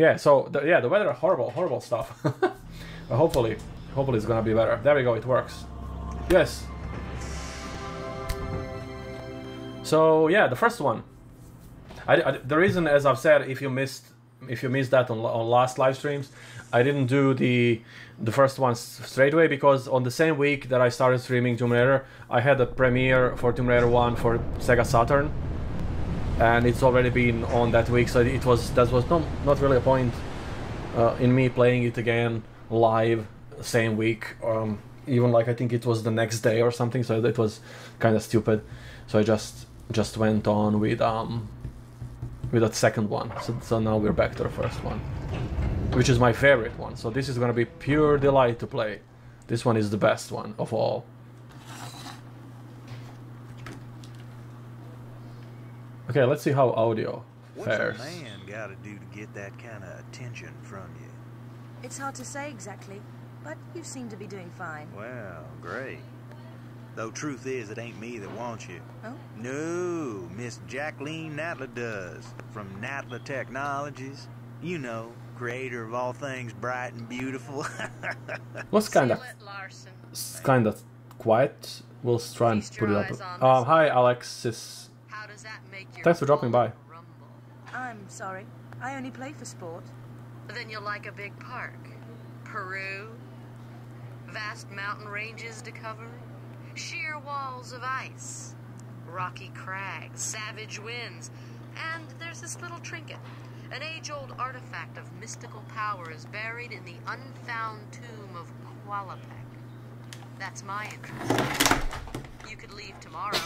Yeah, so the, yeah, the weather horrible, horrible stuff. but hopefully, hopefully it's gonna be better. There we go, it works. Yes. So yeah, the first one. I, I- the reason, as I've said, if you missed if you missed that on, on last live streams, I didn't do the the first one straight away because on the same week that I started streaming Tomb Raider, I had a premiere for Tomb Raider One for Sega Saturn, and it's already been on that week, so it was that was not not really a point uh, in me playing it again live same week. Um, even like I think it was the next day or something, so it was kind of stupid. So I just just went on with um with that second one. So, so now we're back to the first one, which is my favorite one. So this is gonna be pure delight to play. This one is the best one of all. Okay, let's see how audio What's fares. a man got to do to get that kind of attention from you? It's hard to say exactly, but you seem to be doing fine. Well, great. Though truth is, it ain't me that wants you. Oh? No, Miss Jacqueline Natla does. From Natla Technologies. You know, creator of all things bright and beautiful. Looks kind of Seal it, Larson. kind of quiet. We'll try and put it up. Um, hi. Alexis. Thanks for dropping by. rumble? I'm sorry. I only play for sport. Then you'll like a big park. Peru. Vast mountain ranges to cover. Sheer walls of ice. Rocky crags, savage winds. And there's this little trinket. An age-old artifact of mystical power is buried in the unfound tomb of Qualopec. That's my interest. You could leave tomorrow.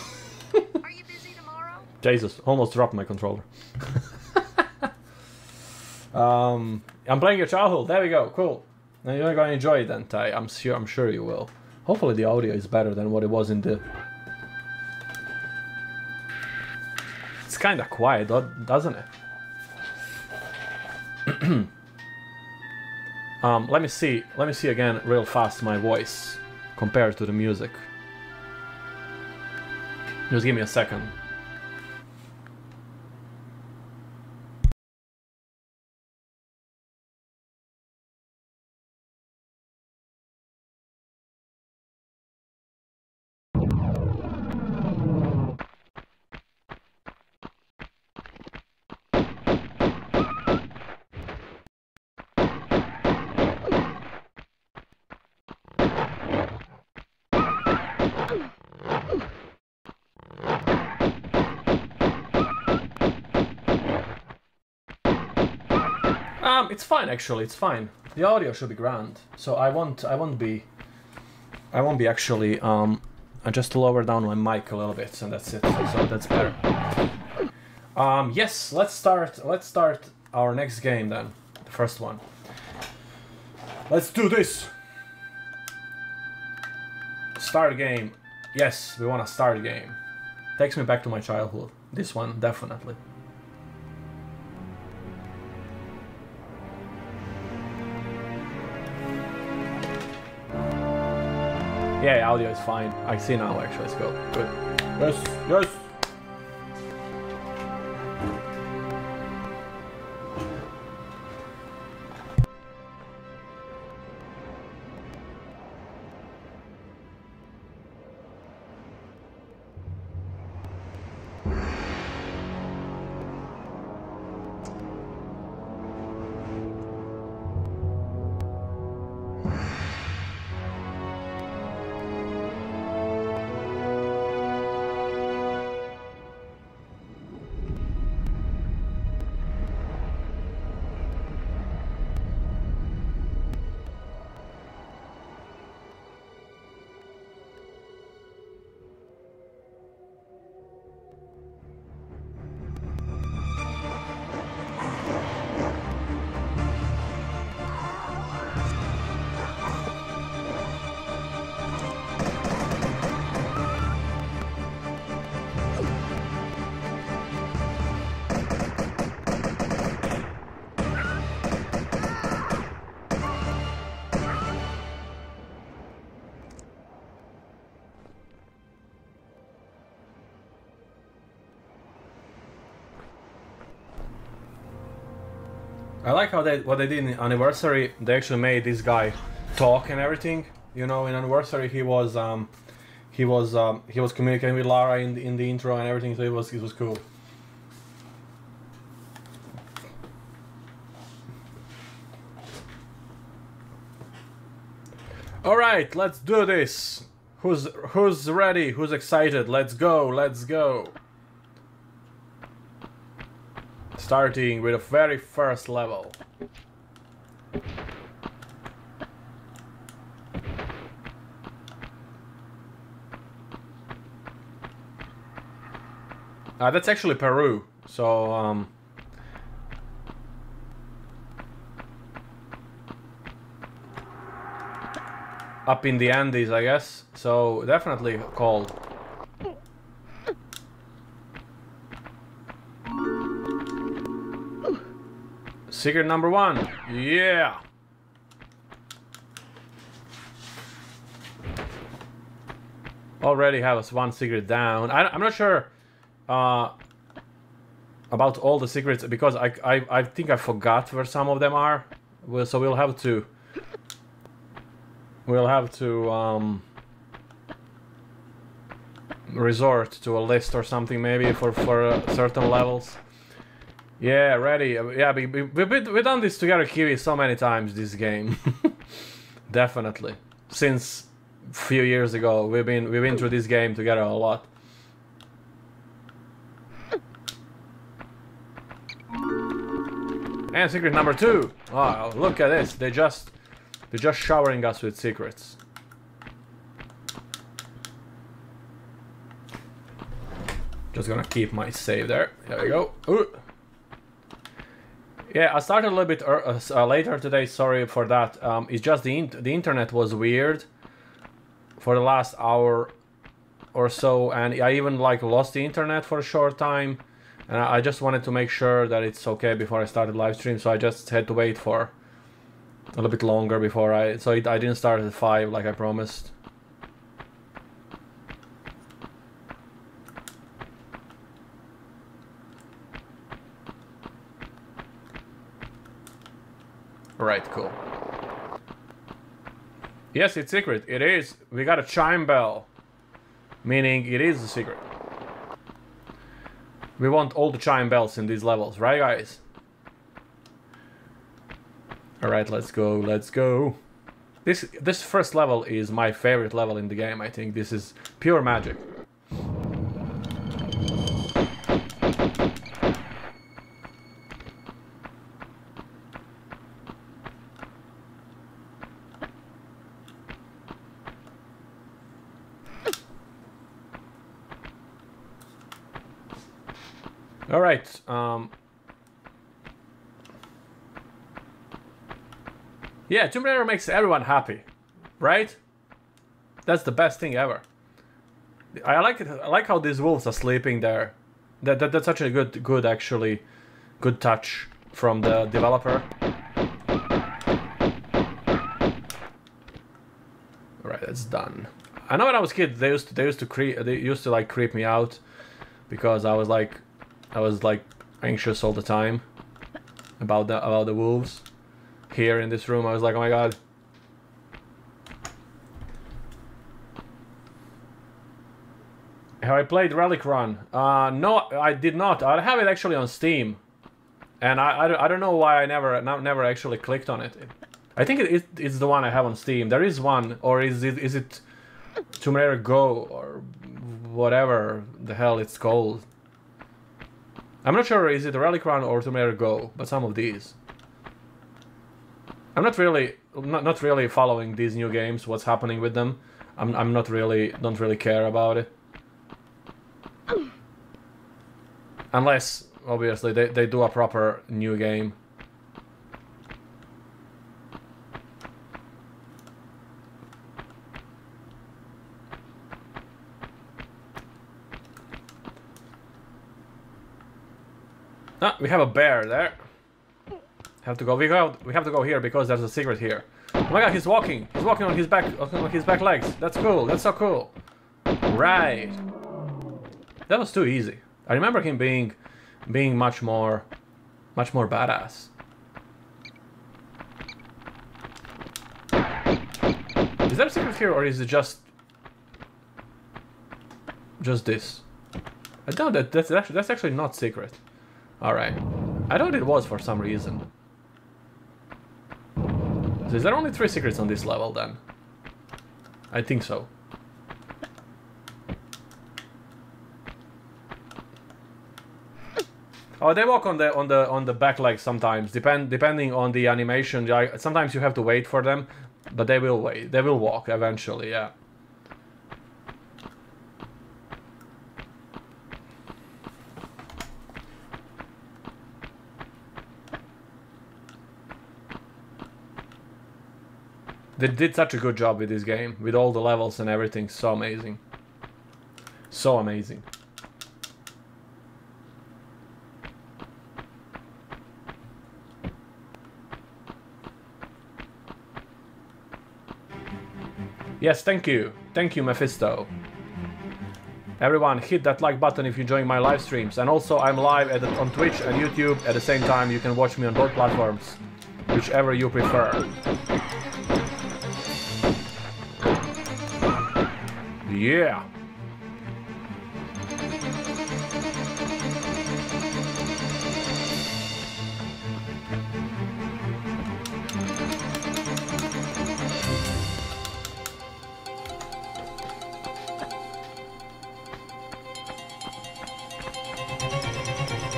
Are you busy tomorrow? Jesus, almost dropped my controller. um, I'm playing your childhood. There we go. Cool. Now you're gonna enjoy it then, Ty. I'm sure. I'm sure you will. Hopefully the audio is better than what it was in the. It's kind of quiet, do- doesn't it? um, let me see. Let me see again, real fast, my voice compared to the music. Just give me a second. Um, it's fine actually. It's fine. The audio should be grand. So I won't. I won't be. I won't be actually. Um, I just lower down my mic a little bit, and that's it. So that's better. Um, yes. Let's start. Let's start our next game then. The first one. Let's do this. Start a game. Yes, we want to start game. Takes me back to my childhood. This one definitely. Yeah, audio is fine. I see now actually. Let's go. Good. Yes, yes. How they what they did in Anniversary. They actually made this guy talk and everything. You know, in Anniversary he was um, he was um, he was communicating with Lara in the, in the intro and everything. So it was it was cool. All right, let's do this. Who's who's ready? Who's excited? Let's go. Let's go. Starting with the very first level. Uh, that's actually Peru. So, um... Up in the Andes, I guess. So, definitely cold. Secret number one. Yeah. Already have us one secret down. I, I'm not sure uh, about all the secrets because I, I, I think I forgot where some of them are. Well, so we'll have to we'll have to um, resort to a list or something maybe for for uh, certain levels. Yeah, ready. Yeah, we, we, we, we've done this together, Kiwi, so many times, this game. Definitely. Since few years ago, we've been, we've been through this game together a lot. And secret number two. Oh, look at this. They just, they're just showering us with secrets. Just gonna keep my save there. There we go. Ooh. Yeah, I started a little bit uh, uh, later today. Sorry for that. Um, it's just the in the internet was weird for the last hour or so, and I even like lost the internet for a short time, and I just wanted to make sure that it's okay before I started live stream. So I just had to wait for a little bit longer before I. So it, I didn't start at five like I promised. Right, cool. Yes, it's secret. It is. We got a chime bell. Meaning it is a secret. We want all the chime bells in these levels, right guys? Alright, let's go, let's go. This this first level is my favorite level in the game, I think. This is pure magic. All right. Um, yeah, Tomb Raider makes everyone happy, right? That's the best thing ever. I like it. I like how these wolves are sleeping there. That, that that's such a good, good actually, good touch from the developer. All right, that's done. I know when I was kid, they used to, they used to creep, they used to like creep me out because I was like I was like anxious all the time about the about the wolves. Here in this room, I was like, oh my god. Have I played Relic Run? Uh, no, I did not. I have it actually on Steam, and I, I, I don't know why I never never actually clicked on it. I think it, it's the one I have on Steam. There is one, or is it is it Tomb Raider Go or whatever the hell it's called. I'm not sure is it Relic Run or Raider Go, but some of these. I'm not really not, not really following these new games, what's happening with them. I'm I'm not really don't really care about it. Unless obviously they, they do a proper new game. Ah, we have a bear there. Have to go. We go. We have to go here because there's a secret here. Oh my god, he's walking. He's walking on his back on his back legs. That's cool. That's so cool. Right. That was too easy. I remember him being being much more much more badass. Is there a secret here or is it just just this? I doubt that that's actually that's actually not secret. All right, I thought it was for some reason. So is there only three secrets on this level then? I think so. Oh, they walk on the on the on the back legs sometimes. Depend depending on the animation. Sometimes you have to wait for them, but they will wait. They will walk eventually. Yeah. They did such a good job with this game, with all the levels and everything. So amazing. So amazing. Yes, thank you. Thank you, Mephisto. Everyone, hit that like button if you're enjoying my live streams. And also, I'm live the, on Twitch and YouTube at the same time. You can watch me on both platforms, whichever you prefer. Yeah.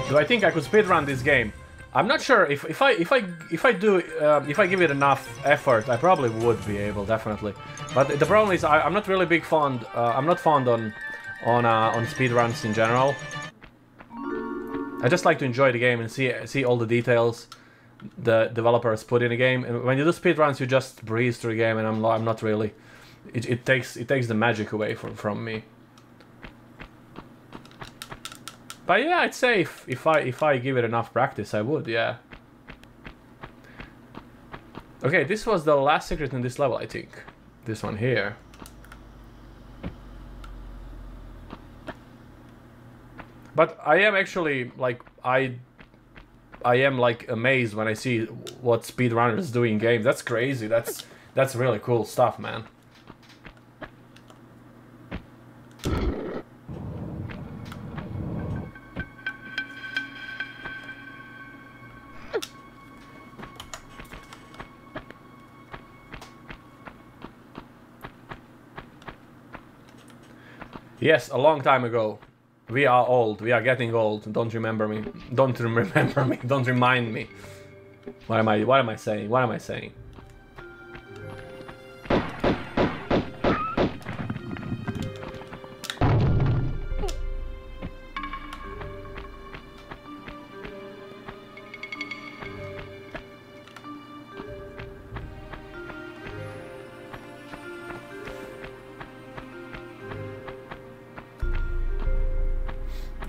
Do I think I could speedrun this game? I'm not sure if, if I if I if I do um, if I give it enough effort, I probably would be able definitely. But the problem is I, am not really big fond. Uh, I'm not fond on on uh, on speedruns in general. I just like to enjoy the game and see see all the details the developers put in a game. And when you do speedruns, you just breeze through the game, and I'm I'm not really. It, it takes it takes the magic away from from me. But yeah, I'd say if, if I if I give it enough practice, I would, yeah. Okay, this was the last secret in this level, I think. This one here. But I am actually, like, I... I am, like, amazed when I see what speedrunners do in games. That's crazy. That's, that's really cool stuff, man. Yes, a long time ago. We are old. We are getting old. Don't remember me. Don't remember me. Don't remind me. What am I? What am I saying? What am I saying?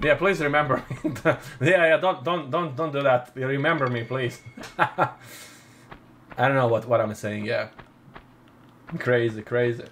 Yeah, please remember me. yeah, yeah, don't don't don't don't do that. Remember me, please. I don't know what what I'm saying. Yeah, crazy, crazy.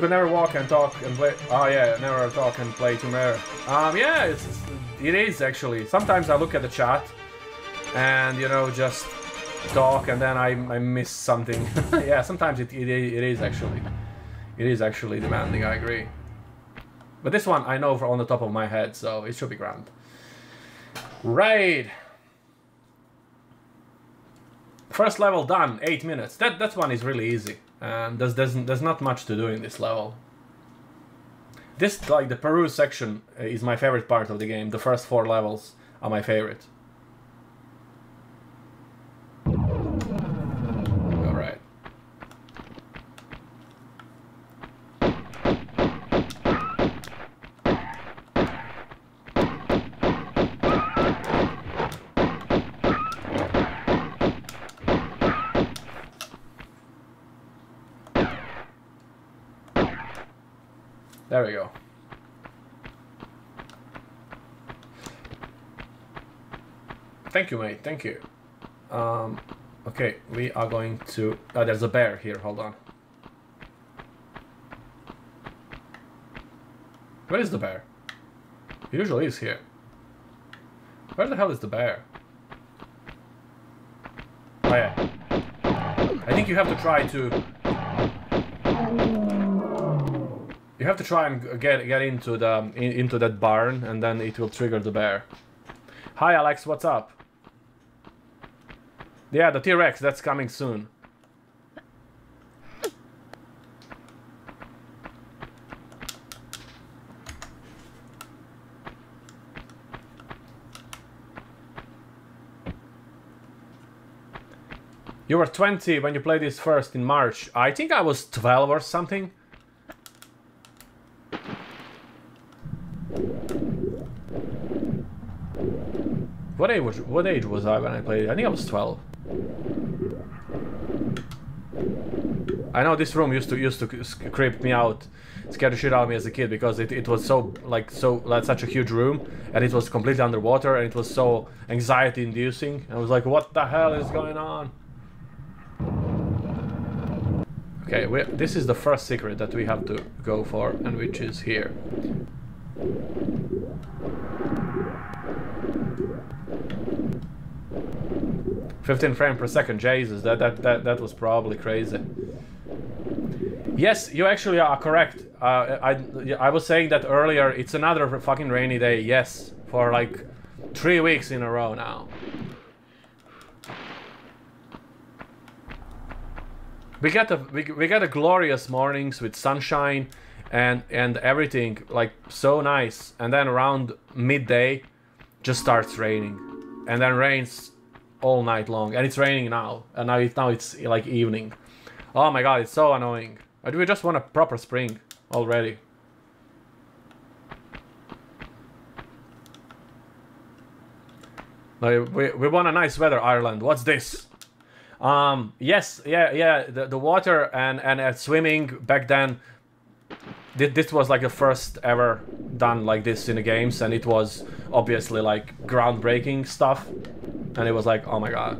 Can never walk and talk and play. Oh yeah, never talk and play tomorrow. Um, yeah, it's, it is actually. Sometimes I look at the chat and you know just talk and then I, I miss something. yeah, sometimes it, it it is actually it is actually demanding. I agree. But this one I know on the top of my head, so it should be grand. Right. First level done, eight minutes. That that one is really easy and there's, there's there's not much to do in this level. This like the Peru section is my favorite part of the game. The first four levels are my favorite. There we go. Thank you, mate. Thank you. Um, okay, we are going to. Oh, there's a bear here. Hold on. Where is the bear? He usually is here. Where the hell is the bear? Oh yeah. I think you have to try to. You have to try and get get into the in, into that barn, and then it will trigger the bear. Hi Alex, what's up? Yeah, the T-Rex, that's coming soon. You were 20 when you played this first in March. I think I was 12 or something. What age, was, what age was I when I played it? I think I was 12. I know this room used to used to creep me out, scare the shit out of me as a kid because it, it was so like so like such a huge room and it was completely underwater and it was so anxiety inducing. I was like, what the hell is going on? Okay, we, this is the first secret that we have to go for, and which is here. Fifteen frame per second, Jesus, that that that, that was probably crazy. Yes, you actually are correct. Uh, I I was saying that earlier. It's another fucking rainy day. Yes, for like three weeks in a row now. we got a we, we got a glorious mornings with sunshine and and everything like so nice and then around midday just starts raining and then rains all night long and it's raining now and now it's now it's like evening oh my god it's so annoying I we just want a proper spring already like, we, we want a nice weather Ireland what's this um, yes, yeah, yeah. The, the water and and uh, swimming back then. Thi- This was like the first ever done like this in the games, and it was obviously like groundbreaking stuff. And it was like, oh my god.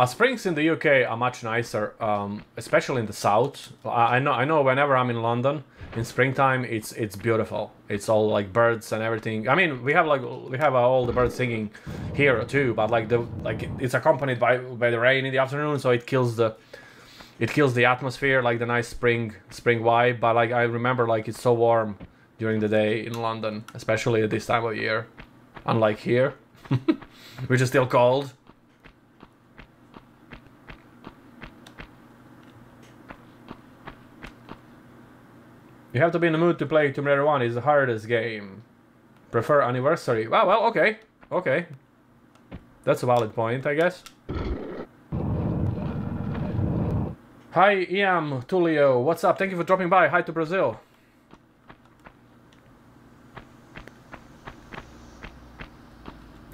Uh, springs in the UK are much nicer, um, especially in the south. I, I know. I know. Whenever I'm in London in springtime, it's it's beautiful. It's all like birds and everything. I mean, we have like we have uh, all the birds singing here too, but like the like it's accompanied by by the rain in the afternoon, so it kills the it kills the atmosphere, like the nice spring spring vibe. But like I remember, like it's so warm during the day in London, especially at this time of year, unlike here, which is still cold. You have to be in the mood to play Tomb Raider 1 It's the hardest game. Prefer Anniversary. Well, well, okay. Okay. That's a valid point, I guess. Hi, Iam, Tulio. What's up? Thank you for dropping by. Hi to Brazil.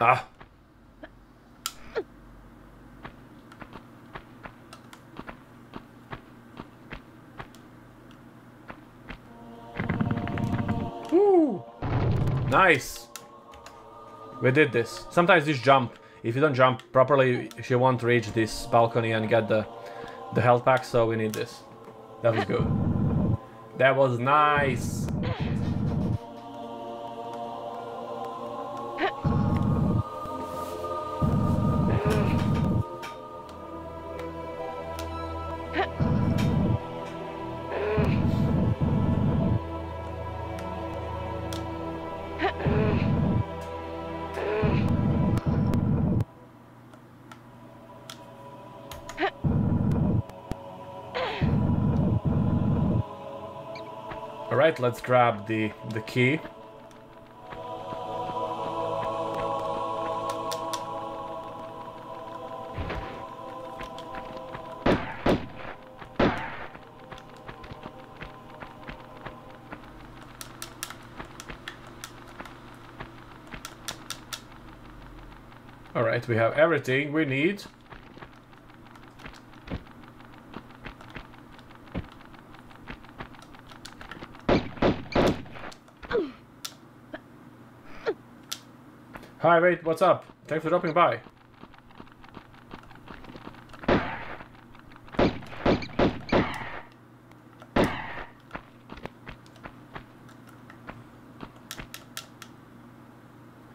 Ah. Woo! Nice. We did this. Sometimes this jump, if you don't jump properly, you won't reach this balcony and get the the health pack. So we need this. That was good. That was nice. Alright, let's grab the, the key. Alright, we have everything we need. Hi, wait, what's up? Thanks for dropping by.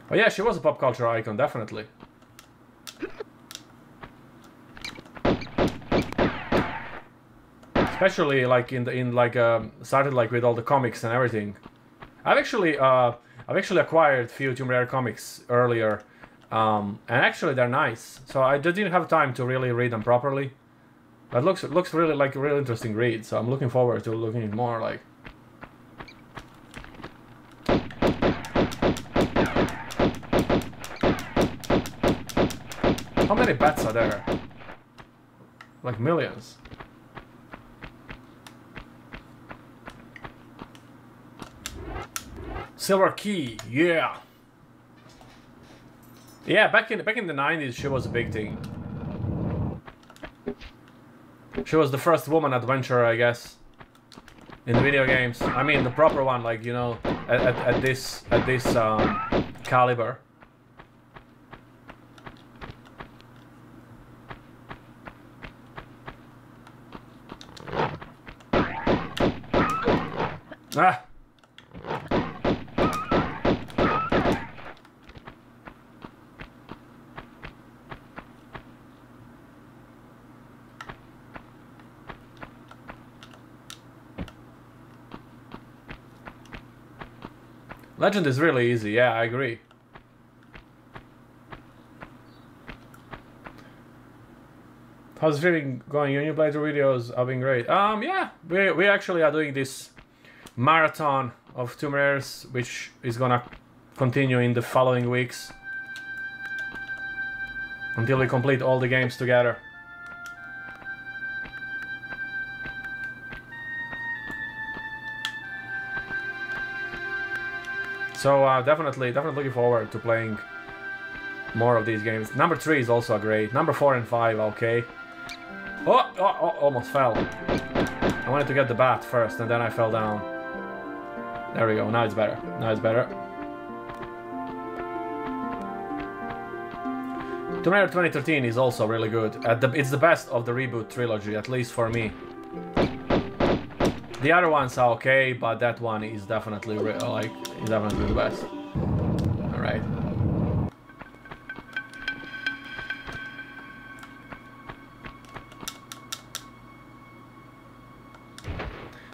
Oh yeah, she was a pop culture icon, definitely. Especially like in the in like um, started like with all the comics and everything. I've actually uh I've actually acquired a few Tomb Raider comics earlier, um, and actually they're nice. So I just didn't have time to really read them properly. But looks looks really like a real interesting read. So I'm looking forward to looking more like. How many bats are there? Like millions. Silver key, yeah. Yeah, back in back in the nineties, she was a big thing. She was the first woman adventurer, I guess, in the video games. I mean, the proper one, like you know, at, at, at this at this um, caliber. Ah. Legend is really easy, yeah, I agree. How's feeling going? Your new videos have been great. Um, yeah, we, we actually are doing this marathon of Tomb Raiders, which is gonna continue in the following weeks. Until we complete all the games together. So uh, definitely, definitely looking forward to playing more of these games. Number three is also great. Number four and five, okay. Oh, oh, oh, almost fell. I wanted to get the bat first, and then I fell down. There we go. Now it's better. Now it's better. Tomb Raider 2013 is also really good. The, it's the best of the reboot trilogy, at least for me. The other ones are okay, but that one is definitely like is definitely the best. All right.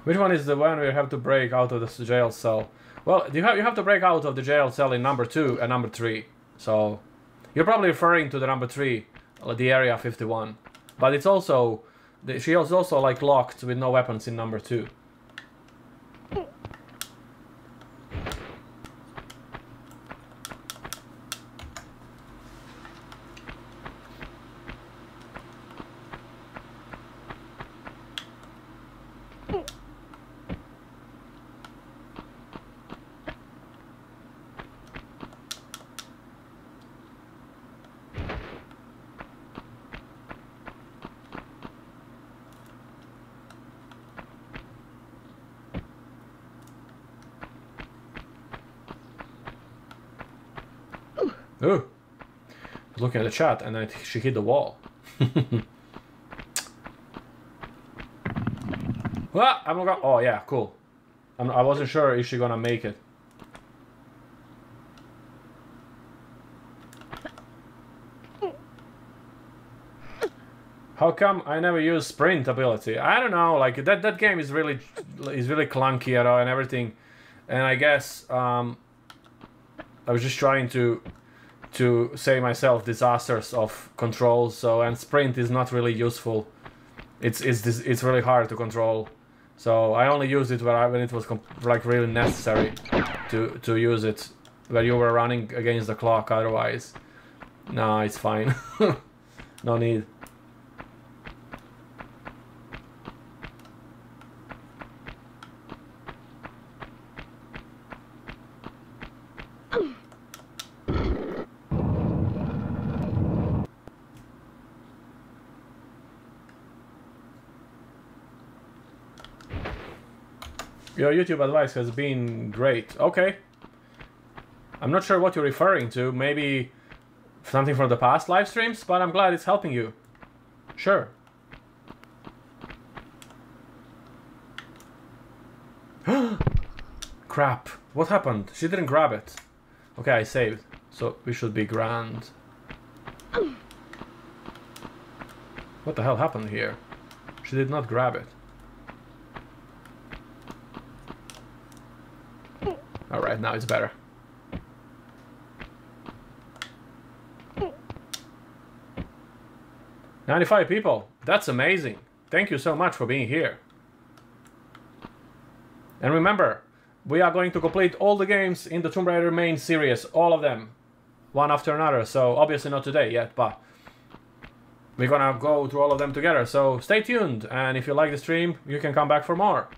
Which one is the one you have to break out of the jail cell? Well, you have you have to break out of the jail cell in number two and number three. So you're probably referring to the number three, the area 51. But it's also she is also like locked with no weapons in number two. Oh, at the chat, and then she hit the wall. well, I'm gonna. Oh yeah, cool. I'm, I wasn't sure if she gonna make it. How come I never use sprint ability? I don't know. Like that that game is really is really clunky at all and everything, and I guess um, I was just trying to to say myself disasters of controls. So and sprint is not really useful. It's it's it's really hard to control. So I only used it when I, when it was like really necessary to to use it. Where you were running against the clock, otherwise, no, it's fine. no need. Your YouTube advice has been great. Okay. I'm not sure what you're referring to. Maybe something from the past live streams, but I'm glad it's helping you. Sure. Crap. What happened? She didn't grab it. Okay, I saved. So we should be grand. What the hell happened here? She did not grab it. Alright, now it's better. Ninety-five people. That's amazing. Thank you so much for being here. And remember, we are going to complete all the games in the Tomb Raider main series, all of them, one after another. So obviously not today yet, but we're gonna go through all of them together. So stay tuned, and if you like the stream, you can come back for more.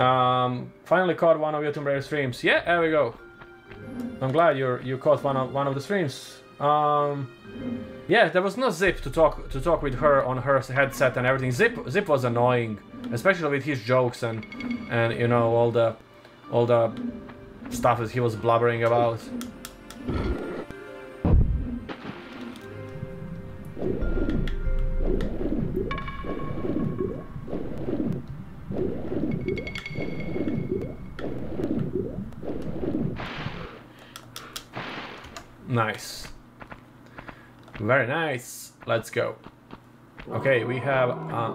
Um, finally caught one of your Tomb Raider streams. Yeah, there we go. I'm glad you you caught one of one of the streams. Um, yeah, there was no Zip to talk to talk with her on her headset and everything. Zip Zip was annoying, especially with his jokes and and you know all the all the stuff that he was blubbering about. Nice. Very nice. Let's go. Okay, we have... Uh,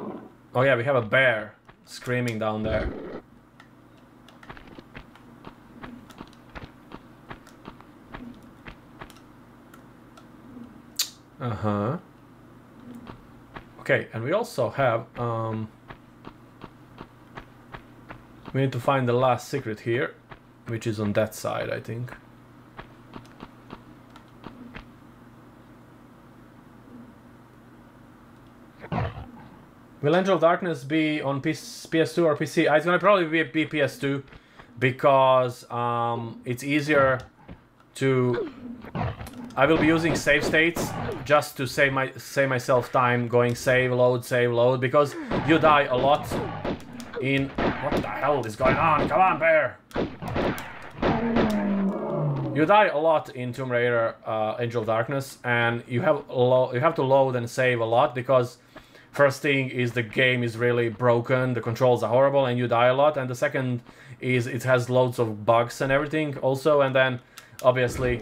oh yeah, we have a bear screaming down there. Uh-huh. Okay, and we also have... Um, we need to find the last secret here, which is on that side, I think. Will Angel of Darkness be on PS2 or PC? Uh, it's gonna probably be, be PS2 because um, it's easier to. I will be using save states just to save my save myself time going save load save load because you die a lot in what the hell is going on? Come on, bear! You die a lot in Tomb Raider uh, Angel of Darkness, and you have you have to load and save a lot because first thing is the game is really broken, the controls are horrible, and you die a lot. And the second is it has loads of bugs and everything also. And then obviously,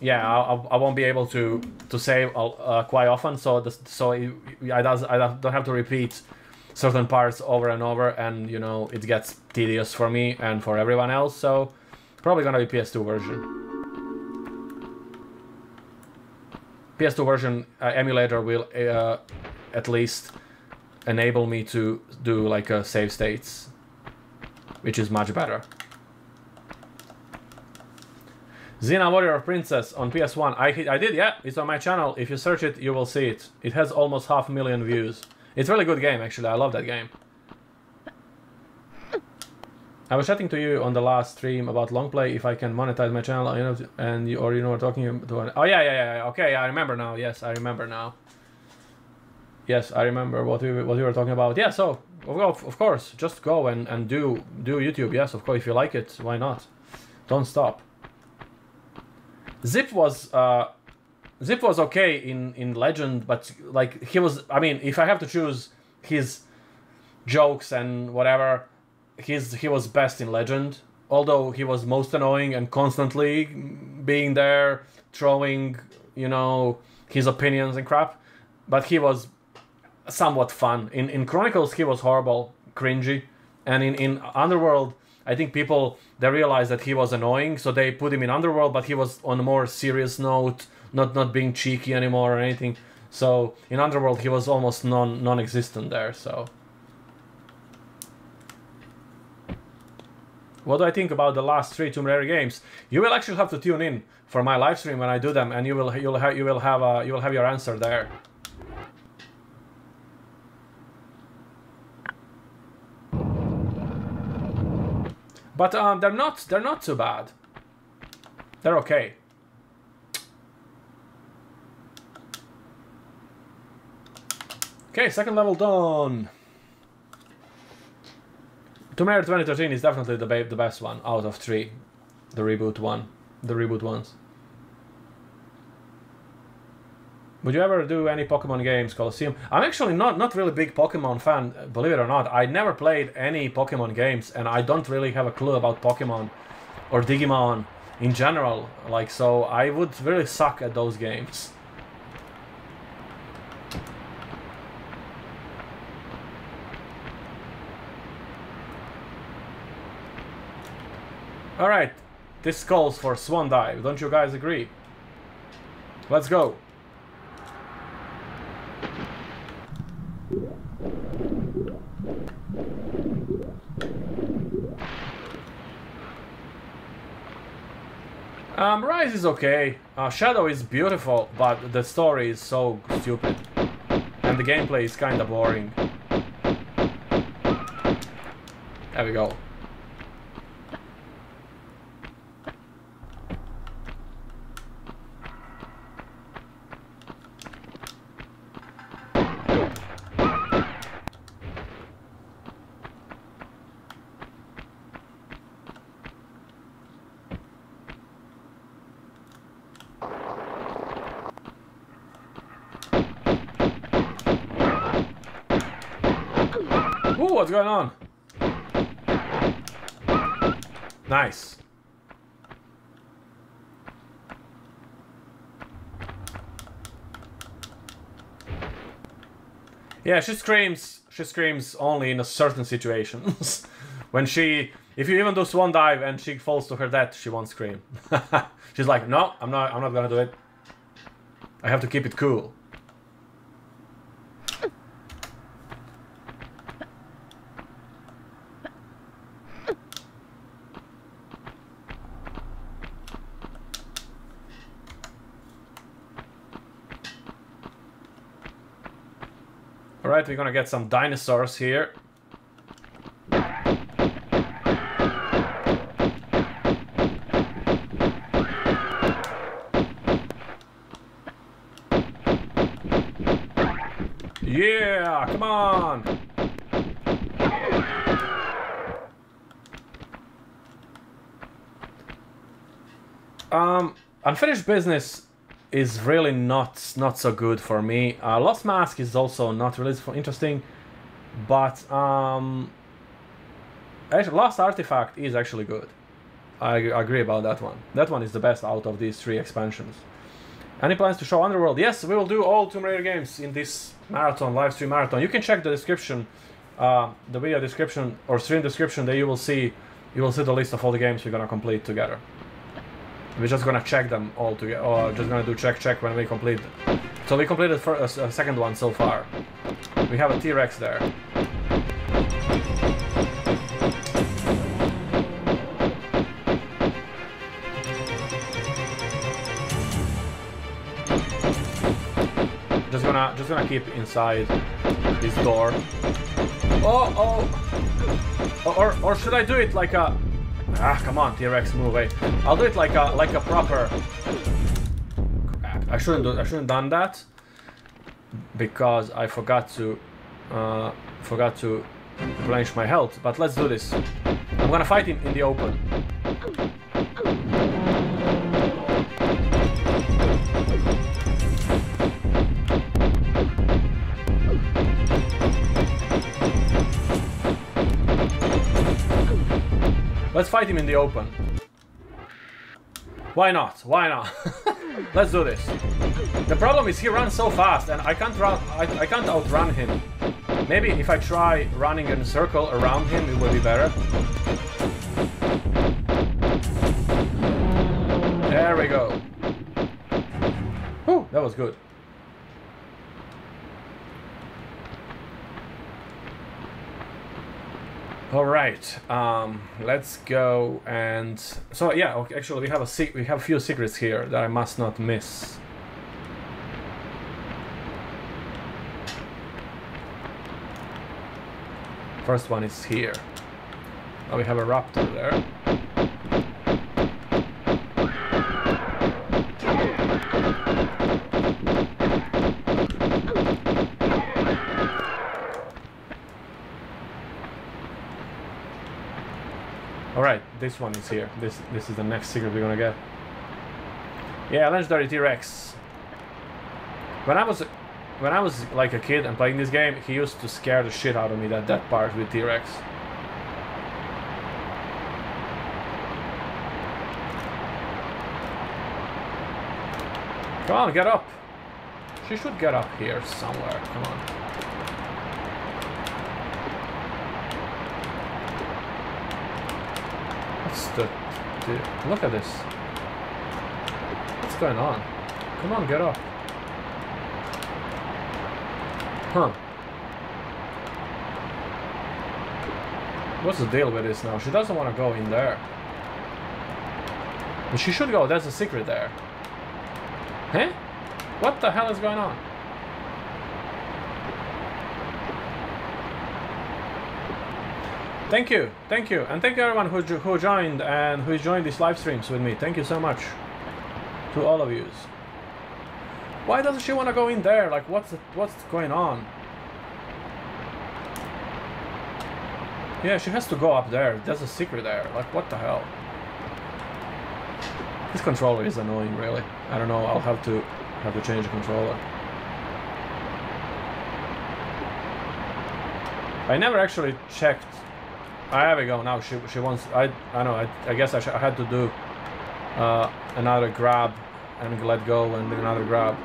yeah, I, I won't be able to to save uh, quite often. So the, so I does I don't have to repeat certain parts over and over, and you know it gets tedious for me and for everyone else. So probably gonna be PS2 version. PS2 version uh, emulator will uh, at least enable me to do like a save states, which is much better. Xena Warrior Princess on PS1. I, I did, yeah, it's on my channel. If you search it, you will see it. It has almost half a million views. It's a really good game, actually. I love that game. I was chatting to you on the last stream about long play. If I can monetize my channel, you know, and you, or you know, talking to. Oh yeah, yeah, yeah. Okay, I remember now. Yes, I remember now. Yes, I remember what we what we were talking about. Yeah, so of, of course, just go and and do do YouTube. Yes, of course, if you like it, why not? Don't stop. Zip was uh, Zip was okay in in Legend, but like he was. I mean, if I have to choose his jokes and whatever, his he was best in Legend. Although he was most annoying and constantly being there, throwing you know his opinions and crap, but he was somewhat fun. In in Chronicles, he was horrible, cringy, and in in Underworld, I think people they realized that he was annoying, so they put him in Underworld, but he was on a more serious note, not not being cheeky anymore or anything. So in Underworld, he was almost non non-existent there. So. What do I think about the last three Tomb Raider games? You will actually have to tune in for my live stream when I do them, and you will you'll have you will have uh, you will have your answer there. But um, they're not they're not too bad. They're okay. Okay, second level done. Raider 2013 is definitely the, the best one out of three. The reboot one. The reboot ones. Would you ever do any Pokemon games, Colosseum? I'm actually not not really big Pokemon fan, believe it or not. I never played any Pokemon games, and I don't really have a clue about Pokemon or Digimon in general. Like, so I would really suck at those games. Alright, this calls for Swan Dive, don't you guys agree? Let's go. Um, Rise is okay. Uh, Shadow is beautiful, but the story is so stupid. And the gameplay is kinda boring. There we go. Ooh, what's going on? Nice. Yeah, she screams. She screams only in a certain situations. when she, if you even do swan dive and she falls to her death, she won't scream. She's like, no, I'm not. I'm not gonna do it. I have to keep it cool. We're gonna get some dinosaurs here. Yeah, come on! Um, unfinished business is really not not so good for me. Uh, Lost Mask is also not really interesting, but um, actually, Lost Artifact is actually good. I, I agree about that one. That one is the best out of these three expansions. Any plans to show Underworld? Yes, we will do all Tomb Raider games in this marathon, live stream marathon. You can check the description, uh, the video description or stream description. There you will see, you will see the list of all the games we're gonna complete together. We're just gonna check them all together, or just gonna do check check when we complete. So we completed for a, a second one so far. We have a T-Rex there. Just gonna just gonna keep inside this door. Oh oh. Or or, or should I do it like a Ah, come on, T-Rex, move away. I'll do it like a like a proper. Crap! I shouldn't do. I shouldn't done that because I forgot to uh, forgot to replenish my health. But let's do this. I'm gonna fight him in the open. Let's fight him in the open. Why not? Why not? Let's do this. The problem is he runs so fast and I can't run I, I can't outrun him. Maybe if I try running in a circle around him it will be better. There we go. Whew, that was good. All right, um, let's go and so yeah. Okay, actually, we have a we have a few secrets here that I must not miss. First one is here. Oh, we have a raptor there. Alright, this one is here. This this is the next secret we're gonna get. Yeah, legendary T-Rex. When I was when I was like a kid and playing this game, he used to scare the shit out of me that that part with T-Rex. Come on, get up. She should get up here somewhere. Come on. Look at this. What's going on? Come on, get up. Huh. What's the deal with this now? She doesn't want to go in there. She should go. There's a secret there. Huh? What the hell is going on? Thank you, thank you, and thank you everyone who, who joined and who joined these live streams with me. Thank you so much to all of you. Why doesn't she want to go in there? Like, what's what's going on? Yeah, she has to go up there. There's a secret there. Like, what the hell? This controller is annoying, really. I don't know. I'll have to have to change the controller. I never actually checked. Ah, have we go. Now she she wants. I I know. I I guess I, I had to do uh, another grab and let go and another grab.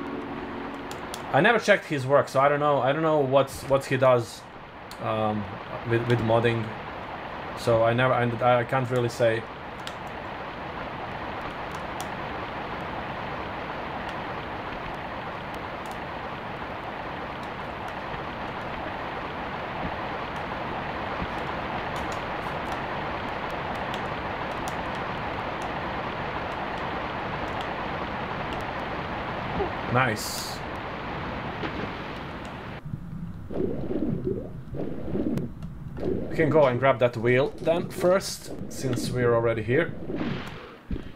I never checked his work, so I don't know. I don't know what's what he does um, with with modding. So I never. I, I can't really say. Nice. We can go and grab that wheel then first, since we're already here.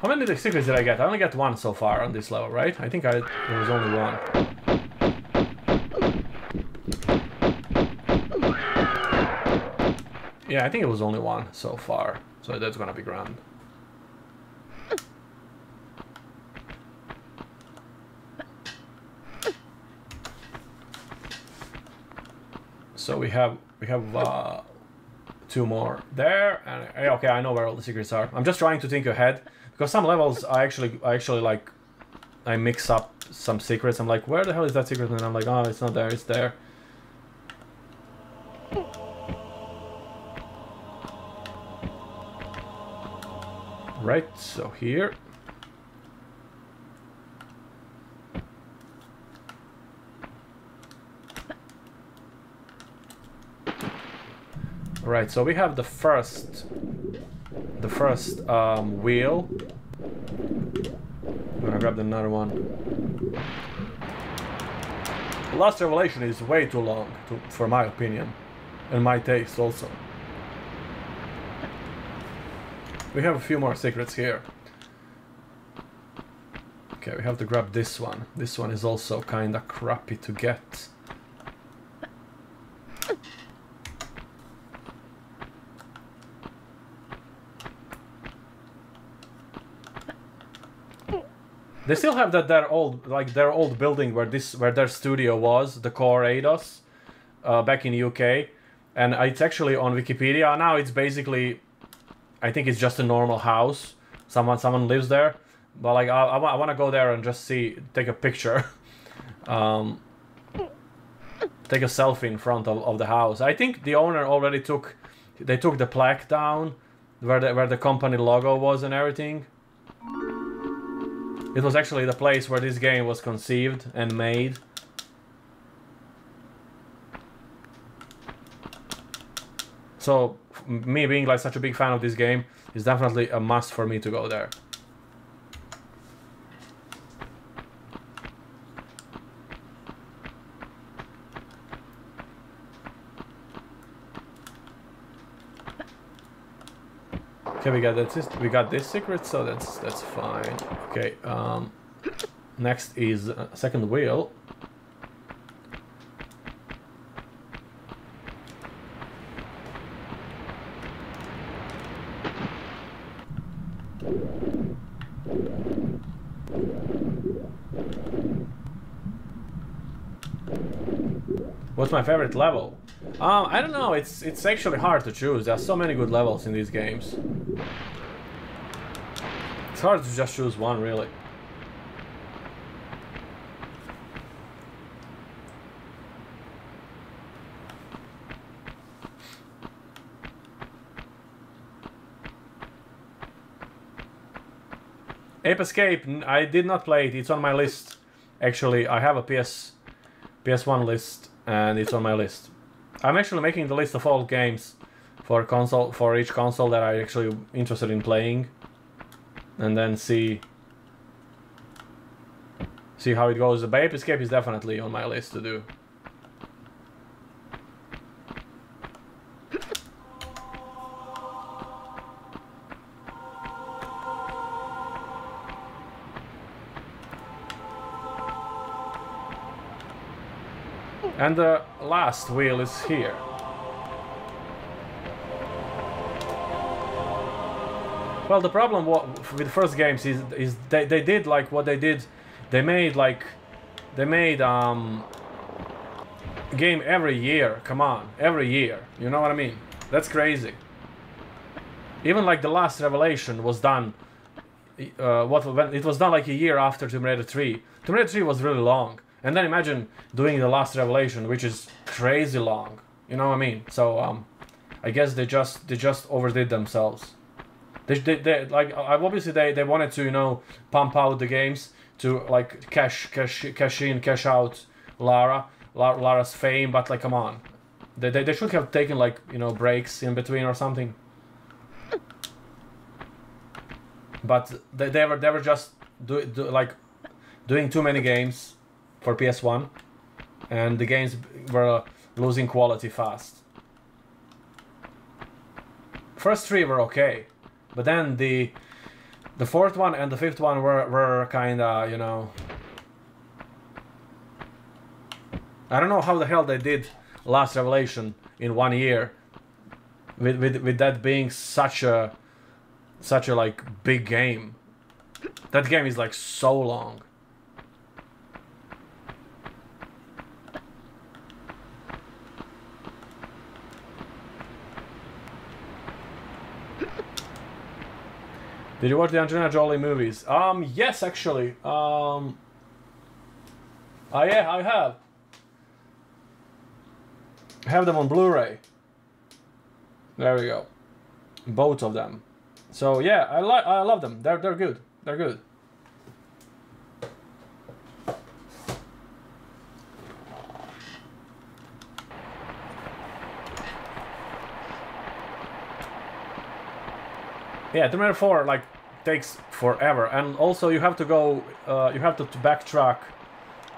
How many secrets did I get? I only got one so far on this level, right? I think I there was only one. Yeah, I think it was only one so far, so that's gonna be grand. So we have we have uh, two more there, and okay, I know where all the secrets are. I'm just trying to think ahead because some levels I actually I actually like I mix up some secrets. I'm like, where the hell is that secret? And I'm like, oh, it's not there. It's there. Right. So here. Right, so we have the first, the first um, wheel. I'm gonna grab the another one. The last revelation is way too long, to, for my opinion, and my taste also. We have a few more secrets here. Okay, we have to grab this one. This one is also kinda crappy to get. They still have that their old like their old building where this where their studio was, the Core Eidos, uh, back in UK, and it's actually on Wikipedia now. It's basically, I think it's just a normal house. Someone someone lives there, but like I, I, I want to go there and just see, take a picture, um, take a selfie in front of, of the house. I think the owner already took, they took the plaque down, where the where the company logo was and everything. It was actually the place where this game was conceived and made. So, me being like such a big fan of this game is definitely a must for me to go there. Okay, we got that. We got this secret, so that's that's fine. Okay. Um, next is uh, second wheel. What's my favorite level? Um, I don't know. It's it's actually hard to choose. There are so many good levels in these games. It's hard to just choose one, really. Ape Escape, I did not play it. It's on my list. Actually, I have a PS PS1 list and it's on my list. I'm actually making the list of all games for console for each console that I actually interested in playing and then see see how it goes. The Ape Escape is definitely on my list to do. And the last wheel is here. Well, the problem with first games is is they, they did like what they did. They made like they made um game every year. Come on, every year. You know what I mean? That's crazy. Even like the last Revelation was done. Uh, what when it was done like a year after Tomb Raider 3. Tomb Raider 3 was really long. And then imagine doing the last revelation, which is crazy long. You know what I mean? So um, I guess they just they just overdid themselves. They, they, they like obviously they, they wanted to you know pump out the games to like cash cash cash in cash out Lara Lara's fame, but like come on, they, they, they should have taken like you know breaks in between or something. But they, they were they were just do, do like doing too many games for PS1, and the games were losing quality fast. First three were okay, but then the the fourth one and the fifth one were were kind of you know. I don't know how the hell they did Last Revelation in one year, with with with that being such a such a like big game. That game is like so long. Did you watch the Angelina Jolie movies? Um, yes, actually. Um, oh yeah, I have. I have them on Blu-ray. There we go. Both of them. So yeah, I like, I love them. They're they're good. They're good. Yeah, Tomb Raider 4, like, takes forever. And also you have to go uh, you have to, to, backtrack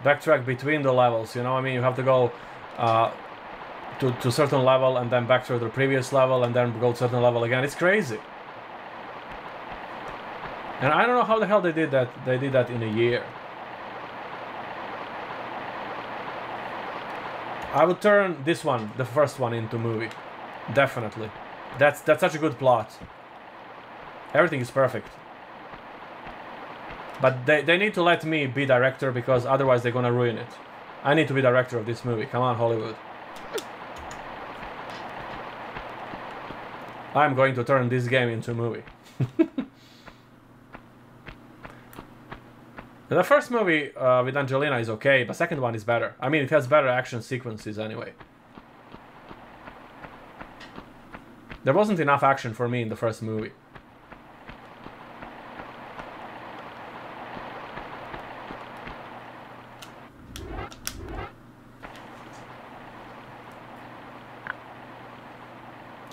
backtrack between the levels you know? I mean you have to go uh, to, to certain level and then back to the previous level and then go to certain level again. It's crazy. And I don't know how the hell they did that they did that in a year. I would turn this one the first one into movie. Definitely. That's that's such a good plot Everything is perfect. But they, they need to let me be director because otherwise they're gonna ruin it. I need to be director of this movie. Come on, Hollywood. I'm going to turn this game into a movie. the first movie uh, with Angelina is okay, but second one is better. I mean, it has better action sequences anyway. There wasn't enough action for me in the first movie.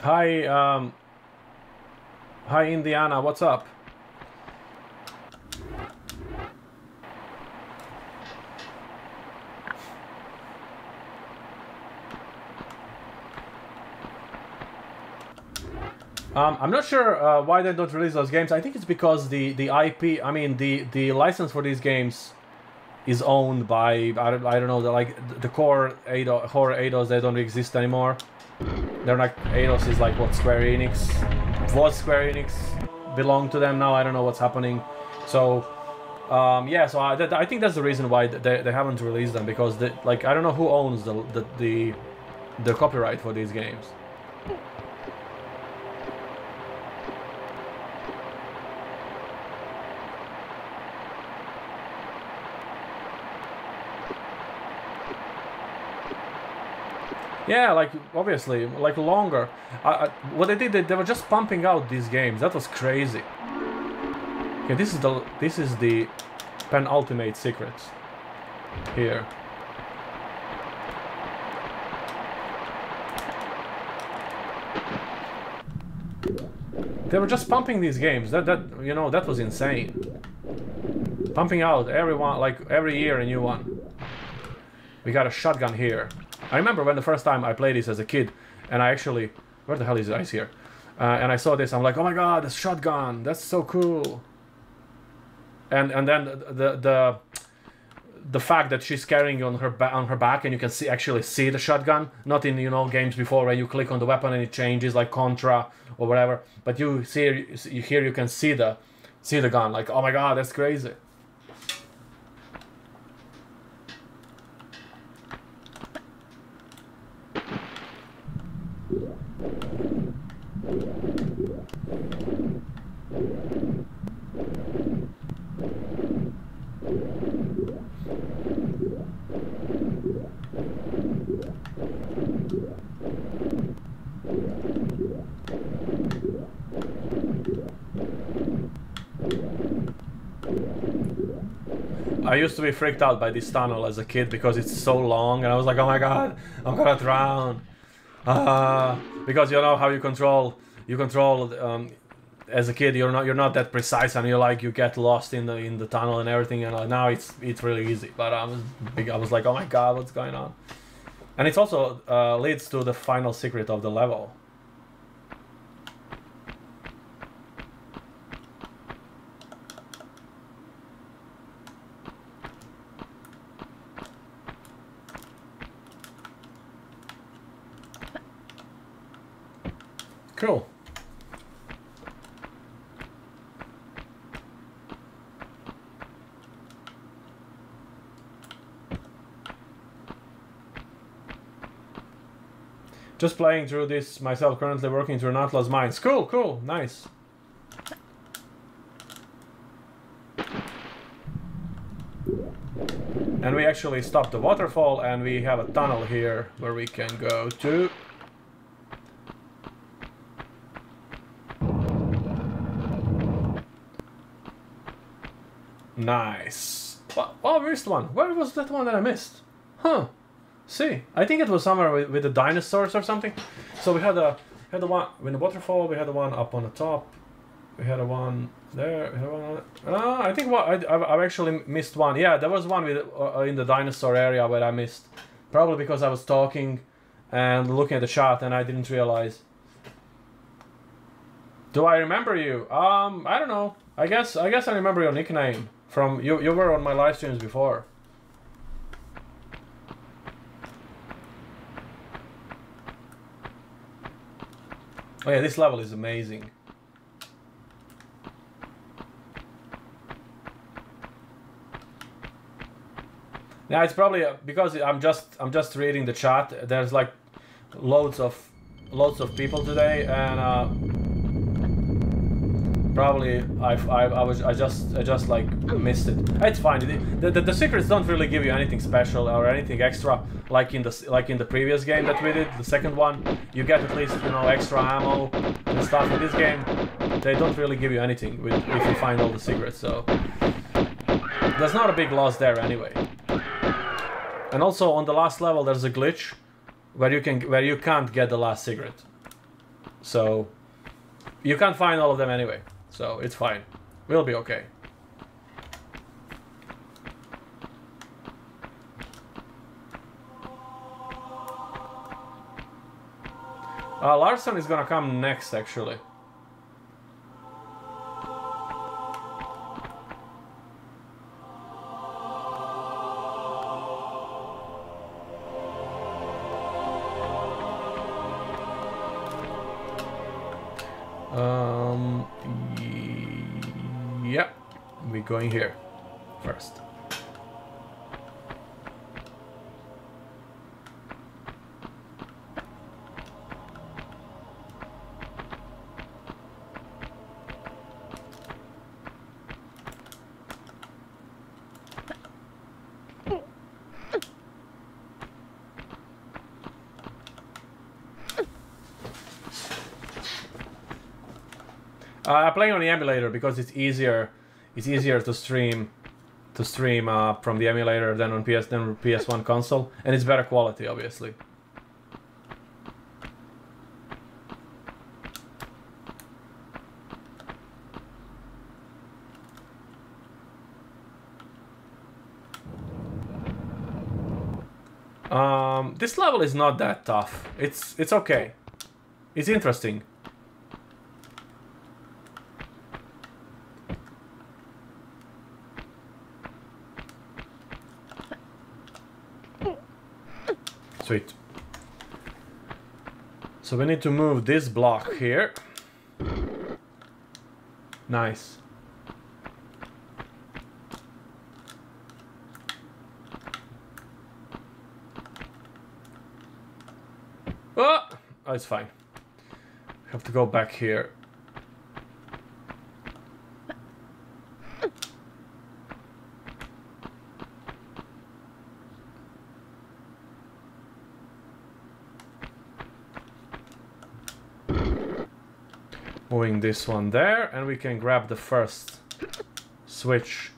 Hi, um, hi Indiana, what's up? Um, I'm not sure uh, why they don't release those games. I think it's because the, the IP, I mean, the, the license for these games is owned by, I don't, I don't know, the, like, the core Eidos, horror Eidos, they don't exist anymore. They're like Eidos is like what Square Enix was Square Enix belong to them now. I don't know what's happening. So um, yeah, so I, I think that's the reason why they, they haven't released them because they, like I don't know who owns the the the, the copyright for these games. Yeah, like obviously, like longer. I, I, what they did, they, they were just pumping out these games. That was crazy. Okay, this is the this is the penultimate secret here. They were just pumping these games. That that you know that was insane. Pumping out everyone like every year a new one. We got a shotgun here. I remember when the first time I played this as a kid, and I actually where the hell is ice here? Uh, and I saw this, I'm like, oh my god, this shotgun, that's so cool. And and then the the the fact that she's carrying on her on her back and you can see actually see the shotgun not in you know games before where you click on the weapon and it changes like contra or whatever but you see here you can see the see the gun like oh my god that's crazy used to be freaked out by this tunnel as a kid because it's so long, and I was like, "Oh my god, I'm gonna drown!" Uh, because you know how you control, you control. Um, as a kid, you're not you're not that precise, and you're like you get lost in the in the tunnel and everything. And now it's it's really easy. But I was I was like, "Oh my god, what's going on?" And it also uh, leads to the final secret of the level. Cool. Just playing through this myself, currently working through Natla's Mines. Cool, cool, nice. And we actually stopped the waterfall and we have a tunnel here where we can go to. Nice. Oh, I missed one. Where was that one that I missed? Huh. See, I think it was somewhere with, with the dinosaurs or something. So we had a had the one in the waterfall. We had the one up on the top. We had a one there. We had one. Uh, I think what I I've actually missed one. Yeah, there was one with uh, in the dinosaur area where I missed. Probably because I was talking and looking at the shot and I didn't realize. Do I remember you? Um, I don't know. I guess I guess I remember your nickname from you. You were on my live streams before. Oh yeah, this level is amazing. Now it's probably uh, because I'm just I'm just reading the chat. There's like loads of loads of people today, and uh, probably I, I, I was I just I just like missed it. It's fine. The, the, the secrets don't really give you anything special or anything extra like in the like in the previous game that we did, the second one. You get at least you know extra ammo and stuff. In this game, they don't really give you anything with, if you find all the secrets. So there's not a big loss there anyway. And also on the last level, there's a glitch where you can where you can't get the last secret. So you can't find all of them anyway. So it's fine. We'll be okay. Uh, Larson is gonna come next, actually. Um, y- yeah, we're going here first. Uh, I'm playing on the emulator because it's easier. It's easier to stream, to stream uh, from the emulator than on PS than on PS1 console, and it's better quality, obviously. Um, this level is not that tough. It's it's okay. It's interesting. Sweet. So we need to move this block here. Nice. Oh, it's fine. Have to go back here. Moving this one there, and we can grab the first switch.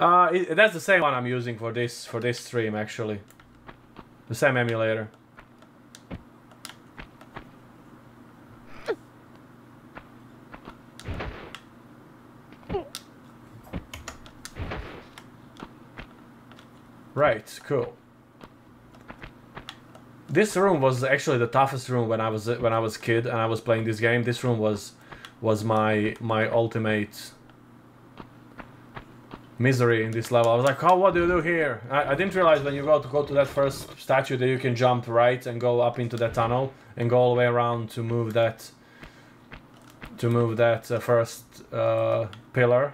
Uh, it, that's the same one I'm using for this for this stream actually. The same emulator. Right, cool. This room was actually the toughest room when I was when I was kid and I was playing this game. This room was was my my ultimate misery in this level. I was like, "Oh, what do you do here?" I, I didn't realize when you go to go to that first statue that you can jump right and go up into that tunnel and go all the way around to move that to move that uh, first uh, pillar.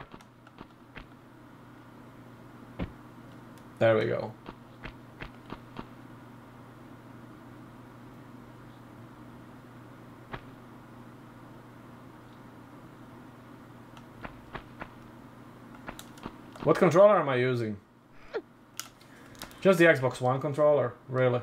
There we go. What controller am I using? Just the Xbox One controller, really.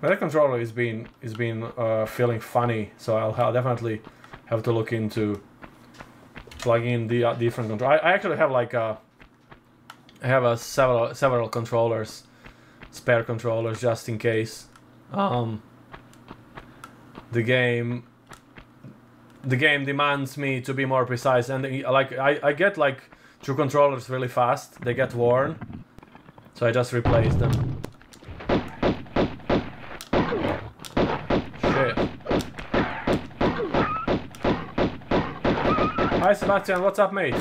That controller is being is being uh, feeling funny, so I'll, I'll definitely have to look into plug in the uh, different control. I, I actually have like a, I have a several several controllers, spare controllers just in case. Um, the game. The game demands me to be more precise, and uh, like I, I get like two controllers really fast. They get worn, so I just replace them. Sebastian, what's up, mate?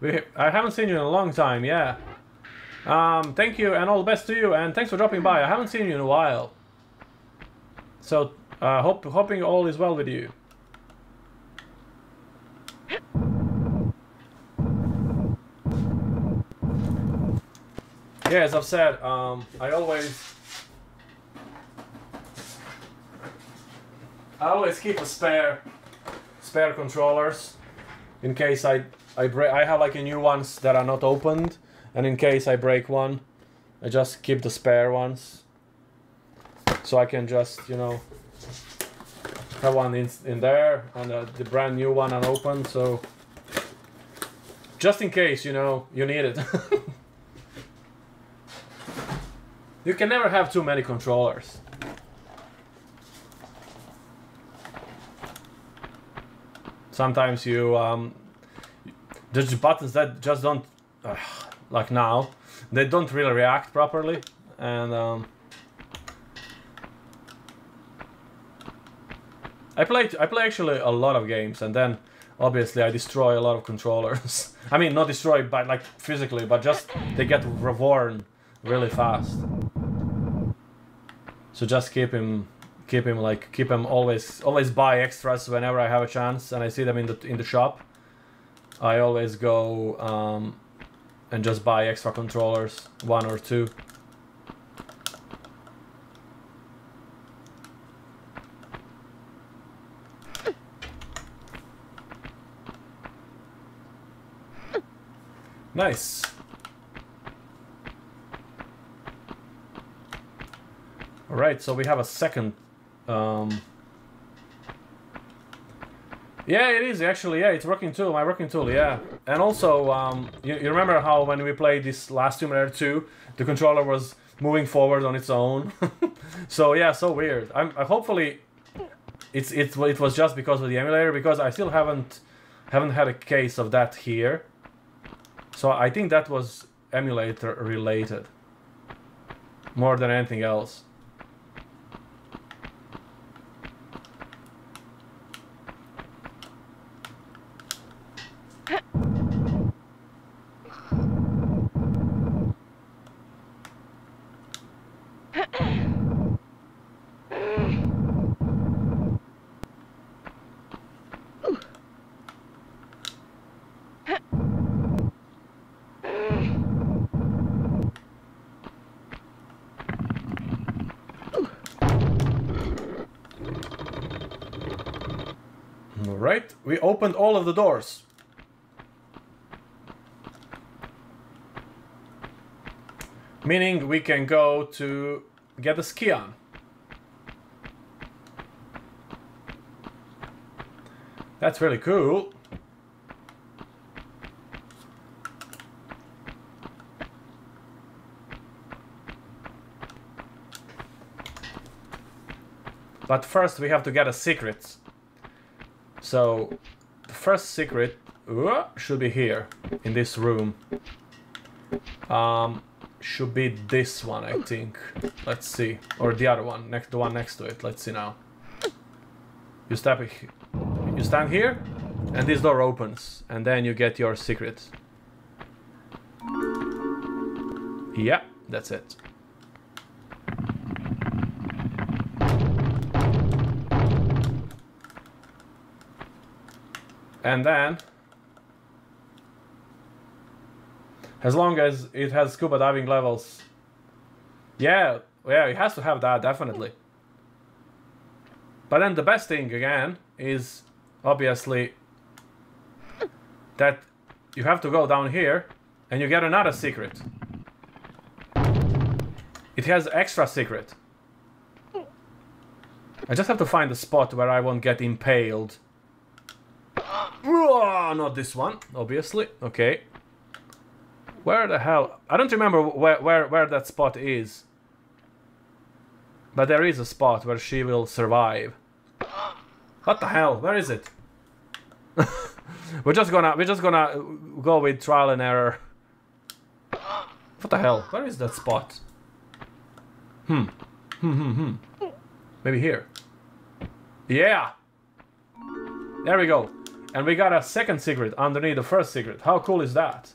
We, I haven't seen you in a long time, yeah. Um, thank you and all the best to you, and thanks for dropping by. I haven't seen you in a while. So, uh, hope, hoping all is well with you. Yeah, as I've said, um, I always... I always keep a spare, spare controllers in case I I break I have like a new ones that are not opened and in case I break one I just keep the spare ones. So I can just you know have one in, in there and uh, the brand new one unopened so just in case you know you need it. You can never have too many controllers sometimes you um, there's buttons that just don't uh, like now they don't really react properly and um, I play. I play actually a lot of games and then obviously I destroy a lot of controllers I mean not destroy but like physically but just they get reborn really fast so just keep him keep him like keep him always always buy extras whenever I have a chance, and I see them in the in the shop. I always go um, and just buy extra controllers, one or two. Nice. Alright, so we have a second... Um... Yeah, it is actually. Yeah, it's working tool. My working tool. Yeah, and also, um, you, you remember how when we played this last Tomb Raider 2, the controller was moving forward on its own. so yeah, so weird. I'm I hopefully it's it's it was just because of the emulator because I still haven't haven't had a case of that here. So I think that was emulator related more than anything else. Alright, we opened all of the doors. Meaning we can go to get a ski on. That's really cool. But first we have to get a secret. So, the first secret uh, should be here, in this room. Um, should be this one, I think. Let's see. Or the other one, next, the one next to it. Let's see now. You step, you stand here, and this door opens, and then you get your secret. Yeah, that's it. And then, as long as it has scuba diving levels, yeah, yeah, it has to have that, definitely. But then the best thing, again, is obviously that you have to go down here and you get another secret. It has extra secret. I just have to find a spot where I won't get impaled. Not this one, obviously. Okay. Where the hell? I don't remember where, where, where that spot is. But there is a spot where she will survive. What the hell? Where is it? we're just gonna we're just gonna go with trial and error. What the hell? Where is that spot? Hmm. Hmm hmm hmm. Maybe here. Yeah. There we go. And we got a second secret underneath the first secret. How cool is that?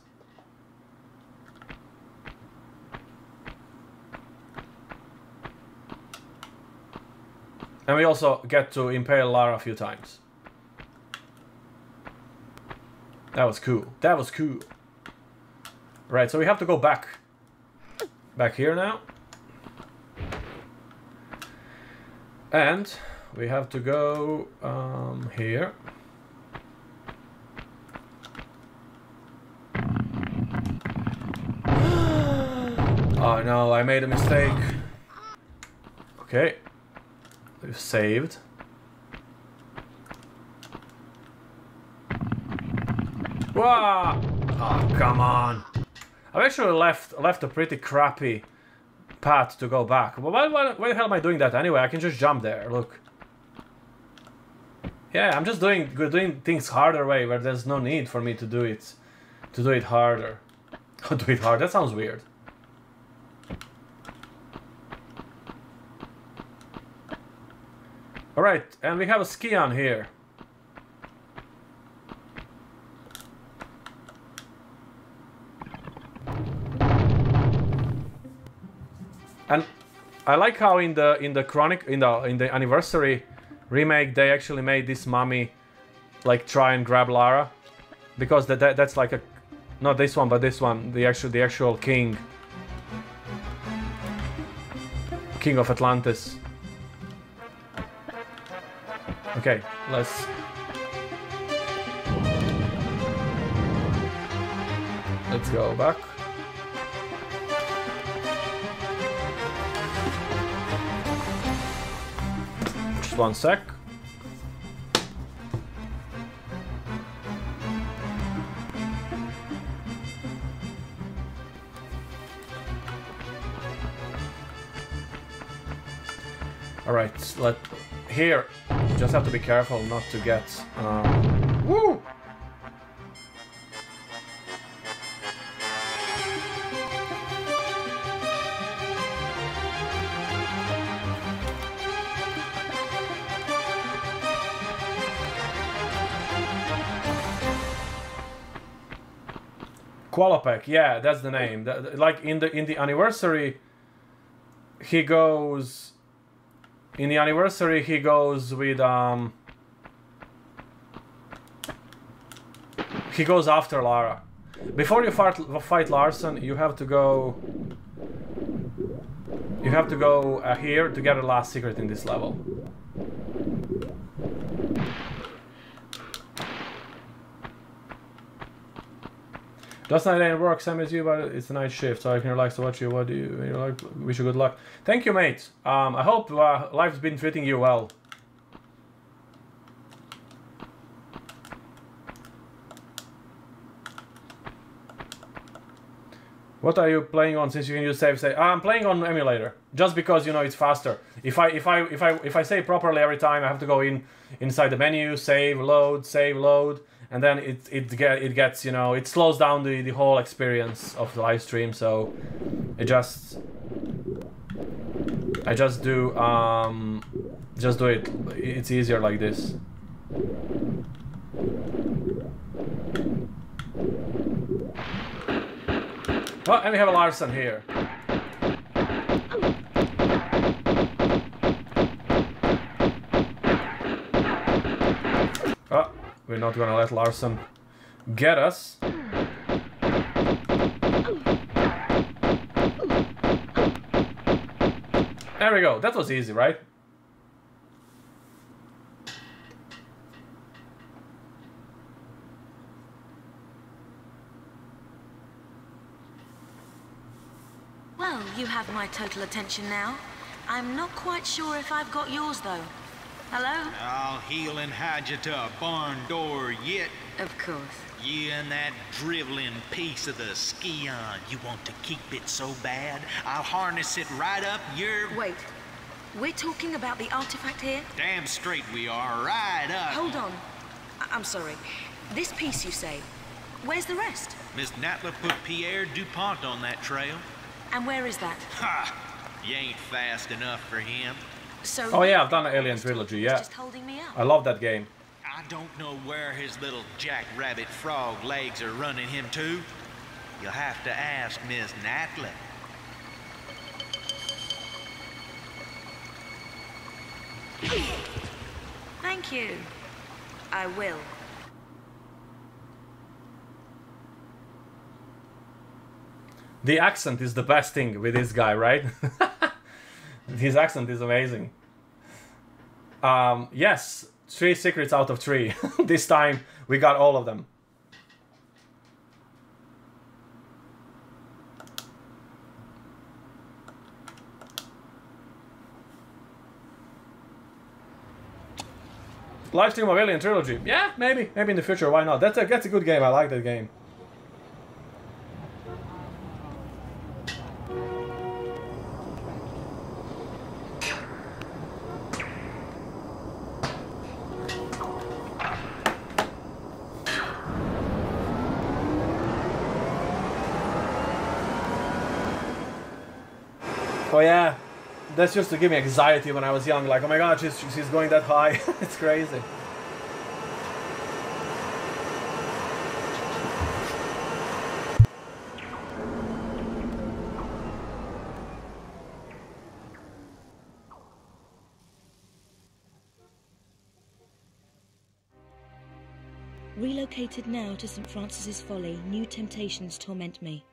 And we also get to impale Lara a few times. That was cool. That was cool. Right, so we have to go back. Back here now. And we have to go um, here. Oh no, I made a mistake. Okay. We've saved. Wow! Oh, come on. I've actually left left a pretty crappy path to go back. why, why, why the hell am I doing that anyway? I can just jump there, look. Yeah, I'm just doing doing things harder way where there's no need for me to do it to do it harder. do it hard, that sounds weird. Alright, and we have a Scion here. And I like how in the in the chronic in the in the anniversary remake they actually made this mummy like try and grab Lara because that, that that's like a not this one but this one the actual the actual king king of Atlantis. Okay, let's let's go back. Just one sec. All right, let here. Just have to be careful not to get. Um, woo! Qualopec, yeah, that's the name. Like in the in the anniversary, he goes. In the anniversary, he goes with um. He goes after Lara. Before you fight fight Larson, you have to go. You have to go uh, here to get a last secret in this level. Does night ain't work, same as you, but it's a night shift, so I can relax to watch you. What do you, you like? Wish you good luck. Thank you, mate. Um, I hope uh, life's been treating you well. What are you playing on since you can use save say? I'm playing on emulator just because you know it's faster. If I if I if I if I say properly every time I have to go in inside the menu, save, load, save, load, and then it it get it gets you know it slows down the the whole experience of the live stream. So it just I just do um just do it. It's easier like this. Oh, and we have a Larson here. We're not gonna let Larson get us. There we go. That was easy, right? Well, you have my total attention now. I'm not quite sure if I've got yours, though. Hello? I'll heel and hide you to a barn door yet. Of course. You and that driveling piece of the Scion. You want to keep it so bad? I'll harness it right up your... Wait. We're talking about the artifact here? Damn straight we are. Right up. Hold on. I- I'm sorry. This piece, you say. Where's the rest? Miss Natla put Pierre DuPont on that trail. And where is that? Ha! You ain't fast enough for him. So. Oh yeah, I've done an Alien trilogy. Yeah, Just holding me up. I love that game. I don't know where his little jackrabbit frog legs are running him to. You'll have to ask Miss Natla. Thank you. I will. The accent is the best thing with this guy, right? His accent is amazing. Um, yes, three secrets out of three. this time we got all of them. Live stream of Alien Trilogy. Yeah, maybe. Maybe in the future. Why not? That's a, that's a good game. I like that game. Oh yeah, that's just to give me anxiety when I was young. Like, oh my god, she's she's going that high. it's crazy. Relocated now to St. Francis's Folly, new temptations torment me.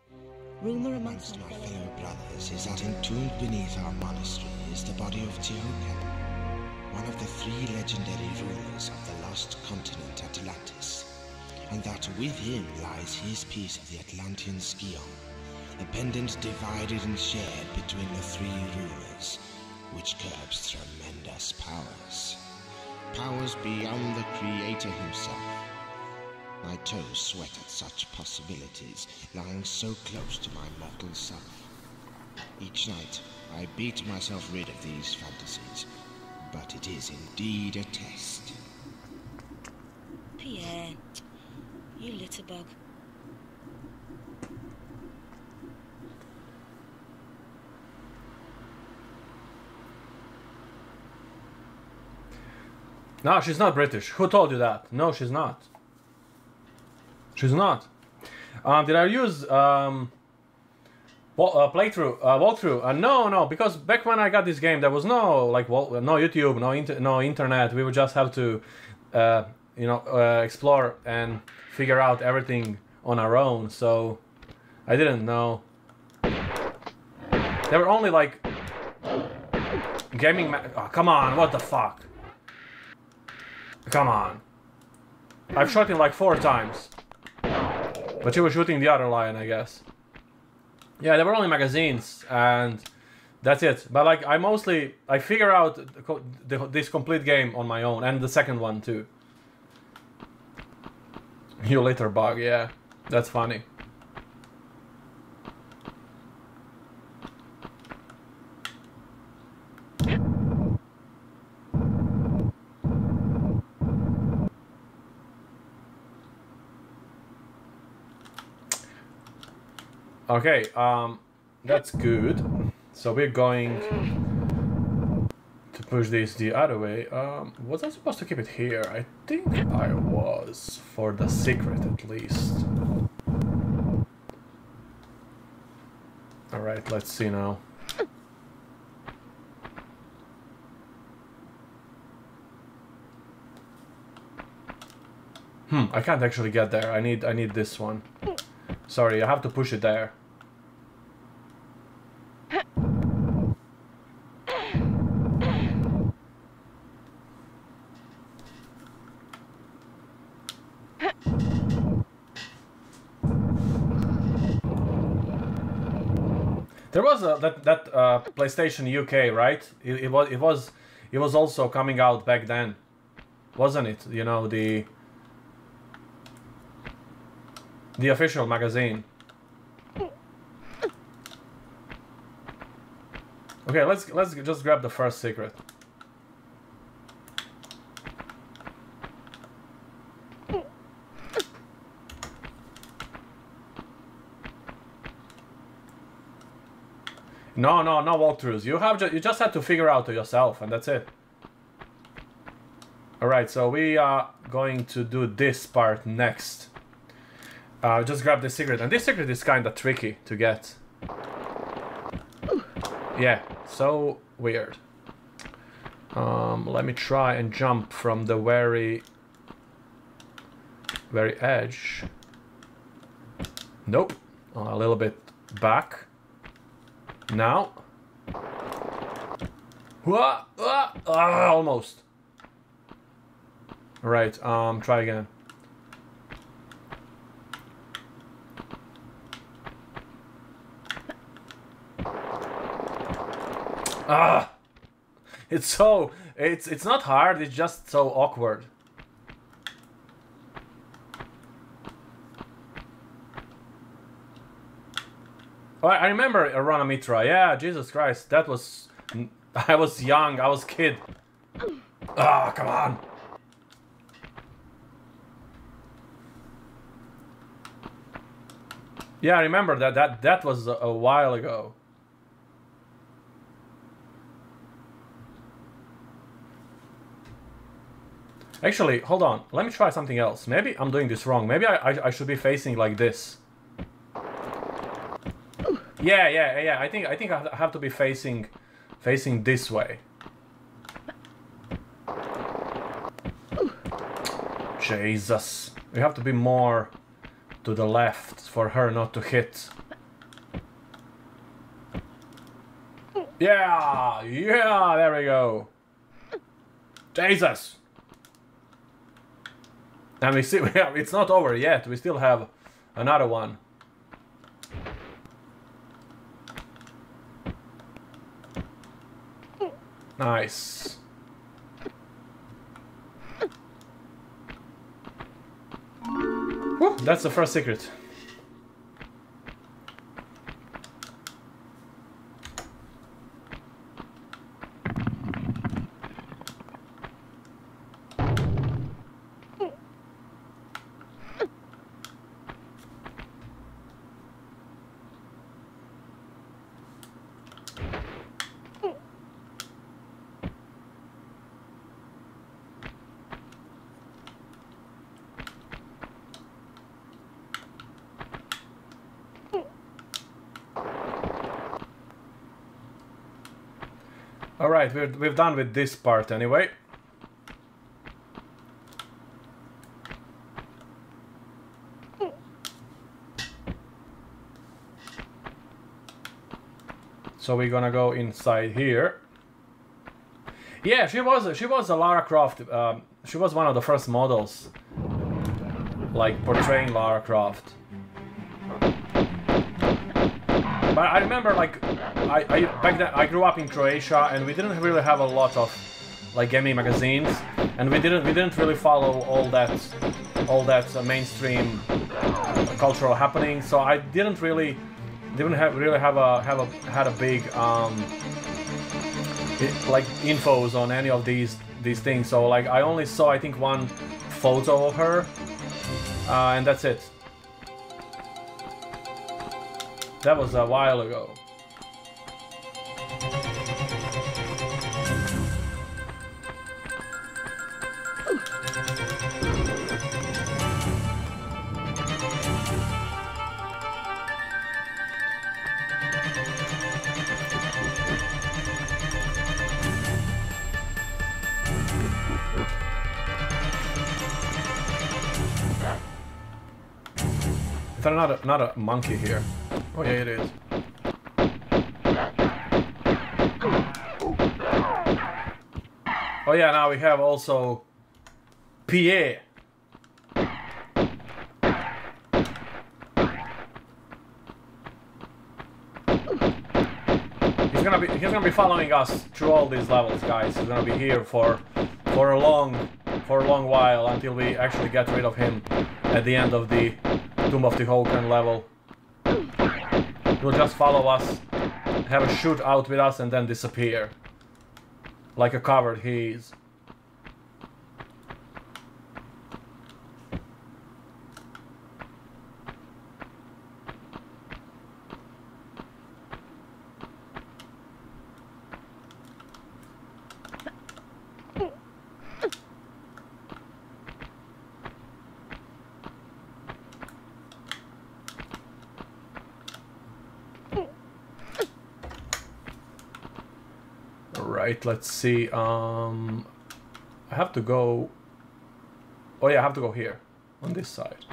Rumour amongst my fellow brothers is that entombed beneath our monastery is the body of Tihocan, one of the three legendary rulers of the lost continent Atlantis, and that with him lies his piece of the Atlantean Scion, a pendant divided and shared between the three rulers, which curbs tremendous powers. Powers beyond the Creator himself. My toes sweat at such possibilities, lying so close to my mortal self. Each night, I beat myself rid of these fantasies, but it is indeed a test. Pierre, you little bug. No, she's not British. Who told you that? No, she's not. She's not. Um, did I use um, uh, playthrough, uh, walkthrough? Uh, no, no, because back when I got this game, there was no like wal- no YouTube, no inter- no internet. We would just have to, uh, you know, uh, explore and figure out everything on our own. So I didn't know. There were only like gaming. Oh, come on, what the fuck? Come on. I've shot him like four times. But she was shooting the other lion, I guess. Yeah, there were only magazines, and that's it. But like, I mostly I figure out the, the, this complete game on my own, and the second one too. You later bug, yeah, that's funny. Okay, um, that's good. So we're going to push this the other way. Um, was I supposed to keep it here? I think I was, for the secret at least. Alright, let's see now. Hmm, I can't actually get there. I need I need this one. Sorry, I have to push it there. There was a, that that uh, PlayStation UK, right? It, it was it was it was also coming out back then, wasn't it? You know the the official magazine. Okay, let's let's just grab the first secret. No, no, no walkthroughs. You have ju- you just have to figure out to yourself, and that's it. All right, so we are going to do this part next. Uh, just grab the secret, and this secret is kind of tricky to get. Yeah, so weird. Um, let me try and jump from the very, very edge. Nope. a little bit back. Now. Wah, ah, ah, almost. Right, um, try again. Ah! It's so it's it's not hard, it's just so awkward. Oh, I remember Rhona Mitra. Yeah, Jesus Christ, that was... I was young, I was kid. Ah, oh, come on! Yeah, I remember that. That that was a, a while ago. Actually, hold on. Let me try something else. Maybe I'm doing this wrong. Maybe I, I, I should be facing like this. Yeah, yeah, yeah. I think I think I have to be facing facing this way. Jesus. We have to be more to the left for her not to hit. Yeah, yeah, there we go. Jesus. And we see, it's not over yet. We still have another one. Nice. Whew, that's the first secret. Alright, we're, we're done with this part anyway. So we're gonna go inside here. Yeah, she was she was a Lara Croft. Um, she was one of the first models, like portraying Lara Croft. But I remember, like, I, I back then I grew up in Croatia, and we didn't really have a lot of like gaming magazines, and we didn't we didn't really follow all that all that uh, mainstream cultural happening. So I didn't really didn't have really have a have a had a big um, like infos on any of these these things. So like I only saw I think one photo of her, uh, and that's it. That was a while ago. Not a, not a monkey here? Oh yeah, it is. Oh yeah, now we have also Pierre. He's gonna be he's gonna be following us through all these levels, guys. He's gonna be here for for a long for a long while until we actually get rid of him at the end of the Tomb of the Teotihuacan level. He'll just follow us, have a shootout with us, and then disappear. Like a coward he is. Let's see. Um, I have to go... Oh yeah, I have to go here, on this side.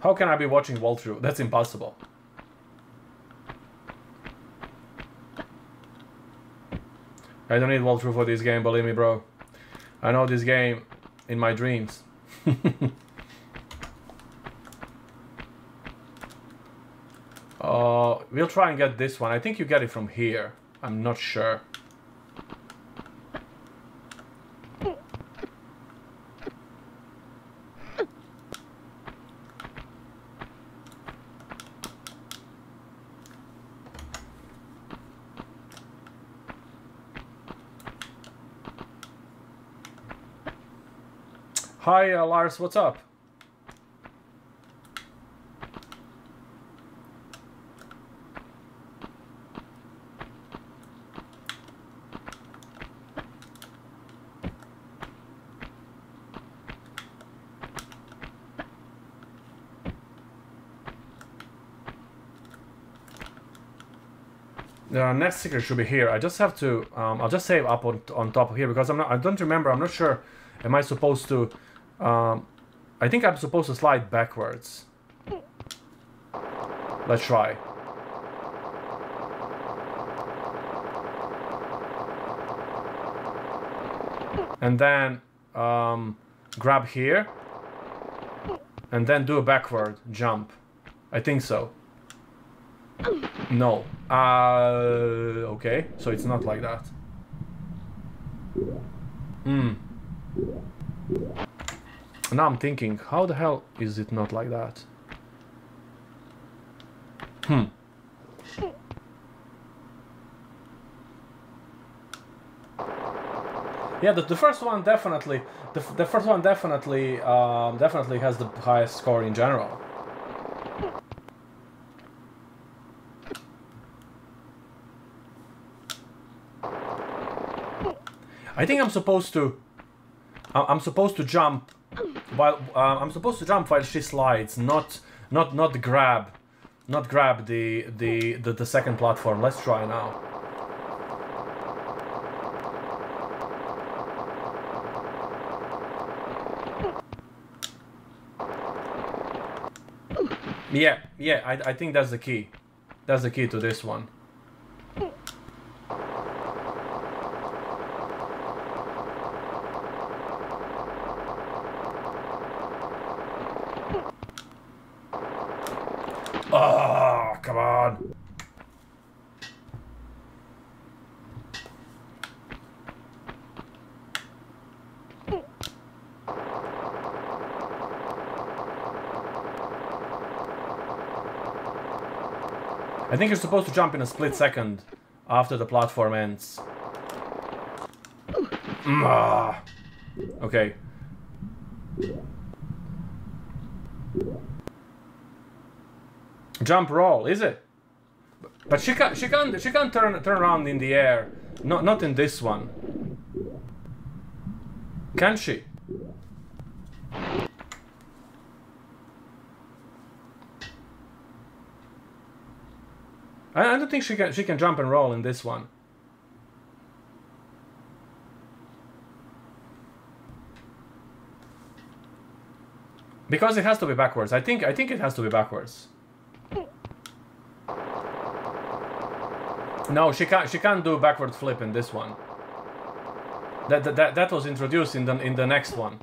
How can I be watching walkthrough? That's impossible. I don't need walkthrough for this game, believe me, bro. I know this game in my dreams. uh, we'll try and get this one. I think you get it from here. I'm not sure. Hi, uh, Lars, what's up? The next sticker should be here. I just have to, um, I'll just save up on, on top of here because I'm not, I don't remember, I'm not sure am I supposed to um, I think I'm supposed to slide backwards. Let's try. And then um, grab here. And then do a backward jump. I think so. No. Uh, okay, so it's not like that. Hmm. Now I'm thinking, how the hell is it not like that? Hmm. Yeah, the, the first one definitely, the, the first one definitely, um, definitely has the highest score in general. I think I'm supposed to, I'm supposed to jump while uh, I'm supposed to jump while she slides, not not not grab, not grab the the the, the second platform. Let's try now. Yeah, yeah, I, I think that's the key. That's the key to this one. Oh, come on. I think you're supposed to jump in a split second after the platform ends. Mm. Okay. Jump roll, is it? But she can't she can't she can't turn turn around in the air. Not not in this one. Can she? I, I don't think she can she can jump and roll in this one. Because it has to be backwards. I think I think it has to be backwards. No, she can't. She can't do backward flip in this one. That that, that was introduced in the in the next one.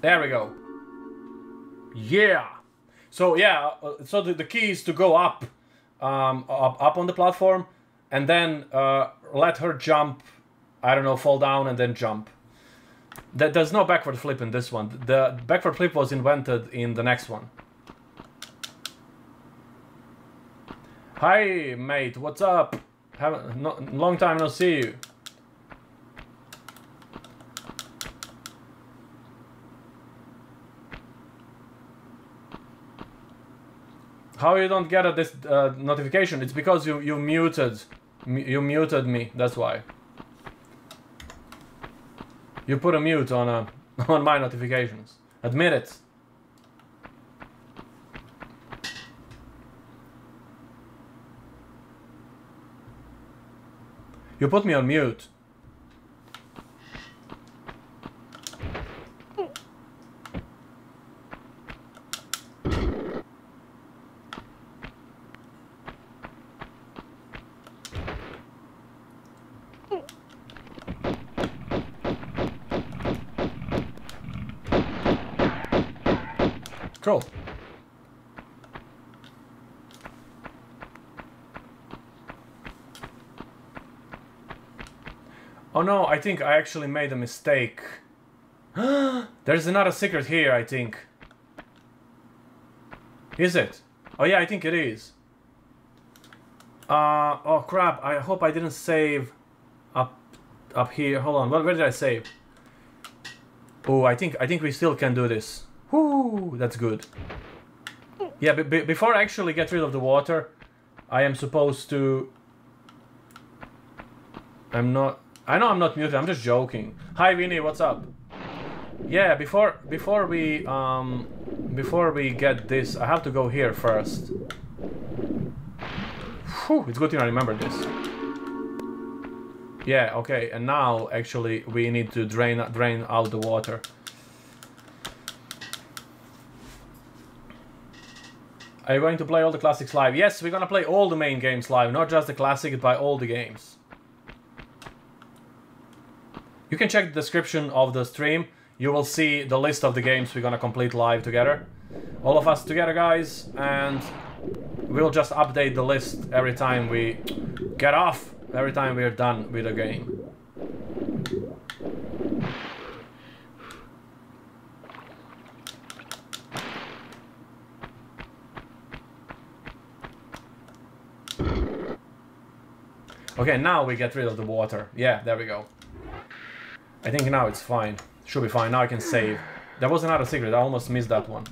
There we go. Yeah. So yeah. uh, So the, the key is to go up, um, up up on the platform, and then uh, let her jump. I don't know, fall down and then jump. That there's no backward flip in this one. The backward flip was invented in the next one. Hi, mate. What's up? Haven't no, long time no see you. How you don't get a this uh, notification? It's because you you muted mu- you muted me. That's why. You put a mute on uh, on my notifications. Admit it. You put me on mute. Cool. Oh no, I think I actually made a mistake. There's another secret here, I think. Is it? Oh yeah, I think it is. Uh, oh crap, I hope I didn't save up up here. Hold on, where, where did I save? Oh, I think I think we still can do this. Whoo, that's good. Yeah, be be before I actually get rid of the water, I am supposed to... I'm not... I know I'm not muted, I'm just joking. Hi Vinny, what's up? Yeah, before before we um before we get this, I have to go here first. Whew, it's good thing I remember this. Yeah, okay, and now actually we need to drain drain out the water. Are you going to play all the classics live? Yes, we're gonna play all the main games live, not just the classics, but all the games. You can check the description of the stream. You will see the list of the games we're gonna complete live together. All of us together, guys, and we'll just update the list every time we get off, every time we're done with a game. Okay, now we get rid of the water. Yeah, there we go. I think now it's fine. Should be fine. Now I can save. There was another secret. I almost missed that one.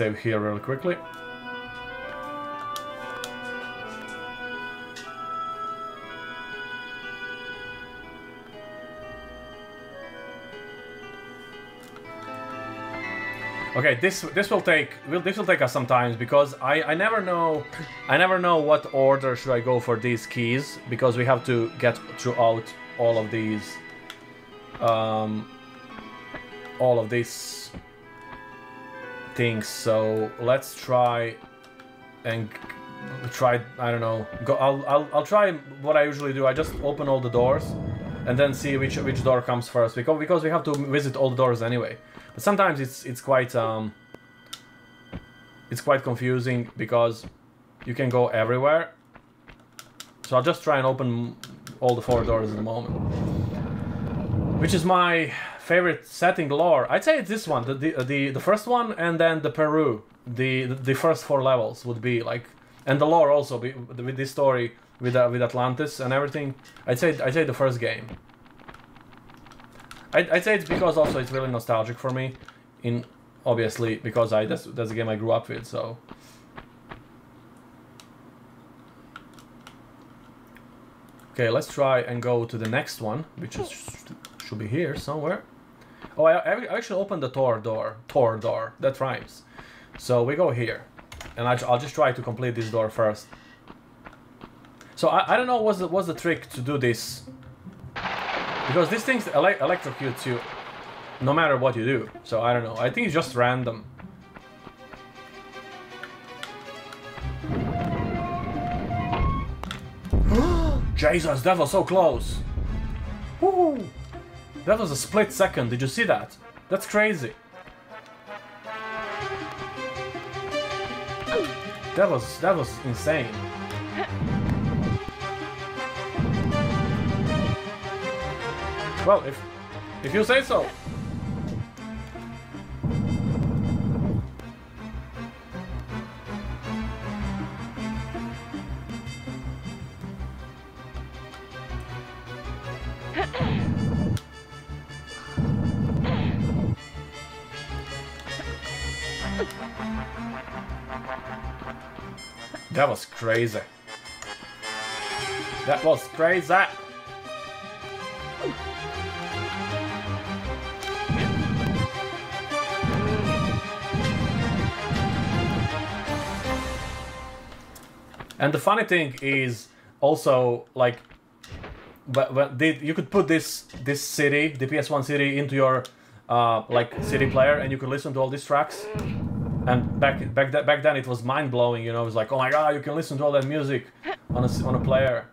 Save here really quickly. Okay, this this will take will this will take us some time because I I never know I never know what order should I go for these keys because we have to get throughout all of these um all of these things. So let's try and try. I don't know. Go. I'll I'll I'll try what I usually do. I just open all the doors and then see which which door comes first because because we have to visit all the doors anyway. But sometimes it's it's quite um it's quite confusing because you can go everywhere. So I'll just try and open all the four doors at the moment. Which is my favorite setting lore. I'd say it's this one, the the the, the first one and then the Peru. The, the first four levels would be like and the lore also be, with this story with uh, with Atlantis and everything. I'd say I'd say the first game. I'd, I'd say it's because also it's really nostalgic for me, in obviously because I that's that's the game I grew up with. So. Okay, let's try and go to the next one, which is should be here somewhere. Oh, I, I actually opened the Thor door. Thor door. That rhymes. So we go here, and I, I'll just try to complete this door first. So I, I don't know what's the, what's the trick to do this. Because these things ele electrocute you no matter what you do. So I don't know. I think it's just random. Jesus, that was so close. Woo! That was a split second. Did you see that? That's crazy. That was that was insane. Well, if if you say so. That was crazy. That was crazy. And the funny thing is also like, but, but you could put this this CD, the PS1 CD, into your uh, like CD player, and you could listen to all these tracks. And back back back then it was mind blowing. You know, it was like, oh my god, you can listen to all that music on a on a player.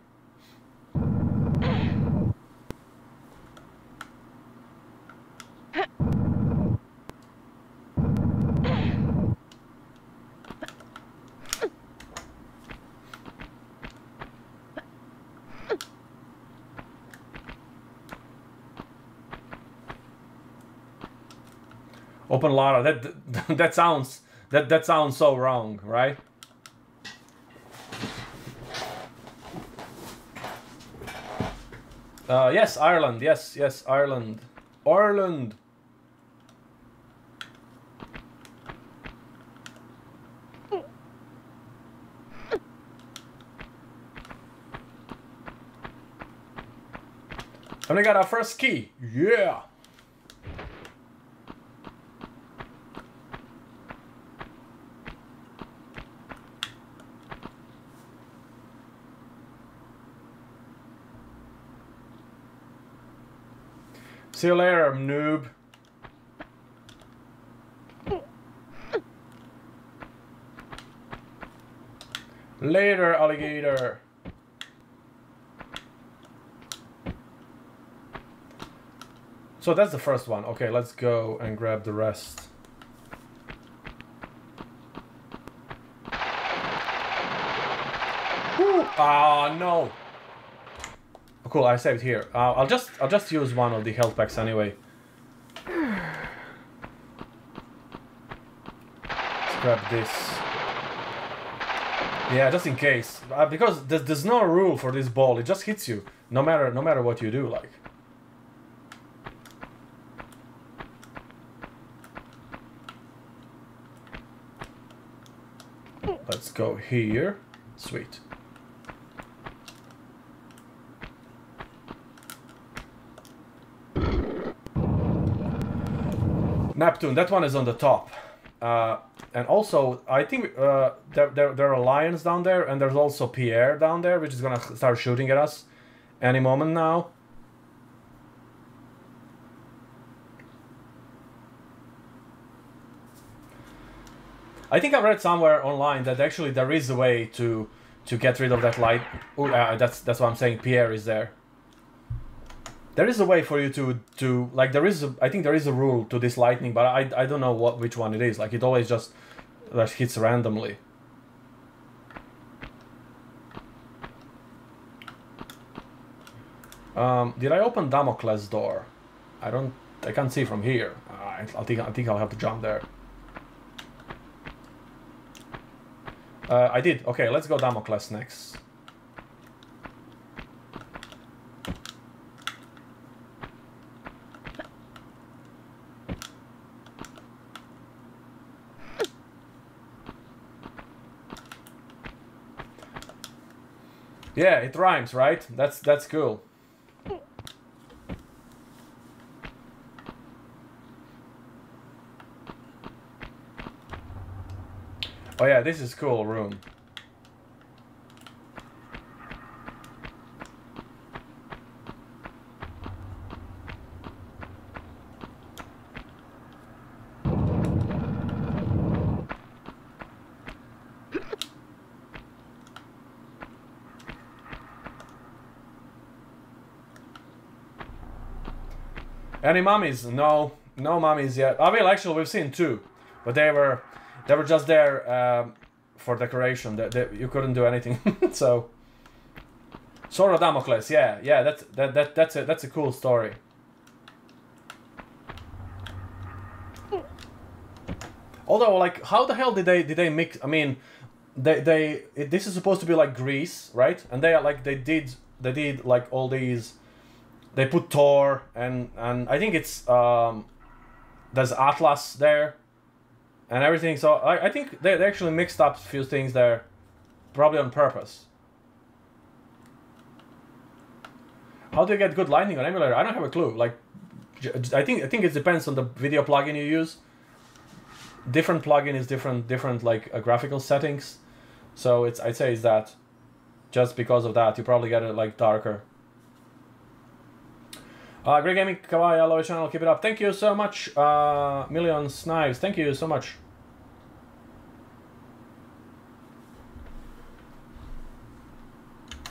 Open Lara. That that sounds That that sounds so wrong, right? Uh, yes, Ireland. Yes, yes, Ireland. Ireland. And we got our first key. Yeah. See you later, noob. Later, alligator. So that's the first one. Okay, let's go and grab the rest. Ah, no. Oh, cool, I saved here. Uh, I'll just I'll just use one of the health packs anyway. Let's grab this. Yeah, just in case, uh, because there's, there's no rule for this ball. It just hits you, no matter no matter what you do. Like. Let's go here. Sweet. Neptune, that one is on the top. Uh, and also, I think uh, there, there, there are lions down there, and there's also Pierre down there, which is gonna start shooting at us any moment now. I think I read somewhere online that actually there is a way to to get rid of that light. Ooh, uh, that's that's what I'm saying. Pierre is there. There is a way for you to to like there is a, I think there is a rule to this lightning, but I I don't know what which one it is. Like it always just like hits randomly. Um, did I open Damocles door? I don't. I can't see from here. I, I think I think I'll have to jump there. Uh, I did. Okay, let's go Damocles next. Yeah, it rhymes, right? That's that's cool. Oh yeah, this is cool room. Any mummies? No, no mummies yet. I mean, actually, we've seen two, but they were they were just there um, for decoration. That they, you couldn't do anything. so, Sword of Damocles. Yeah, yeah. That's that that that's a that's a cool story. Although, like, how the hell did they did they mix? I mean, they they it, this is supposed to be like Greece, right? And they are like they did they did like all these. They put Thor and and I think it's um, there's Atlas there and everything. So I, I think they, they actually mixed up a few things there, probably on purpose. How do you get good lighting on emulator? I don't have a clue. Like, I think I think it depends on the video plugin you use. Different plugin is different different like uh, graphical settings, so it's I'd say is that. Just because of that, you probably get it like darker. Uh, great gaming, Kawaii, your channel, keep it up. Thank you so much, uh, Millions Knives, thank you so much.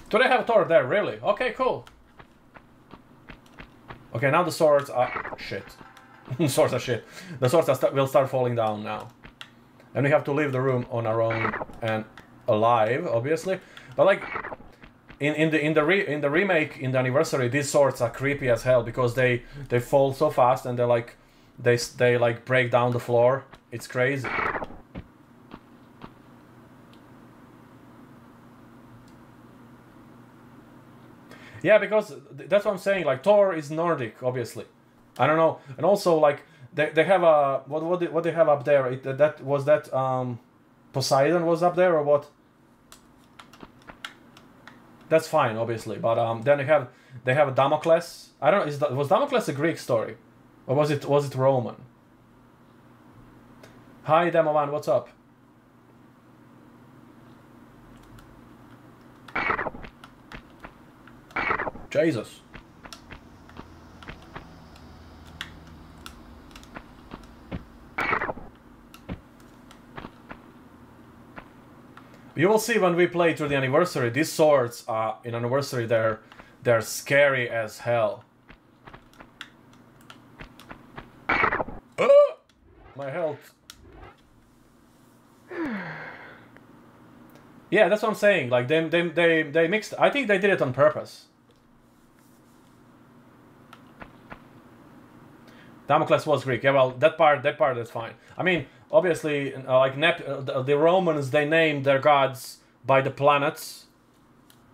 Do they have a Thor there, really? Okay, cool. Okay, now the swords are... shit. swords are shit. The swords st will start falling down now. And we have to leave the room on our own and alive, obviously. But like, in in the in the re, in the remake in the anniversary, these swords are creepy as hell because they they fall so fast and they're like they they like break down the floor. It's crazy. Yeah, because that's what I'm saying. Like Thor is Nordic, obviously. I don't know, and also like they, they have a what what they, what they have up there. It, that was that um Poseidon was up there or what? That's fine, obviously, but um, then they have they have a Damocles. I don't know. Is that, was Damocles a Greek story, or was it was it Roman? Hi, Demoman, what's up? Jesus. You will see when we play through the anniversary. These swords, uh, in anniversary, they're they're scary as hell. Ah! My health. Yeah, that's what I'm saying. Like they they they they mixed. I think they did it on purpose. Damocles was Greek. Yeah, well, that part that part is fine. I mean, obviously, uh, like Nep- uh, the, Romans, they named their gods by the planets,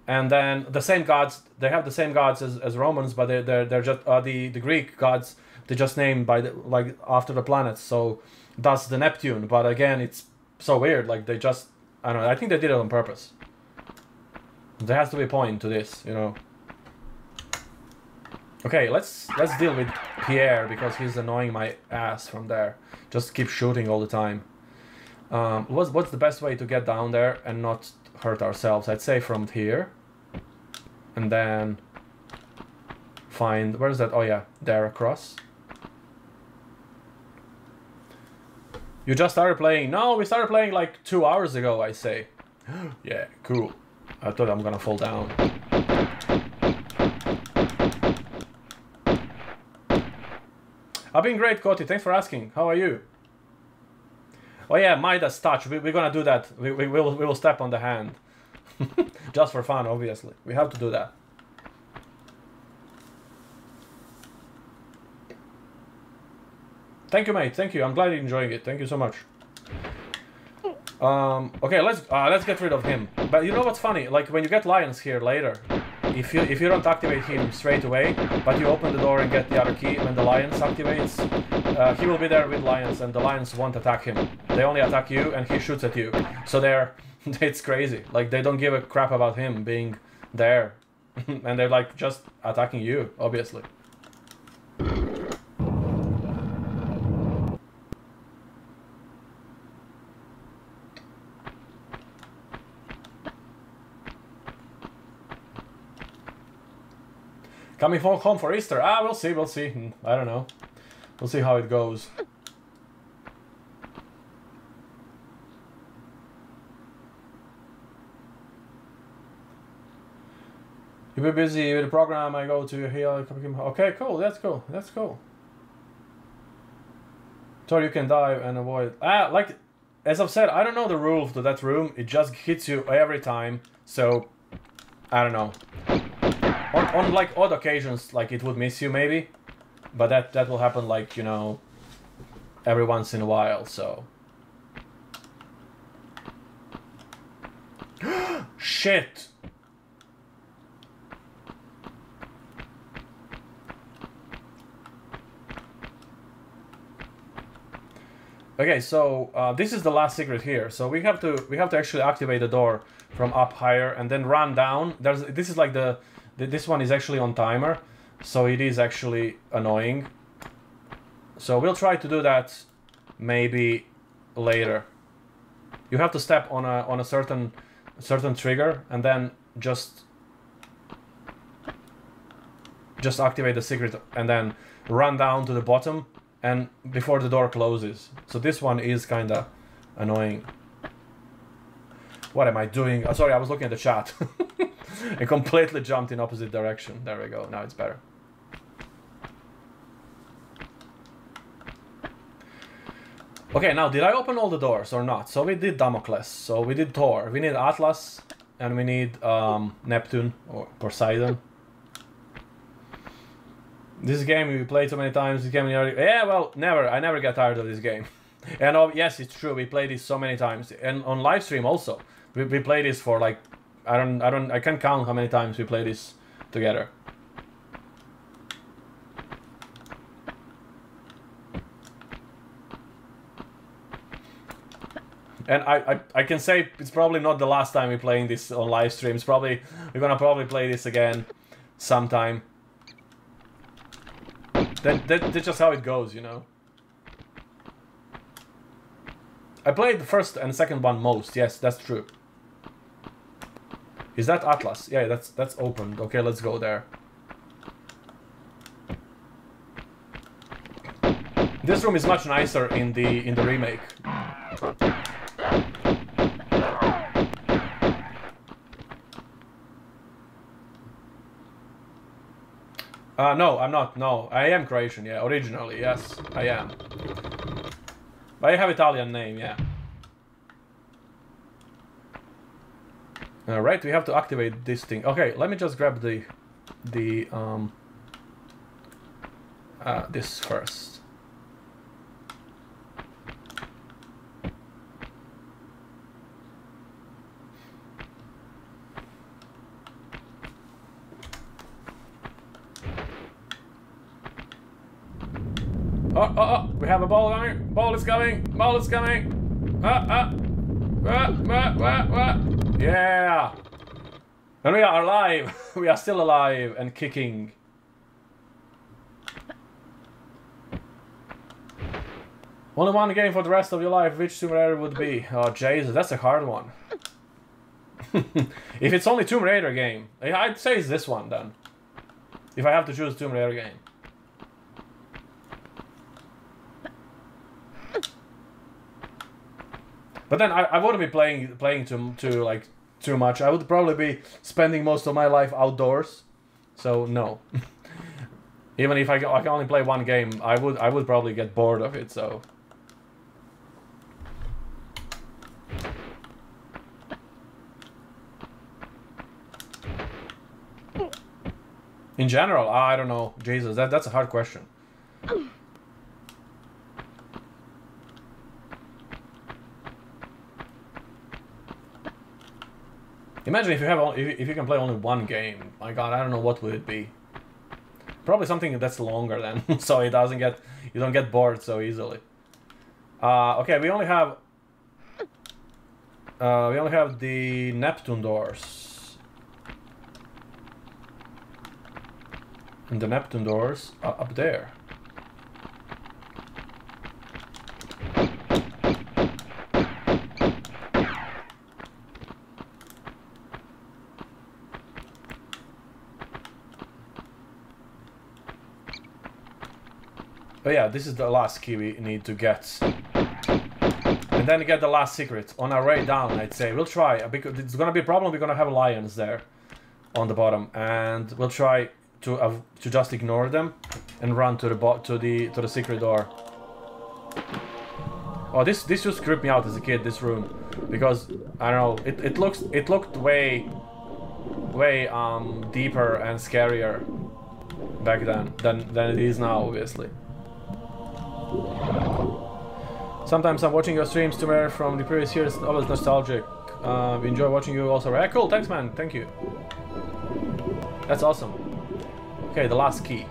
and then the same gods. They have the same gods as, as Romans, but they they're, they're just uh, the the Greek gods. They just named by the like after the planets. So that's the Neptune. But again, it's so weird. Like they just I don't know. I think they did it on purpose. There has to be a point to this, you know. Okay, let's let's deal with Pierre because he's annoying my ass from there. Just keep shooting all the time. Um, what's what's the best way to get down there and not hurt ourselves? I'd say from here, and then find where's that? Oh yeah, there across. You just started playing? No, we started playing like two hours ago, I say. yeah, cool. I thought I'm gonna fall down. I've been great, Cody. Thanks for asking. How are you? Oh yeah, Midas touch. We, we're gonna do that. We, we, will, we will step on the hand. Just for fun, obviously. We have to do that. Thank you, mate. Thank you. I'm glad you're enjoying it. Thank you so much. Um, okay, let's uh, let's get rid of him. But you know what's funny? Like when you get lions here later, if you if you don't activate him straight away, but you open the door and get the other key when the lions activates, uh, he will be there with lions, and the lions won't attack him. They only attack you, and he shoots at you. So they're it's crazy. Like they don't give a crap about him being there, and they're like just attacking you, obviously. Coming from home for Easter? Ah, we'll see, we'll see. Hmm, I don't know. We'll see how it goes. You'll be busy with the program. I go to here. Okay, cool. That's cool. That's cool. So you can dive and avoid. Ah, like as I've said, I don't know the rule to that room. It just hits you every time. So I don't know. On, on like odd occasions, like it would miss you maybe, but that that will happen like you know every once in a while. So shit. Okay, so uh, this is the last secret here. So we have to we have to actually activate the door from up higher and then run down. There's this is like the this one is actually on timer, so it is actually annoying. So we'll try to do that maybe later. You have to step on a on a certain certain trigger and then just just activate the secret and then run down to the bottom and before the door closes. So this one is kind of annoying. What am I doing? Oh, sorry, I was looking at the chat. it completely jumped in opposite direction. There we go. Now it's better. Okay, now did I open all the doors or not? So we did Damocles, so we did Thor, we need Atlas, and we need um, Neptune or Poseidon. This game we played so many times. This game, yeah, well, never. I never get tired of this game. And oh, yes, it's true. We played this so many times, and on live stream also. We, we played this for like I don't I don't I can't count how many times we play this together. And I, I, I can say it's probably not the last time we're playing this on live streams. Probably we're gonna probably play this again sometime. That, that that's just how it goes, you know. I played the first and second one most. Yes, that's true. Is that Atlas? Yeah, that's that's opened. Okay, let's go there. This room is much nicer in the in the remake. Uh, no, I'm not. No, I am Croatian. Yeah, originally, yes, I am. But I have Italian name. Yeah. All right, we have to activate this thing. Okay, let me just grab the the um uh, this first. Oh, oh, oh, we have a ball coming. Ball is coming. Ball is coming. Ah, ah. Ah, ah, ah, ah. Yeah. And we are alive. we are still alive and kicking. Only one game for the rest of your life. Which Tomb Raider would be? Oh, Jesus, that's a hard one. if it's only Tomb Raider game, eh, I'd say it's this one then. If I have to choose Tomb Raider game. But then I, I wouldn't be playing playing too too like too much. I would probably be spending most of my life outdoors. So no. Even if I, I can only play one game, I would I would probably get bored of it. So. In general, I don't know. Jesus, that that's a hard question. Imagine if you have if you can play only one game. My God, I don't know what would it be. Probably something that's longer then, so it doesn't get you don't get bored so easily. Uh, okay, we only have uh, we only have the Neptune doors, and the Neptune doors are up there. Yeah, this is the last key we need to get. And then get the last secret. On our way down, I'd say. We'll try. Uh, because it's gonna be a problem, we're gonna have lions there. On the bottom. And we'll try to uh, to just ignore them. And run to the to the to the secret door. Oh, this this just creeped me out as a kid, this room. Because, I don't know, it, it looks it looked way way um deeper and scarier back then than, than it is now, obviously. Sometimes I'm watching your streams to from the previous years, always nostalgic. Uh, enjoy watching you also. Yeah, cool, thanks man, thank you. That's awesome. Okay, the last key.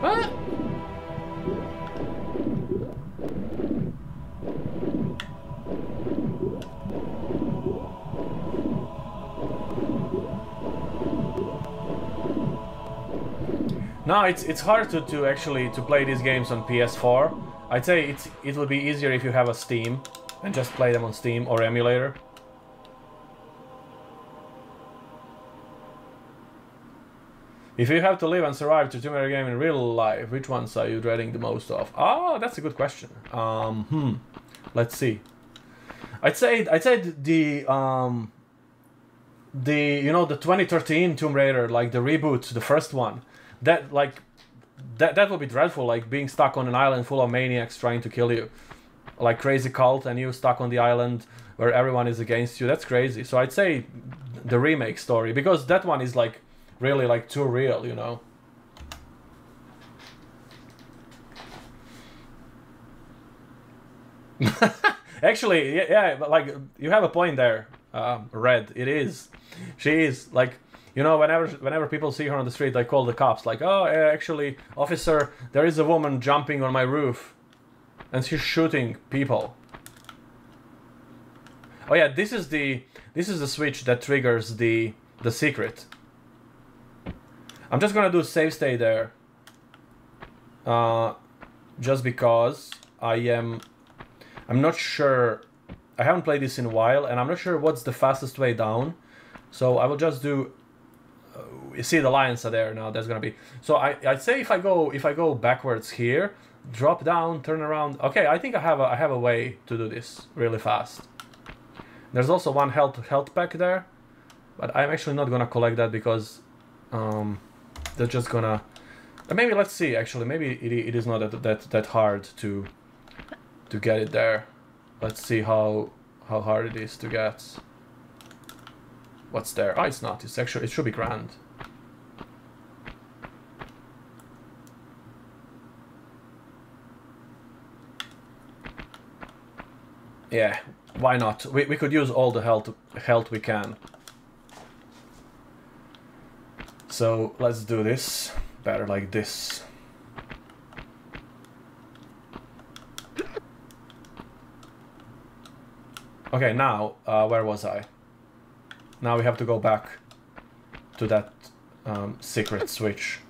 What? No, it's it's hard to, to actually to play these games on PS4. I'd say it's it would be easier if you have a Steam and just play them on Steam or emulator. If you have to live and survive to Tomb Raider game in real life, which ones are you dreading the most of? Oh, that's a good question. Um, hmm. Let's see. I'd say I'd say the um the you know the 2013 Tomb Raider, like the reboot, the first one that like that that would be dreadful like being stuck on an island full of maniacs trying to kill you like crazy cult and you stuck on the island where everyone is against you that's crazy so i'd say the remake story because that one is like really like too real you know actually yeah, yeah but like you have a point there uh, red. It is. She is like you know whenever whenever people see her on the street, they call the cops like, oh, uh, actually, officer, there is a woman jumping on my roof, and she's shooting people. Oh yeah, this is the this is the switch that triggers the the secret. I'm just gonna do save stay there. Uh, just because I am I'm not sure I haven't played this in a while and I'm not sure what's the fastest way down. So I will just do you see the lions are there now there's gonna be so I, I'd say if I go if I go backwards here drop down turn around okay I think I have a, I have a way to do this really fast. There's also one health health pack there but I'm actually not gonna collect that because um, they're just gonna maybe let's see actually maybe it, it is not that, that that hard to to get it there. Let's see how how hard it is to get. What's there? Oh it's not. It's actually it should be grand yeah why not we, we could use all the health health we can so let's do this better like this. Okay, now, uh, where was I? Now we have to go back to that um, secret switch.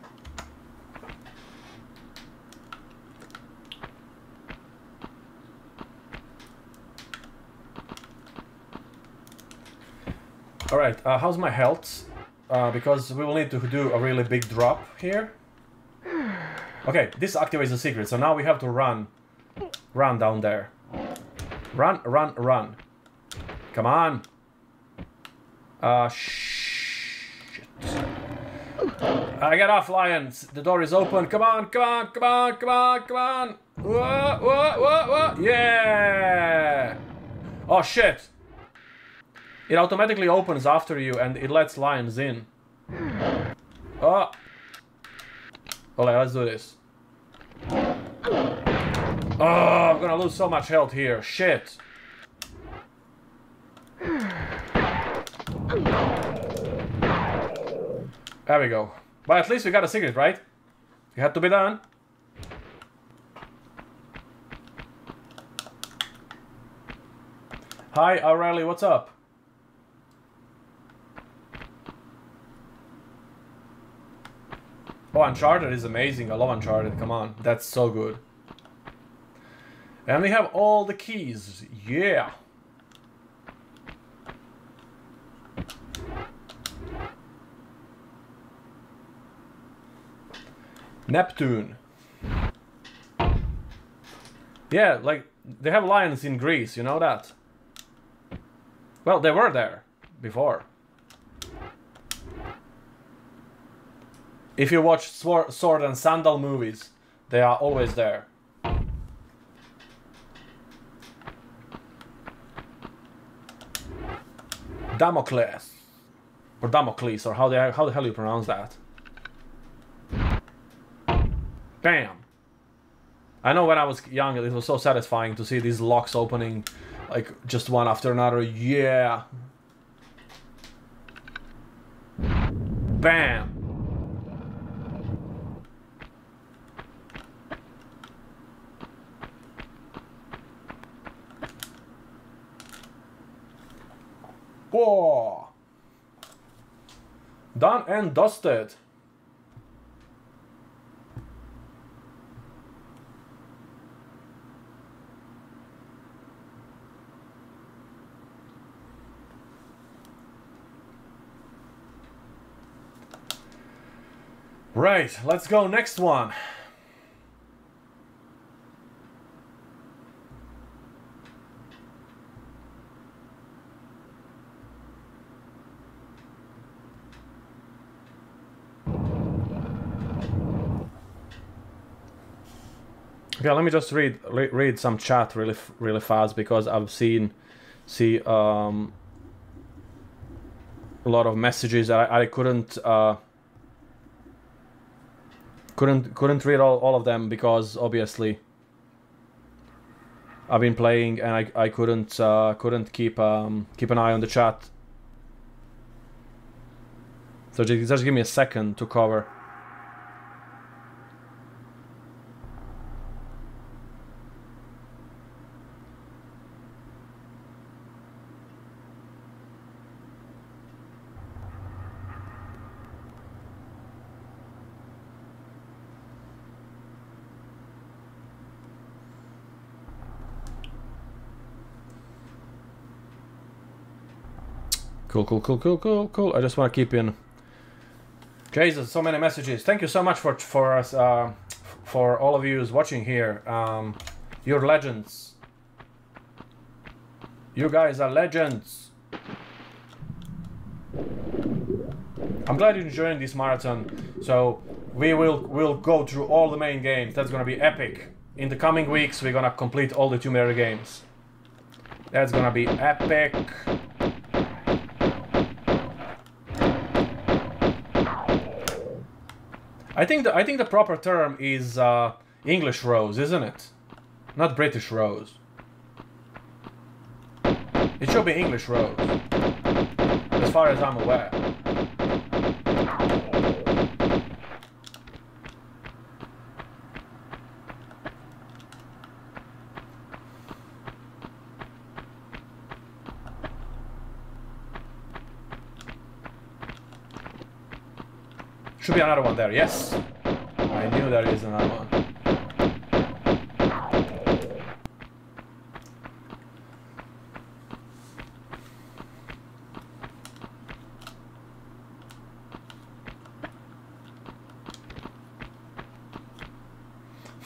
Alright, uh, how's my health? Uh, because we will need to do a really big drop here. Okay, this activates the secret, so now we have to run. Run down there. Run, run, run. Come on. Uh, shit. I get off, lions. The door is open. Come on, come on, come on, come on, come on. Whoa, whoa, whoa, whoa. Yeah. Oh, shit. It automatically opens after you and it lets lions in. Ah. Oh! Okay, let's do this. Oh, I'm gonna lose so much health here. Shit. There we go. But at least we got a secret, right? It had to be done. Hi, O'Reilly, what's up? Oh, Uncharted is amazing. I love Uncharted. Come on. That's so good. And we have all the keys. Yeah. Neptune. Yeah, like, they have lions in Greece, you know that? Well, they were there before. If you watch sword and sandal movies, they are always there. Damocles. Or Damocles, or how the, how the hell you pronounce that? Bam! I know when I was young, it was so satisfying to see these locks opening, like, just one after another. Yeah! Bam! Whoa! Done and dusted. Right, let's go next one. Okay, let me just read read some chat really really fast because I've seen see um, a lot of messages that I, I couldn't uh, couldn't couldn't read all, all of them because obviously I've been playing and I, I couldn't uh, couldn't keep um, keep an eye on the chat. So just, just give me a second to cover. Cool, cool, cool, cool, cool, cool. I just want to keep in. Jesus, so many messages. Thank you so much for for us, uh, for all of you watching here. Um, you're legends. You guys are legends. I'm glad you're enjoying this marathon. So we will will go through all the main games. That's gonna be epic. In the coming weeks, we're gonna complete all the Tomb Raider games. That's gonna be epic. I think the I think the proper term is uh, English rose, isn't it? Not British rose. It should be English rose, as far as I'm aware. Should be another one there, yes. I knew there is another one.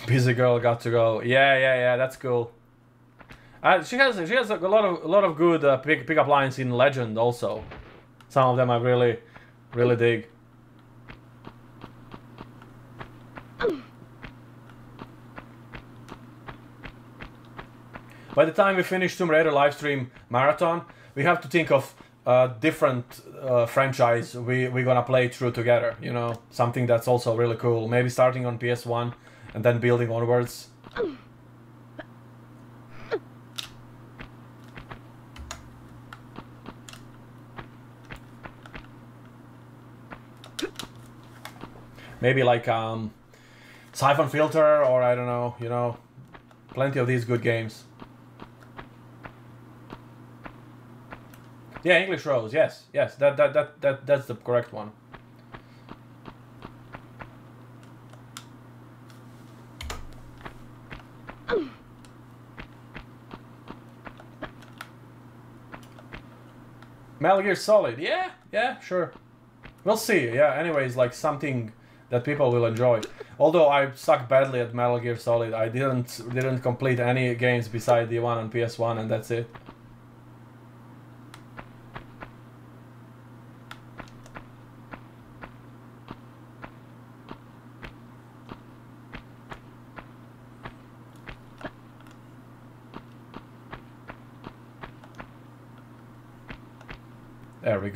Busy girl got to go. Yeah, yeah, yeah. That's cool. Uh, she has she has a lot of a lot of good uh, pick pickup lines in Legend also. Some of them I really really dig. By the time we finish Tomb Raider livestream marathon, we have to think of a different uh, franchise we, we're gonna play through together, you know? Something that's also really cool. Maybe starting on PS1 and then building onwards. Maybe like um, Siphon Filter or I don't know, you know, plenty of these good games. Yeah, English Rose. Yes, yes. That that that that that's the correct one. Metal Gear Solid. Yeah, yeah, sure. We'll see. Yeah. Anyways, like something that people will enjoy. Although I suck badly at Metal Gear Solid, I didn't didn't complete any games beside the one on PS1, and that's it.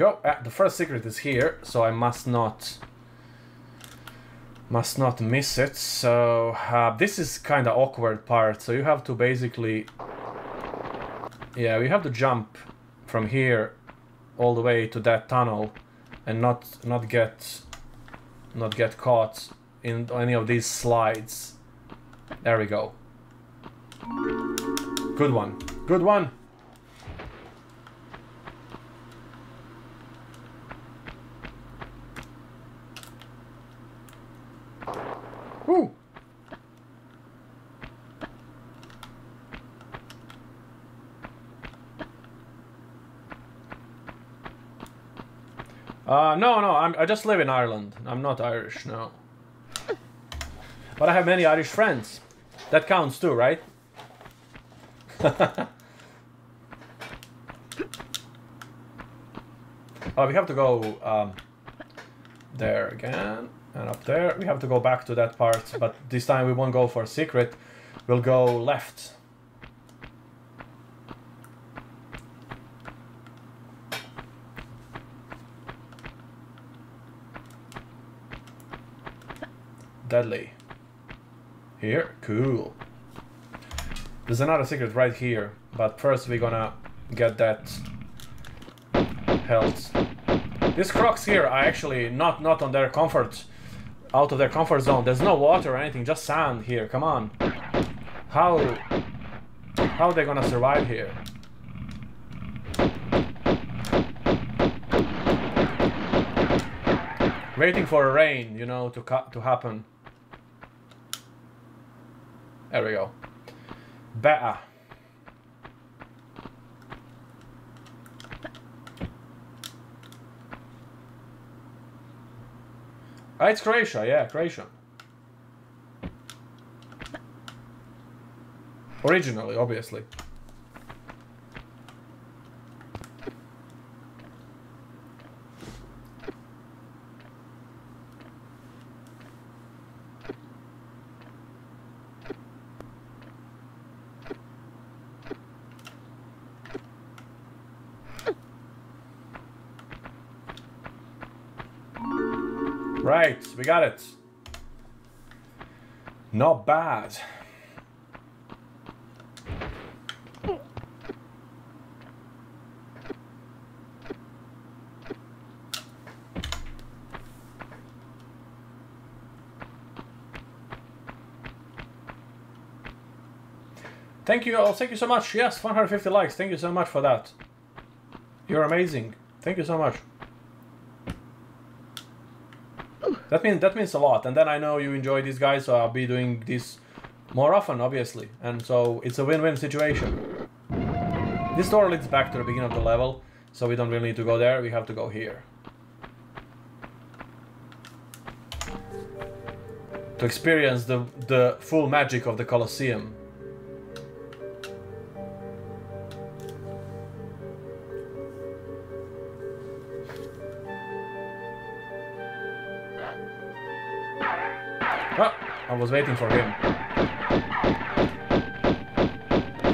Go. Ah, the first secret is here, so I must not must not miss it. So uh, this is kind of awkward part. So you have to basically, yeah, we have to jump from here all the way to that tunnel, and not not get not get caught in any of these slides. There we go. Good one. Good one. Woo! Uh, no, no, I'm, I just live in Ireland. I'm not Irish, no. But I have many Irish friends. That counts too, right? oh, we have to go um, there again. And up there, we have to go back to that part, but this time we won't go for secret. We'll go left. Deadly. Here, cool. There's another secret right here, but first we're gonna get that health. These crocs here are actually not not on their comfort, out of their comfort zone. There's no water or anything, just sand here. Come on, how how are they gonna survive here? Waiting for a rain, you know, to to happen. There we go. Better. Ah, it's Croatia, yeah, Croatia. Originally, obviously. Right, we got it. Not bad. Thank you all. Thank you so much. Yes, 150 likes. Thank you so much for that. You're amazing. Thank you so much. That means that means a lot. And then I know you enjoy these guys, so I'll be doing this more often, obviously. And so it's a win-win situation. This door leads back to the beginning of the level, so we don't really need to go there. We have to go here. To experience the the full magic of the Colosseum. Was waiting for him.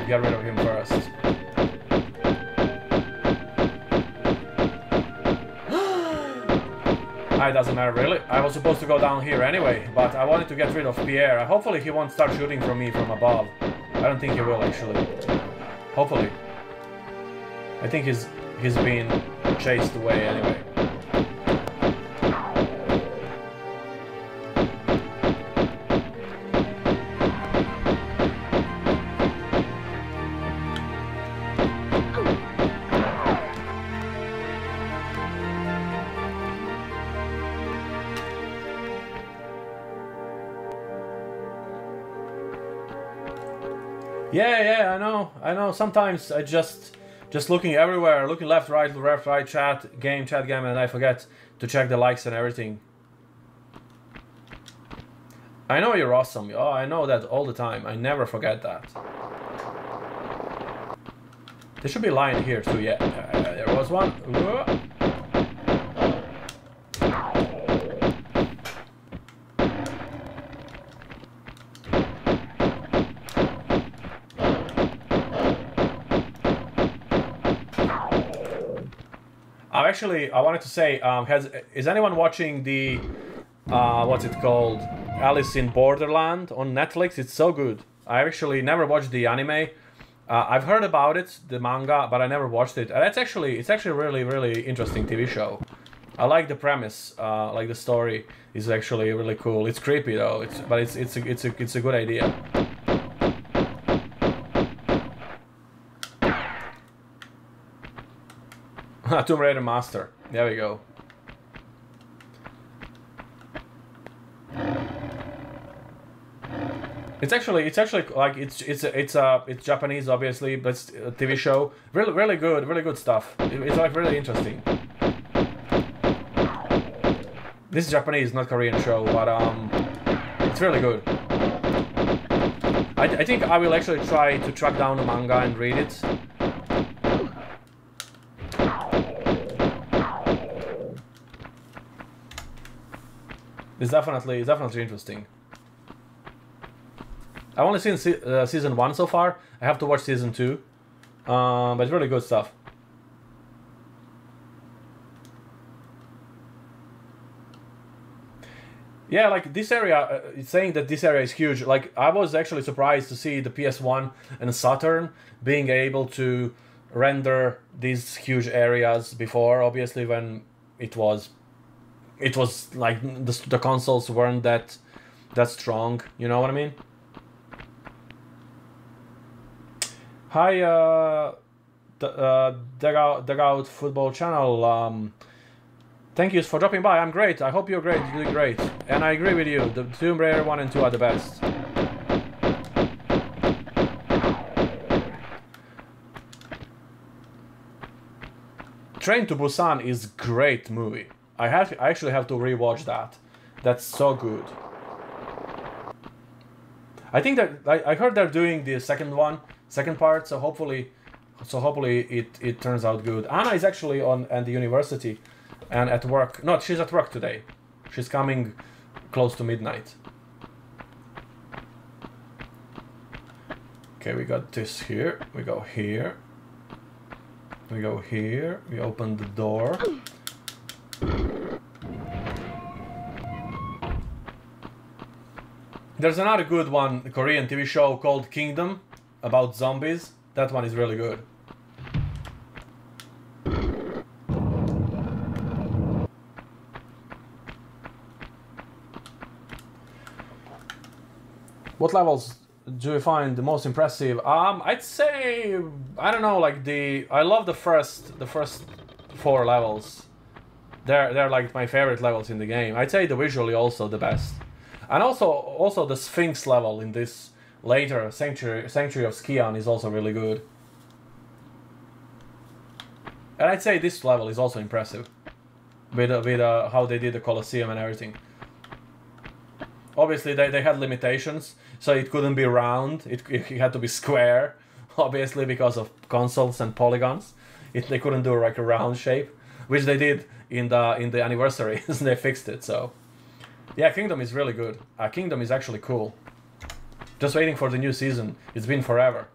Get rid of him first. It doesn't matter really. I was supposed to go down here anyway, but I wanted to get rid of Pierre. Hopefully he won't start shooting from me from above. I don't think he will actually. Hopefully. I think he's he's being chased away anyway. I know. Sometimes I just, just looking everywhere, looking left, right, left, right, chat, game, chat, game, and I forget to check the likes and everything. I know you're awesome. Oh, I know that all the time. I never forget that. There should be a line here too. Yeah, uh, there was one. Whoa. Actually, I wanted to say, um, has is anyone watching the uh, what's it called, Alice in Borderland on Netflix? It's so good. I actually never watched the anime. Uh, I've heard about it, the manga, but I never watched it. And it's actually it's actually really really interesting TV show. I like the premise, uh, like the story is actually really cool. It's creepy though, it's but it's it's a, it's a it's a good idea. Tomb Raider Master. There we go. It's actually it's actually like it's it's it's uh it's Japanese obviously, but a TV show. Really really good, really good stuff. It's like really interesting. This is Japanese, not Korean show, but um, it's really good. I, I think I will actually try to track down the manga and read it. It's definitely it's definitely interesting. I've only seen se- uh, season one so far. I have to watch season two, um, but it's really good stuff. Yeah, like this area, uh, it's saying that this area is huge. Like I was actually surprised to see the PS1 and Saturn being able to render these huge areas before. Obviously, when it was, it was like the, the consoles weren't that that strong. You know what I mean? Hi, uh, uh, Dugout, Dugout Football Channel. Um, thank you for dropping by. I'm great. I hope you're great. You're doing great. And I agree with you. The Tomb Raider 1 and 2 are the best. Train to Busan is great movie. I have I actually have to rewatch that. That's so good. I think that I, I heard they're doing the second one, second part. So hopefully, so hopefully it it turns out good. Anna is actually on at the university, and at work. No, she's at work today. She's coming close to midnight. Okay, we got this here. We go here. We go here. We open the door. There's another good one, Korean TV show called Kingdom about zombies. That one is really good. What levels do you find the most impressive? Um, I'd say I don't know, like the I love the first the first four levels. They're they're like my favorite levels in the game. I'd say the visually also the best, and also also the Sphinx level in this later Sanctuary Sanctuary of Scion is also really good. And I'd say this level is also impressive, with uh, with uh, how they did the Colosseum and everything. Obviously, they, they had limitations, so it couldn't be round. It, it had to be square, obviously because of consoles and polygons. It, they couldn't do like a round shape, which they did in the in the anniversary. And they fixed it. So, yeah, Kingdom is really good. Uh, Kingdom is actually cool. Just waiting for the new season. It's been forever.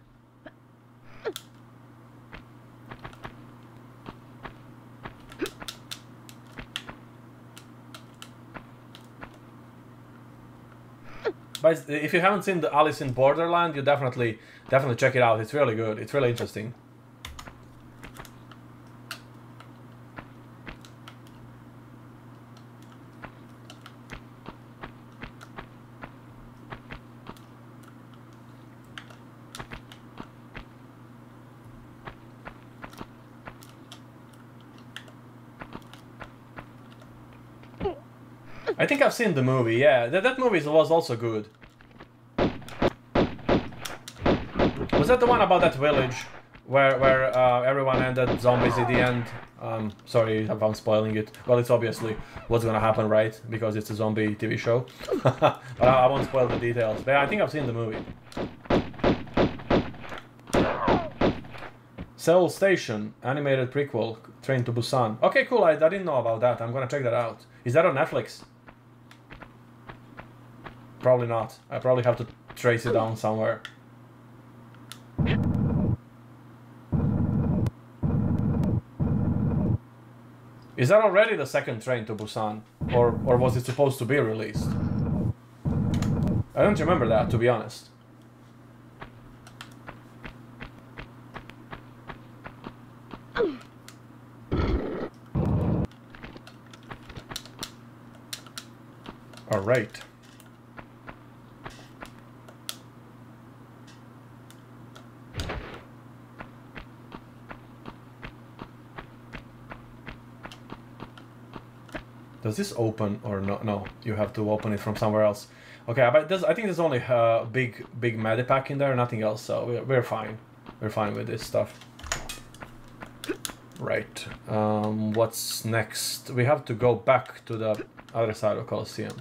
But if you haven't seen the Alice in Borderland, you definitely definitely check it out. It's really good. It's really interesting. I've seen the movie. Yeah, that that movie was also good. Was that the one about that village where where uh, everyone ended zombies at the end? Um, sorry if I'm spoiling it. Well, it's obviously what's gonna happen, right? Because it's a zombie TV show. but I, I won't spoil the details. But I think I've seen the movie. Seoul Station animated prequel Train to Busan. Okay, cool. I, I didn't know about that. I'm gonna check that out. Is that on Netflix? Probably not. I probably have to trace it down somewhere. Is that already the second train to Busan? Or, or was it supposed to be released? I don't remember that, to be honest. Alright. Does this open or no? No, you have to open it from somewhere else. Okay, but there's, I think there's only a big, big medipack in there, nothing else, so we're, we're fine. We're fine with this stuff. Right. Um, what's next? We have to go back to the other side of Colosseum.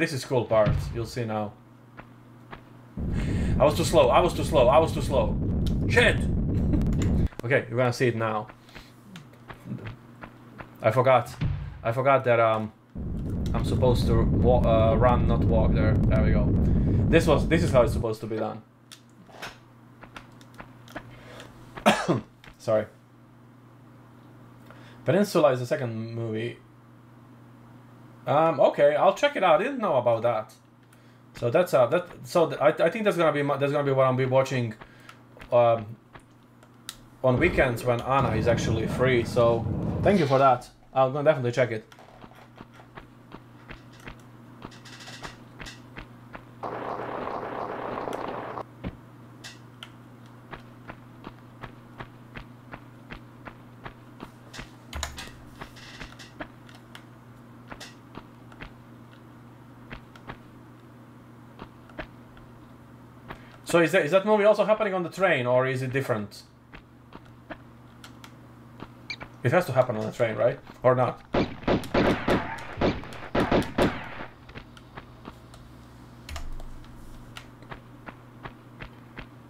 This is cool part. You'll see now. I was too slow. I was too slow. I was too slow. Shit. okay, you're gonna see it now. I forgot. I forgot that um, I'm supposed to uh, run, not walk. There. There we go. This was. This is how it's supposed to be done. Sorry. Peninsula is the second movie. Um, okay, I'll check it out. I didn't know about that. So that's uh that. So I, I think that's gonna be that's gonna be what I'll be watching, um, on weekends when Ana is actually free. So thank you for that. I'll gonna definitely check it. So is that is that movie also happening on the train or is it different? It has to happen on the train, right? Or not?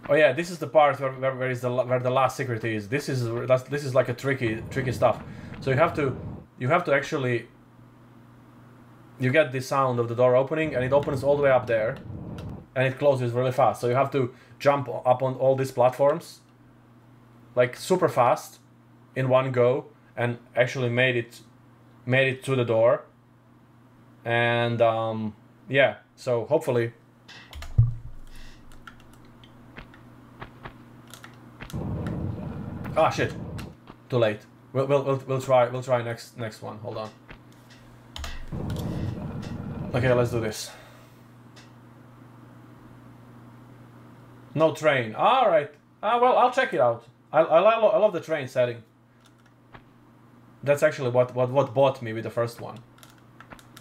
Oh yeah, this is the part where, where, where is the where the last secret is. This is that's, this is like a tricky tricky stuff. So you have to you have to actually you get the sound of the door opening and it opens all the way up there and it closes really fast. So you have to jump up on all these platforms like super fast in one go and actually made it made it to the door. And um, yeah, so hopefully Ah shit. Too late. We'll, we'll, we'll, we'll try we'll try next next one. Hold on. Okay, let's do this. No train. All right. Ah, well, I'll check it out. I, I, I, lo- I love the train setting. That's actually what, what, what bought me with the first one.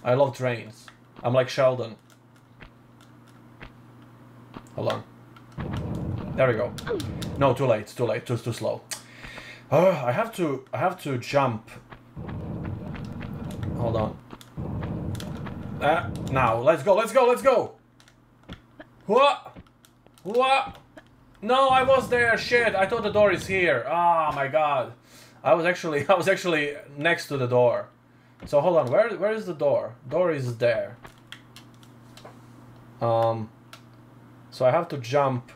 I love trains. I'm like Sheldon. Hold on. There we go. No, too late. Too late. Too too slow. Oh, I have to. I have to jump. Hold on. Ah, now let's go. Let's go. Let's go. What? What? No, I was there. Shit! I thought the door is here. Oh my god. I was actually. I was actually next to the door. So hold on. Where Where is the door? Door is there. Um. So I have to jump.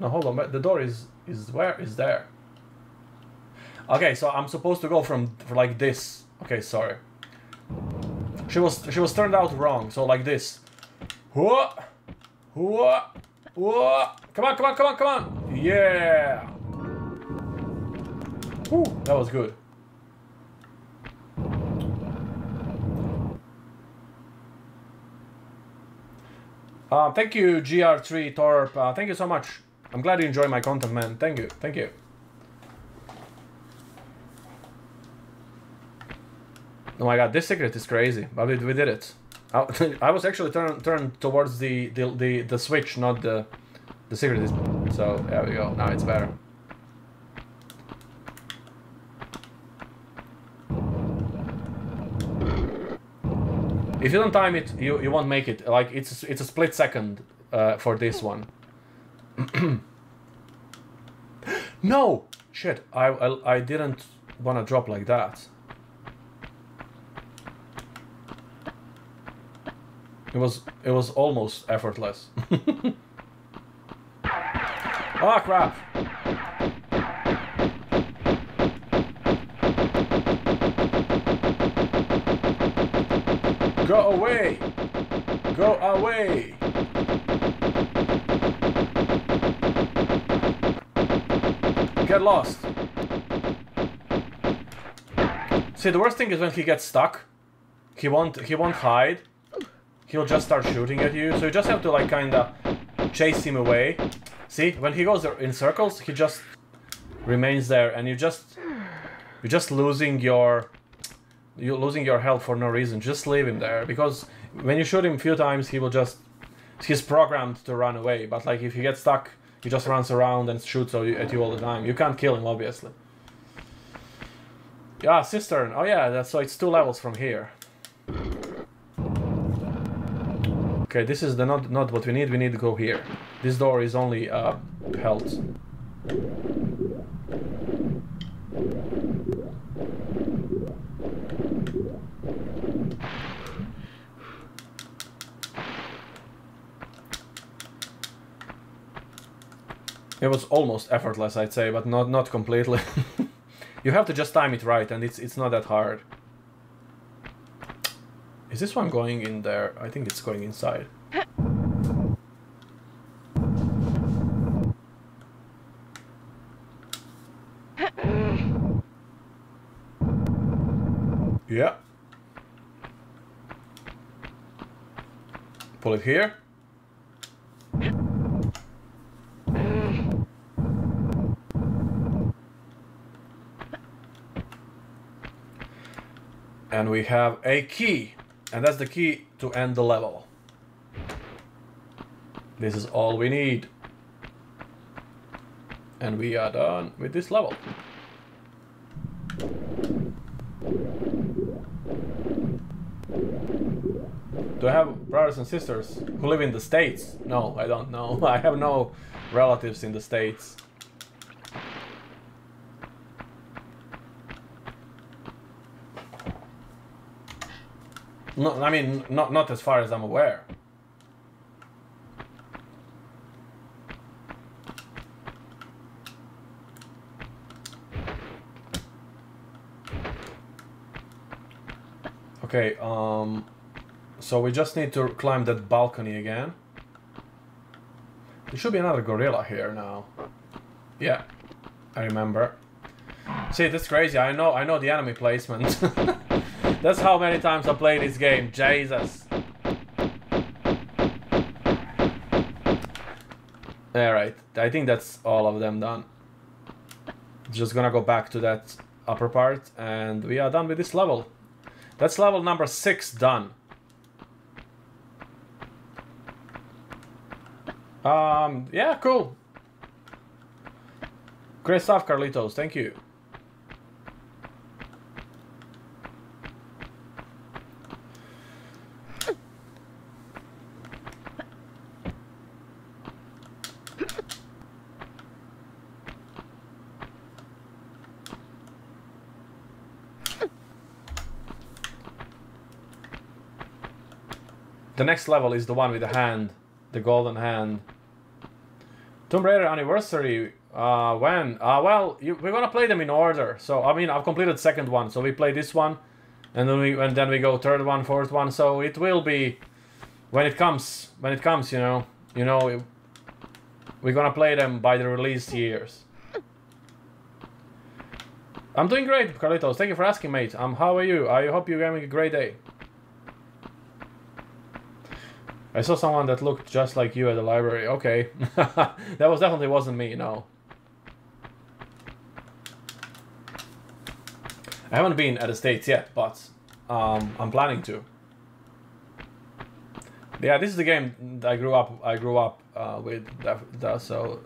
No, hold on. The door is is where is there? Okay, so I'm supposed to go from for like this. Okay, sorry. She was she was turned out wrong. So like this. What? What? What? Come on! Come on! Come on! Come on! Yeah. Whew, that was good. Uh, thank you, GR3 Torp. Uh, thank you so much. I'm glad you enjoy my content, man. Thank you. Thank you. Oh my god, this secret is crazy, but we, we did it. I, was actually turned turned towards the, the the the switch, not the the secret. So there we go. Now it's better. If you don't time it, you, you won't make it. Like it's it's a split second uh, for this one. no shit. I I, I didn't want to drop like that. It was it was almost effortless. oh crap! Go away! Go away! Get lost. See, the worst thing is when he gets stuck. He won't he won't hide. He'll just start shooting at you. So you just have to like kinda chase him away. See, when he goes in circles, he just remains there, and you just you're just losing your you're losing your health for no reason. Just leave him there because when you shoot him a few times, he will just he's programmed to run away. But like if he gets stuck, he just runs around and shoots at you all the time. You can't kill him, obviously. Yeah, cistern. Oh yeah, that's so it's two levels from here. Okay, this is the not not what we need. We need to go here. This door is only uh. It was almost effortless, I'd say, but not not completely. you have to just time it right, and it's it's not that hard. Is this one going in there? I think it's going inside. Yeah. Pull it here. And we have a key. And that's the key to end the level. This is all we need. And we are done with this level. Do I have brothers and sisters who live in the States? No, I don't know. I have no relatives in the States. No, I mean, not, not as far as I'm aware. Okay, um... So we just need to climb that balcony again. There should be another gorilla here now. Yeah, I remember. See, that's crazy. I know, I know the enemy placement. that's how many times I play this game. Jesus. Alright, I think that's all of them done. Just gonna go back to that upper part and we are done with this level. That's level number 6 done. Um, yeah, cool. Great stuff, Carlitos. Thank you. The next level is the one with the hand, the golden hand. Tomb Raider anniversary. Uh, when? Uh, well, you, we're gonna play them in order. So I mean, I've completed second one, so we play this one, and then we and then we go third one, fourth one. So it will be when it comes. When it comes, you know, you know, it, we're gonna play them by the release years. I'm doing great, Carlitos. Thank you for asking, mate. Um, how are you? I hope you're having a great day. I saw someone that looked just like you at the library. Okay. that was definitely wasn't me, no. I haven't been at the States yet, but um, I'm planning to. Yeah, this is the game I grew up I grew up uh, with so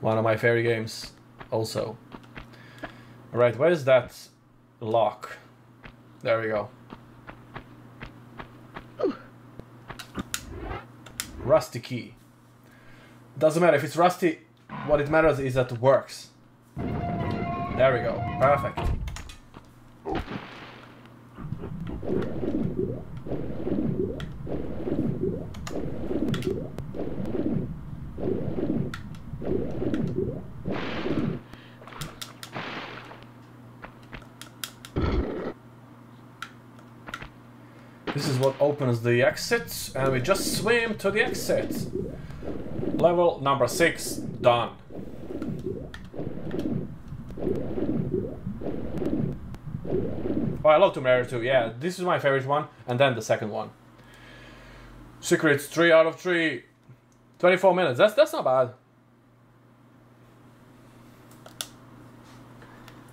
one of my favorite games also. Alright, where is that lock? There we go. Rusty key. Doesn't matter if it's rusty, what it matters is that it works. There we go, perfect. This is what opens the exit, and we just swim to the exit. Level number 6, done. Oh, I love Tomb Raider 2, yeah, this is my favorite one, and then the second one. Secrets, 3 out of 3. 24 minutes, that's, that's not bad.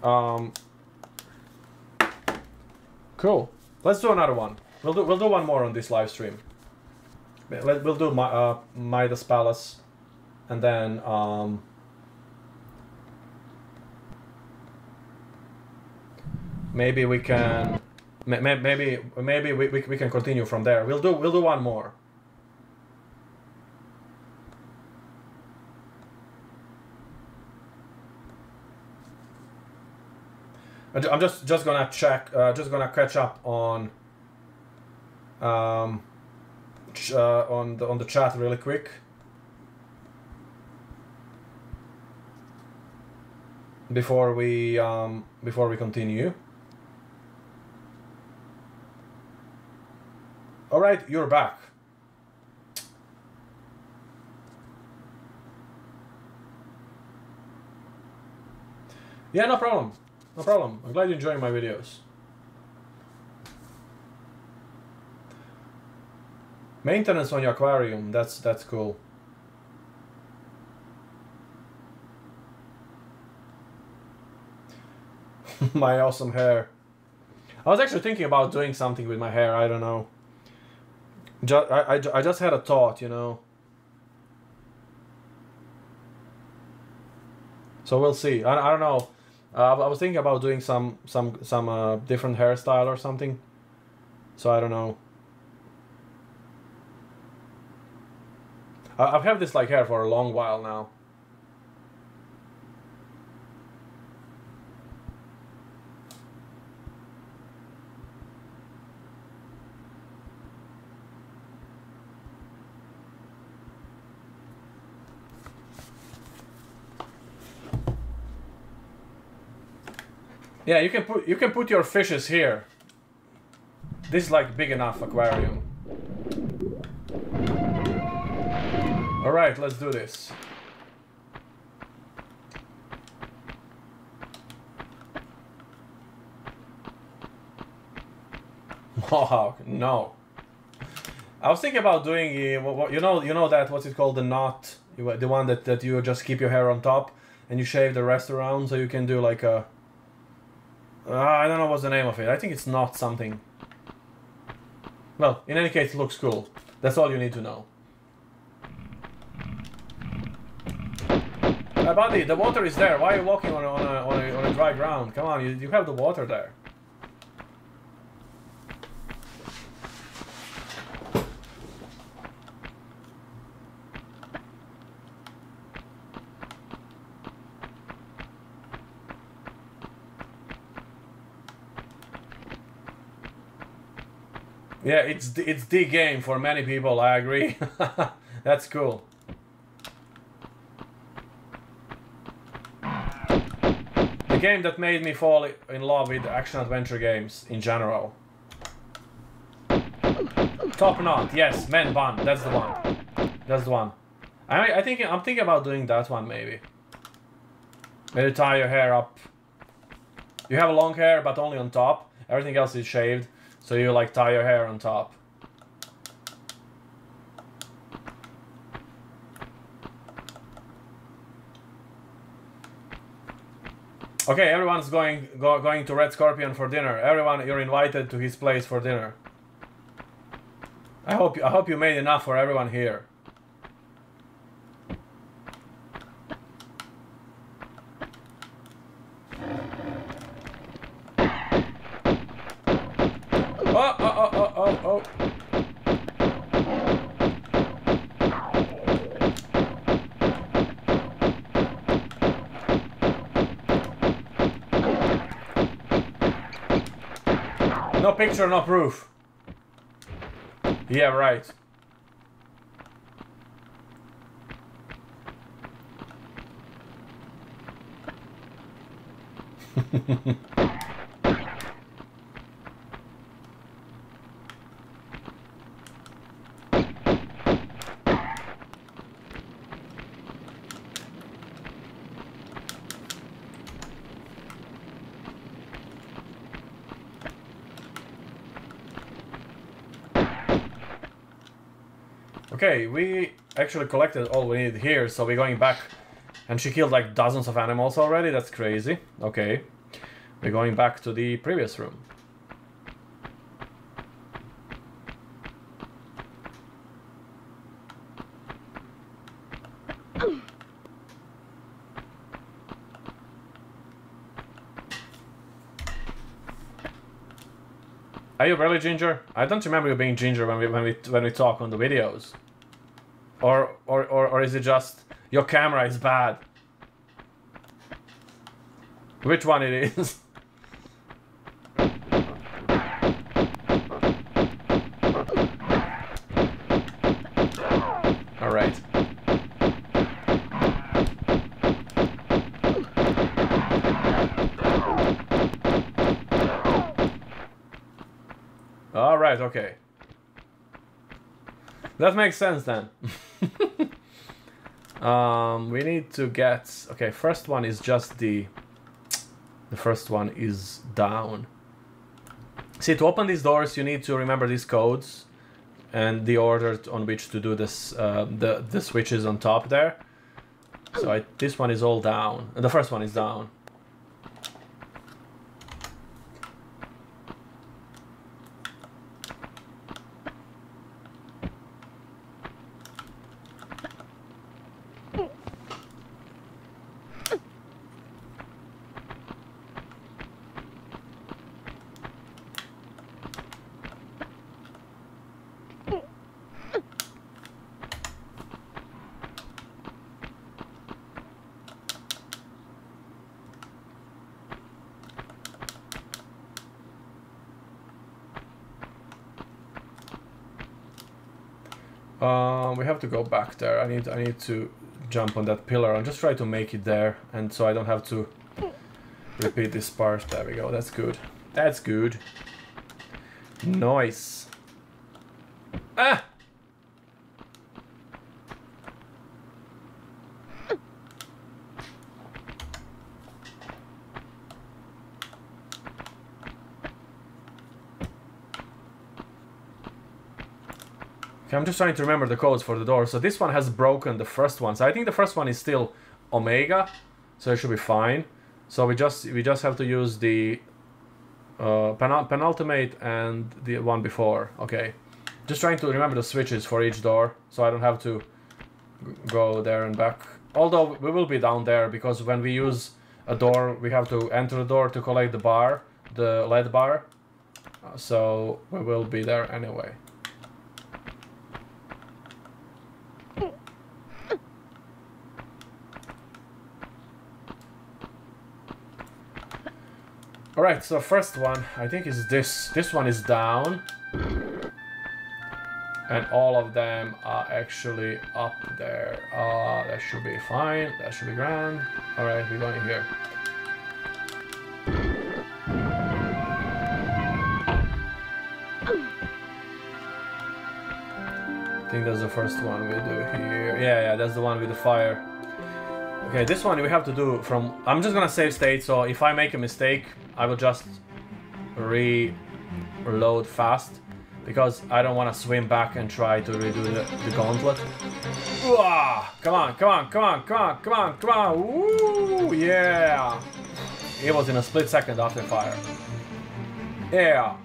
Um, cool. Let's do another one. We'll do, we'll do one more on this live stream. We'll do my, uh, Midas Palace, and then... Um, maybe we can... Maybe maybe we, we, we can continue from there. We'll do we'll do one more. I'm just just gonna check, uh, just gonna catch up on um, uh, on the on the chat really quick. Before we um, before we continue. All right, you're back. Yeah, no problem. No problem. I'm glad you're enjoying my videos. Maintenance on your aquarium, that's that's cool. my awesome hair. I was actually thinking about doing something with my hair, I don't know. Just, I, I, I just had a thought, you know. So we'll see. I, I don't know. Uh, I was thinking about doing some some some uh, different hairstyle or something. So I don't know. I, I've had this like hair for a long while now. Yeah, you can put you can put your fishes here. This is like big enough aquarium. All right, let's do this. Wow, no. I was thinking about doing, uh, you know, you know that what's it called, the knot, the one that that you just keep your hair on top and you shave the rest around, so you can do like a. Uh, I don't know what's the name of it. I think it's not something. Well, in any case, it looks cool. That's all you need to know. Uh, buddy, the water is there. Why are you walking on on a, on a, on a dry ground? Come on, you, you have the water there. Yeah, it's it's the game for many people. I agree. That's cool. The game that made me fall in love with action adventure games in general. Top Knot, yes, Men Bun, that's the one. That's the one. I I think I'm thinking about doing that one maybe. Maybe tie your hair up. You have long hair, but only on top. Everything else is shaved, so you like tie your hair on top. Okay, everyone's going go, going to Red Scorpion for dinner. Everyone, you're invited to his place for dinner. I hope I hope you made enough for everyone here. Oh, oh, oh, oh, oh, oh. No picture, no proof. Yeah, right. Okay, we actually collected all we need here, so we're going back. And she killed like dozens of animals already, that's crazy. Okay. We're going back to the previous room. Are you really ginger? I don't remember you being ginger when we when we when we talk on the videos. Or, or, or, or is it just your camera is bad? Which one it is? Alright. Alright, okay. That makes sense then. um, we need to get okay. First one is just the. The first one is down. See, to open these doors, you need to remember these codes and the order on which to do this. Uh, the the switches on top there. So I, this one is all down. The first one is down. Um, we have to go back there. I need I need to jump on that pillar and just try to make it there, and so I don't have to repeat this part. There we go. That's good. That's good. Nice. Ah. I'm just trying to remember the codes for the door. So this one has broken the first one. So I think the first one is still Omega, so it should be fine. So we just we just have to use the uh, penul penultimate and the one before. Okay, just trying to remember the switches for each door, so I don't have to go there and back. Although we will be down there because when we use a door, we have to enter the door to collect the bar, the lead bar. Uh, so we will be there anyway. Alright, so first one, I think is this. This one is down. And all of them are actually up there. Uh, that should be fine. That should be grand. Alright, we're going here. I think that's the first one we do here. Yeah, yeah, that's the one with the fire. Okay, this one we have to do from... I'm just gonna save state, so if I make a mistake, I will just reload fast. Because I don't want to swim back and try to redo the, the gauntlet. Ooh, come on, come on, come on, come on, come on, come on! Woo, yeah! It was in a split second after fire. Yeah!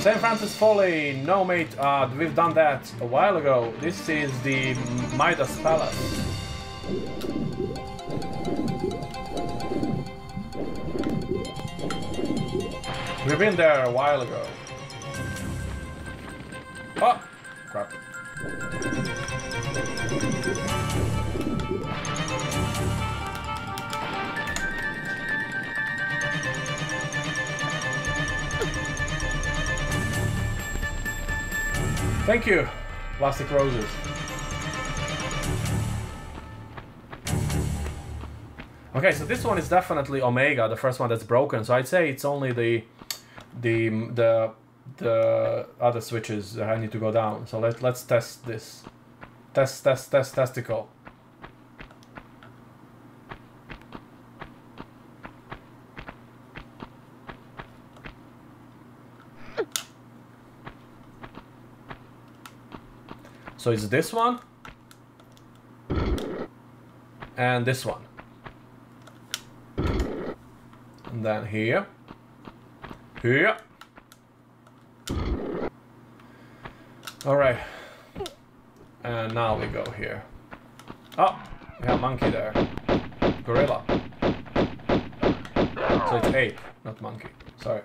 St. Francis Folly, no mate, uh, we've done that a while ago. This is the Midas Palace. We've been there a while ago. Oh! Crap. Thank you, Plastic Roses. Okay, so this one is definitely Omega, the first one that's broken. So I'd say it's only the the the the other switches uh, I need to go down. So let let's test this. Test test test testicle. So it's this one and this one. And then here. Here. Alright. And now we go here. Oh, we have monkey there. Gorilla. So it's ape, not monkey. Sorry.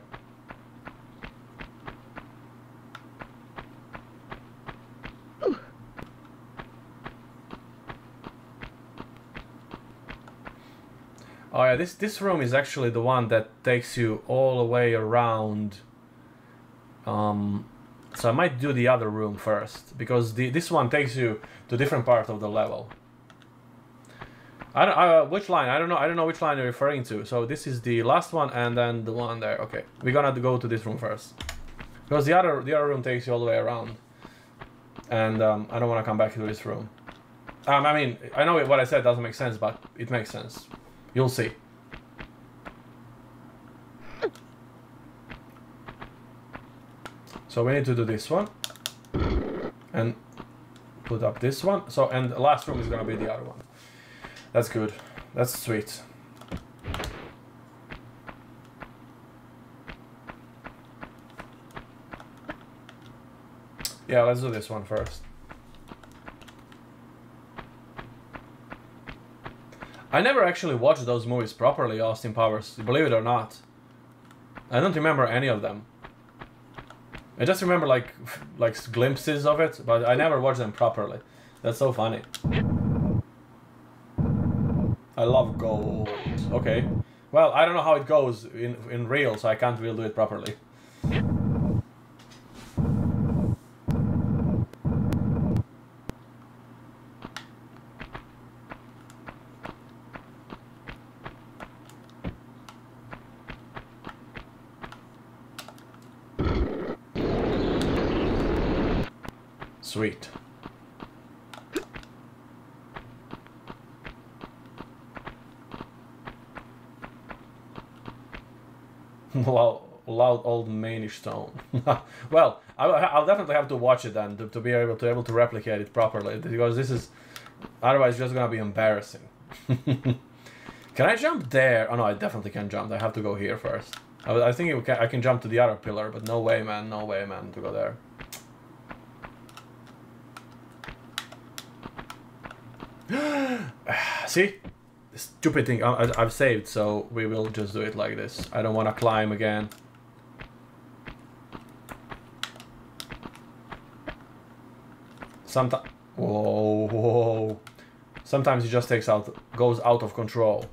Oh yeah, this this room is actually the one that takes you all the way around. Um, so I might do the other room first because the this one takes you to different part of the level. I don't. Uh, which line? I don't know. I don't know which line you're referring to. So this is the last one, and then the one there. Okay, we're gonna go to this room first, because the other the other room takes you all the way around, and um, I don't want to come back to this room. Um, I mean, I know what I said doesn't make sense, but it makes sense. You'll see. So we need to do this one, and put up this one. So and the last room is gonna be the other one. That's good. That's sweet. Yeah, let's do this one first. I never actually watched those movies properly, Austin Powers, believe it or not. I don't remember any of them. I just remember like like glimpses of it, but I never watched them properly. That's so funny. I love gold. Okay. Well, I don't know how it goes in in real, so I can't really do it properly. Sweet. loud, loud old manish tone. well, I, I'll definitely have to watch it then to, to be able to able to replicate it properly because this is otherwise just gonna be embarrassing. can I jump there? Oh no, I definitely can jump. I have to go here first. I, I think I can jump to the other pillar, but no way, man. No way, man, to go there. See? Stupid thing. I, I've saved, so we will just do it like this. I don't want to climb again. Sometimes... Whoa, whoa. Sometimes it just takes out... Goes out of control.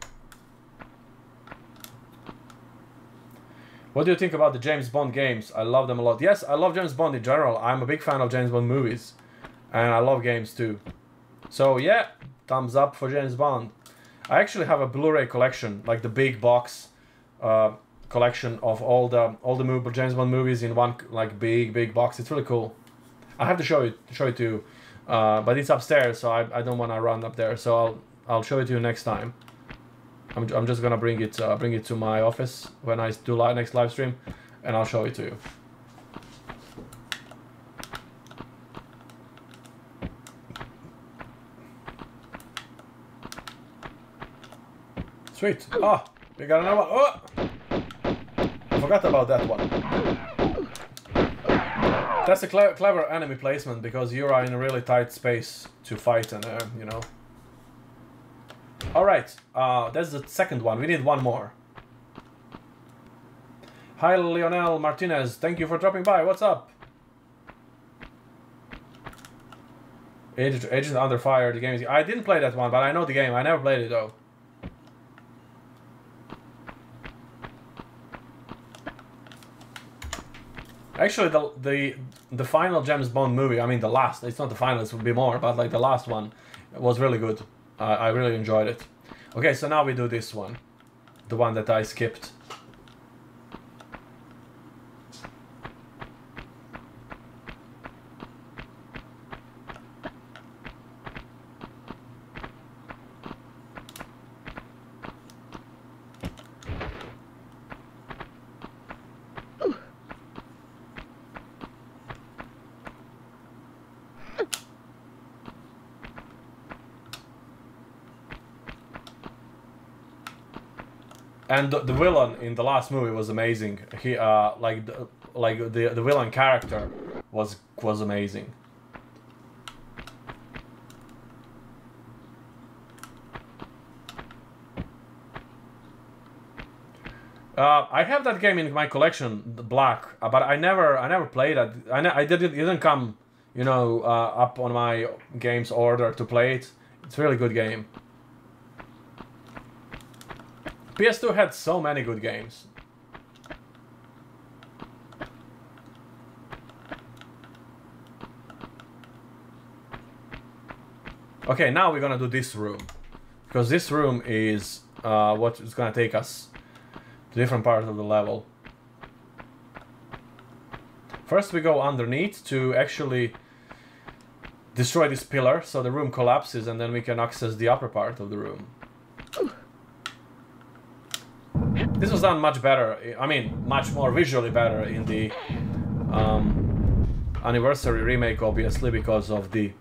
What do you think about the James Bond games? I love them a lot. Yes, I love James Bond in general. I'm a big fan of James Bond movies. And I love games too. So yeah, thumbs up for James Bond. I actually have a Blu-ray collection, like the big box uh, collection of all the all the movie, James Bond movies in one like big big box. It's really cool. I have to show it show it to you, uh, but it's upstairs, so I, I don't want to run up there. So I'll I'll show it to you next time. I'm, I'm just gonna bring it uh, bring it to my office when I do live next live stream, and I'll show it to you. Sweet. Ah, we got another one. Oh! I forgot about that one. That's a cle clever enemy placement because you are in a really tight space to fight and, uh, you know. Alright, uh, that's the second one. We need one more. Hi, Lionel Martinez. Thank you for dropping by. What's up? Agent, Agent Under Fire, the game is... I didn't play that one, but I know the game. I never played it, though. Actually, the the the final James Bond movie, I mean the last, it's not the final, it will be more, but like the last one was really good. Uh, I really enjoyed it. Okay, so now we do this one. The one that I skipped. And the, the, villain in the last movie was amazing. He uh like the, like the the villain character was was amazing. Uh, I have that game in my collection, Black, uh, but I never, I never played it. I, ne I didn't, it didn't come, you know, uh, up on my games order to play it. It's a really good game. PS2 had so many good games. Okay, now we're gonna do this room. because this room is uh, what is gonna take us to different parts of the level. First we go underneath to actually destroy this pillar so the room collapses and then we can access the upper part of the room. This was done much better, I mean, much more visually better in the um, anniversary remake, obviously, because of the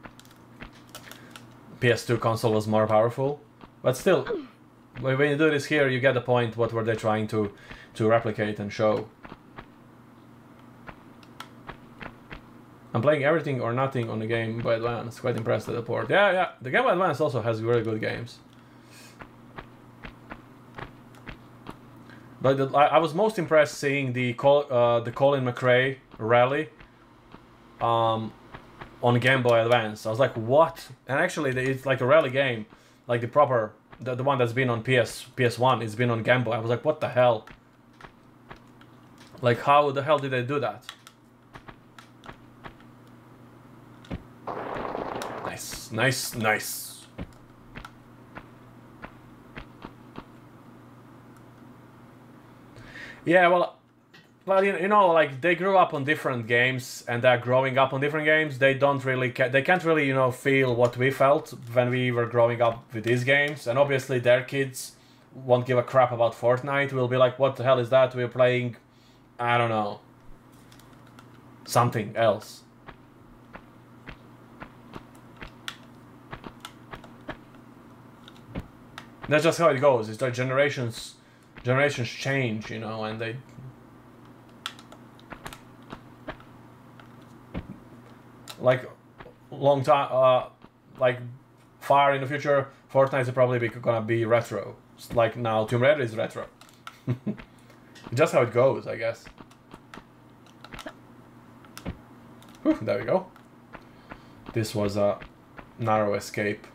PS2 console was more powerful. But still, when you do this here, you get the point. What were they trying to to replicate and show? I'm playing everything or nothing on the Game Boy Advance. Quite impressed at the port. Yeah, yeah. The Game Advance also has really good games. But the, I, was most impressed seeing the Col, uh, the Colin McRae rally um, on Game Boy Advance. I was like, what? And actually, it's like a rally game, like the proper, the, the one that's been on PS PS1. It's been on Game Boy. I was like, what the hell? Like, how the hell did they do that? Nice, nice, nice. Yeah, well, well, you know, like they grew up on different games, and they're growing up on different games. They don't really, ca- they can't really, you know, feel what we felt when we were growing up with these games. And obviously, their kids won't give a crap about Fortnite. We'll be like, "What the hell is that? We're playing, I don't know, something else." That's just how it goes. It's like generations generations change, you know, and they like long time, uh, like far in the future, Fortnite is probably be, gonna be retro. Like now, Tomb Raider is retro. Just how it goes, I guess. Whew, there we go. This was a narrow escape.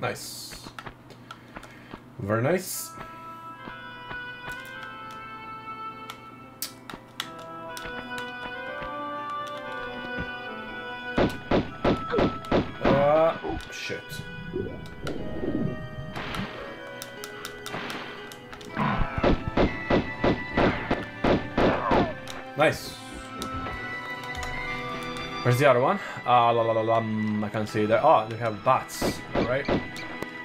Nice. Very nice. Uh, shit. Nice. Where's the other one? Ah, uh, la la la la. I can't see that. Oh, they have bats. Right.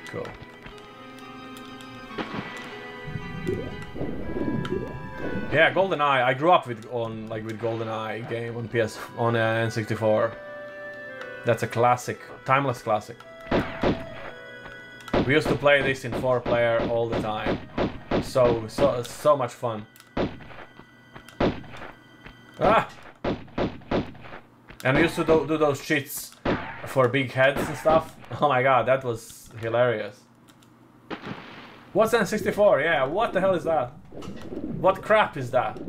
Cool. Yeah, GoldenEye. I grew up with on like with GoldenEye game on PS on uh, N64. That's a classic, timeless classic. We used to play this in four player all the time. So so so much fun. Ah! And used to do, do those cheats for big heads and stuff. Oh my god, that was hilarious. What's N64? Yeah, what the hell is that? What crap is that?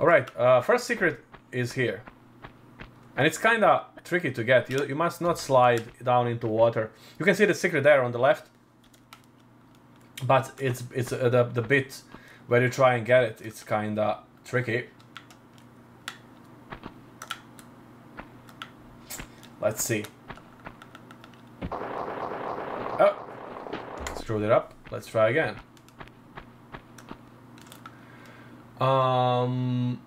Alright, uh, first secret is here. And it's kinda tricky to get. You, you must not slide down into water. You can see the secret there on the left. But it's it's uh, the, the bit where you try and get it, it's kinda tricky. Let's see. Oh, screwed it up. Let's try again. Um,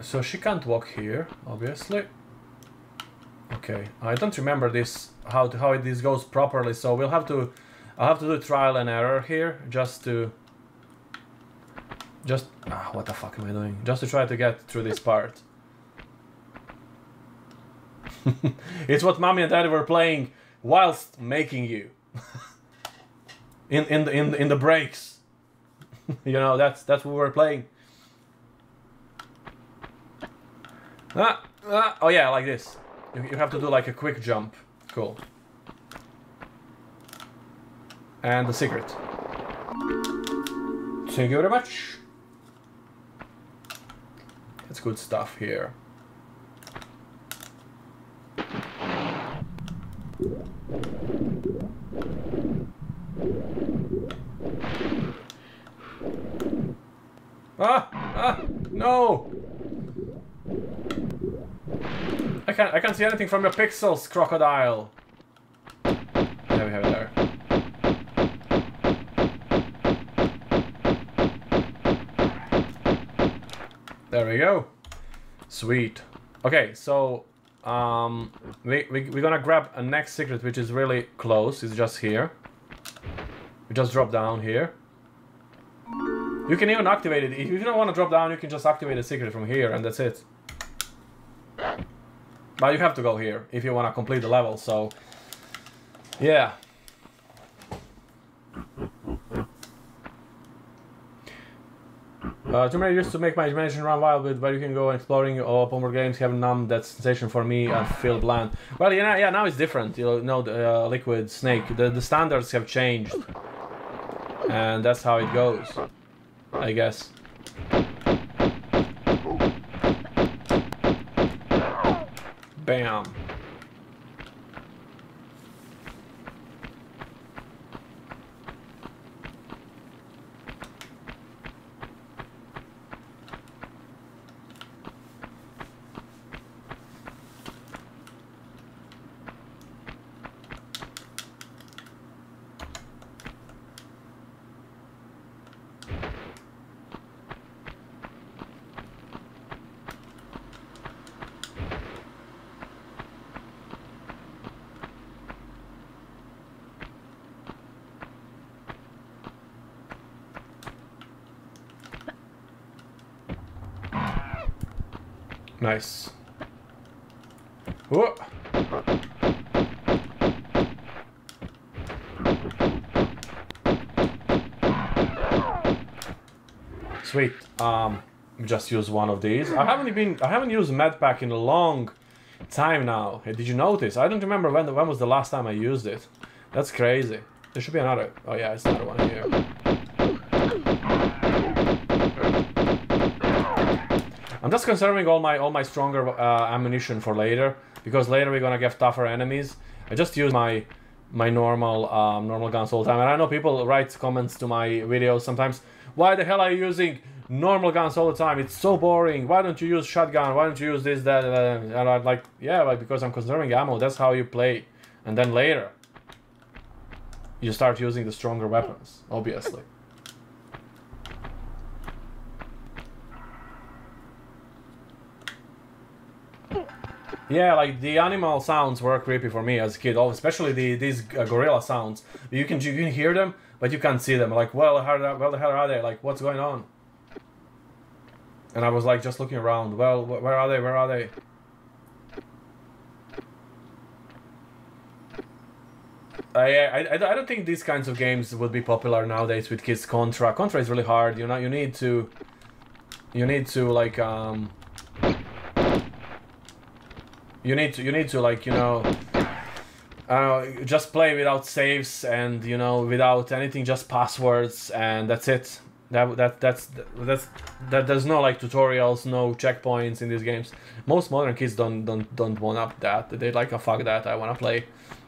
so she can't walk here, obviously. Okay, I don't remember this how to, how this goes properly, so we'll have to I'll have to do trial and error here just to just ah, what the fuck am I doing? Just to try to get through this part. it's what mommy and daddy were playing whilst making you. in in the in the, in the breaks. you know, that's that's what we were playing. Ah, ah, oh yeah, like this. You, you have to do like a quick jump. Cool. And the secret. Thank you very much. It's good stuff here. Ah! Ah! No! I can't, I can't see anything from your pixels, crocodile! There we have it there. There we go. Sweet. Okay, so um, we, we, we're gonna grab a next secret which is really close. It's just here. We just drop down here. You can even activate it. If you don't want to drop down, you can just activate the secret from here and that's it. But you have to go here if you want to complete the level, so... Yeah. Uh, too many used to make my imagination run wild with where you can go exploring or world games have numbed that sensation for me and feel bland. Well, yeah, yeah, now it's different. You know, the uh, Liquid Snake, the, the standards have changed. And that's how it goes, I guess. Bam. Nice. Whoa. Sweet. Um, just use one of these. I haven't been. I haven't used Medpack in a long time now. Did you notice? I don't remember when. When was the last time I used it? That's crazy. There should be another. Oh yeah, it's another one here. I'm just conserving all my all my stronger uh, ammunition for later because later we're gonna get tougher enemies. I just use my my normal um, normal guns all the time, and I know people write comments to my videos sometimes. Why the hell are you using normal guns all the time? It's so boring. Why don't you use shotgun? Why don't you use this that? that? And I'm like, yeah, like because I'm conserving ammo. That's how you play, and then later you start using the stronger weapons, obviously. Yeah, like the animal sounds were creepy for me as a kid, especially the these uh, gorilla sounds. You can you can hear them, but you can't see them. Like, well, how well the hell are they? Like, what's going on? And I was like just looking around. Well, wh where are they? Where are they? I, I, I don't think these kinds of games would be popular nowadays with kids. Contra, Contra is really hard. You know, you need to, you need to like um, you need to you need to like you know just play without saves and you know without anything, just passwords and that's it. That that that's that's that. There's no like tutorials, no checkpoints in these games. Most modern kids don't don't don't want up that. They like a oh, fuck that. I want to play,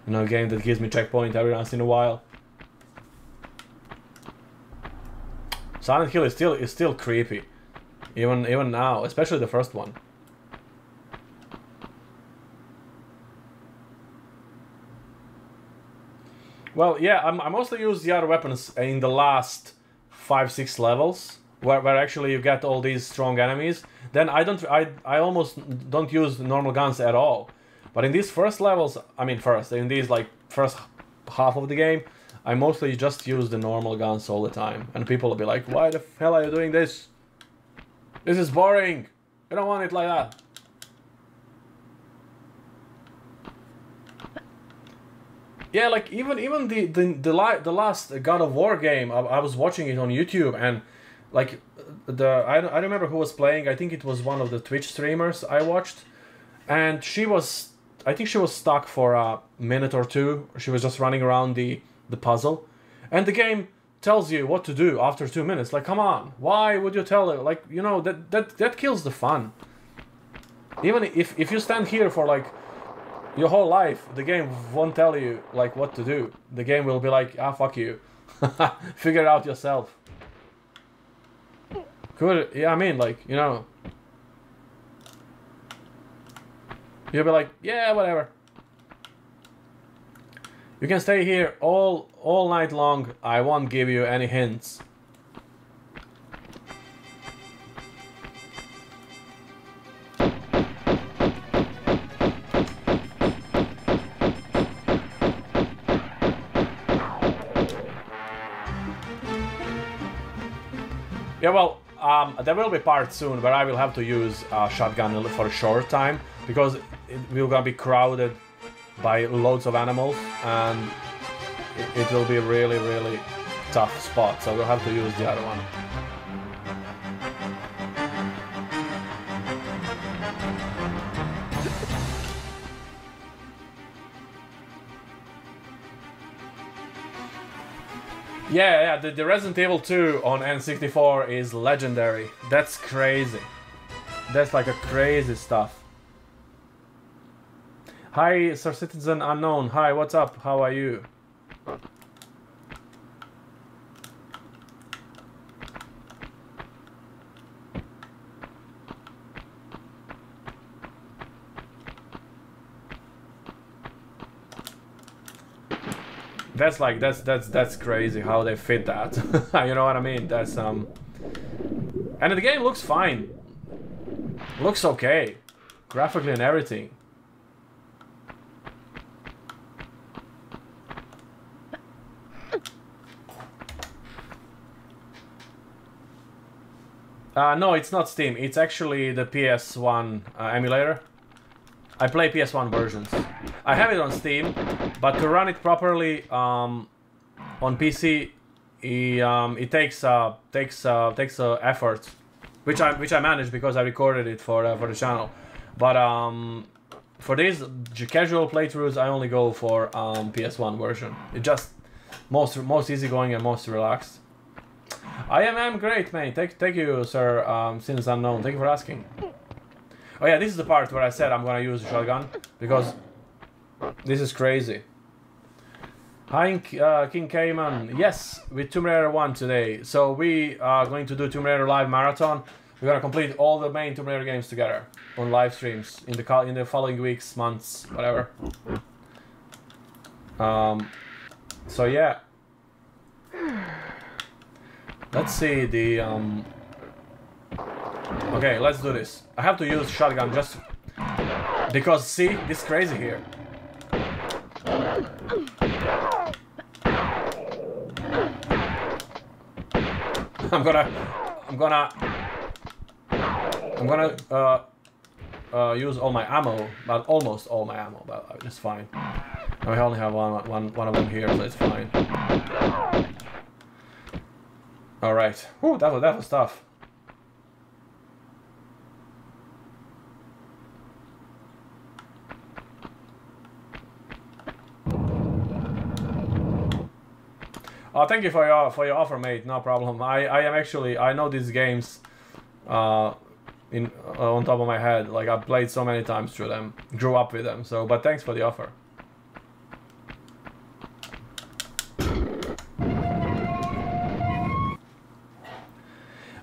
you know, a game that gives me checkpoint every once in a while. Silent Hill is still is still creepy, even even now, especially the first one. Well, yeah, I'm, I mostly use the other weapons in the last five, six levels, where, where actually you get all these strong enemies. Then I don't, I, I almost don't use normal guns at all. But in these first levels, I mean first, in these like first half of the game, I mostly just use the normal guns all the time. And people will be like, why the hell are you doing this? This is boring. I don't want it like that. Yeah, like even even the the the, the last God of War game, I, I was watching it on YouTube and like the I, don't, I remember who was playing. I think it was one of the Twitch streamers I watched, and she was I think she was stuck for a minute or two. She was just running around the the puzzle, and the game tells you what to do after two minutes. Like, come on, why would you tell it? Like, you know that that that kills the fun. Even if if you stand here for like your whole life, the game won't tell you like what to do. The game will be like, ah, fuck you, figure it out yourself. Could yeah, I mean, like you know. You'll be like, yeah, whatever. You can stay here all all night long. I won't give you any hints. Yeah, well, um, there will be parts soon where I will have to use a shotgun for a short time because we're gonna be crowded by loads of animals and it, it will be a really, really tough spot. So we'll have to use the other one. Yeah, yeah, the, the Resident Evil 2 on N64 is legendary. That's crazy. That's like a crazy stuff. Hi, Sir Citizen Unknown. Hi, what's up? How are you? That's like that's that's that's crazy how they fit that. you know what I mean? That's um and the game looks fine. Looks okay. Graphically and everything. Uh, no, it's not Steam. It's actually the PS1 uh, emulator. I play PS1 versions. I have it on Steam, but to run it properly um, on PC, it, um, it takes uh, takes uh, takes uh, effort, which I which I managed because I recorded it for uh, for the channel. But um, for these casual playthroughs, I only go for um, PS1 version. It just most most easygoing and most relaxed. I am, I'm great, mate. Thank, thank you, sir. Um, Citizen unknown, thank you for asking. Oh yeah, this is the part where I said I'm gonna use the shotgun because this is crazy. Hi, uh, King Cayman. Yes, with Tomb Raider 1 today. So we are going to do Tomb Raider live marathon. We're gonna complete all the main Tomb Raider games together on live streams in the in the following weeks, months, whatever. Um, so yeah. Let's see the um. Okay, let's do this. I have to use shotgun just because see this crazy here. I'm gonna, I'm gonna, I'm gonna uh, uh, use all my ammo, but almost all my ammo, but it's fine. I only have one, one, one of them here, so it's fine. All right. Ooh, that was that was tough. Oh, thank you for your for your offer, mate. No problem. I I am actually I know these games, uh, in uh, on top of my head. Like I've played so many times through them, grew up with them. So, but thanks for the offer.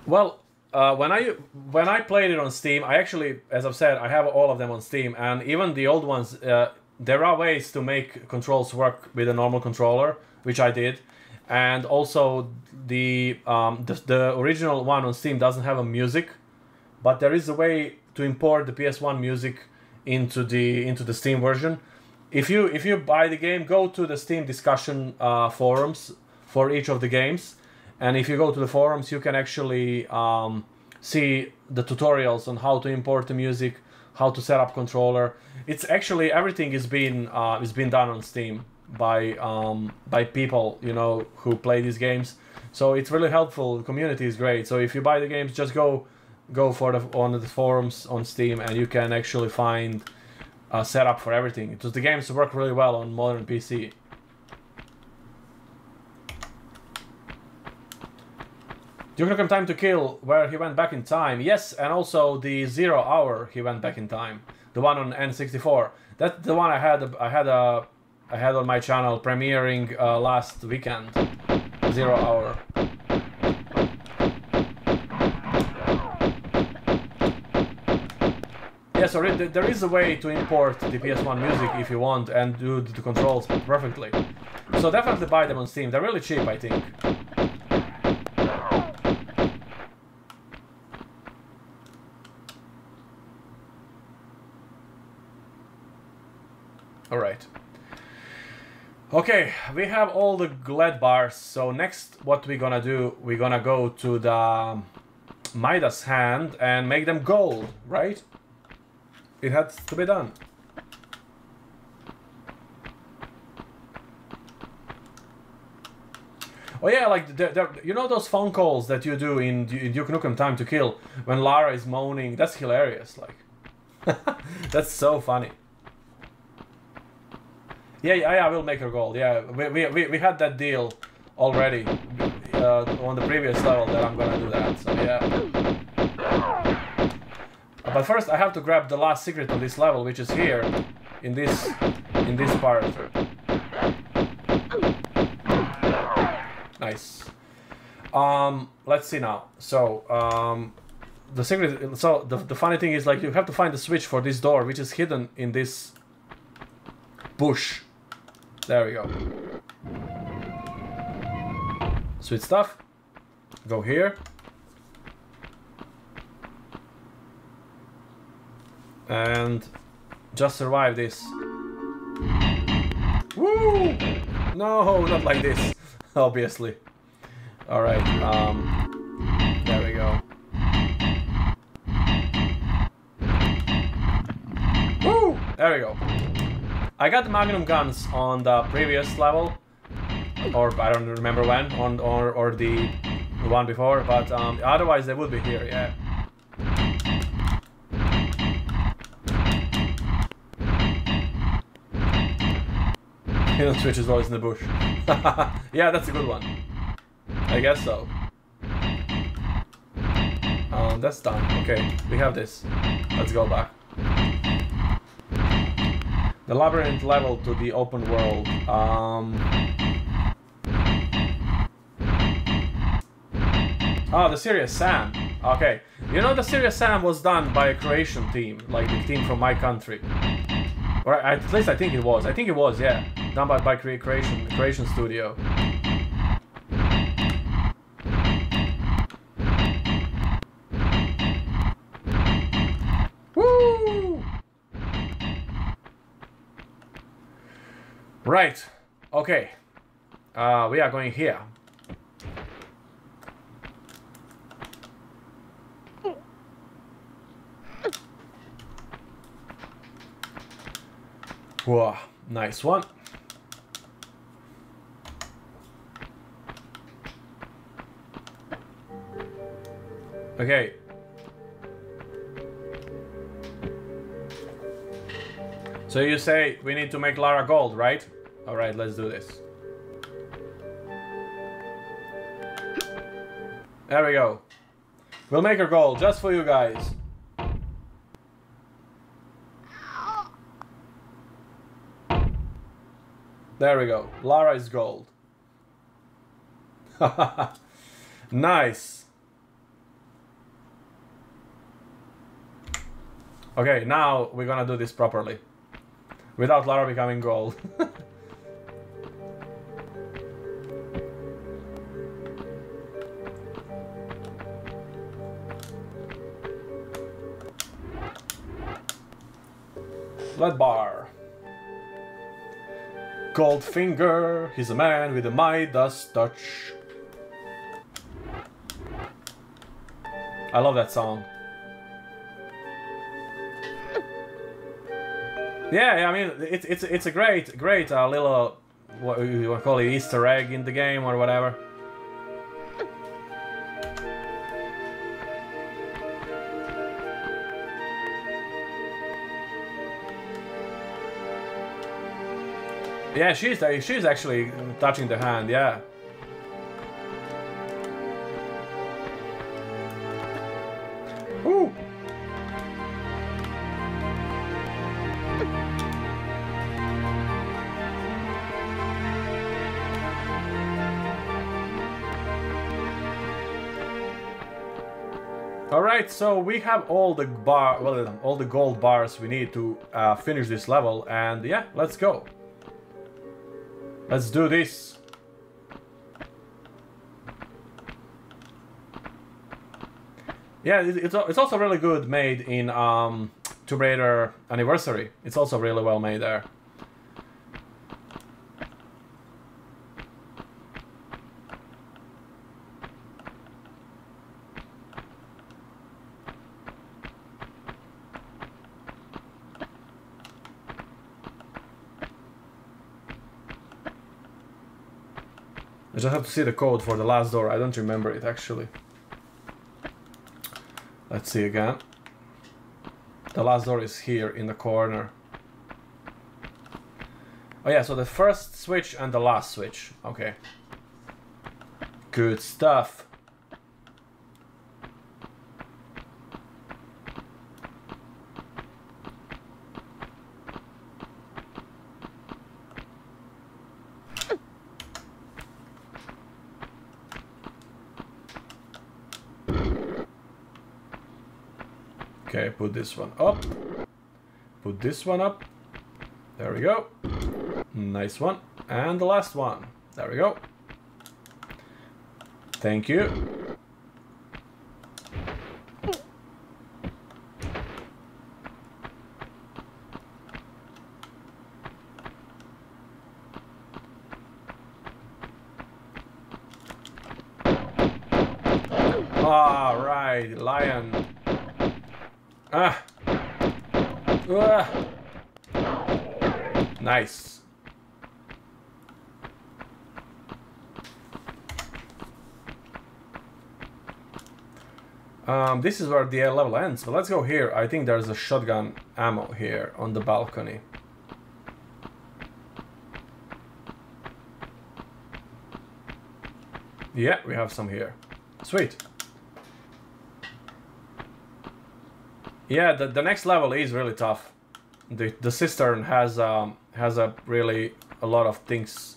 Well, uh, when I when I played it on Steam, I actually, as I've said, I have all of them on Steam, and even the old ones. Uh, there are ways to make controls work with a normal controller, which I did, and also the um, the, the original one on Steam doesn't have a music, but there is a way to import the PS1 music into the into the Steam version. If you if you buy the game, go to the Steam discussion uh, forums for each of the games and if you go to the forums, you can actually um, see the tutorials on how to import the music, how to set up controller. It's actually everything is being uh, is being done on Steam by um, by people you know who play these games. So it's really helpful. The community is great. So if you buy the games, just go go for the on the forums on Steam, and you can actually find a setup for everything. Because the games work really well on modern PC. Duke Nukem Time to Kill, where he went back in time. Yes, and also the Zero Hour, he went back in time. The one on N64. That's the one I had. I had a. I had on my channel premiering uh, last weekend. Zero Hour. Yeah, so there is a way to import the PS1 music if you want and do the controls perfectly. So definitely buy them on Steam. They're really cheap, I think. All right. Okay, we have all the glad bars. So next, what we're gonna do? We're gonna go to the um, Midas hand and make them gold, right? It has to be done. Oh yeah, like you know those phone calls that you do in, in Duke Nukem Time to Kill when Lara is moaning. That's hilarious. Like, that's so funny. Yeah, yeah, I will make her gold. Yeah, we, we, we, we had that deal already uh, on the previous level that I'm gonna do that. So yeah. But first, I have to grab the last secret on this level, which is here, in this in this part. Nice. Um, let's see now. So, um, the secret. So the the funny thing is, like, you have to find the switch for this door, which is hidden in this bush. There we go. Sweet stuff. Go here. And just survive this. Woo! No, not like this, obviously. Alright, um, there we go. Woo! There we go. I got the magnum guns on the previous level, or I don't remember when, on or or the one before, but um, otherwise they would be here, yeah. Hidden switch is always in the bush. yeah, that's a good one. I guess so. Um, that's done. Okay, we have this. Let's go back. The labyrinth level to the open world. Um... Oh, the Serious Sam. Okay. You know the Serious Sam was done by a Croatian team, like the team from my country. Or at least I think it was. I think it was, yeah. Done by, by Croatian, Croatian studio. Woo! Right. Okay. Uh, we are going here. Whoa, nice one. Okay. So you say we need to make Lara gold, right? Alright, let's do this. There we go. We'll make her gold just for you guys. There we go. Lara is gold. nice. Okay, now we're gonna do this properly. Without Lara becoming gold. Lead bar. Goldfinger, he's a man with a Midas touch. I love that song. Yeah, I mean, it's it's it's a great great uh, little what you call it Easter egg in the game or whatever. Yeah, she's she's actually touching the hand. Yeah. Ooh. All right, so we have all the bar, well, all the gold bars we need to uh, finish this level, and yeah, let's go. Let's do this. Yeah, it's it's also really good made in um, Tomb Raider Anniversary. It's also really well made there. I just have to see the code for the last door. I don't remember it actually. Let's see again. The last door is here in the corner. Oh yeah, so the first switch and the last switch. Okay. Good stuff. Okay, put this one up. Put this one up. There we go. Nice one. And the last one. There we go. Thank you. All right, lion. Ah. Ah. Nice. Um, this is where the level ends, but let's go here. I think there's a shotgun ammo here on the balcony. Yeah, we have some here. Sweet. Yeah, the, the next level is really tough. The the cistern has um, has a really a lot of things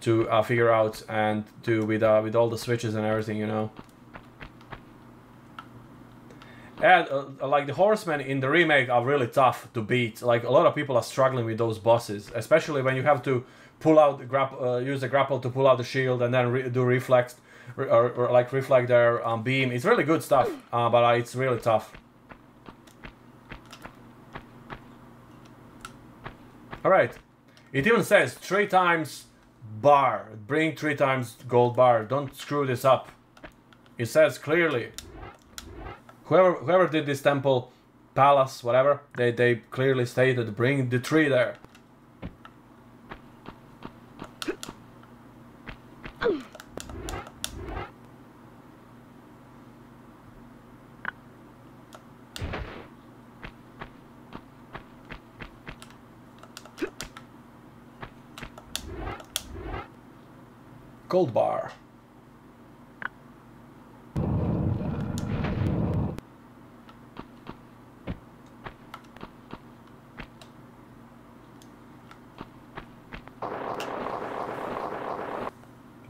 to uh, figure out and do with uh, with all the switches and everything, you know. And uh, like the horsemen in the remake are really tough to beat. Like a lot of people are struggling with those bosses, especially when you have to pull out the grap- uh, use the grapple to pull out the shield and then re- do reflex or, or like reflect their um, beam. It's really good stuff, uh, but uh, it's really tough. Alright. It even says three times bar. Bring three times gold bar. Don't screw this up. It says clearly. Whoever whoever did this temple, palace, whatever, they, they clearly stated bring the tree there. Gold bar.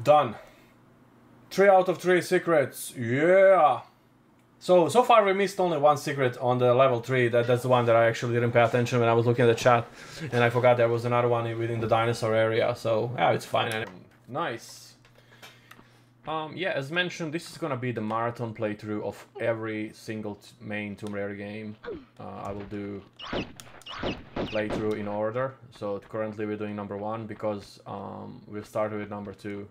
Done. Three out of three secrets. Yeah. So so far we missed only one secret on the level three. That that's the one that I actually didn't pay attention when I was looking at the chat, and I forgot there was another one within the dinosaur area. So yeah, it's fine. Nice. Um, yeah, as mentioned, this is gonna be the marathon playthrough of every single main Tomb Raider game. Uh, I will do playthrough in order. So currently we're doing number one because um, we've started with number two,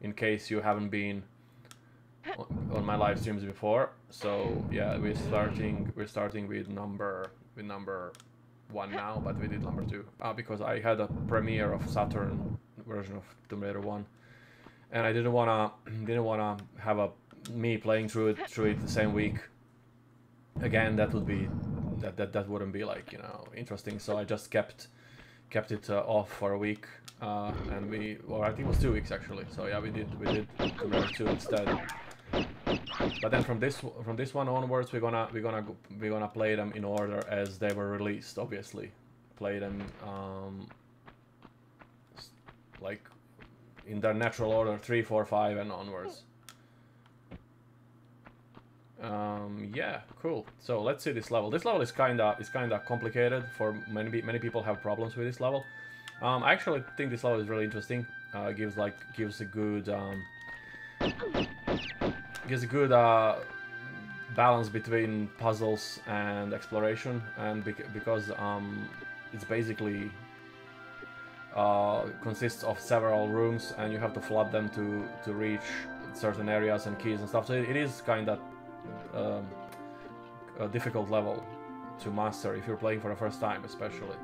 in case you haven't been on- my live streams before. So yeah, we're starting we're starting with number with number one now, but we did number two uh, because I had a premiere of Saturn version of Tomb Raider one, and I didn't wanna didn't wanna have a me playing through it through it the same week. Again, that would be that that, that wouldn't be like you know interesting. So I just kept kept it uh, off for a week, uh, and we or I think it was two weeks actually. So yeah, we did we did Raider two instead. But then from this from this one onwards, we're gonna we're gonna go- we're gonna play them in order as they were released. Obviously, play them um, like in their natural order, three, four, five, and onwards. Um, yeah, cool. So let's see this level. This level is kinda is kinda complicated for many many people have problems with this level. Um, I actually think this level is really interesting. Uh, gives like gives a good um, gives a good uh, balance between puzzles and exploration, and bec- because um, it's basically uh, consists of several rooms, and you have to flood them to to reach certain areas and keys and stuff. So it, it is kind of um, a difficult level to master if you're playing for the first time, especially.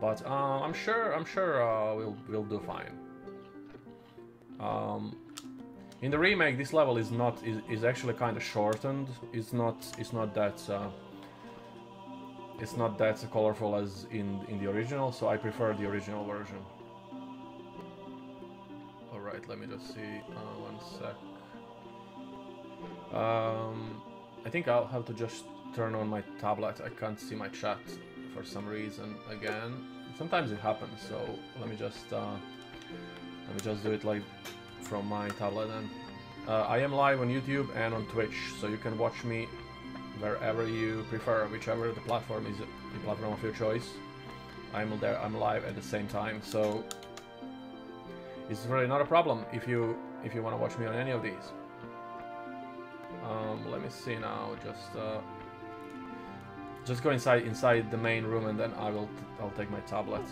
But uh, I'm sure I'm sure uh, we'll we'll do fine. Um, in the remake, this level is not is, is actually kind of shortened. It's not it's not that uh, it's not that colorful as in in the original. So I prefer the original version. All right, let me just see uh, one sec. Um, I think I'll have to just turn on my tablet. I can't see my chat for some reason again. Sometimes it happens, so let me just uh, let me just do it like from my tablet then. Uh, I am live on YouTube and on Twitch, so you can watch me wherever you prefer, whichever the platform is the platform of your choice. I'm there. I'm live at the same time, so it's really not a problem if you if you want to watch me on any of these. Um, let me see now. Just uh, just go inside inside the main room, and then I will t I'll take my tablets.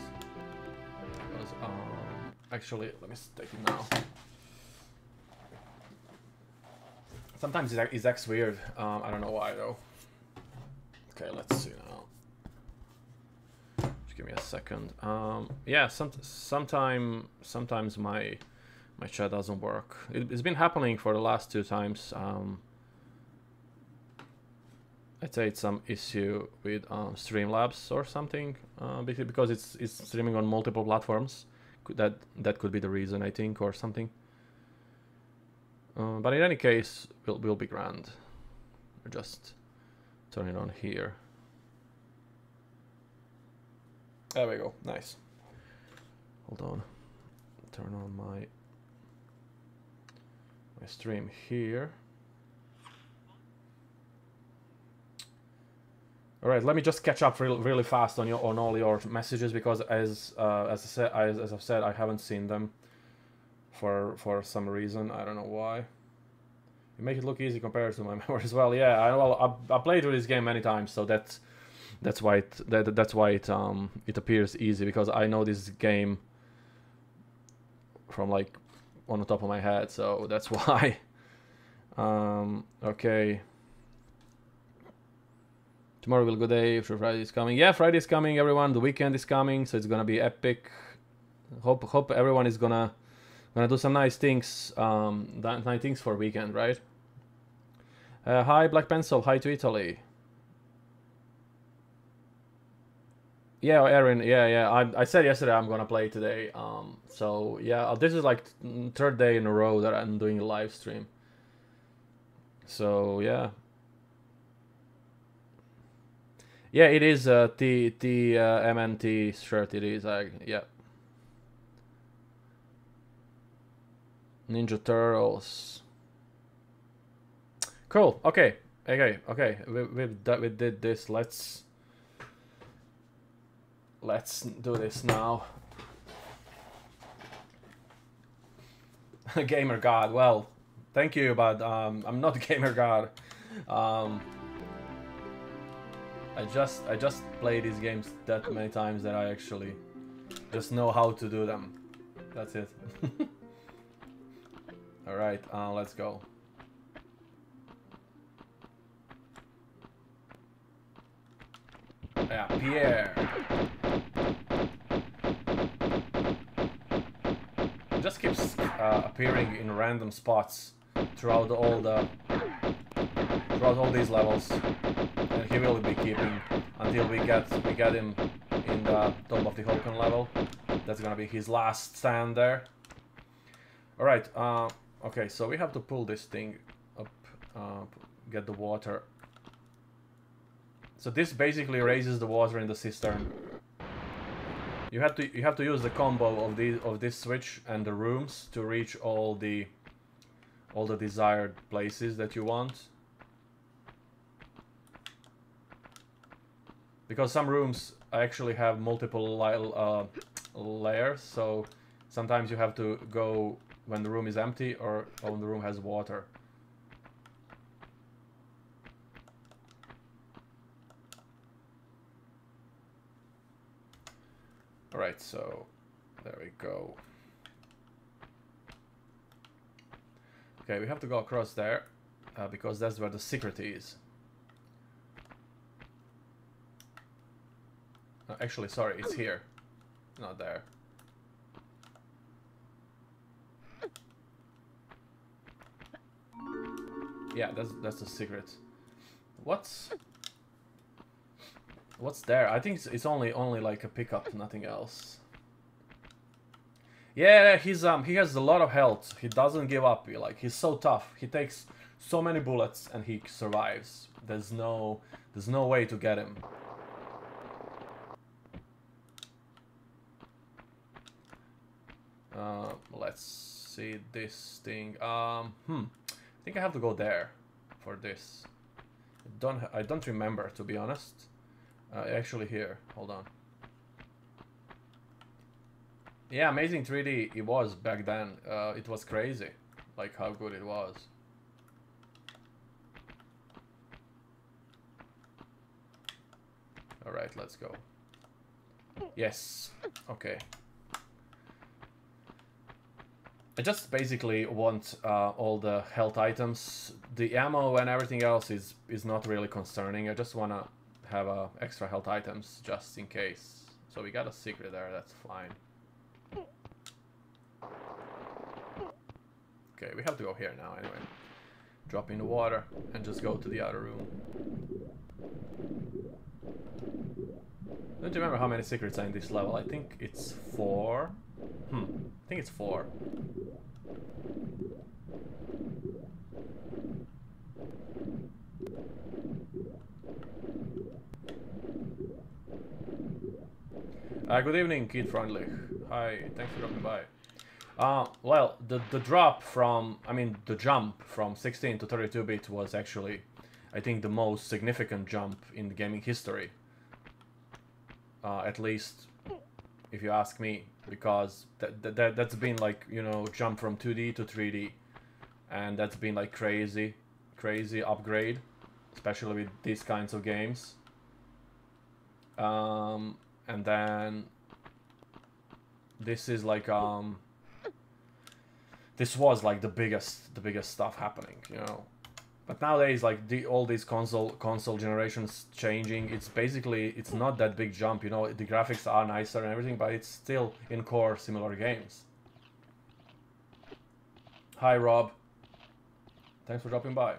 Because, um, actually, let me take it now. Sometimes it, it acts weird. Um, I don't know why though. Okay, let's see now. Just give me a second. Um, yeah, some sometime sometimes my my chat doesn't work. It, has been happening for the last two times. Um, I'd say it's some issue with um, Streamlabs or something, uh, because it's it's streaming on multiple platforms. That that could be the reason I think, or something. Uh, but in any case, we'll will be grand. Just turn it on here. There we go. Nice. Hold on. Turn on my my stream here. All right, let me just catch up real, really fast on your on all your messages because as uh, as I said as, as I've said I haven't seen them for for some reason I don't know why. You make it look easy compared to my memory as well. Yeah, I well I, I played through this game many times, so that's that's why it that, that's why it um it appears easy because I know this game from like on the top of my head, so that's why. Um, okay. Tomorrow will be a good day. Sure, Friday is coming. Yeah, Friday is coming, everyone. The weekend is coming, so it's gonna be epic. Hope hope everyone is gonna gonna do some nice things. Um, nice things for weekend, right? Uh, hi, Black Pencil. Hi to Italy. Yeah, Aaron. Yeah, yeah. I, I said yesterday I'm gonna play today. Um, so yeah, this is like third day in a row that I'm doing a live stream. So yeah, yeah, it is a T T uh, MNT shirt. It is. I yeah. Ninja Turtles. Cool. Okay. Okay. Okay. We we we did this. Let's let's do this now. gamer god. Well, thank you, but um, I'm not gamer god. Um, I just I just play these games that many times that I actually just know how to do them. That's it. All right, uh, let's go. Yeah, Pierre. It just keeps uh, appearing in random spots throughout all the throughout all these levels, he will be keeping until we get we get him in the top of the Tihocan level. That's gonna be his last stand there. All right. Uh, okay, so we have to pull this thing up, uh, get the water. So this basically raises the water in the cistern. You have to you have to use the combo of these of this switch and the rooms to reach all the all the desired places that you want. Because some rooms actually have multiple uh, layers, so sometimes you have to go when the room is empty or when the room has water. Alright, so there we go. Okay, we have to go across there uh, because that's where the secret is. Uh, actually, sorry, it's here, not there. Yeah, that's that's the secret. What's what's there? I think it's, it's only only like a pickup, nothing else. Yeah, he's um he has a lot of health. He doesn't give up. He, Like he's so tough. He takes so many bullets and he survives. There's no there's no way to get him. Uh, let's see this thing. Um, hmm. I think I have to go there for this. I don't I don't remember to be honest. Uh, actually here. Hold on. Yeah, Amazing 3D, it was back then. Uh, it was crazy, like how good it was. Alright, let's go. Yes, okay. I just basically want uh, all the health items. The ammo and everything else is, is not really concerning. I just want to have uh, extra health items just in case. So we got a secret there, that's fine. Okay, we have to go here now anyway. Drop in the water and just go to the other room. Don't you remember how many secrets are in this level. I think it's four. Hmm, I think it's four. Uh, good evening, Kid Friendly. Hi, thanks for dropping by. Uh, well, the, the drop from, I mean, the jump from 16 to 32-bit was actually, I think, the most significant jump in gaming history. Uh, at least, if you ask me, because that, that, that's been like, you know, jump from 2D to 3D. And that's been like crazy, crazy upgrade, especially with these kinds of games. Um, and then this is like, um, this was like the biggest the biggest stuff happening you know but nowadays like the all these console console generations changing it's basically it's not that big jump you know? The graphics are nicer and everything but it's still in core similar games. Hi rob. Thanks for dropping by.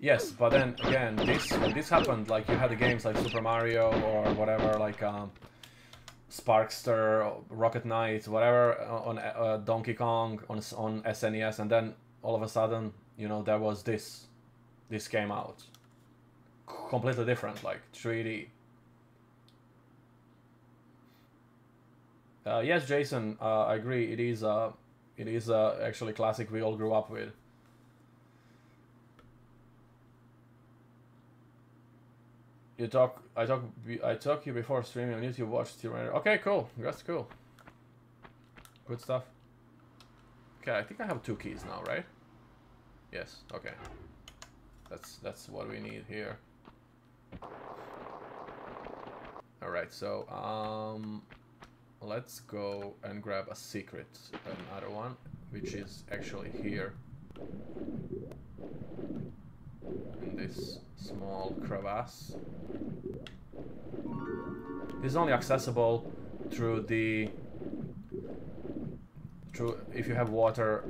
Yes but then again this this happened like you had the games like super mario or whatever like um Sparkster, Rocket Knight, whatever uh, on uh, Donkey Kong on on SNES, and then all of a sudden, you know, there was this. This came out. Completely different, like 3D. Uh, yes, Jason, uh, I agree. It is uh, it is uh, actually classic we all grew up with. You talk. I talk. I talk you before streaming on YouTube. Watch Terminator. Okay, cool. That's cool. Good stuff. Okay, I think I have two keys now, right? Yes. Okay. That's that's what we need here. All right. So um, let's go and grab a secret, another one, which is actually here in this small crevasse. This is only accessible through the through if you have water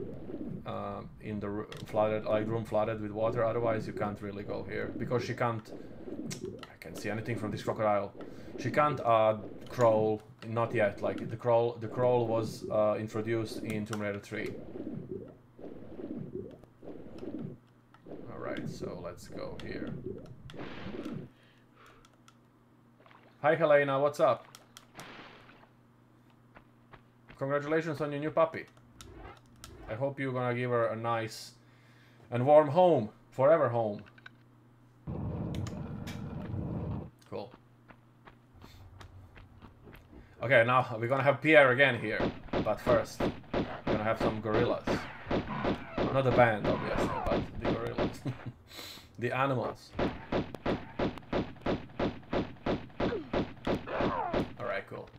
uh, in the flooded like room flooded with water. Otherwise, you can't really go here because she can't. I can't see anything from this crocodile. She can't uh, crawl. Not yet. Like the crawl. The crawl was uh, introduced in Tomb Raider 3. Alright, so let's go here. Hi Helena, what's up? Congratulations on your new puppy. I hope you're gonna give her a nice and warm home, forever home. Cool. Okay, now we're gonna have Pierre again here, but first we're gonna have some gorillas. Not a band, obviously, but the gorillas, the animals. All right, cool.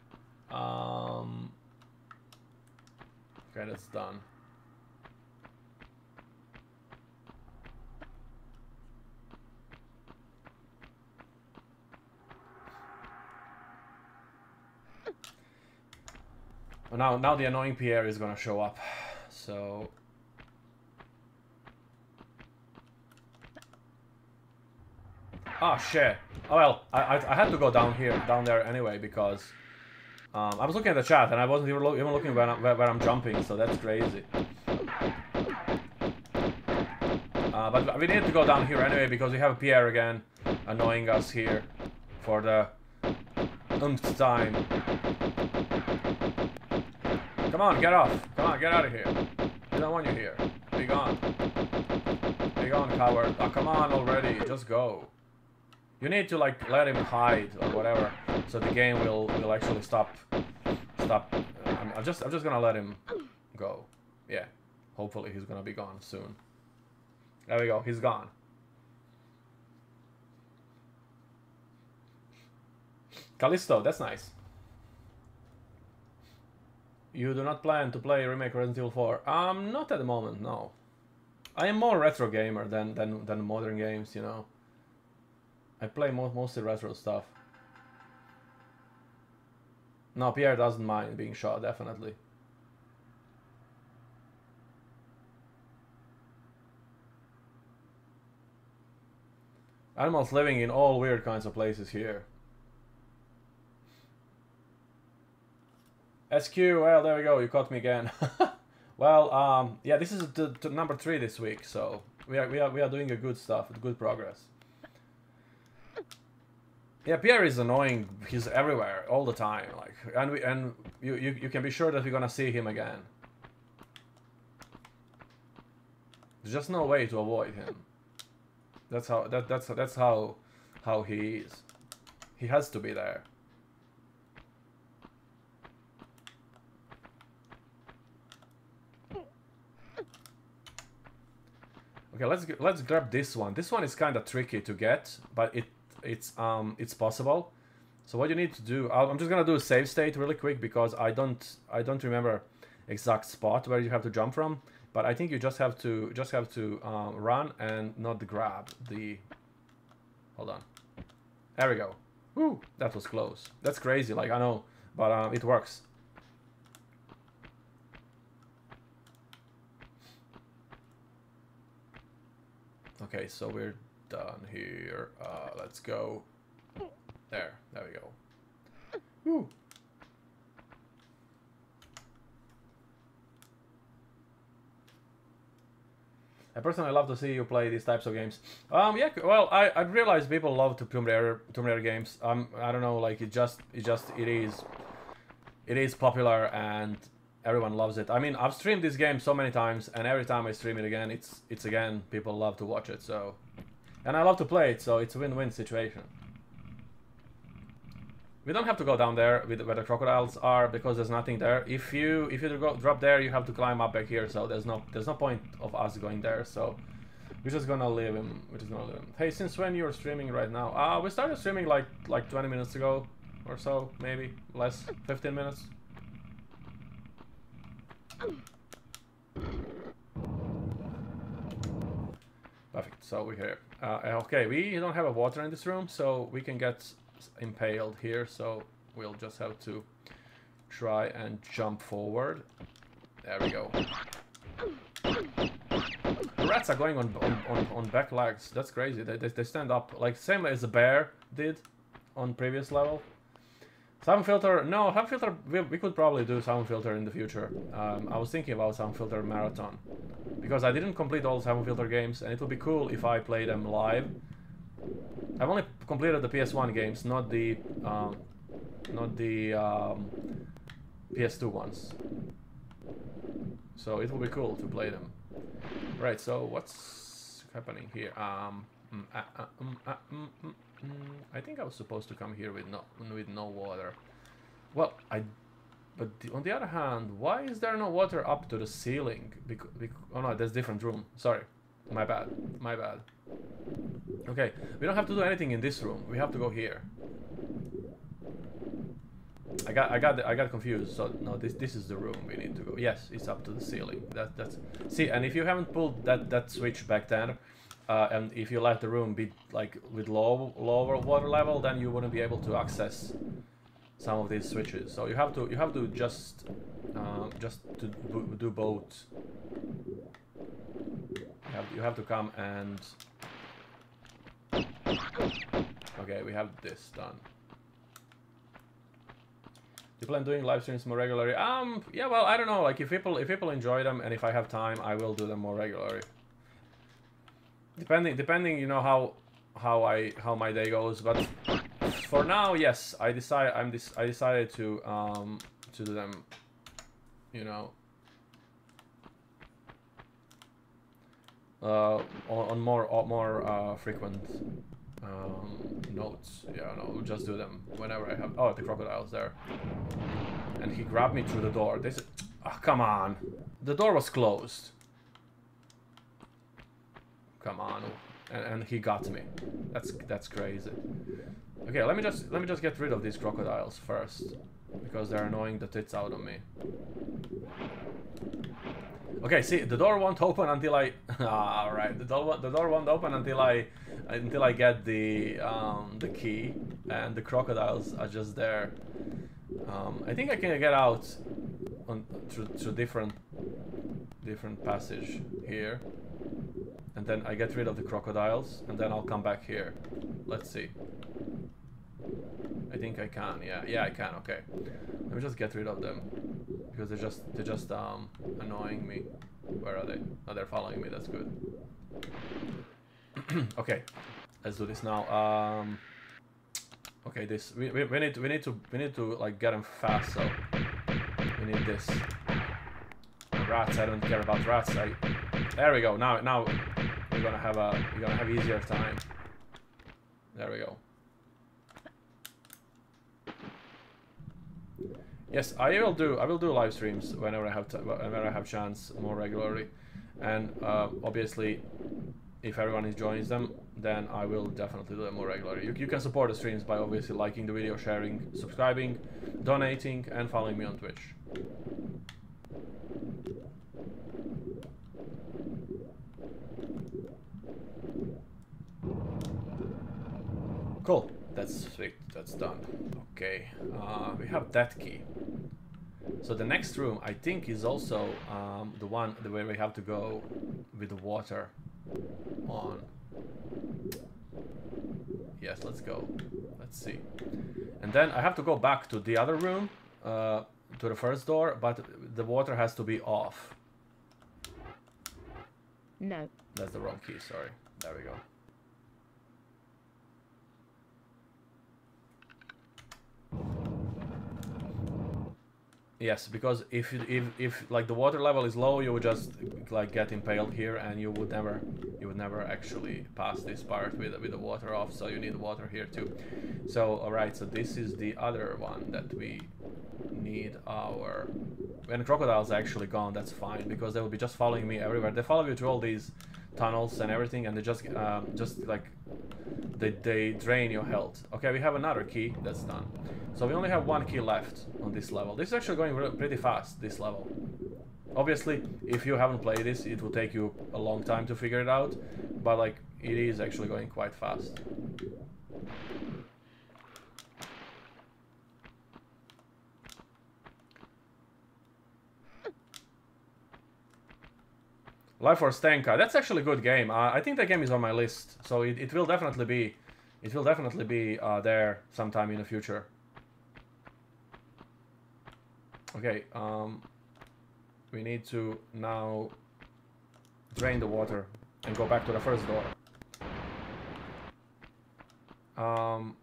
Um, that's done. Well, now, now the annoying Pierre is gonna show up. So Oh shit. Oh well, I, I, I had to go down here, down there anyway because um, I was looking at the chat and I wasn't even, even looking where I'm, where, where I'm jumping, so that's crazy. Uh, but we need to go down here anyway because we have Pierre again annoying us here for the umpth time. Come on, get off. Come on, get out of here. We don't want you here. Be gone. Be gone, coward. Oh, come on already. Just go. You need to like let him hide or whatever, so the game will will actually stop. Stop. I'm, I'm just I'm just gonna let him go. Yeah. Hopefully he's gonna be gone soon. There we go. He's gone. Callisto, that's nice. You do not plan to play remake Resident Evil 4? Um, not at the moment, no. I am more retro gamer than than than modern games, you know. I play most mostly retro stuff. No, Pierre doesn't mind being shot, definitely. Animals living in all weird kinds of places here. SQ, well, there we go, you caught me again. well, um, yeah, this is the, number three this week, so we are, we are, we are doing a good stuff, good progress. Yeah, Pierre is annoying. He's everywhere all the time. Like, and we and you you, you can be sure that we're gonna see him again. There's just no way to avoid him. That's how that that's that's how how he is. He has to be there. Okay, let's let's grab this one. This one is kind of tricky to get, but it it's um it's possible. So what you need to do, I'm just gonna do a save state really quick because I don't I don't remember exact spot where you have to jump from, but I think you just have to just have to um, run and not grab the. Hold on. There we go. Woo, that was close. That's crazy. Like I know, but um, it works. Okay, so we're done here. Uh, let's go. There, there we go. Woo. I personally love to see you play these types of games. Um, yeah, well, I, I realize people love to Tomb Raider, Tomb Raider games. Um, I don't know, like it just, it just, it is, it is popular and everyone loves it. I mean, I've streamed this game so many times, and every time I stream it again, it's, it's again, people love to watch it. So and I love to play it, so it's a win-win situation. We don't have to go down there with where the crocodiles are because there's nothing there. If you if you go, drop there, you have to climb up back here. So there's no there's no point of us going there. So we're just gonna leave him. We're just gonna leave him. Hey, since when you're streaming right now? Uh, we started streaming like like 20 minutes ago or so, maybe less, 15 minutes. Perfect. So we're here. Uh, okay, we don't have a water in this room, so we can get impaled here. So we'll just have to try and jump forward. There we go. The rats are going on on, on, on back legs. That's crazy. They, they, they stand up like same as a bear did on previous level. Syphon Filter, no, Syphon Filter, we, we could probably do Syphon Filter in the future. Um, I was thinking about Syphon Filter marathon. Because I didn't complete all Syphon Filter games, and it would be cool if I play them live. I've only completed the PS1 games, not the, um, not the um, PS2 ones. So it will be cool to play them. Right. So what's happening here? Um. mm, uh, uh, mm, uh, mm, mm. I think I was supposed to come here with no with no water. Well, I. But the, on the other hand, why is there no water up to the ceiling? Because, oh no, that's different room. Sorry, my bad. My bad. Okay, we don't have to do anything in this room. We have to go here. I got, I got, I got confused. So no, this, this is the room we need to go. Yes, it's up to the ceiling. That, that's. See, and if you haven't pulled that, that switch back then, uh, and if you let the room be like with low, lower water level, then you wouldn't be able to access some of these switches. So you have to, you have to just, um, just to do both. You have, you have to come and. Okay, we have this done. Do you plan doing live streams more regularly? Um, yeah, well, I don't know. Like, if people if people enjoy them and if I have time, I will do them more regularly. Depending, depending, you know how how I how my day goes. But for now, yes, I decide I'm this I decided to um to do them. You know. Uh, on, on more on more uh, frequent um, notes. Yeah, no, just do them whenever I have. Oh, the crocodile's there. And he grabbed me through the door. This. Oh, come on. The door was closed. Come on. And, and he got me. That's that's crazy. Okay, let me just let me just get rid of these crocodiles first, because they're annoying the tits out of me. Okay, see, the door won't open until I. ah, all right, the door the door won't open until I until I get the um, the key, and the crocodiles are just there. Um, I think I can get out on through, through different different passage here, and then I get rid of the crocodiles, and then I'll come back here. Let's see. I think I can. Yeah, yeah, I can. Okay, let me just get rid of them because they're just they're just um annoying me. Where are they? Oh, they're following me. That's good. okay, let's do this now. Um, okay, this we, we, we need to, we need to we need to like get them fast. So we need this. Rats. I don't care about rats. I. There we go. Now now we're gonna have a we're gonna have easier time. There we go. Yes, I will do. I will do live streams whenever I have whenever I have chance more regularly, and uh, obviously, if everyone joins them, then I will definitely do them more regularly. You, you can support the streams by obviously liking the video, sharing, subscribing, donating, and following me on Twitch. Cool. That's sweet. That's done. Okay. Uh, we have that key. So the next room, I think, is also um, the one the way we have to go with the water on. Yes, let's go. Let's see. And then I have to go back to the other room, uh, to the first door, but the water has to be off. No. That's the wrong key, sorry. There we go. Yes, because if if if like the water level is low, you would just like get impaled here, and you would never you would never actually pass this part with with the water off. So you need water here too. So all right, so this is the other one that we need our. When crocodile's actually gone, that's fine because they will be just following me everywhere. They follow you to all these tunnels and everything, and they just um, just like they, they drain your health. Okay, we have another key that's done. So we only have one key left on this level. This is actually going pretty fast, this level. Obviously, if you haven't played this, it will take you a long time to figure it out, but like, it is actually going quite fast. Life Force Tenka. That's actually a good game. Uh, I think that game is on my list, so it, it will definitely be, it will definitely be uh, there sometime in the future. Okay, um, we need to now drain the water and go back to the first door. Um,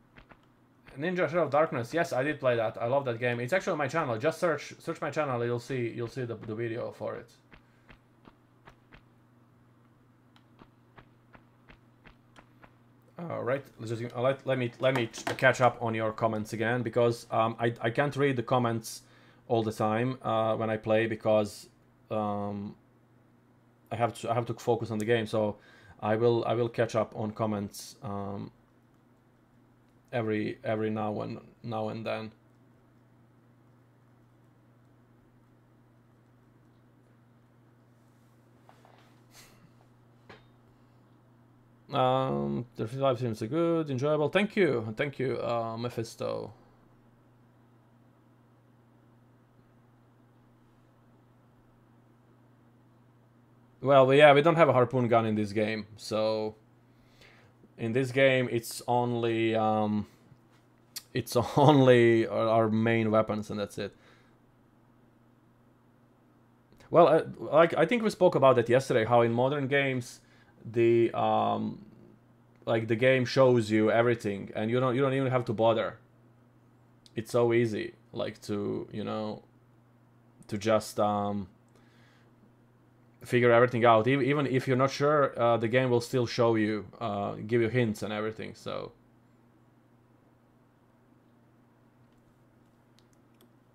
Ninja Shadow of Darkness. Yes, I did play that. I love that game. It's actually on my channel. Just search search my channel. You'll see you'll see the, the video for it. All right, just uh, let, let me let me catch up on your comments again because um, I I can't read the comments all the time uh, when I play because um, I have to I have to focus on the game. So I will I will catch up on comments um, every every now and now and then. Um, the live streams are good, enjoyable. Thank you, thank you, uh, Mephisto. Well, yeah, we don't have a harpoon gun in this game, so in this game it's only um, it's only our main weapons and that's it. Well, like I think we spoke about that yesterday. How in modern games the um, like the game shows you everything, and you don't you don't even have to bother. It's so easy, like to you know, to just um, figure everything out. Even if you're not sure, uh, the game will still show you, uh, give you hints and everything. So.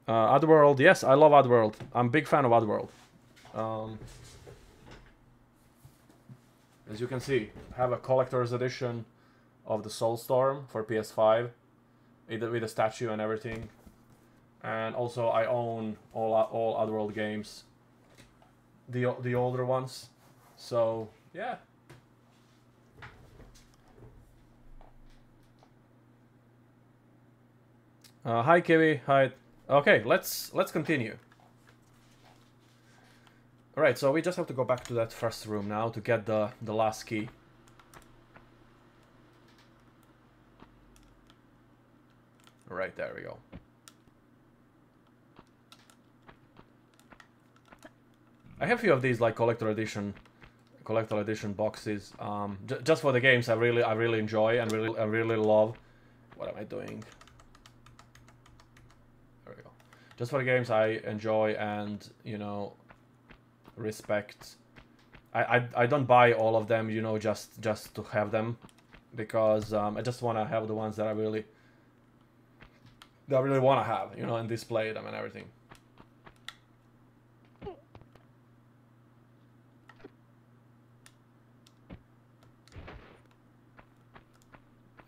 Uh, Oddworld, yes, I love Oddworld. I'm big fan of Oddworld. Um, as you can see, I have a collector's edition of the Soulstorm for PS5 with a statue and everything. And also I own all all Oddworld games, the the older ones. So yeah. Uh, hi Kiwi, hi. Okay, let's let's continue. Alright, so we just have to go back to that first room now to get the, the last key. Right, there we go. I have a few of these like collector edition collector edition boxes um, just for the games I really I really enjoy and really I really love what am I doing there we go just for the games I enjoy and you know respect. I, I, I don't buy all of them, you know, just just to have them, because um, I just want to have the ones that I really that I really want to have, you know, and display them and everything.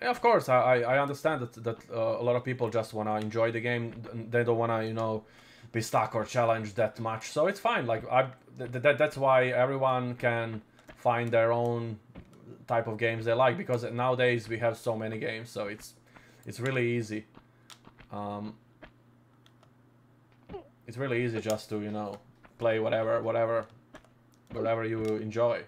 Yeah, of course, I, I understand that that uh, a lot of people just want to enjoy the game. They don't want to, you know, be stuck or challenged that much. So it's fine. Like I, th th that's why everyone can find their own type of games they like because nowadays we have so many games. So it's it's really easy. Um, it's really easy just to you know play whatever whatever whatever you enjoy.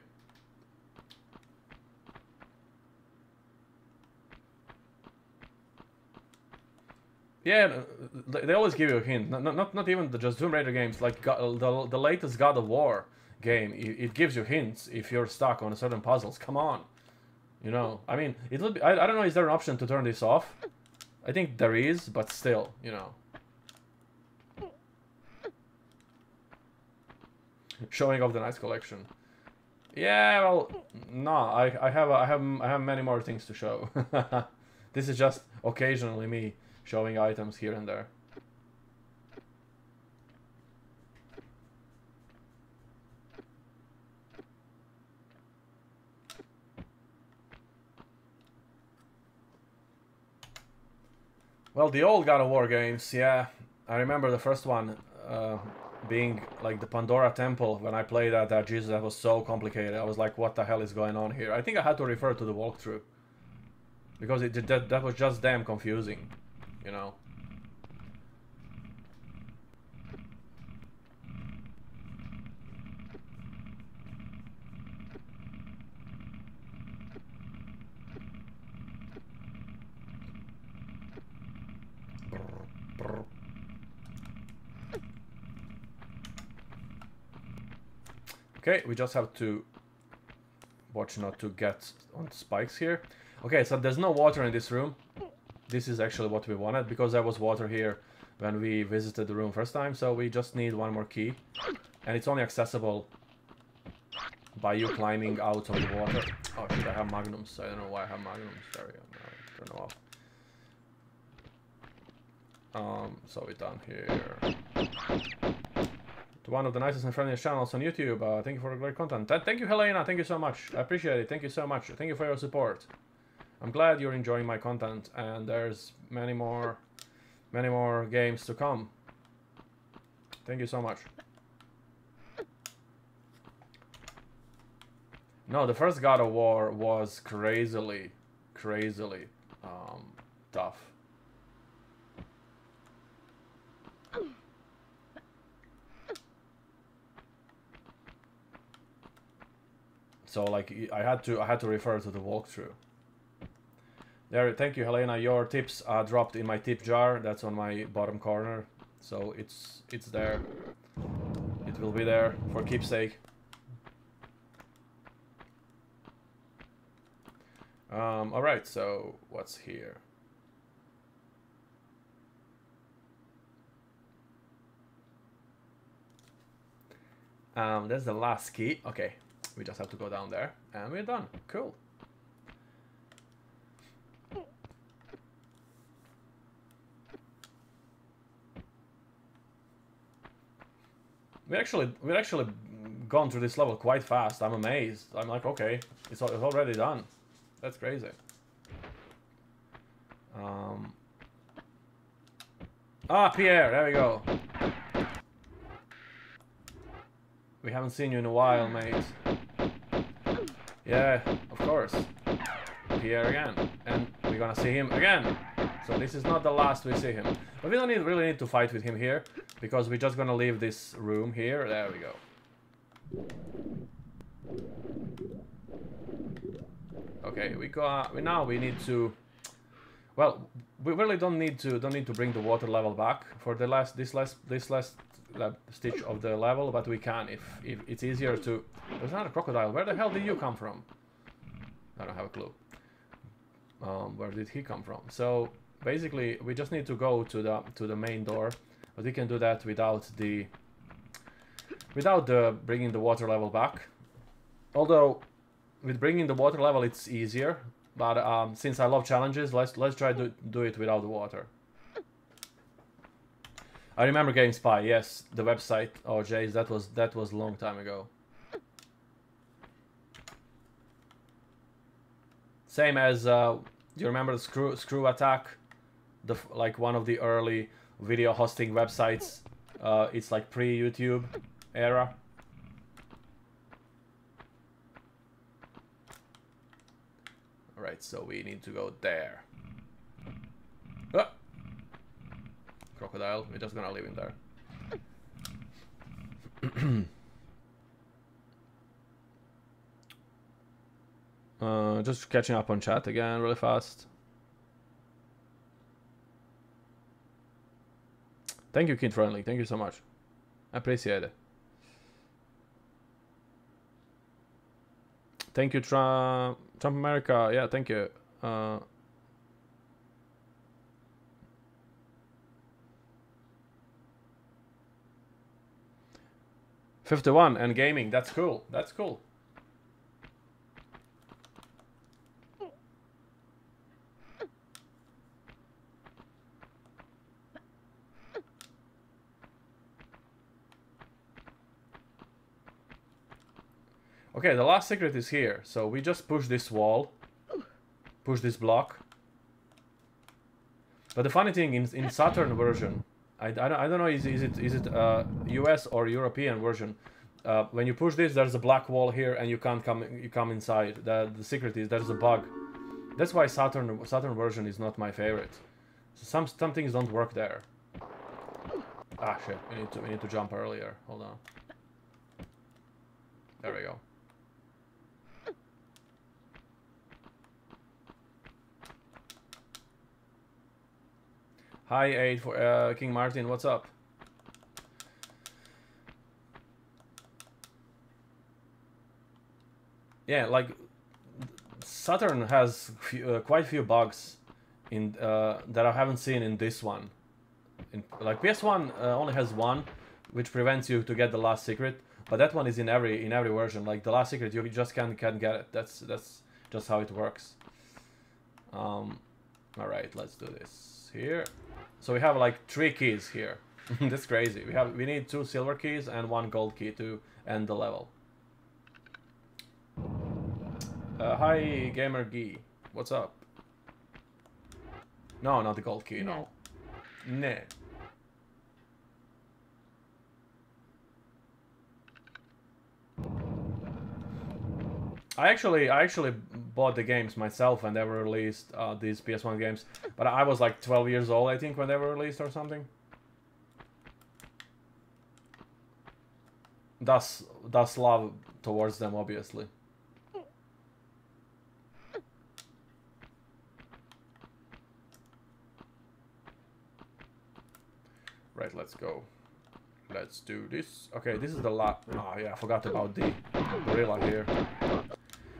Yeah, uh, they always give you a hint. Not not, not even the just Tomb Raider games. Like uh, the the latest God of War game, it, gives you hints if you're stuck on certain puzzles. Come on, you know. I mean, it will be. I, I don't know. Is there an option to turn this off? I think there is, but still, you know. Showing off the nice collection. Yeah, well, no, I I have I have I have many more things to show. this is just occasionally me showing items here and there. Well, the old God of War games, yeah. I remember the first one uh, being like the Pandora Temple. When I played that, that Jesus, that was so complicated. I was like, what the hell is going on here? I think I had to refer to the walkthrough. Because it that, that was just damn confusing you know? Okay, we just have to watch not to get on spikes here. Okay, so there's no water in this room this is actually what we wanted because there was water here when we visited the room first time so we just need one more key and it's only accessible by you climbing out of the water Oh shit, I have magnums. I don't know why I have magnums. There we go. Now turn them off. Um, so we're done here. To one of the nicest and friendliest channels on YouTube. Uh, thank you for the great content. Th thank you, Helena. Thank you so much. I appreciate it. Thank you so much. Thank you for your support. I'm glad you're enjoying my content, and there's many more, many more games to come. Thank you so much. No, the first God of War was crazily, crazily um, tough. So like I had to I had to refer to the walkthrough. There, thank you, Helena. Your tips are dropped in my tip jar. That's on my bottom corner, so it's it's there. It will be there for keepsake. Um, all right, so what's here? Um, that's the last key. Okay, we just have to go down there, and we're done. Cool. We actually we actually gone through this level quite fast. I'm amazed. I'm like, okay, it's, it's already done. That's crazy. Um. Ah, Pierre, there we go. We haven't seen you in a while, mate. Yeah, of course. Pierre again. And we're gonna see him again. So this is not the last we see him. But we don't need, really need to fight with him here, because we're just gonna leave this room here. There we go. Okay, we got. We now we need to. Well, we really don't need to don't need to bring the water level back for the last this last this last uh, stitch of the level, but we can if if it's easier to. There's another crocodile. Where the hell did you come from? I don't have a clue. Um, where did he come from? So basically, we just need to go to the to the main door, but we can do that without the without the bringing the water level back. Although with bringing the water level, it's easier. But um, since I love challenges, let's let's try to do it without the water. I remember getting Spy. Yes, the website. Oh, Jace, that was that was a long time ago. Same as uh, do you remember the Screw Screw Attack? The like one of the early video hosting websites. Uh, it's like pre YouTube era. Alright, so we need to go there. Ah! Crocodile, we're just gonna leave him there. uh, just catching up on chat again really fast. Thank you, Kid Friendly. Thank you so much. I appreciate it. Thank you, Trump, Trump America. Yeah, thank you. Uh, Fifty-one and gaming. That's cool. That's cool. Okay, the last secret is here. So we just push this wall, push this block. But the funny thing in in Saturn version, I, I, don't, I don't know is, is it is it uh, US or European version. Uh, when you push this, there's a black wall here, and you can't come you come inside. The the secret is there's a bug. That's why Saturn Saturn version is not my favorite. So some some things don't work there. Ah shit! We need to we need to jump earlier. Hold on. There we go. Hi, Aid for uh, King Martin. What's up? Yeah, like Saturn has few, uh, quite a few bugs in uh, that I haven't seen in this one. In, like PS1 uh, only has one, which prevents you to get the last secret, but that one is in every in every version. Like the last secret, you just can't can't get it. That's that's just how it works. Um, all right, let's do this here. So we have like three keys here. That's crazy. We have we need two silver keys and one gold key to end the level. Uh, hi, Gamer Gee. What's up? No, not the gold key. No. Nah. I actually, I actually bought the games myself when they were released. Uh, these PS1 games, but I was like 12 years old, I think, when they were released or something. Thus, thus love towards them, obviously. Right, let's go. Let's do this. Okay, this is the lot. Oh yeah, I forgot about the gorilla here.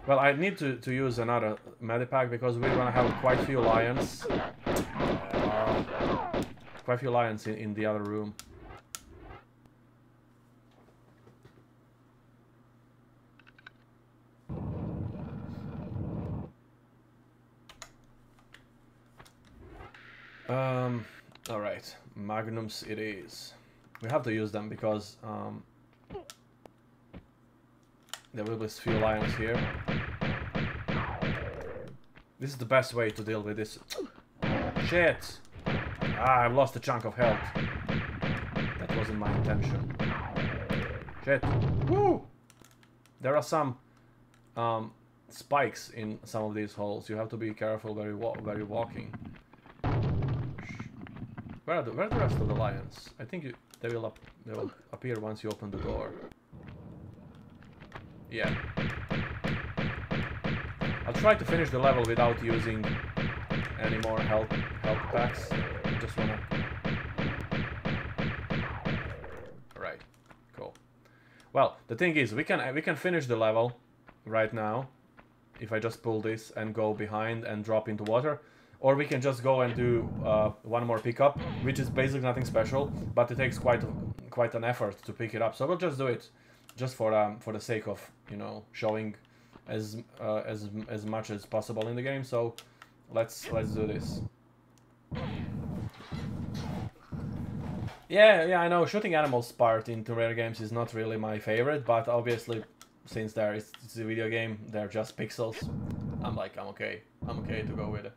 Well, I need to, to use another medipack because we're gonna have quite a few lions. Uh, quite few lions in, in the other room. Um, alright, magnums it is. We have to use them because um, there will be a few lions here. This is the best way to deal with this. Shit! Ah, I've lost a chunk of health. That wasn't my intention. Shit. Woo! There are some um, spikes in some of these holes. You have to be careful where, you wa where you're walking. Where are, the, where are the rest of the lions? I think you, they will they will appear once you open the door. Yeah. I'll try to finish the level without using any more health health packs. I just wanna. Right. Cool. Well, the thing is, we can we can finish the level right now if I just pull this and go behind and drop into water. Or we can just go and do uh, one more pickup, which is basically nothing special, but it takes quite quite an effort to pick it up. So we'll just do it, just for um, for the sake of you know showing as uh, as as much as possible in the game. So let's let's do this. Yeah, yeah, I know. Shooting animals part in Raider games is not really my favorite, but obviously, since there is it's a video game, they're just pixels. I'm like, I'm okay. I'm okay to go with it.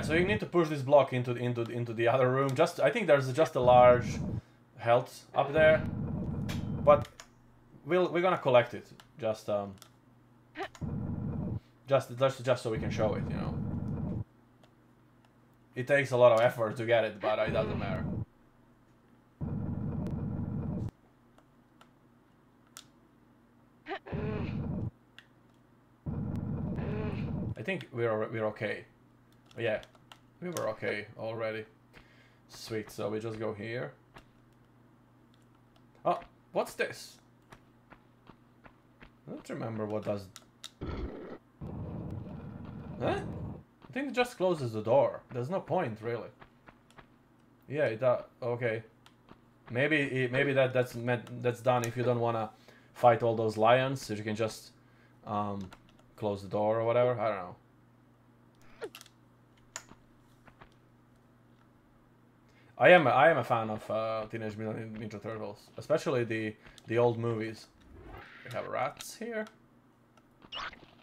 Yeah, so you need to push this block into into into the other room. Just I think there's just a large health up there, but we'll we're gonna collect it. Just um, just just just so we can show it, you know. It takes a lot of effort to get it, but it doesn't matter. I think we're we're okay. Yeah, we were okay already. Sweet, so we just go here. Oh, what's this? I don't remember what does... Huh? I think it just closes the door. There's no point, really. Yeah, it does. Okay. Maybe maybe that that's that's done if you don't wanna fight all those lions, so you can just um, close the door or whatever. I don't know. I am I am a fan of uh, Teenage Mutant Ninja Turtles, especially the the old movies. We have rats here,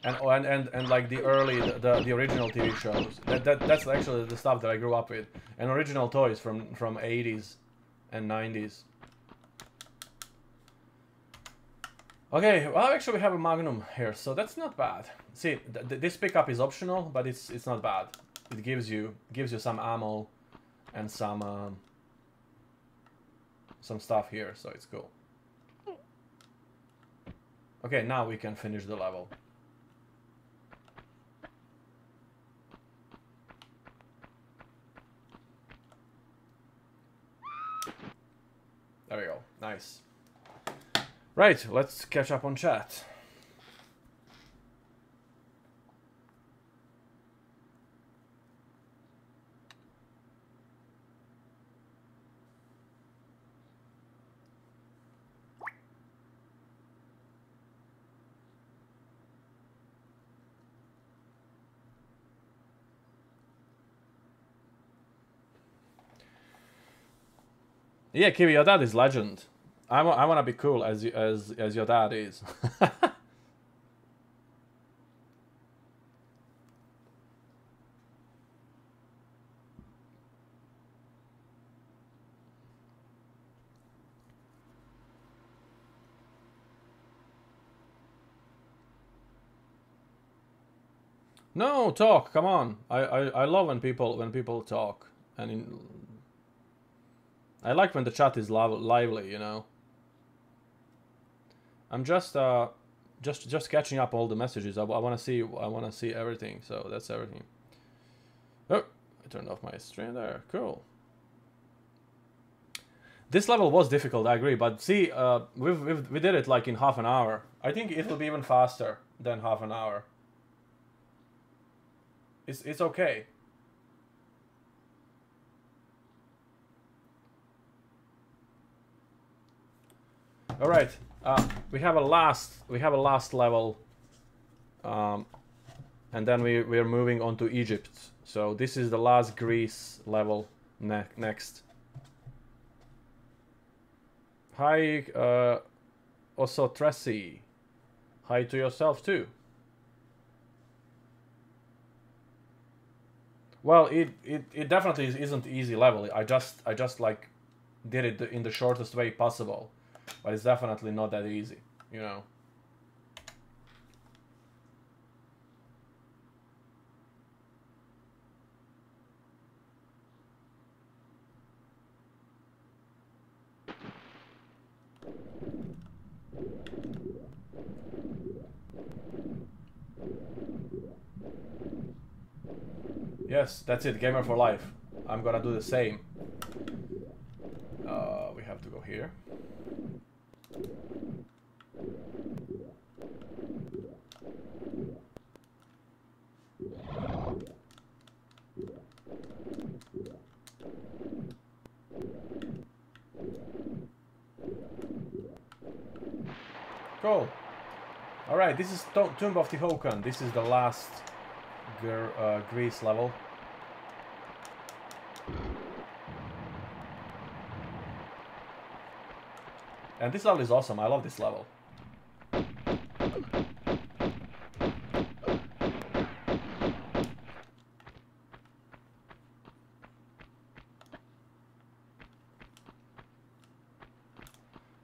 and oh, and and, and like the early the, the original TV shows. That, that that's actually the stuff that I grew up with, and original toys from from 80s and 90s. Okay, well actually we have a Magnum here, so that's not bad. See, th th this pickup is optional, but it's it's not bad. It gives you gives you some ammo and some um, some stuff here, so it's cool. Okay, now we can finish the level. There we go. Nice. Right, let's catch up on chat. Yeah, Kiwi, your dad is legend. I want, I want to be cool as as as your dad is. no, talk. Come on. I, I, I love when people when people talk and in, I like when the chat is liv lively, you know. I'm just uh just just catching up all the messages. I, I want to see I want to see everything. So that's everything. Oh, I turned off my stream there. Cool. This level was difficult, I agree, but see, uh, we've, we did it like in half an hour. I think it will be even faster than half an hour. It's, it's okay. All right, uh, we have a last we have a last level, um, and then we we are moving on to Egypt. So this is the last Greece level ne next. Hi, uh. Hi to yourself too. Well, it, it, it definitely isn't easy level. I just I just like did it in the shortest way possible but it's definitely not that easy, you know. Yes, that's it, gamer for life. I'm gonna do the same. Uh, we have to go here. Cool. Alright, this is Tomb of the Tihocan. This is the last uh, Greece level. And this level is awesome. I love this level.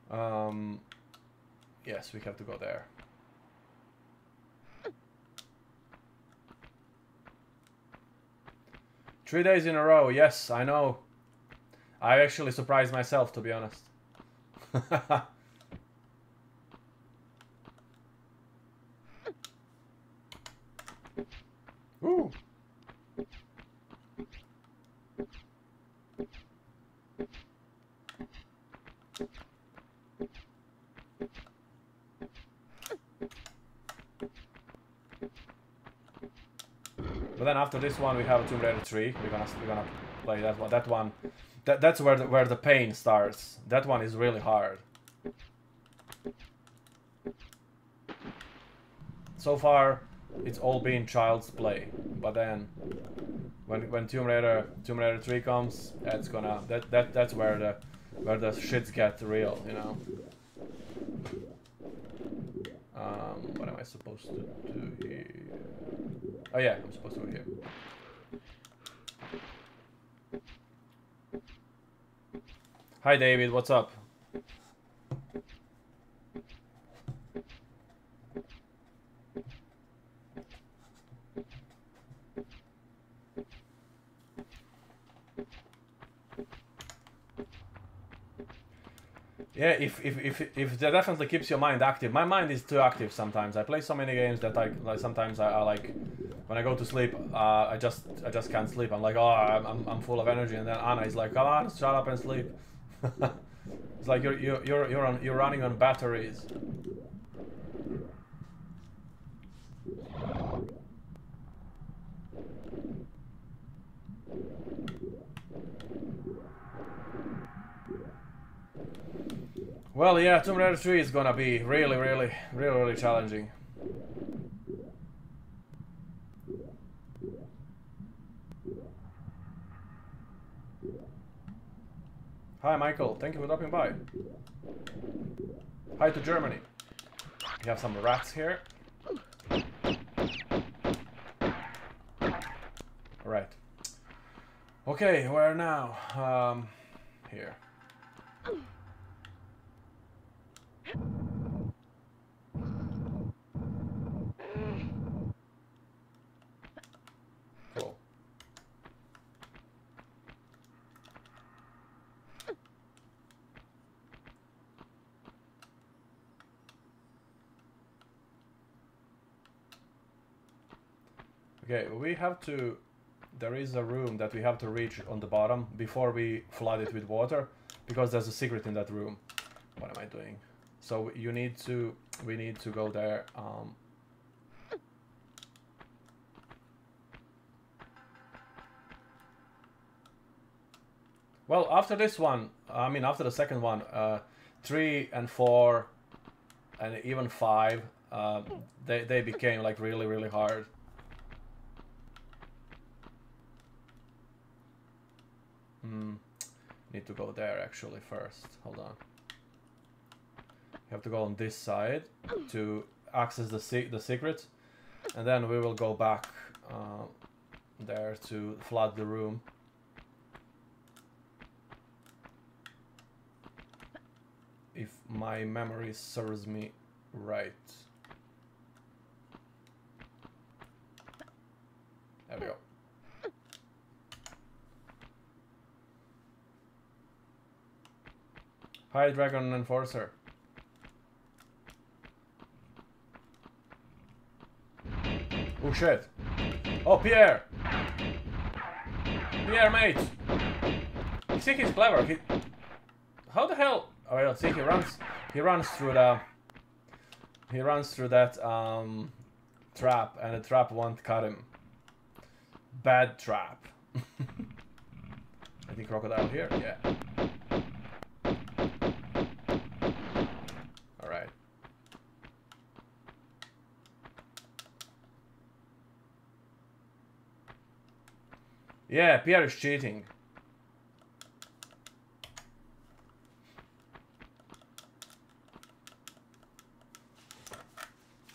Um, yes, we have to go there. Three days in a row, yes, I know. I actually surprised myself, to be honest. Ooh. But then after this one, we have a Tomb Raider 3. We're gonna we're gonna play that one. That one that, that's where the, where the pain starts. That one is really hard. So far, it's all been child's play. But then, when when Tomb Raider Tomb Raider 3 comes, that's gonna that that that's where the where the shits get real, you know. Um, what am I supposed to do here? Oh yeah, I'm supposed to go here. Hi David, what's up? Yeah, if, if, if, if that definitely keeps your mind active. My mind is too active sometimes. I play so many games that I like sometimes I, I like when I go to sleep, uh, I just I just can't sleep. I'm like, oh, I'm, I'm, I'm full of energy, and then Ana is like, come on, shut up and sleep. It's like you're you're you're you're on you're running on batteries. Well, yeah, Tomb Raider 3 is gonna be really, really, really, really challenging. Hi, Michael. Thank you for dropping by. Hi to Germany. We have some rats here. Alright. Okay, where now? Um, here. Cool. Okay, we have to... There is a room that we have to reach on the bottom before we flood it with water, because there's a secret in that room. What am I doing? So you need to... We need to go there. Um, well, after this one, I mean after the second one, uh, three and four, and even five, uh, they they became like really really hard. Hmm. Need to go there actually first. Hold on. You have to go on this side to access the se the secret, and then we will go back uh, there to flood the room. If my memory serves me right. There we go. Hi, Dragon Enforcer. Oh shit. Oh, Pierre! Pierre, mate! Think he's clever? He... How the hell? Oh, yeah, see, he runs. He runs through the. He runs through that um, trap, and the trap won't cut him. Bad trap. I think crocodile here. Yeah. All right. Yeah, Pierre is cheating.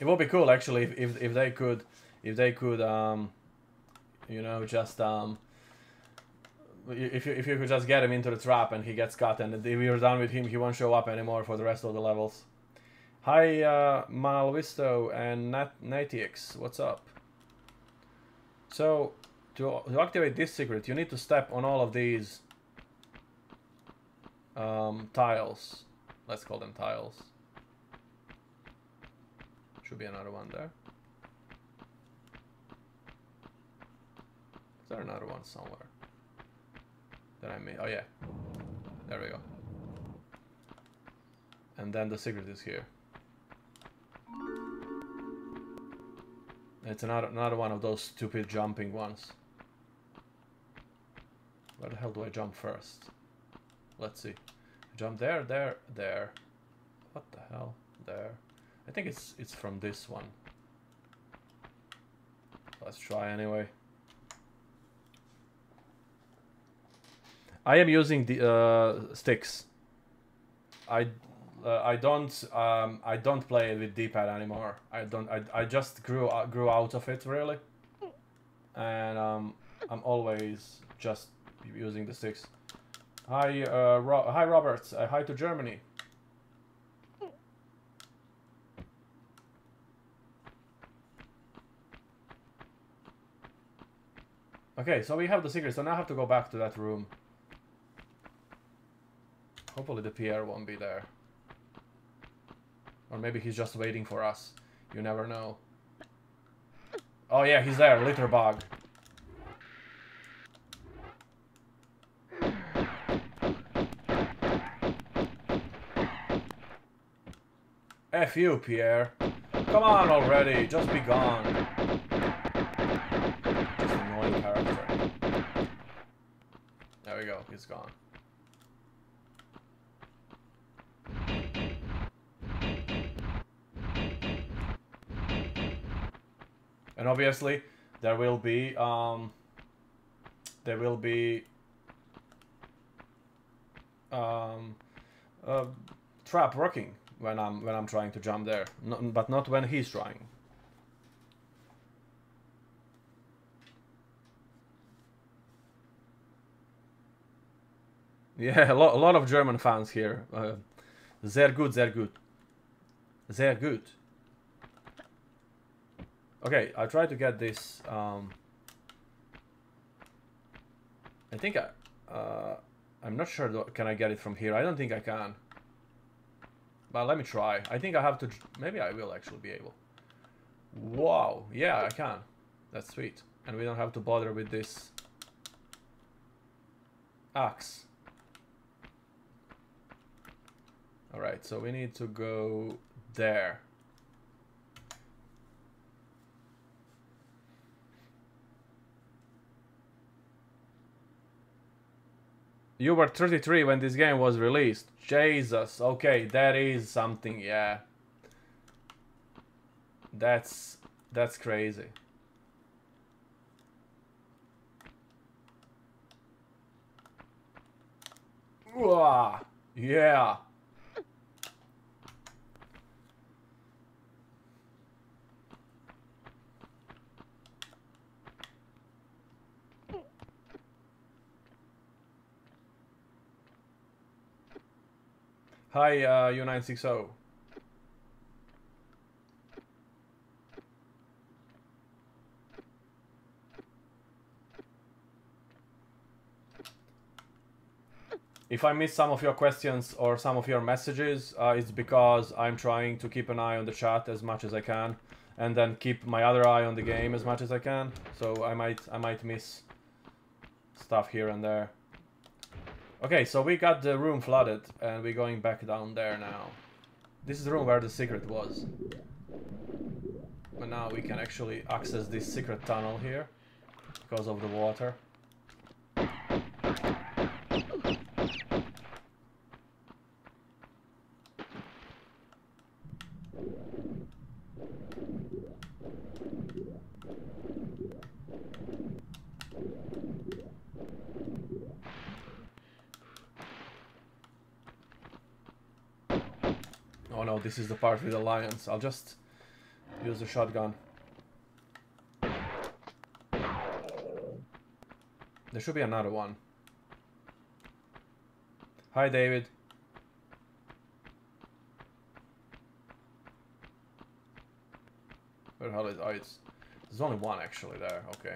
It would be cool actually if, if, if they could if they could um you know just um if you, if you could just get him into the trap and he gets caught and if you're done with him he won't show up anymore for the rest of the levels. Hi uh Malvisto and Nat Natix, what's up? So to, to activate this secret you need to step on all of these um, tiles. Let's call them tiles. Should be another one there. Is there another one somewhere? That I made. Oh yeah. There we go. And then the secret is here. It's another another one of those stupid jumping ones. Where the hell do I jump first? Let's see. Jump there, there, there. What the hell? There. I think it's it's from this one. Let's try anyway. I am using the uh, sticks. I uh, I don't um, I don't play with D-pad anymore. I don't I, I just grew uh, grew out of it really, and um, I'm always just using the sticks. Hi, uh, Ro hi Roberts. Uh, hi to Germany. Okay, so we have the secret, so now I have to go back to that room. Hopefully the Pierre won't be there. Or maybe he's just waiting for us. You never know. Oh yeah, he's there, Litterbug. F you, Pierre. Come on already, just be gone. Just annoying character. There we go, he's gone. And obviously, there will be um, there will be um, a trap working when I'm when I'm trying to jump there, no, but not when he's trying. Yeah, a lot, a lot of German fans here. Uh, sehr gut. Sehr gut. Okay, I try to get this. Um, I think I. Uh, I'm not sure. Can I get it from here? I don't think I can. But let me try. I think I have to. Maybe I will actually be able. Wow. Yeah, I can. That's sweet. And we don't have to bother with this axe. Alright, so we need to go there. You were 33 when this game was released. Jesus, okay, that is something, yeah. That's that's crazy. Wah, yeah. Hi, uh, U960. If I miss some of your questions or some of your messages, uh, it's because I'm trying to keep an eye on the chat as much as I can, and then keep my other eye on the game as much as I can. So I might I might miss stuff here and there. Okay, so we got the room flooded, and we're going back down there now. This is the room where the secret was. But now we can actually access this secret tunnel here, because of the water. Oh no, this is the part with the lions. I'll just use the shotgun. There should be another one. Hi, David. Where the hell is... Oh, it's... There's only one actually there. Okay.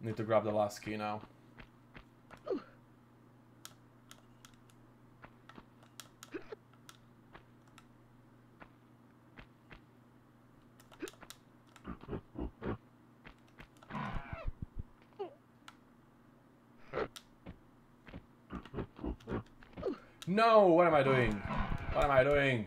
Need to grab the last key now. No, what am I doing? What am I doing?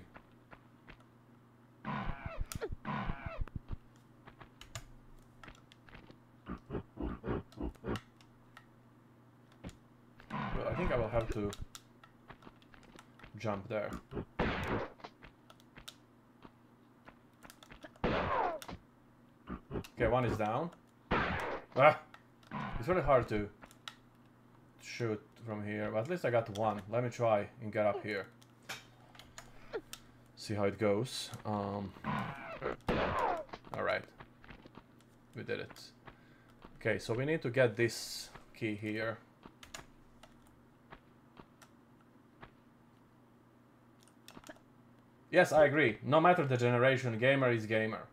Well, I think I will have to jump there. Okay, one is down. Ah! It's really hard to shoot from here, but at least I got one. Let me try and get up here. See how it goes. Um, Alright. We did it. Okay, so we need to get this key here. Yes, I agree. No matter the generation, gamer is gamer.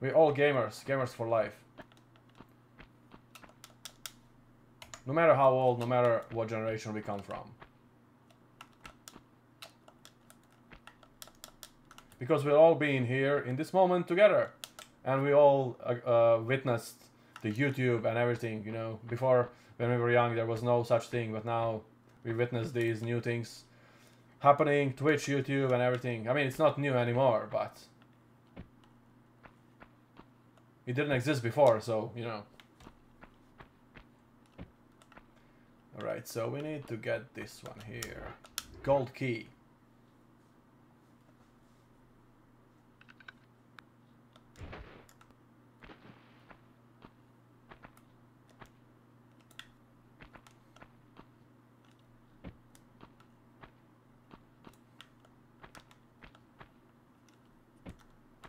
We're all gamers, gamers for life. No matter how old, no matter what generation we come from. Because we're all being here in this moment together. And we all uh, uh, witnessed the YouTube and everything. You know, before when we were young, there was no such thing, but now we witness these new things happening, Twitch, YouTube, and everything. I mean, it's not new anymore, but it didn't exist before, so you know. Alright, so we need to get this one here. Gold key.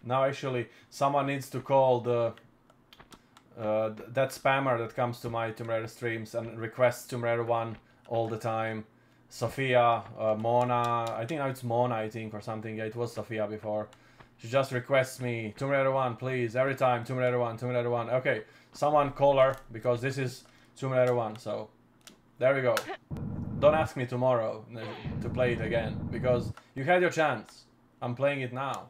Now actually someone needs to call the uh, th- that spammer that comes to my Tomb Raider streams and requests Tomb Raider 1 all the time. Sophia, uh, Mona, I think now it's Mona, I think, or something. Yeah, it was Sophia before. She just requests me, Tomb Raider 1, please, every time, Tomb Raider 1, Tomb Raider 1. Okay, someone call her, because this is Tomb Raider 1, so there we go. Don't ask me tomorrow to play it again, because you had your chance. I'm playing it now.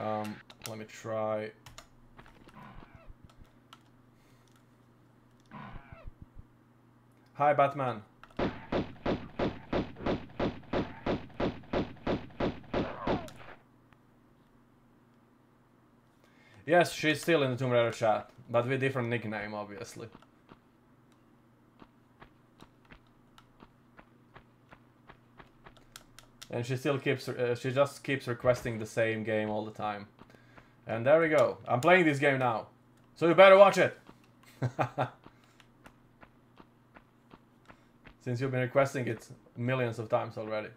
Um, let me try. Hi, Batman. Yes, she's still in the Tomb Raider chat, but with different nickname, obviously. And she still keeps, uh, she just keeps requesting the same game all the time. And there we go. I'm playing this game now. So you better watch it. Since you've been requesting it millions of times already.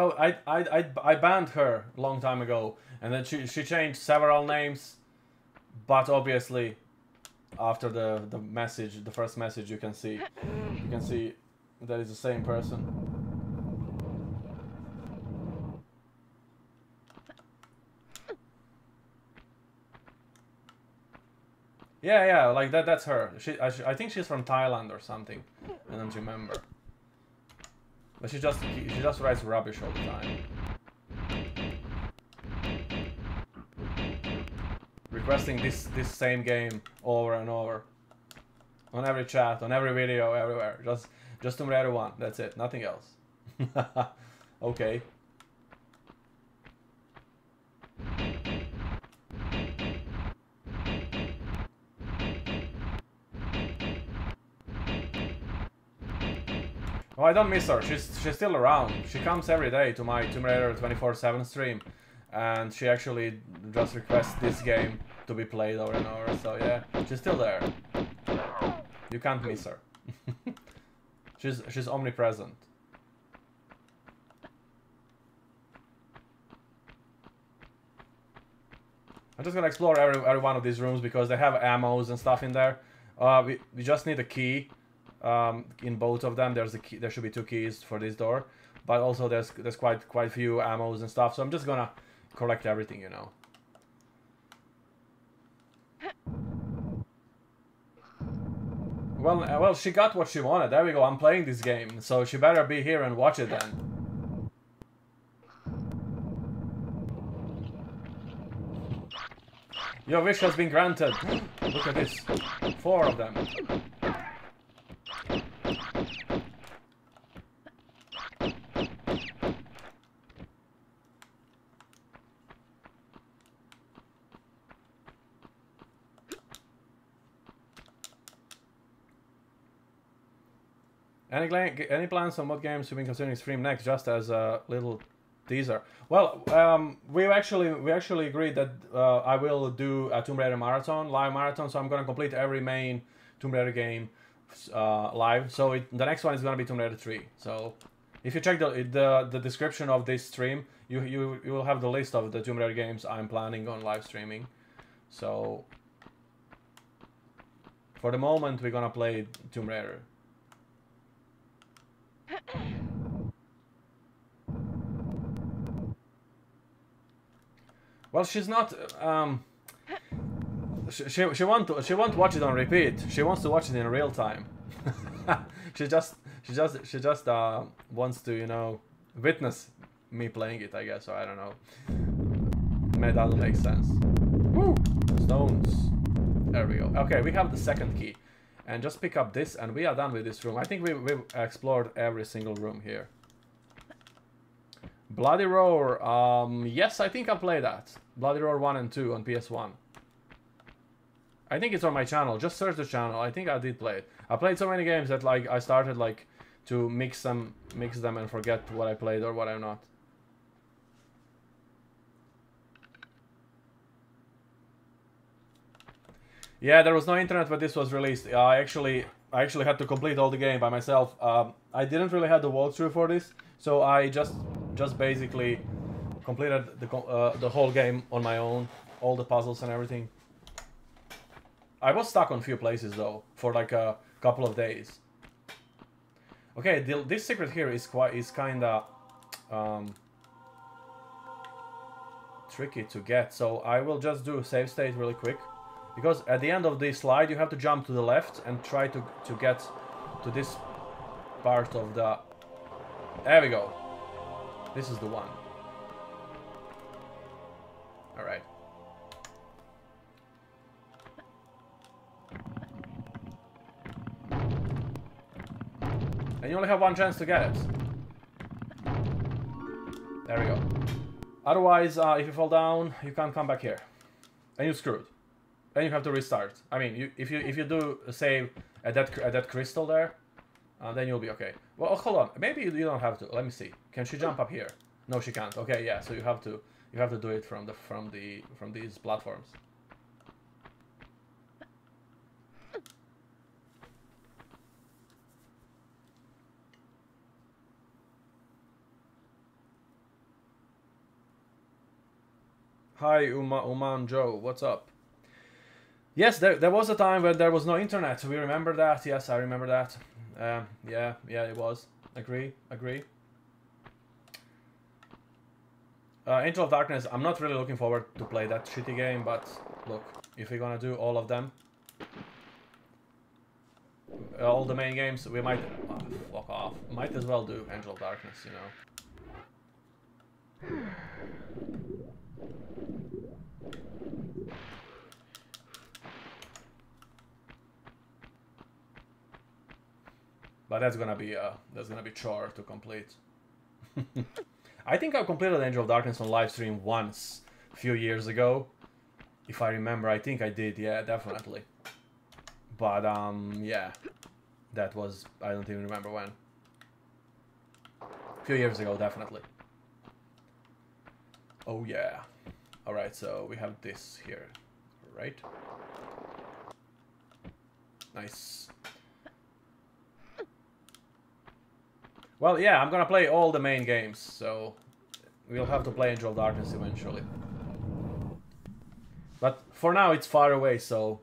Well, I, I, I, I banned her a long time ago, and then she, she changed several names, but obviously, after the, the message, the first message, you can see, you can see that is the same person. Yeah, yeah, like that. That's her. She, I, I think she's from Thailand or something. I don't remember. But she just she just writes rubbish all the time. Requesting this this same game over and over. On every chat, on every video, everywhere. Just just Raider 1. That's it. Nothing else. okay. Oh, I don't miss her. She's she's still around. She comes every day to my Tomb Raider 24/7 stream, and she actually just requests this game to be played over and over. So yeah, she's still there. You can't miss her. she's she's omnipresent. I'm just gonna explore every, every one of these rooms because they have ammos and stuff in there. Uh, we, we just need a key um, in both of them. There's a key, there should be two keys for this door, but also there's there's quite quite few ammos and stuff. So I'm just gonna collect everything, you know. Well, uh, well, she got what she wanted. There we go. I'm playing this game, so she better be here and watch it then. Your wish has been granted. Look at this. Four of them. Any, any plans on what games you've been considering stream next? Just as a little teaser. Well, um, we actually we actually agreed that uh, I will do a Tomb Raider marathon, live marathon. So I'm gonna complete every main Tomb Raider game uh, live. So it, the next one is gonna be Tomb Raider 3. So if you check the, the the description of this stream, you you you will have the list of the Tomb Raider games I'm planning on live streaming. So for the moment, we're gonna play Tomb Raider. Well, she's not. Um, she, she she want to she won't watch it on repeat. She wants to watch it in real time. she just she just she just uh, wants to you know witness me playing it. I guess or I don't know. That doesn't make sense. Woo! Stones. There we go. Okay, we have the second key. And just pick up this and we are done with this room. I think we, we've explored every single room here. Bloody Roar. Um, yes, I think I played that. Bloody Roar 1 and 2 on PS1. I think it's on my channel. Just search the channel. I think I did play it. I played so many games that like I started like to mix them, mix them and forget what I played or what I'm not. Yeah, there was no internet when this was released. I actually, I actually had to complete all the game by myself. Um, I didn't really have the walkthrough for this, so I just, just basically completed the uh, the whole game on my own, all the puzzles and everything. I was stuck on few places though for like a couple of days. Okay, the, this secret here is quite is kinda um, tricky to get, so I will just do save state really quick. Because at the end of this slide, you have to jump to the left and try to, to get to this part of the... There we go. This is the one. Alright. And you only have one chance to get it. There we go. Otherwise, uh, if you fall down, you can't come back here. And you're screwed. Then you have to restart. I mean, you, if you if you do save at that at that crystal there, uh, then you'll be okay. Well, hold on. Maybe you don't have to. Let me see. Can she jump up here? No, she can't. Okay, yeah. So you have to you have to do it from the from the from these platforms. Hi, Uma Uman Joe. What's up? Yes, there, there was a time when there was no internet. We remember that. Yes, I remember that. Uh, yeah, yeah, it was. Agree, agree. Uh, Angel of Darkness, I'm not really looking forward to play that shitty game, but look, if we're gonna do all of them, all the main games, we might, oh, fuck off, might as well do Angel of Darkness, you know. That's gonna be uh that's gonna be chore to complete. I think I completed Angel of Darkness on live stream once a few years ago. If I remember, I think I did, yeah, definitely. But um yeah. That was I don't even remember when. A few years ago, definitely. Oh yeah. Alright, so we have this here. Right? Nice. Well, yeah, I'm gonna play all the main games, so we'll have to play Angel of Darkness eventually. But for now, it's far away, so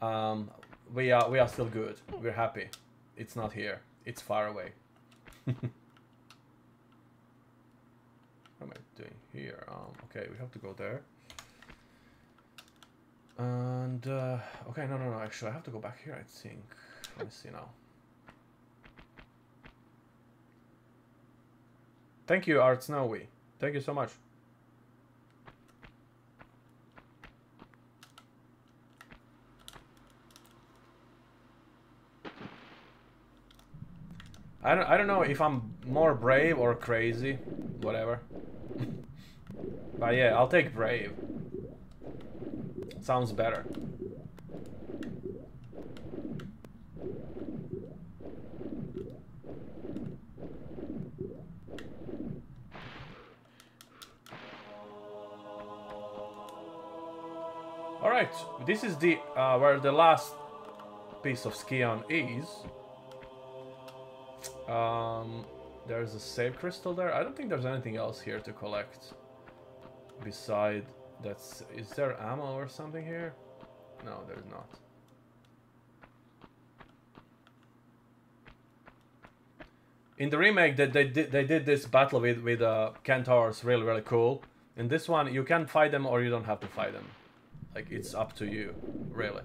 um, we are we are still good. We're happy. It's not here. It's far away. what am I doing here? Um, okay, we have to go there. And uh, okay, no, no, no. Actually, I have to go back here. I think. Let me see now. Thank you, Art Snowy. Thank you so much. I don't, I don't know if I'm more brave or crazy. Whatever. but yeah, I'll take brave. Sounds better. Alright, this is the uh, where the last piece of Scion is. Um, there's a save crystal there. I don't think there's anything else here to collect. Beside that's is there ammo or something here? No, there's not. In the remake, they, they did they did this battle with with uh, Centaurs really really cool In this one, you can fight them or you don't have to fight them. Like, it's up to you, really.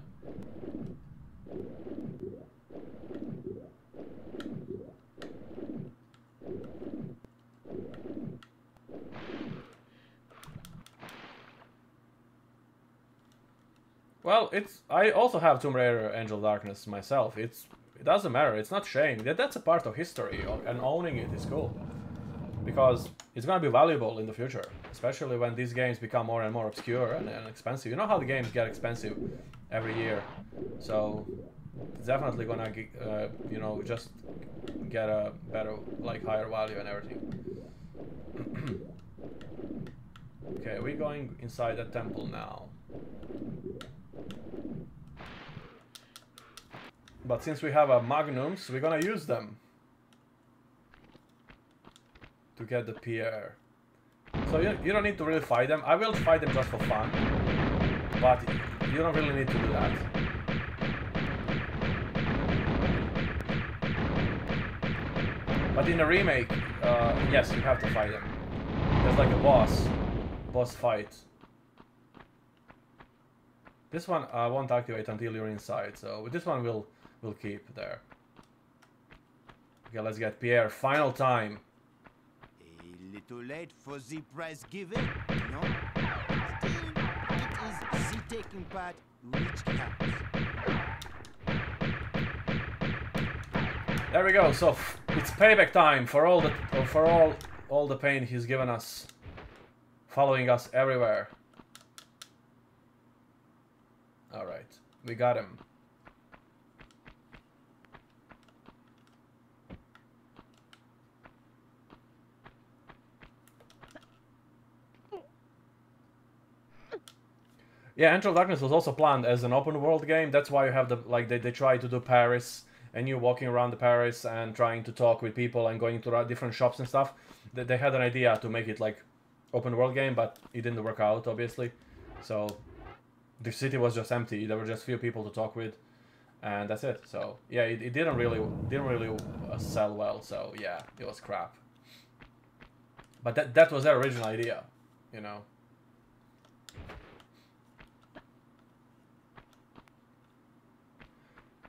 Well, it's. I also have Tomb Raider Angel Darkness myself. It's. It doesn't matter. It's not shame. That that's a part of history, and owning it is cool, because it's gonna be valuable in the future, especially when these games become more and more obscure and, and expensive. You know how the games get expensive every year, so it's definitely gonna, uh, you know, just get a better, like higher value and everything. okay, we're going inside the temple now. But since we have a magnums, we're gonna use them to get the Pierre. So you, you don't need to really fight them. I will fight them just for fun, but you don't really need to do that. But in the remake, uh, yes, you have to fight them. There's like a boss, boss fight. This one I won't activate until you're inside, so this one we'll we'll keep there. Okay, let's get Pierre. Final time. Little late for the prize given, no? Still, it is the taking part which counts. There we go. So it's payback time for all the for all all the pain he's given us, following us everywhere. All right, we got him. Yeah, Angel Darkness was also planned as an open world game. That's why you have the like they, they try to do Paris and you're walking around the Paris and trying to talk with people and going to different shops and stuff. They, they had an idea to make it like open world game, but it didn't work out obviously. So the city was just empty. There were just few people to talk with, and that's it. So yeah, it, it didn't really didn't really uh, sell well. So yeah, it was crap. But that that was their original idea, you know.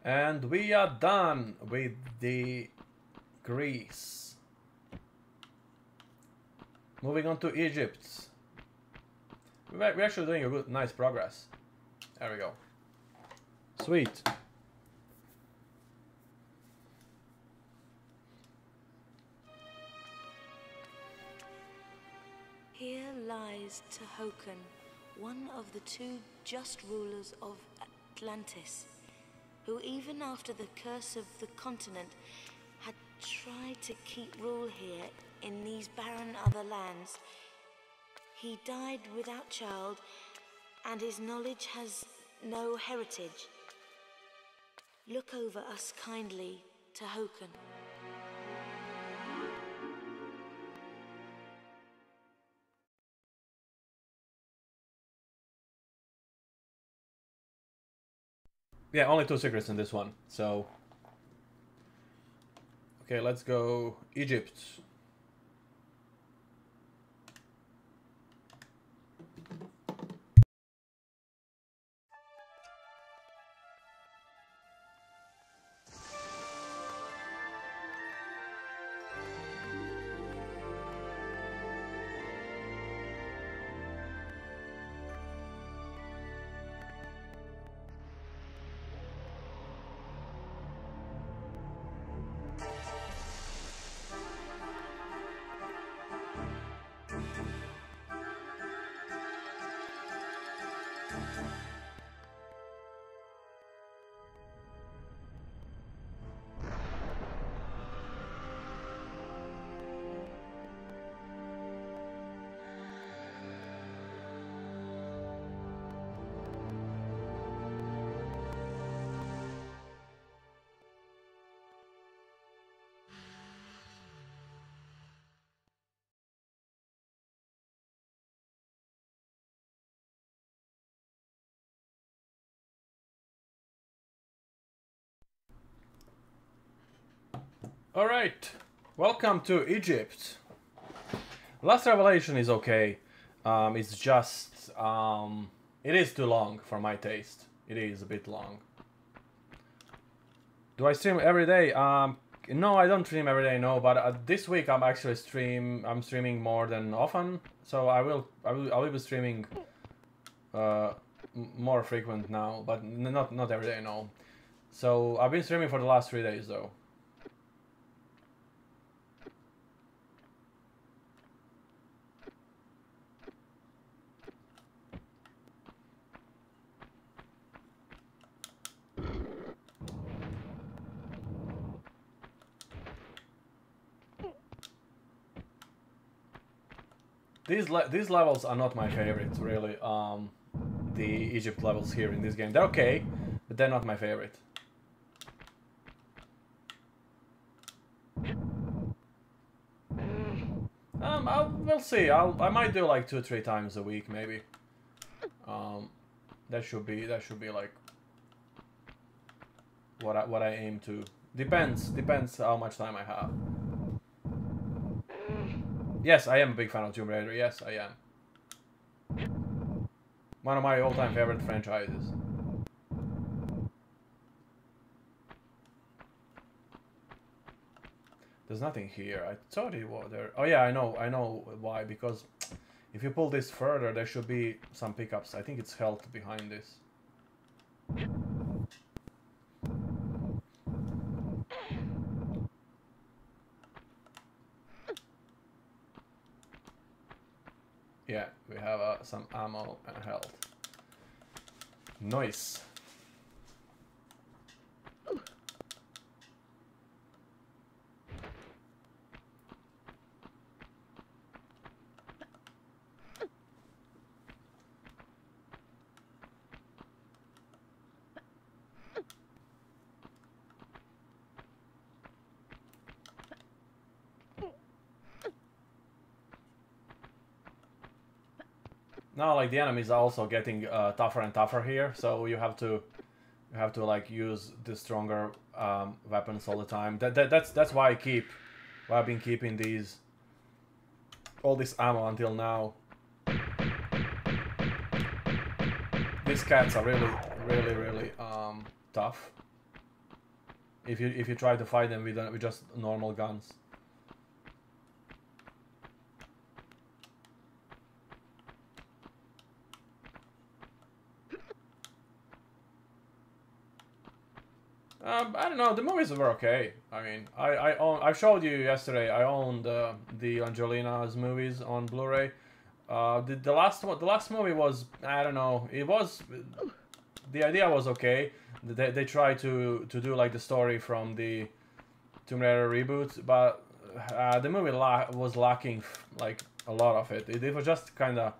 And we are done with the Greece. Moving on to Egypt. We're actually doing a good, nice progress. There we go. Sweet. Here lies Tihocan, one of the two just rulers of Atlantis who even after the curse of the continent had tried to keep rule here in these barren other lands. He died without child, and his knowledge has no heritage. Look over us kindly Tihocan. Yeah, only two secrets in this one. So, okay, let's go Egypt. Alright, welcome to Egypt. Last Revelation is okay. Um, it's just um, it is too long for my taste. It is a bit long. Do I stream every day? Um, no, I don't stream every day. No, but uh, this week I'm actually stream. I'm streaming more than often, so I will. I will. I will be streaming uh, more frequent now, but not not every day. No. So I've been streaming for the last three days though. These le- these levels are not my favorites, really. Um, the Egypt levels here in this game, they're okay, but they're not my favorite. Um, I'll, we'll see. I'll I might do like two or three times a week maybe. Um, that should be that should be like what I what I aim to. Depends depends how much time I have. Yes, I am a big fan of Tomb Raider. Yes, I am. One of my all-time favorite franchises. There's nothing here. I thought it was there. Oh yeah, I know. I know why. Because if you pull this further, there should be some pickups. I think it's health behind this. Yeah, we have uh, some ammo and health. Nice. Now, like the enemies are also getting uh, tougher and tougher here, so you have to you have to like use the stronger um, weapons all the time. That, that that's that's why I keep why I've been keeping these all this ammo until now. These cats are really really really um, tough. If you if you try to fight them with uh, with just normal guns. Um, I don't know. The movies were okay. I mean, I I own. I showed you yesterday. I owned uh, the Angelina's movies on Blu-ray. Uh, the the last one, the last movie was I don't know. It was the idea was okay. They they tried to to do like the story from the Tomb Raider reboot, but uh, the movie la- was lacking like a lot of it. It, it was just kind of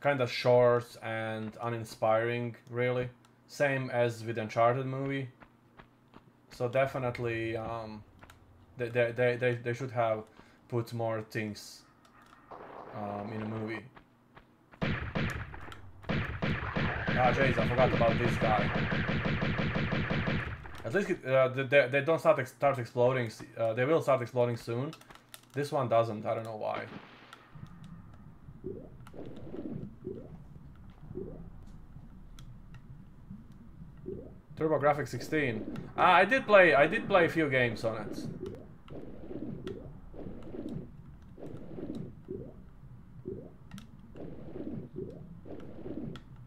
kind of short and uninspiring, really. Same as with Uncharted movie. So definitely, um, they, they, they, they, should have put more things um, in a movie. Ah, jeez, I forgot about this guy. At least uh, they, they don't start ex start exploding. Uh, they will start exploding soon. This one doesn't. I don't know why. TurboGrafx 16. Ah, I did play. I did play a few games on it.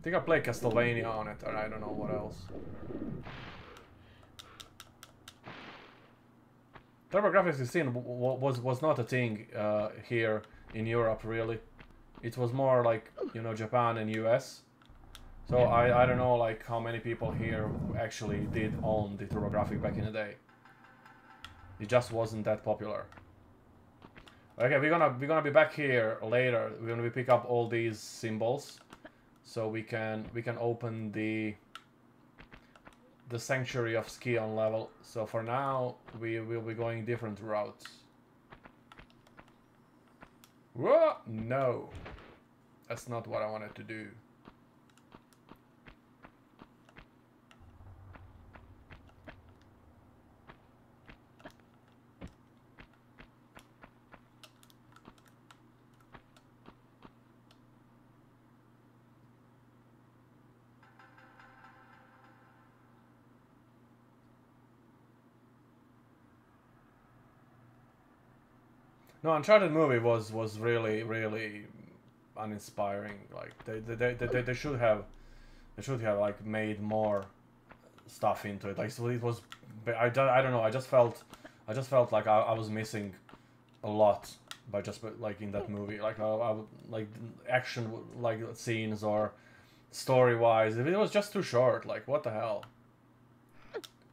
I think I played Castlevania on it, or I don't know what else. TurboGrafx 16 was was not a thing uh, here in Europe, really. It was more like you know Japan and US. So I, I don't know like how many people here actually did own the TurboGrafx back in the day. It just wasn't that popular. Okay, we're gonna we're gonna be back here later. We're gonna pick up all these symbols, so we can we can open the the sanctuary of Scion level. So for now, we will be going different routes. Whoa! No, that's not what I wanted to do. No, Uncharted movie was was really really uninspiring. Like they they, they, they, they should have they should have like made more stuff into it. Like so it was I, don't- I don't know. I just felt I just felt like I, I was missing a lot by just like in that movie. Like I, I like action like scenes or story wise. If it was just too short, like what the hell?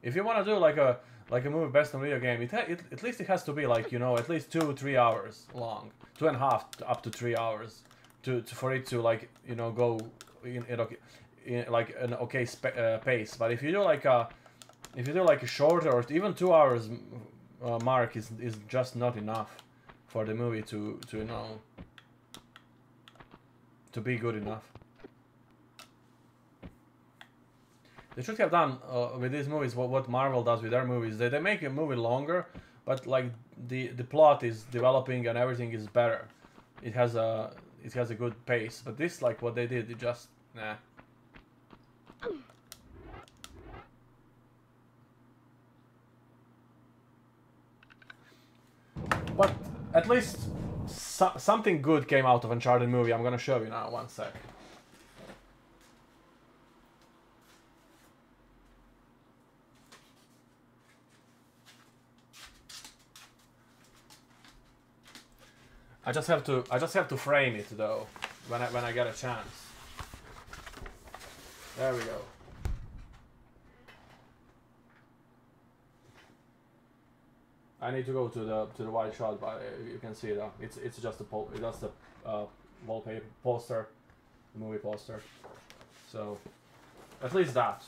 If you want to do like a like a movie based on video game, it, it at least it has to be like you know at least two three hours long, two and a half up to three hours, to, to for it to like you know go in, in, in like an okay uh, pace. But if you do like a if you do like a shorter or even two hours uh, mark is is just not enough for the movie to to you know to be good enough. They should have done uh, with these movies what, what Marvel does with their movies. They, they make a movie longer, but like the the plot is developing and everything is better. It has a it has a good pace. But this like what they did, it just nah. But at least so- something good came out of Uncharted movie. I'm gonna show you now. One sec. I just have to I just have to frame it though when I when I get a chance. There we go. I need to go to the to the white shot, but uh, you can see that it's it's just a po- that's the uh, wallpaper poster, the movie poster. So at least that.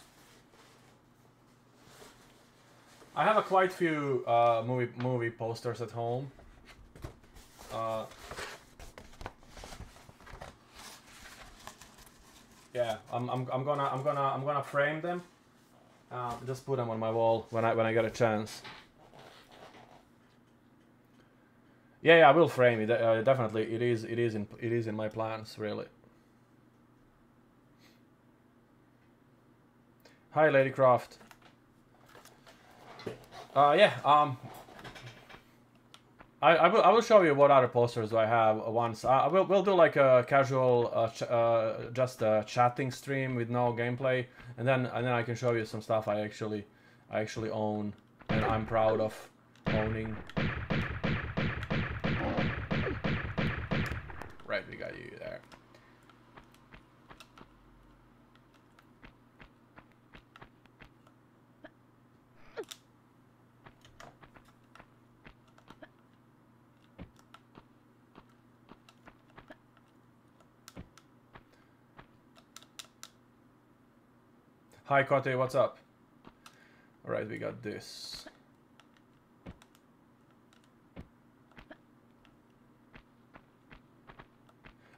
I have a quite few uh, movie movie posters at home. Uh, yeah, I'm, I'm, I'm gonna I'm gonna I'm gonna frame them. Uh, just put them on my wall when I when I get a chance. Yeah, yeah, I will frame it. Uh, definitely, it is it is in it is in my plans really. Hi, Lady Croft. Uh, yeah. Um, I, I will I will show you what other posters do I have once. I will we'll do like a casual uh, uh, just a chatting stream with no gameplay, and then and then I can show you some stuff I actually I actually own and I'm proud of owning. Right, we got you there. Hi, Kote, what's up? Alright, we got this.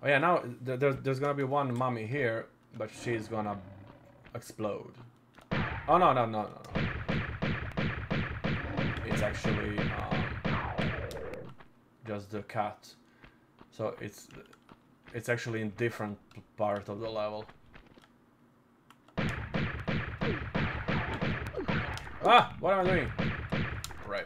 Oh yeah, now th- there, there's gonna be one mummy here, but she's gonna explode. Oh no, no, no, no, no. It's actually um, just the cat. So it's it's actually in different part of the level. Ah! What am I doing? Right.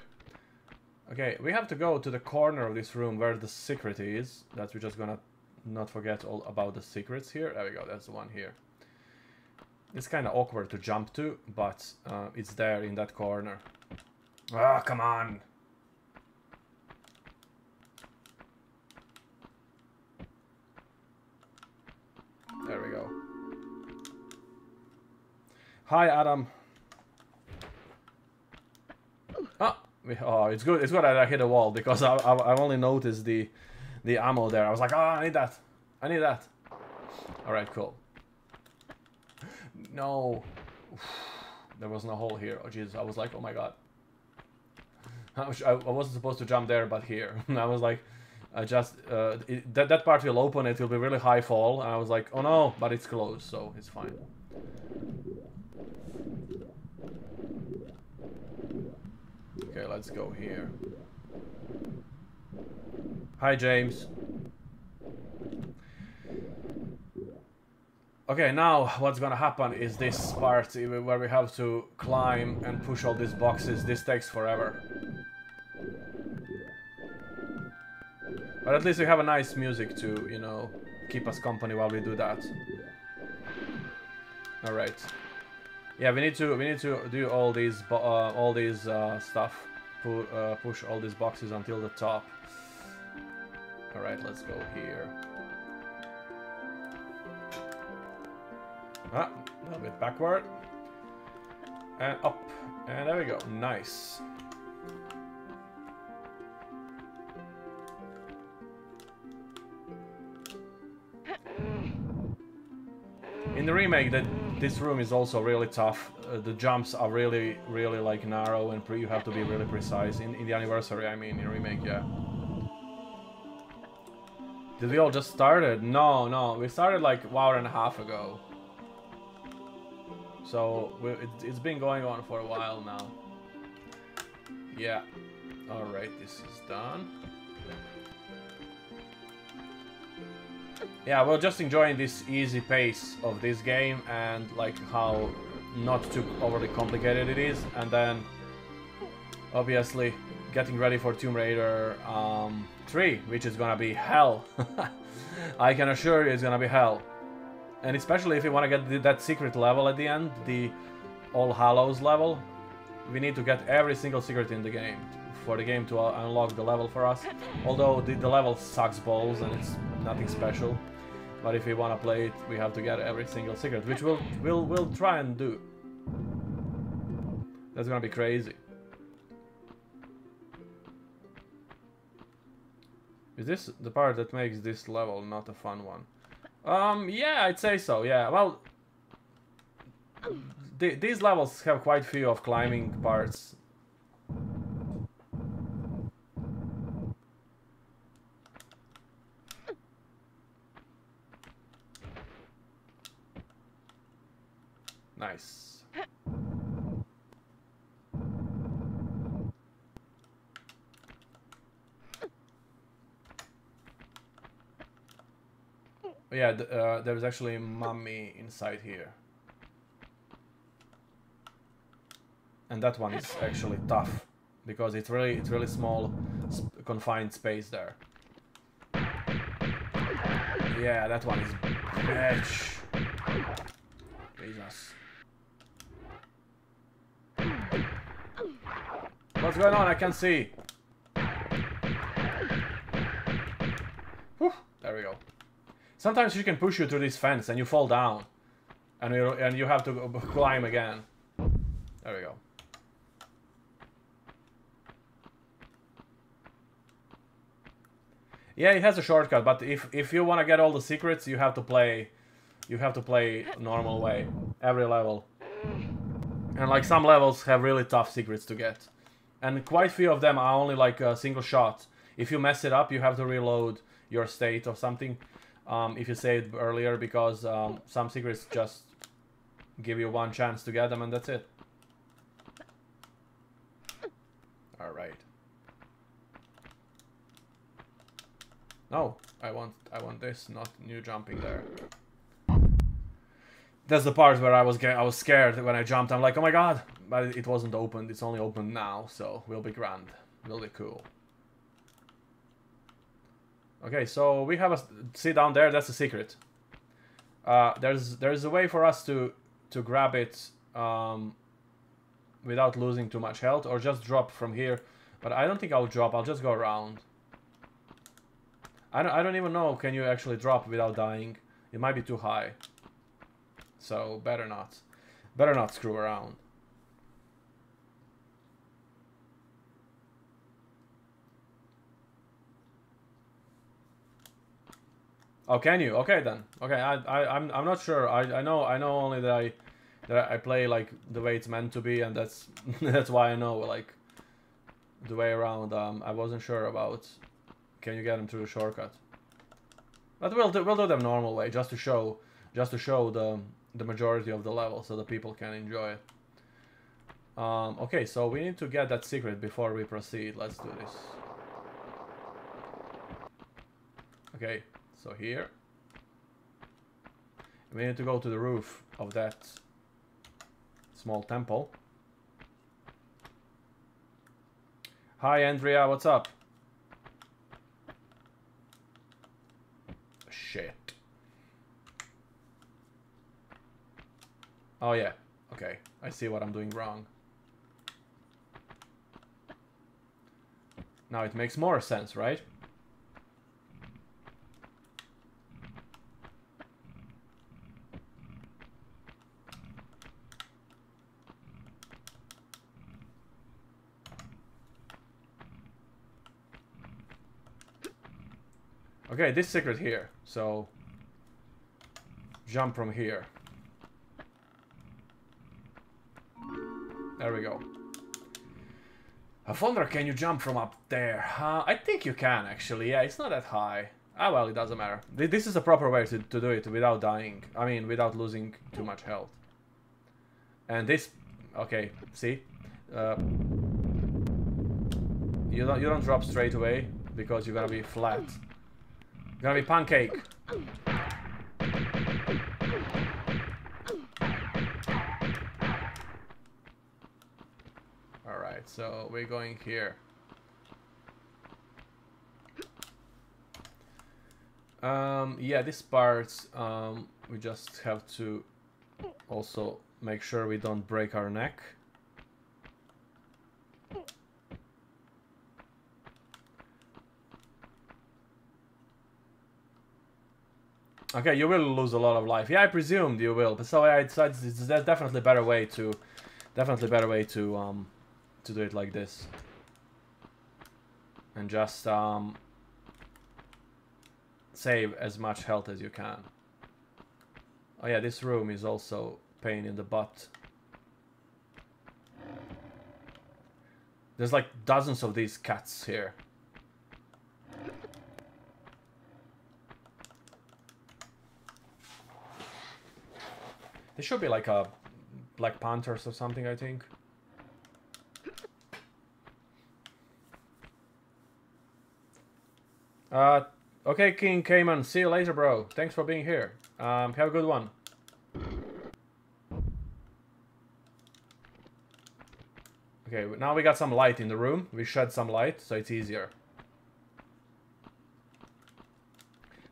Okay, we have to go to the corner of this room where the secret is. That we're just gonna not forget all about the secrets here. There we go, that's the one here. It's kind of awkward to jump to, but uh, it's there in that corner. Ah, come on! There we go. Hi, Adam. Ah, we- oh, it's good. It's good that I hit a wall because I, I, I only noticed the the ammo there. I was like, oh, I need that. I need that. All right, cool. No, there was no hole here. Oh jeez, I was like, oh my god. I was- I wasn't supposed to jump there, but here. I was like, I just uh, it, that that part will open. It will be really high fall, and I was like, oh no, but it's closed, so it's fine. Okay, let's go here. Hi, James. Okay, now what's gonna happen is this part where we have to climb and push all these boxes. This takes forever. But at least we have a nice music to, you know, keep us company while we do that. All right. Yeah, we need to we need to do all these uh, all these uh, stuff. Pu uh, push all these boxes until the top. All right, let's go here. Ah, a little bit backward. And up. And there we go. Nice. In the remake, that this room is also really tough. Uh, the jumps are really, really like narrow, and you have to be really precise. In, in the anniversary, I mean, in remake, yeah. Did we all just started? No, no, we started like an hour and a half ago. So it, it's been going on for a while now. Yeah. Alright, this is done. Yeah, we're just enjoying this easy pace of this game and like how not too overly complicated it is. And then obviously getting ready for Tomb Raider um, 3, which is gonna be hell. I can assure you it's gonna be hell. And especially if you want to get that secret level at the end, the All Hallows level, we need to get every single secret in the game for the game to uh, unlock the level for us. Although the, the level sucks balls and it's nothing special. But if we want to play it, we have to get every single secret, which we'll, we'll, we'll try and do. That's gonna be crazy. Is this the part that makes this level not a fun one? Um, yeah, I'd say so, yeah. Well, th these levels have quite few of climbing parts. Nice. yeah, th uh, there's actually mummy inside here. And that one is actually tough because it's really it's really small confined space there. Yeah, that one is bitch. Jesus. What's going on? I can't see. Whew, there we go. Sometimes she can push you through this fence and you fall down. And you, and you have to climb again. There we go. Yeah, it has a shortcut, but if if you want to get all the secrets, you have to play you have to play normal way every level. And like some levels have really tough secrets to get. And quite few of them are only like a single shot. If you mess it up, you have to reload your state or something um, if you saved earlier because um, some secrets just give you one chance to get them and that's it. Alright. No, I want I want this, not new jumping there. That's the part where I was I was scared when I jumped. I'm like, oh my god, but it wasn't opened. It's only open now, so we'll be grand. We'll be cool. Okay, so we have a see down there. That's a secret. Uh, there's there's a way for us to to grab it um, without losing too much health, or just drop from here. But I don't think I'll drop. I'll just go around. I don't I don't even know. Can you actually drop without dying? It might be too high. So better not. Better not screw around. Oh, can you? Okay then. Okay, I, I, I'm, I'm not sure. I, I know, I know only that I, that I play like the way it's meant to be, and that's, that's why I know like, the way around. Um, I wasn't sure about. Can you get them through the shortcut? But we'll do, we'll do them normal way, just to show, just to show the, the majority of the level, so the people can enjoy it. Um, okay, so we need to get that secret before we proceed. Let's do this. Okay, so here. We need to go to the roof of that small temple. Hi Andrea, what's up? shit. Oh yeah, okay. I see what I'm doing wrong. Now it makes more sense, right? Okay, this secret here. So jump from here. There we go. Afondra, can you jump from up there? Uh, I think you can, actually. Yeah, it's not that high. Ah, well, it doesn't matter. This is a proper way to, to do it without dying. I mean, without losing too much health. And this... Okay, see? Uh, you don't, you don't drop straight away, because you're gonna be flat. You're gonna be pancake. So we're going here. Um, yeah, this part, um, we just have to also make sure we don't break our neck. Okay, you will lose a lot of life. Yeah, I presumed you will, but so I decided it's definitely better way to, definitely better way to um, to do it like this, and just um, save as much health as you can. Oh yeah, this room is also pain in the butt. There's like dozens of these cats here. There should be like a Black Panthers or something, I think. Uh, okay, King Cayman. See you later, bro. Thanks for being here. Um, have a good one. Okay, now we got some light in the room. We shed some light, so it's easier.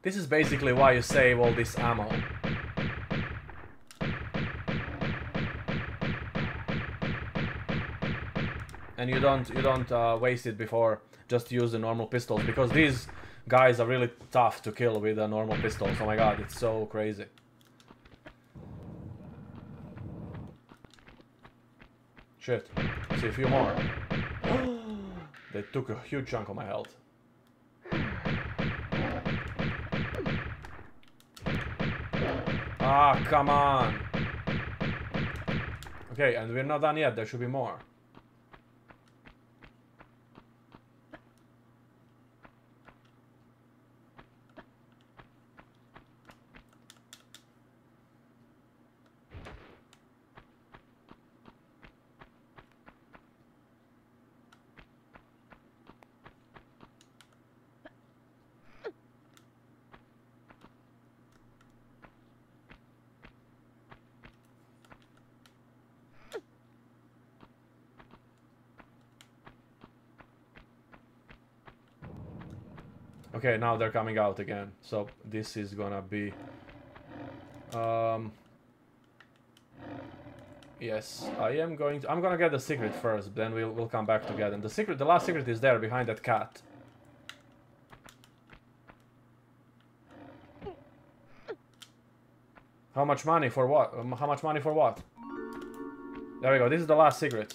This is basically why you save all this ammo. and you don't you don't uh, waste it before just use the normal pistols because these guys are really tough to kill with a normal pistol. Oh my god, it's so crazy. Shit. See a few more. they took a huge chunk of my health. Ah, come on. Okay, and we're not done yet. There should be more. Okay, now they're coming out again. So this is gonna be... Um, yes, I am going to... I'm gonna get the secret first, then we'll, we'll come back together. And the secret, the last secret is there, behind that cat. How much money for what? Um, how much money for what? There we go, this is the last secret.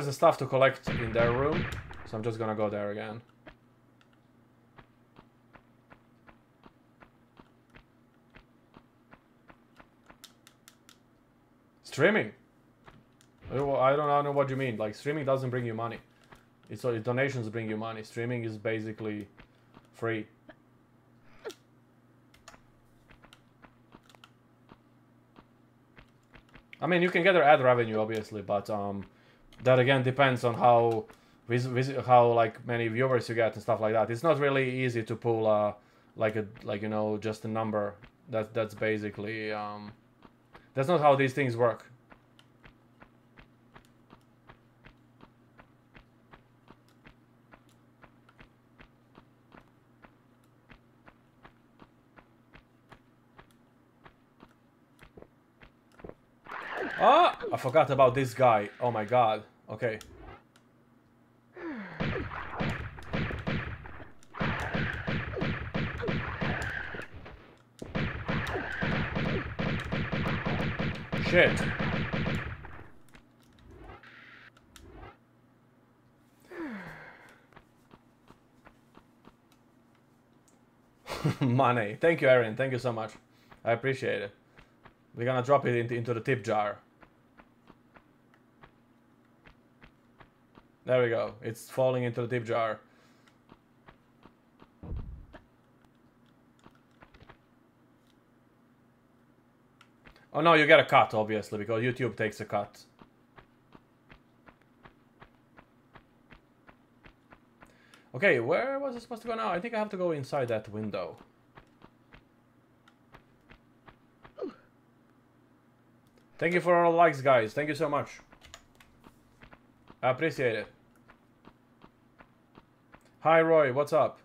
There's a stuff to collect in their room, so I'm just gonna go there again. Streaming? I don't know what you mean. Like, streaming doesn't bring you money. It's only donations bring you money. Streaming is basically free. I mean, you can get their ad revenue, obviously, but um, that again depends on how how like many viewers you get and stuff like that. It's not really easy to pull uh like a like you know just a number. That that's basically um that's not how these things work. Ah! I forgot about this guy. Oh my god. Okay. Shit. Money. Thank you, Erin. Thank you so much. I appreciate it. We're gonna drop it into, into the tip jar. There we go. It's falling into the tip jar. Oh no, you get a cut, obviously, because YouTube takes a cut. Okay, where was it supposed to go now? I think I have to go inside that window. Thank you for all the likes, guys. Thank you so much. I appreciate it. Hi, Roy. What's up?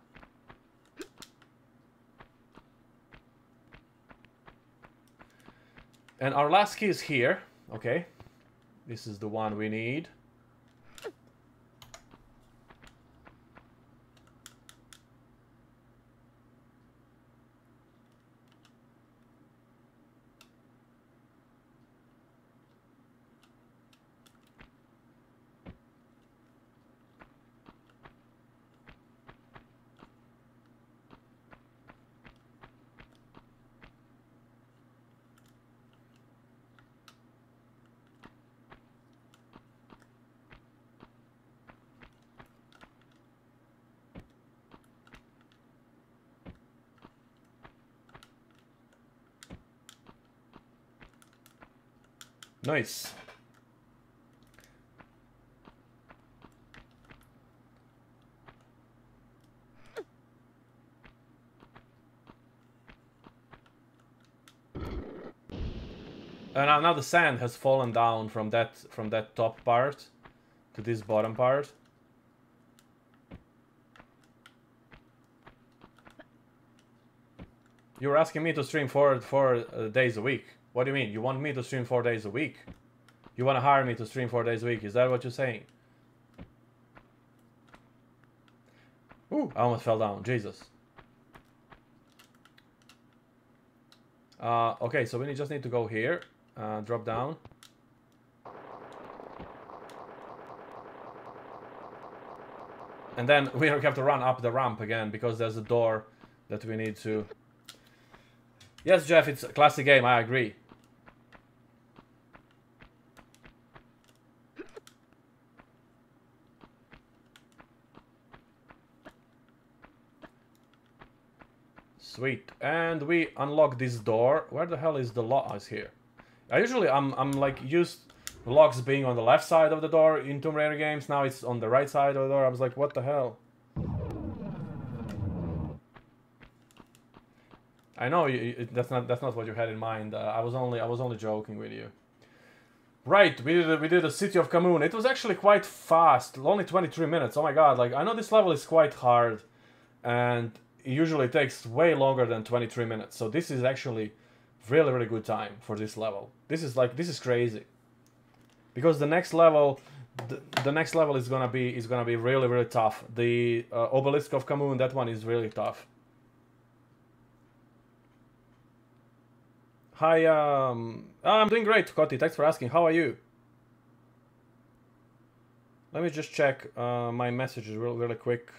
And our last key is here. Okay. This is the one we need. Nice. And now, now the sand has fallen down from that from that top part to this bottom part. You were asking me to stream four four uh, days a week. What do you mean? You want me to stream four days a week? You want to hire me to stream four days a week? Is that what you're saying? Ooh, I almost fell down. Jesus. Uh, okay, so we just need to go here. Uh, drop down. And then we have to run up the ramp again because there's a door that we need to... Yes, Jeff, it's a classic game, I agree. Sweet. And we unlock this door. Where the hell is the lock? Is here. I usually, I'm, I'm like used locks being on the left side of the door in Tomb Raider games. Now it's on the right side of the door. I was like, what the hell? I know you, that's not that's not what you had in mind. Uh, I was only I was only joking with you. Right, we did a, we did the City of Khamoon. It was actually quite fast, only 23 minutes. Oh my god! Like I know this level is quite hard, and it usually takes way longer than 23 minutes. So this is actually really really good time for this level. This is like this is crazy. Because the next level the, the next level is gonna be is gonna be really really tough. The uh, Obelisk of Khamoon, that one is really tough. Hi, um, I'm doing great, Kotti. Thanks for asking. How are you? Let me just check uh, my messages real, really quick.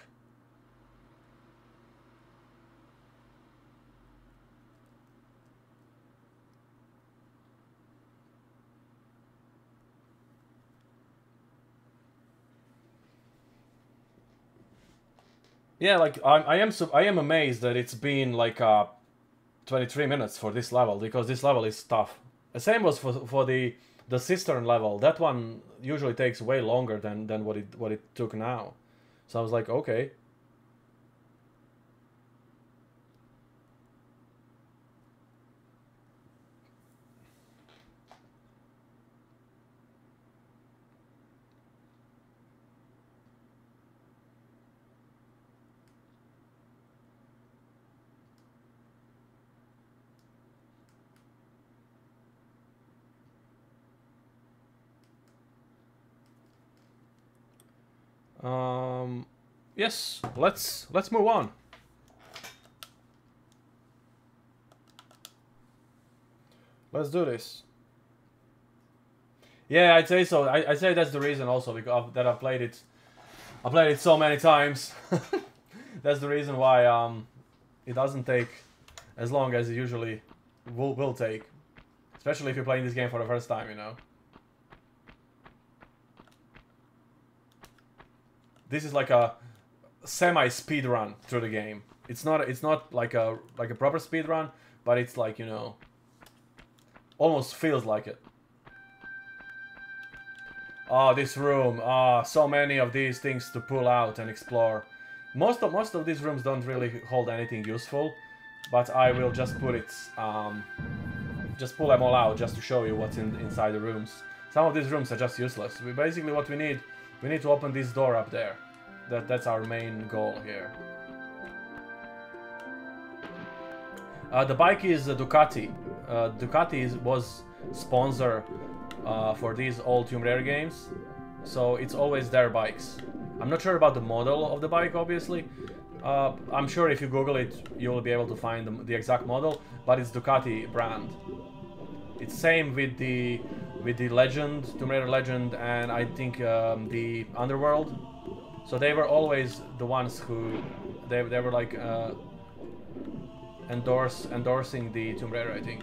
Yeah, like I, I am I am amazed that it's been like uh 23 minutes for this level because this level is tough. The same was for for the the cistern level. That one usually takes way longer than than what it what it took now. So I was like, okay. Um, yes, let's let's move on. Let's do this. Yeah, I'd say so. I, I'd say that's the reason also because that I played it. I played it so many times. that's the reason why um, it doesn't take as long as it usually will will take, especially if you're playing this game for the first time. You know. This is like a semi speed run through the game. It's not it's not like a like a proper speed run, but it's like you know almost feels like it. Oh, this room. Ah, oh, so many of these things to pull out and explore. Most of most of these rooms don't really hold anything useful, but I will just put it um, just pull them all out just to show you what's in inside the rooms. Some of these rooms are just useless. We basically what we need we need to open this door up there. That That's our main goal here. Uh, the bike is Ducati. Uh, Ducati is, was sponsor uh, for these old Tomb Raider games, so it's always their bikes. I'm not sure about the model of the bike, obviously. Uh, I'm sure if you Google it, you will be able to find the, the exact model, but it's Ducati brand. It's same with the with the Legend, Tomb Raider Legend, and I think um, the Underworld. So they were always the ones who they they were like uh, endorse endorsing the Tomb Raider. I think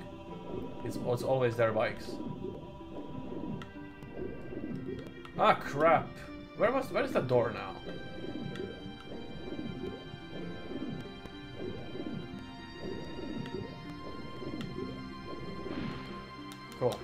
it's it's always their bikes. Ah crap! Where was where is the door now? Cool.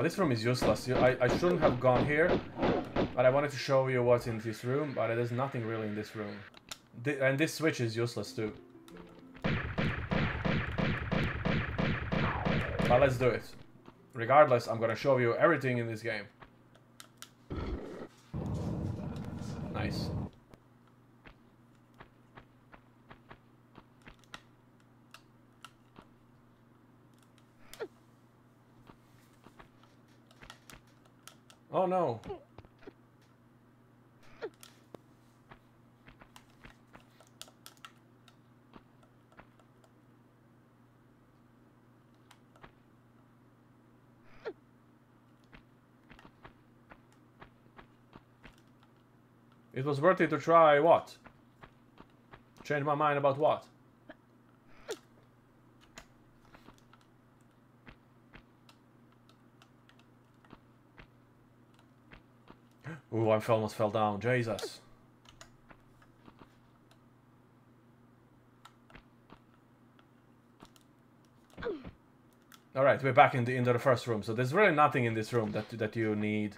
Oh, this room is useless. I, I shouldn't have gone here, but I wanted to show you what's in this room, but there's nothing really in this room. And this switch is useless too. But let's do it. Regardless, I'm gonna show you everything in this game. Nice. Oh no. It was worth it to try what? Change my mind about what? Ooh, I almost fell down. Jesus. All right, we're back in the into the first room. So there's really nothing in this room that that you need.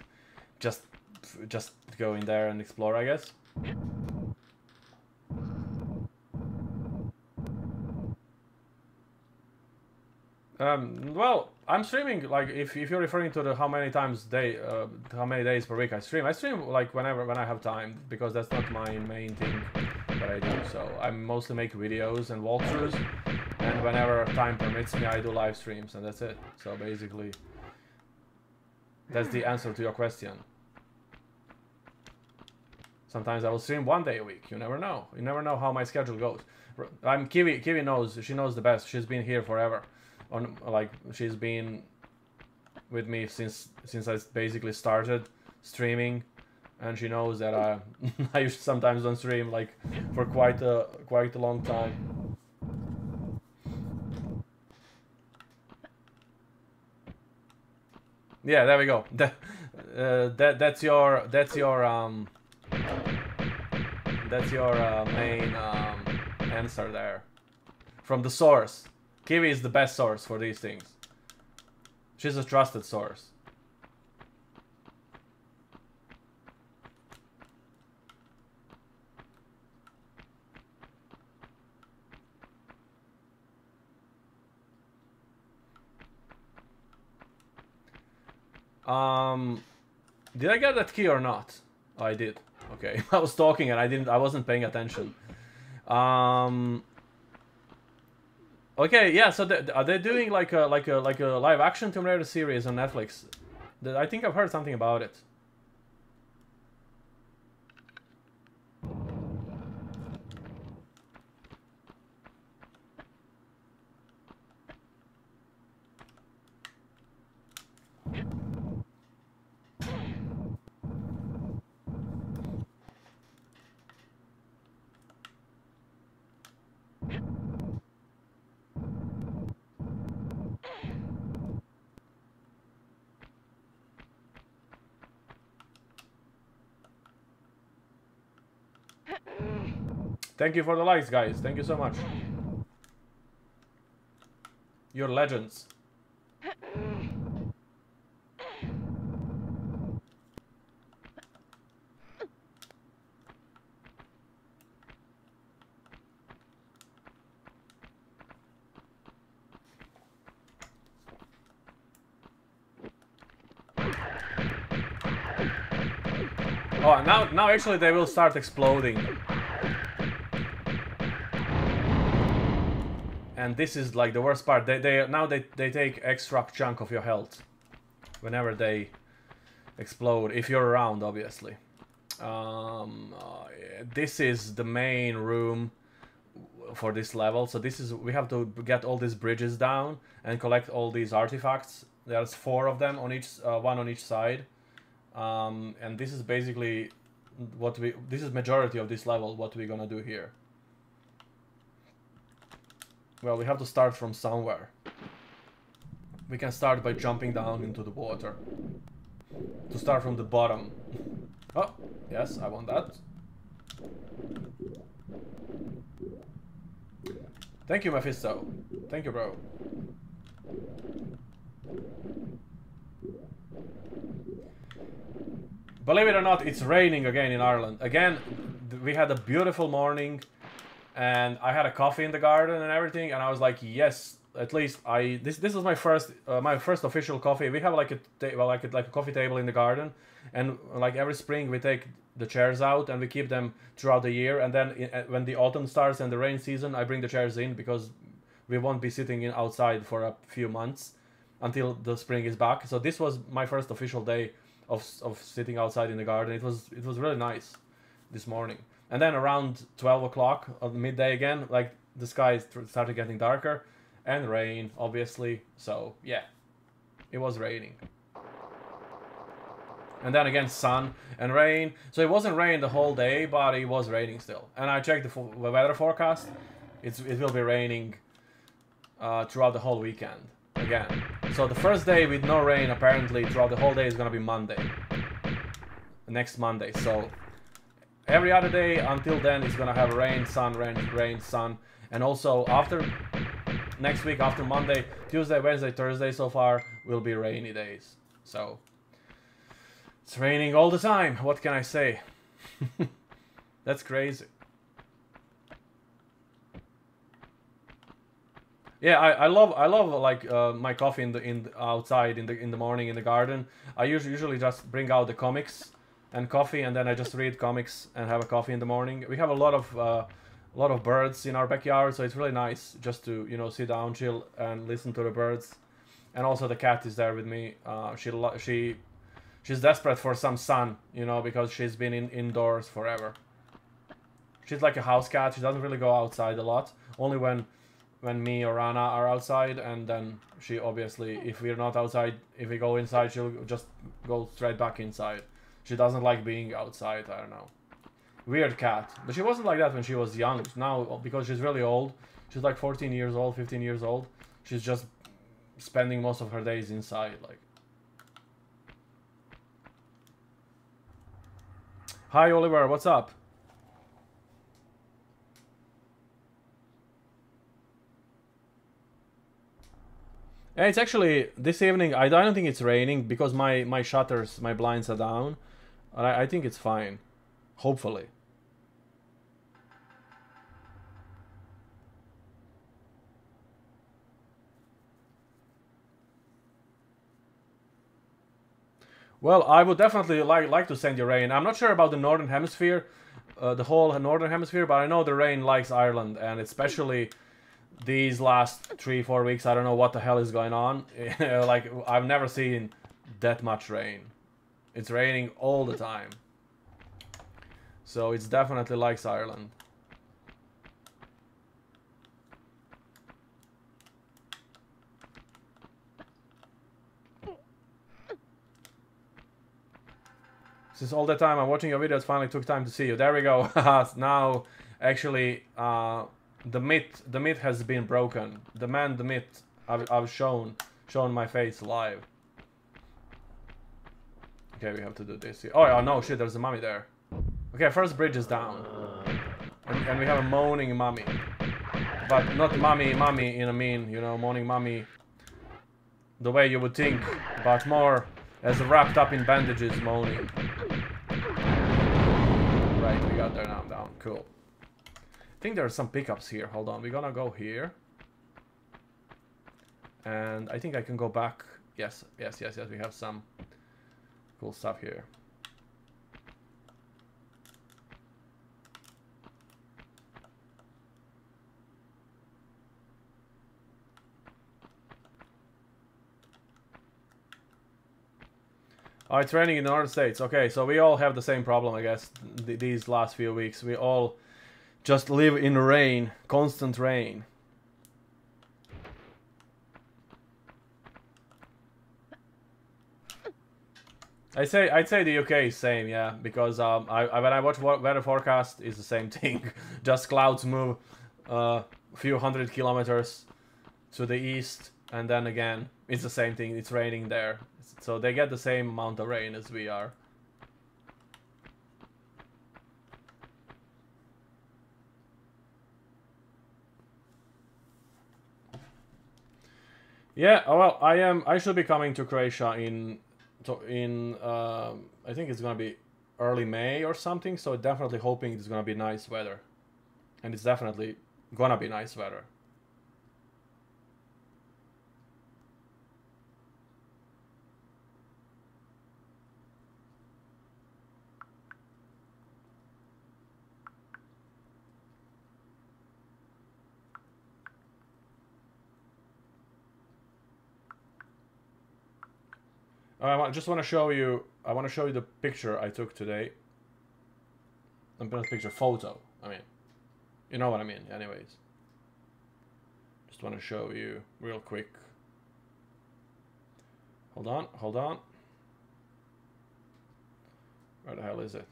Just just go in there and explore, I guess. Um, well, I'm streaming like if, if you're referring to the how many times day uh, how many days per week I stream. I stream like whenever when I have time because that's not my main thing that I do. So I mostly make videos and walkthroughs, and whenever time permits me, I do live streams, and that's it. So basically, that's the answer to your question. Sometimes I will stream one day a week. You never know. You never know how my schedule goes. I'm Kiwi. Kiwi knows. She knows the best. She's been here forever on like she's been with me since since I basically started streaming, and she knows that I I sometimes don't stream like for quite a quite a long time. Yeah, there we go. That, uh, that that's your that's your um that's your uh, main um, answer there from the source. Kiwi is the best source for these things. She's a trusted source. Um, did I get that key or not? Oh, I did. Okay, I was talking and I didn't. I wasn't paying attention. Um. Okay, yeah. So they, are they doing like a like a like a live action Tomb Raider series on Netflix? I think I've heard something about it. Thank you for the likes, guys. Thank you so much. You're legends. Oh, now, now actually they will start exploding. And this is like the worst part. They, they now they, they take extra chunk of your health whenever they explode, if you're around, obviously. Um, uh, this is the main room for this level. So this is we have to get all these bridges down and collect all these artifacts. There's four of them on each, uh, one on each side, um, and this is basically what we. This is majority of this level. What we're gonna do here. Well, we have to start from somewhere. We can start by jumping down into the water. To start from the bottom. Oh, yes, I want that. Thank you, Mephisto. Thank you, bro. Believe it or not, it's raining again in Ireland. Again, we had a beautiful morning and I had a coffee in the garden and everything, and I was like, yes, at least I this this is my first uh, my first official coffee. We have like a well, like a, like a coffee table in the garden, and like every spring we take the chairs out and we keep them throughout the year. And then in, uh, when the autumn starts and the rain season, I bring the chairs in because we won't be sitting in outside for a few months until the spring is back. So this was my first official day of of sitting outside in the garden. It was it was really nice this morning. And then around 12 o'clock of midday again, like the sky started getting darker and rain, obviously. So yeah, it was raining. And then again, sun and rain. So it wasn't rain the whole day, but it was raining still. And I checked the, the weather forecast. It's, it will be raining uh, throughout the whole weekend again. So the first day with no rain apparently throughout the whole day is gonna be Monday. Next Monday. So every other day until then it's gonna have rain, sun, rain, rain, sun. And also after next week, after Monday, Tuesday, Wednesday, Thursday so far will be rainy days. So it's raining all the time. What can I say? That's crazy. Yeah, I, I love I love like uh, my coffee in the in the, outside in the in the morning in the garden. I usually usually just bring out the comics and coffee, and then I just read comics and have a coffee in the morning. We have a lot of uh, a lot of birds in our backyard, so it's really nice just to you know sit down, chill, and listen to the birds. And also the cat is there with me. Uh, she she she's desperate for some sun, you know, because she's been in indoors forever. She's like a house cat. She doesn't really go outside a lot. Only when when me or Ana are outside, and then she obviously, if we're not outside, if we go inside, she'll just go straight back inside. She doesn't like being outside. I don't know. Weird cat, but she wasn't like that when she was young. Now, uh, because she's really old, she's like 14 years old, 15 years old. She's just spending most of her days inside, like. Hi Oliver, what's up? It's actually this evening. I don't think it's raining because my my shutters, my blinds are down. I, I think it's fine. Hopefully. Well, I would definitely like like to send you rain. I'm not sure about the northern hemisphere, uh, the whole northern hemisphere, but I know the rain likes Ireland, and especially these last three four weeks. I don't know what the hell is going on. like I've never seen that much rain. It's raining all the time. So it's definitely likes Ireland. Since all the time I'm watching your videos, finally took time to see you. There we go. now, actually, uh, the myth, the myth has been broken. The man, the myth, I've, I've shown, shown my face live. Okay, we have to do this here. Oh, yeah, no, shit, there's a mummy there. Okay, first bridge is down. And, and we have a moaning mummy. But not mummy, mummy in a mean, you know, moaning mummy the way you would think, but more as wrapped up in bandages moaning. Right, we got there now, down, cool. I think there are some pickups here, hold on, we're gonna go here. And I think I can go back, yes, yes, yes, yes, we have some cool stuff here. Alright, it's raining in the United States. Okay, so we all have the same problem, I guess, th these last few weeks. We all just live in rain, constant rain. I say I'd say the UK is same, yeah, because um, I, I when I watch weather forecast, is the same thing. just clouds move uh, a few hundred kilometers to the east, and then again, it's the same thing. It's raining there. So they get the same amount of rain as we are. Yeah, oh, well, I am. I should be coming to Croatia in, in. Um, I think it's gonna be early May or something. So definitely hoping it's gonna be nice weather, and it's definitely gonna be nice weather. I just want to show you. I want to show you the picture I took today. I'm not picture, photo. I mean, you know what I mean. Anyways, just want to show you real quick. Hold on, hold on. Where the hell is it?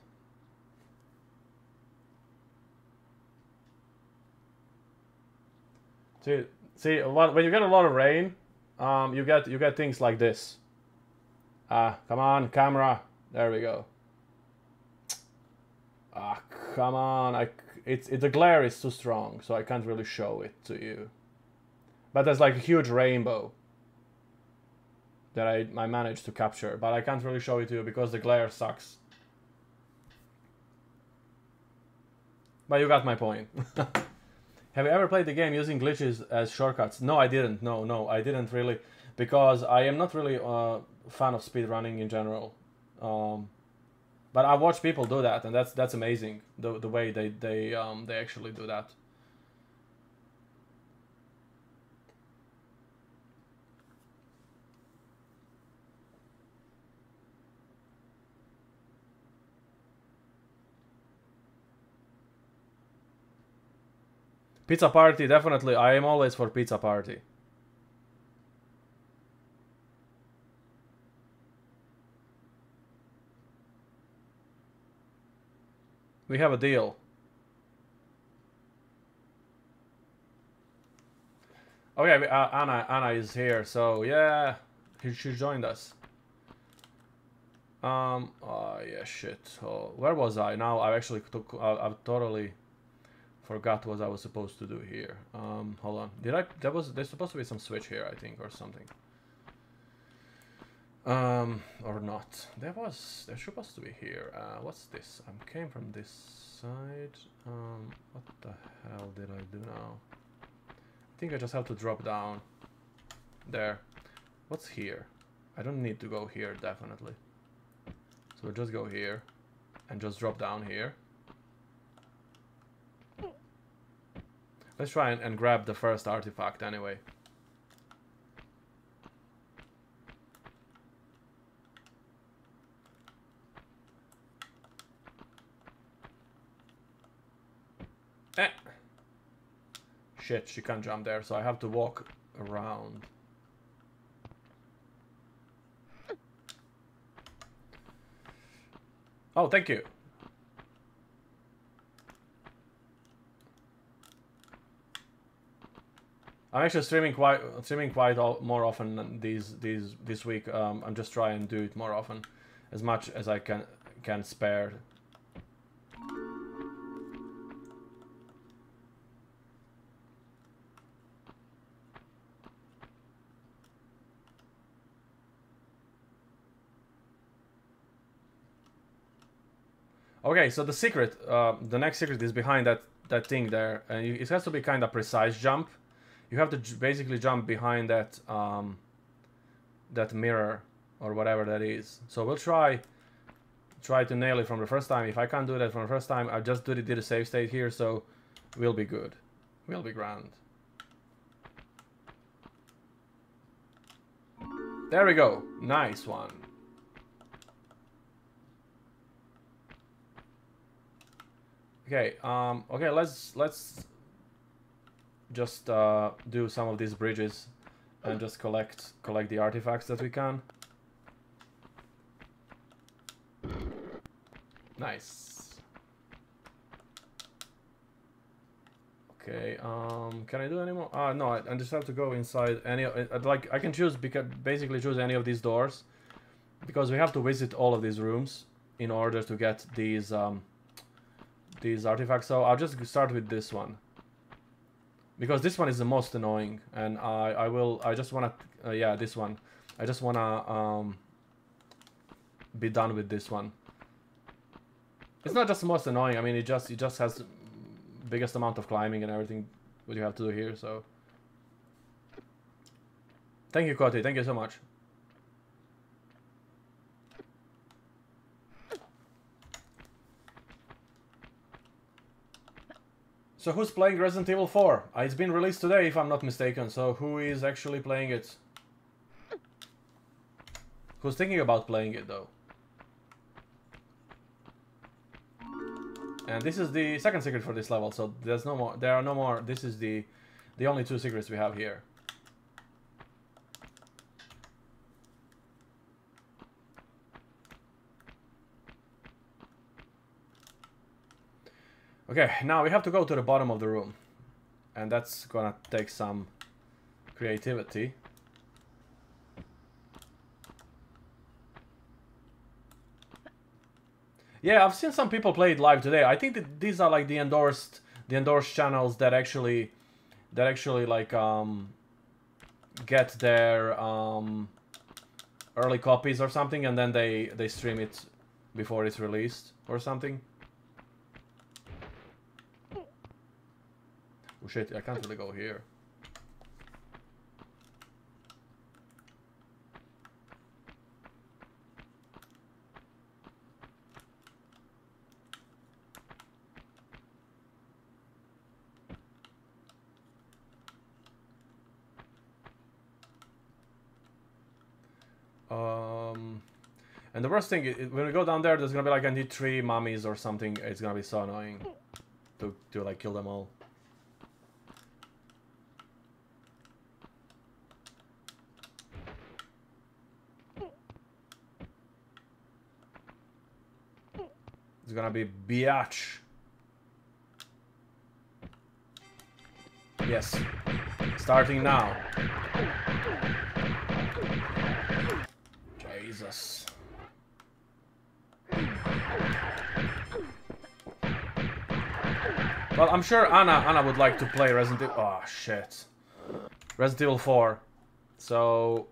See, see, when you get a lot of rain, um, you get you get things like this. Ah, come on, camera. There we go. Ah, come on. I, it's, it, the glare is too strong, so I can't really show it to you. But there's like a huge rainbow that I, I managed to capture, but I can't really show it to you because the glare sucks. But you got my point. Have you ever played the game using glitches as shortcuts? No, I didn't. No, no, I didn't really. Because I am not really uh, fan of speedrunning in general. Um, but I watch people do that, and that's that's amazing. The the way they they um, they actually do that. Pizza party, definitely. I am always for pizza party. We have a deal. Okay, uh, Ana Ana is here, so yeah, he, she joined us. Um, oh yeah, shit. Oh, where was I? Now I actually took, I, I've totally forgot what I was supposed to do here. Um, hold on. Did I, there was, there's supposed to be some switch here, I think, or something. Um, or not. There was, they're supposed to be here. Uh, what's this? I came from this side. Um, what the hell did I do now? I think I just have to drop down. There. What's here? I don't need to go here, definitely. So we'll just go here and just drop down here. Let's try and, and grab the first artifact anyway. Shit, she can't jump there, so I have to walk around. Oh, thank you. I'm actually streaming quite streaming quite more often these these this week. Um, I'm just trying to do it more often, as much as I can can spare. Okay, so the secret, uh, the next secret is behind that that thing there, and it has to be kind of precise jump. You have to basically jump behind that um, that mirror or whatever that is. So we'll try try to nail it from the first time. If I can't do that from the first time, I just did it did a save state here, so we'll be good. We'll be grand. There we go. Nice one. Okay, um, okay, let's let's just uh, do some of these bridges and just collect collect the artifacts that we can. Nice. Okay, um, can I do any more? Ah, no, I, I just have to go inside any, uh, like, I can choose, because basically choose any of these doors, because we have to visit all of these rooms in order to get these, um, these artifacts. So I'll just start with this one. Because this one is the most annoying. And I, I will, I just want to, uh, yeah, this one. I just want to um, be done with this one. It's not just the most annoying. I mean, it just, it just has biggest amount of climbing and everything what you have to do here. So thank you, Cody. Thank you so much. So who's playing Resident Evil 4? Uh, it's been released today, if I'm not mistaken. So who is actually playing it? Who's thinking about playing it, though? And this is the second secret for this level, so there's no more. There are no more. This is the the only two secrets we have here. Okay, now we have to go to the bottom of the room. And that's gonna take some creativity. Yeah, I've seen some people play it live today. I think that these are like the endorsed the endorsed channels that actually that actually like um get their um early copies or something and then they they stream it before it's released or something. Oh shit, I can't really go here. Um, and the worst thing, is, when we go down there, there's gonna be like I need three mummies or something. It's gonna be so annoying to to like kill them all. It's gonna be biatch. Yes. Starting now. Jesus. Well, I'm sure Ana Ana would like to play Resident Evil. Oh shit. Resident Evil 4. So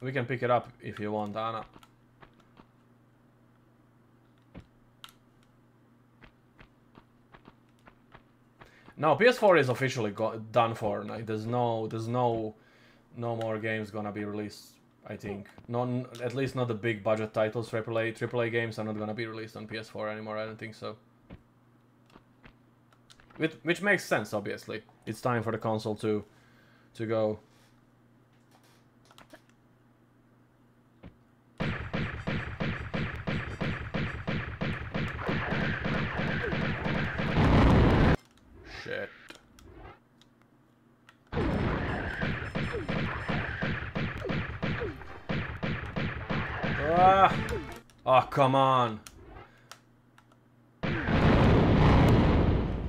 we can pick it up if you want, Ana. No, PS4 is officially done for. Like, there's no, there's no, no more games gonna be released. I think, non, at least not the big budget titles. AAA, AAA games are not gonna be released on PS4 anymore. I don't think so. Which, which makes sense, obviously. It's time for the console to, to go. Come on.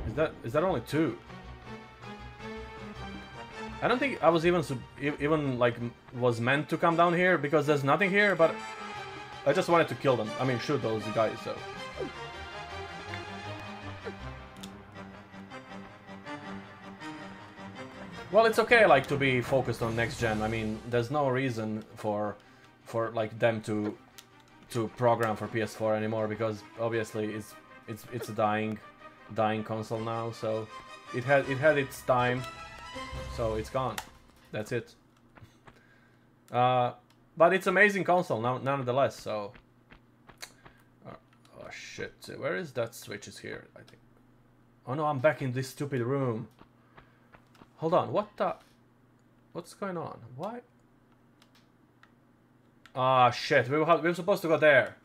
Is that is that only two? I don't think I was even even like was meant to come down here because there's nothing here, but I just wanted to kill them. I mean, shoot those guys. So. Well, it's okay, like, to be focused on next gen. I mean, there's no reason for, for like them to, to program for PS4 anymore because obviously it's, it's, it's a dying, dying console now. So, it had, it had its time, so it's gone. That's it. Uh, but it's amazing console now, nonetheless. So, uh, oh shit, where is that switch? Is here, I think. Oh no, I'm back in this stupid room. Hold on, what the... What's going on? Why? Ah, shit, we were, we were supposed to go there.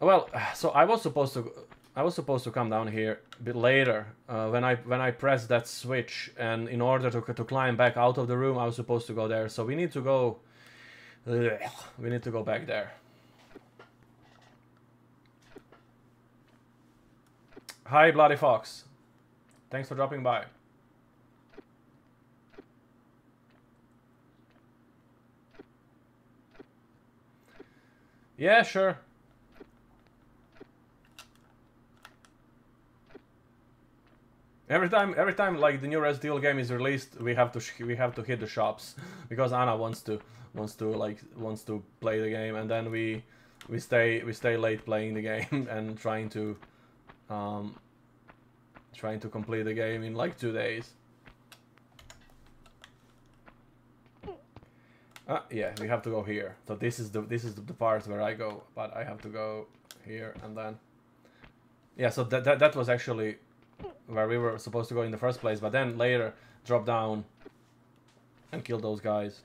Well, so I was supposed to... I was supposed to come down here a bit later uh, when I when I pressed that switch. And in order to, to climb back out of the room I was supposed to go there. So we need to go we need to go back there. Hi Bloody Fox. Thanks for dropping by Yeah, sure. Every time, every time, like the new Resident game is released, we have to we have to hit the shops because Ana wants to wants to like wants to play the game, and then we we stay we stay late playing the game and trying to um trying to complete the game in like two days. Ah, yeah, we have to go here. So this is the this is the part where I go, but I have to go here and then. Yeah, so that that, that was actually where we were supposed to go in the first place, but then later drop down and kill those guys.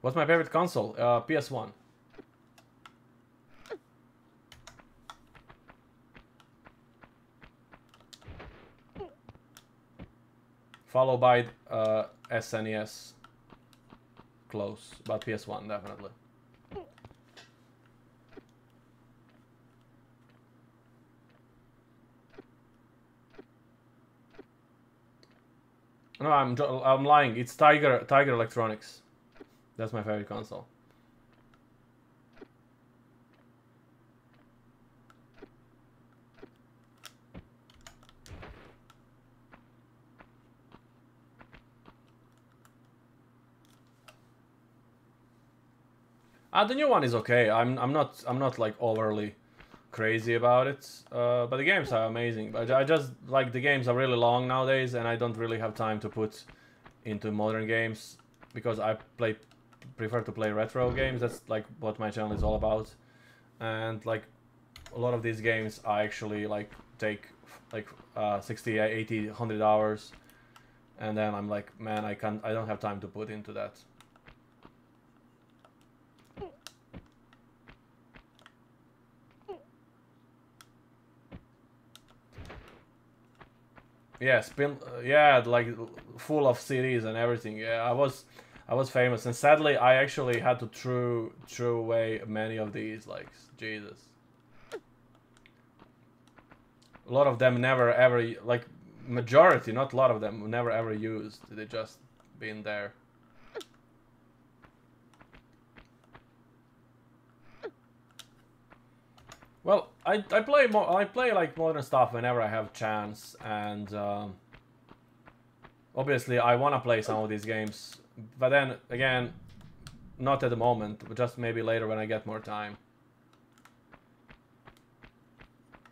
What's my favorite console? Uh, PS1. Followed by uh, SNES. Close, but PS1 definitely. No, I'm I'm lying. It's Tiger Tiger Electronics. That's my favorite console. Uh, the new one is okay. I'm I'm not I'm not like overly crazy about it. Uh, but the games are amazing. But I just like the games are really long nowadays, and I don't really have time to put into modern games because I play prefer to play retro games. That's like what my channel is all about. And like a lot of these games, I actually like take like uh, 60, 80, 100 hours, and then I'm like, man, I can't. I don't have time to put into that. Yeah, spin. Yeah, like full of CDs and everything. Yeah, I was, I was famous, and sadly, I actually had to throw throw away many of these. Like Jesus, a lot of them never ever like majority, not a lot of them, never ever used. They just been there. Well, I, I play more. I play like modern stuff whenever I have chance, and um, obviously I want to play some of these games. But then again, not at the moment. But just maybe later when I get more time.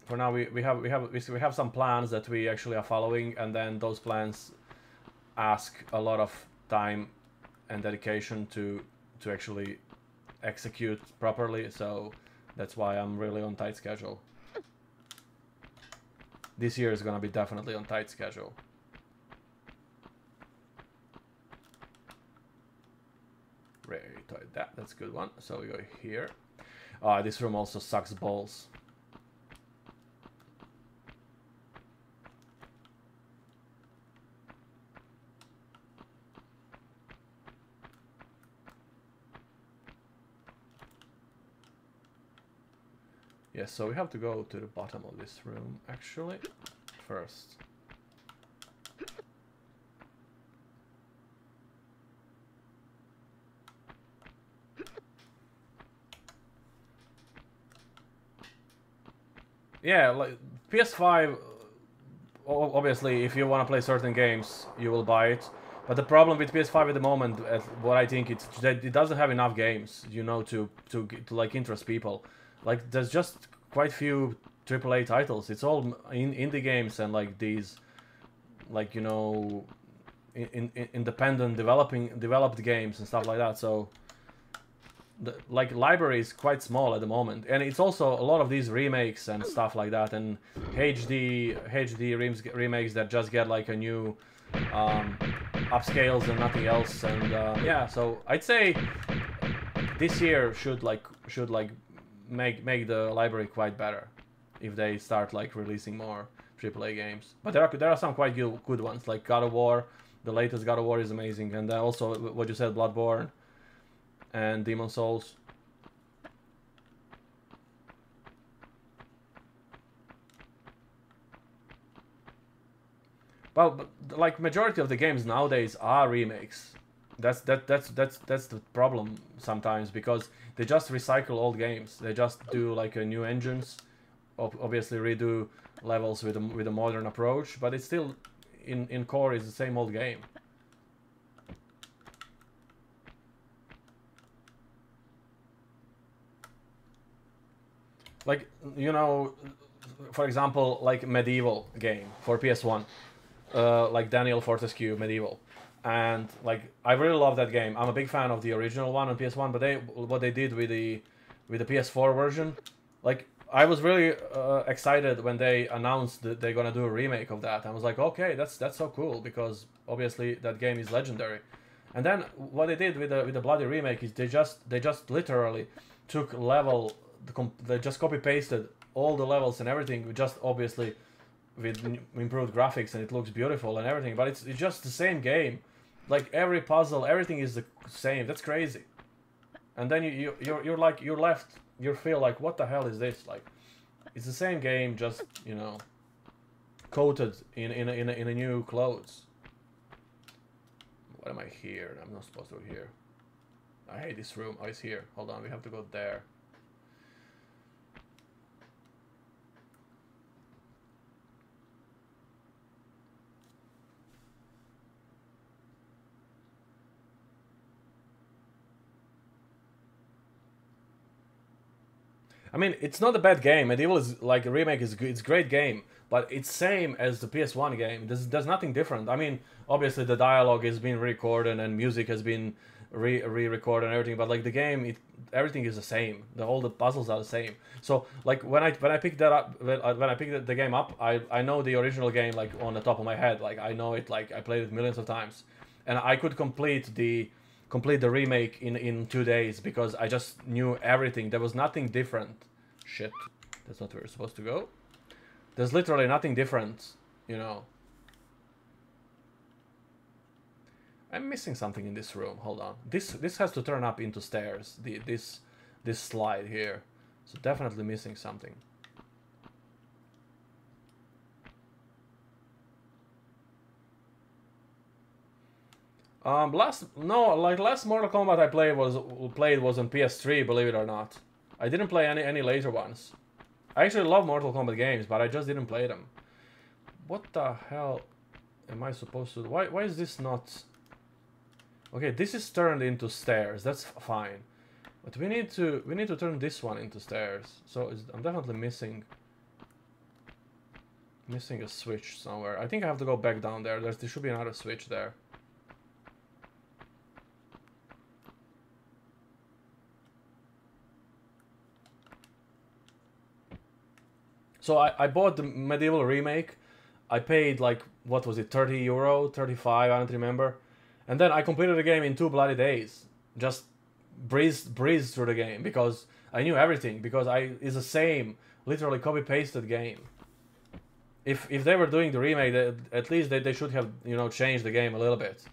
For now, we, we have we have we have some plans that we actually are following, and then those plans ask a lot of time and dedication to to actually execute properly. So that's why I'm really on tight schedule. This year is gonna be definitely on tight schedule. Right, that that's a good one. So we go here. Uh, this room also sucks balls. Yes, so we have to go to the bottom of this room, actually, first. Yeah, like PS5, obviously, if you want to play certain games, you will buy it. But the problem with PS5 at the moment, what I think it's that it doesn't have enough games, you know, to to to like interest people. Like there's just quite few AAA titles. It's all in indie games and like these, like you know, in, in, independent developing developed games and stuff like that. So, the like library is quite small at the moment, and it's also a lot of these remakes and stuff like that, and HD HD remakes that just get like a new um, upscales and nothing else. And uh, yeah, so I'd say this year should like should like make make the library quite better if they start like releasing more AAA games. But there are there are some quite good, good ones like God of War. The latest God of War is amazing, and uh, also what you said, Bloodborne and Demon Souls. Well, but, like majority of the games nowadays are remakes. That's that that's that's that's the problem sometimes because they just recycle old games. They just do like a new engines, obviously redo levels with a, with a modern approach, but it's still in in core is the same old game. Like you know, for example, like MediEvil game for PS1, uh, like Daniel Fortescue MediEvil and like I really love that game. I'm a big fan of the original one on PS1, but they what they did with the with the PS4 version, like I was really uh, excited when they announced that they're gonna do a remake of that. I was like, okay, that's that's so cool because obviously that game is legendary. And then what they did with the with the bloody remake is they just they just literally took level they just copy pasted all the levels and everything just obviously with improved graphics and it looks beautiful and everything but it's, it's just the same game like every puzzle, everything is the same. That's crazy. And then you, you you're you're like you're left. You feel like what the hell is this? Like, it's the same game, just you know, coated in in a, in a, in a new clothes. What am I here? I'm not supposed to be here. I hate this room. Oh, it's here. Hold on, we have to go there. I mean, it's not a bad game. MediEvil is like a remake is good. it's great game, but it's same as the PS1 game. There's there's nothing different. I mean, obviously the dialogue has been recorded and music has been re re-recorded and everything, but like the game, it, everything is the same. The all the puzzles are the same. So like when I when I picked that up uh, when I picked the game up, I I know the original game like on the top of my head. Like I know it like I played it millions of times, and I could complete the complete the remake in in two days because I just knew everything. There was nothing different. Shit. That's not where you're supposed to go. There's literally nothing different, you know. I'm missing something in this room. Hold on. This this has to turn up into stairs. The this this slide here. So definitely missing something. Um, last no, like last Mortal Kombat I played was played was on PS3, believe it or not. I didn't play any any later ones. I actually love Mortal Kombat games, but I just didn't play them. What the hell am I supposed to? Why why is this not? Okay, this is turned into stairs. That's fine, but we need to we need to turn this one into stairs. So I'm definitely missing missing a switch somewhere. I think I have to go back down there. There's, there should be another switch there. So I, I bought the MediEvil remake. I paid like what was it, 30 euro, 35, I don't remember. And then I completed the game in two bloody days. Just breezed breezed through the game because I knew everything because I it's the same, literally copy pasted game. If if they were doing the remake, they, at least they, they should have you know changed the game a little bit.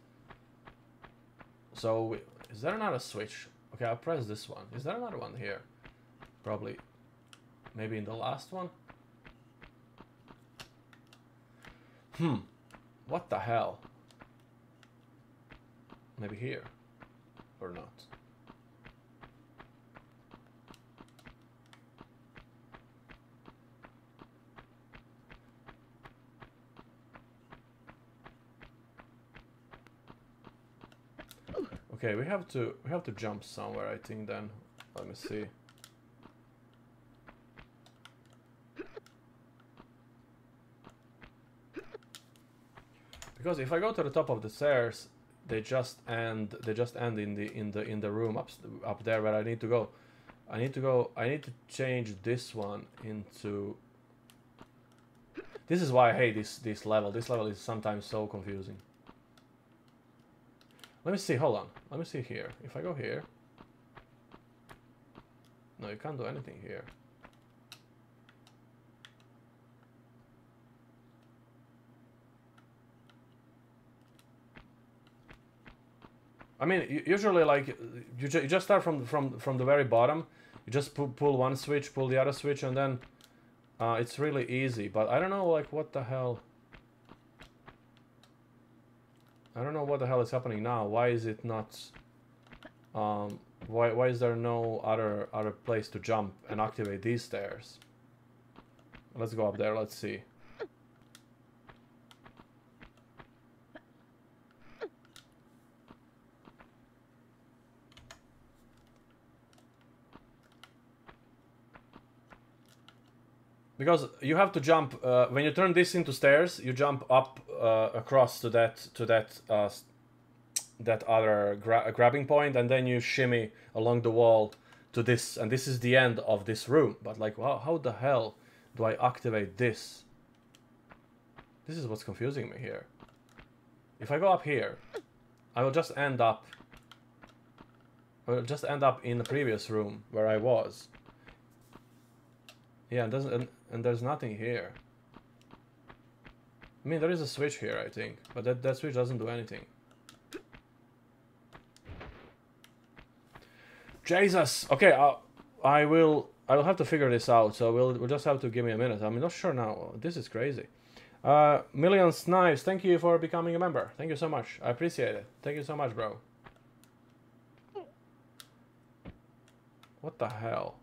So is there another switch? Okay, I'll press this one. Is there another one here? Probably. Maybe in the last one. Hmm. What the hell? Maybe here. Or not. Okay, we have to we have to jump somewhere, I think then. Let me see. Because if I go to the top of the stairs, they just end they just end in the in the in the room up up there where I need to go. I need to go I need to change this one into This is why I hate this this level. This level is sometimes so confusing. Let me see, hold on. Let me see here. If I go here. No, you can't do anything here. I mean, usually like you, ju you just start from from from the very bottom. You just pu pull one switch, pull the other switch, and then uh, it's really easy. But I don't know like what the hell. I don't know what the hell is happening now. Why is it not? Um, why why is there no other other place to jump and activate these stairs? Let's go up there. Let's see. Because you have to jump uh, when you turn this into stairs you jump up uh, across to that to that uh, that other gra grabbing point and then you shimmy along the wall to this and this is the end of this room. But like wow, how the hell do I activate this? This is what's confusing me here. If I go up here I will just end up I will just end up in the previous room where I was. Yeah, and doesn't and, there's nothing here. I mean, there is a switch here, I think, but that that switch doesn't do anything. Jesus. Okay, I, I will. I will have to figure this out. So we'll we'll just have to give me a minute. I'm not sure now. This is crazy. Uh, Million Snipes, thank you for becoming a member. Thank you so much. I appreciate it. Thank you so much, bro. What the hell?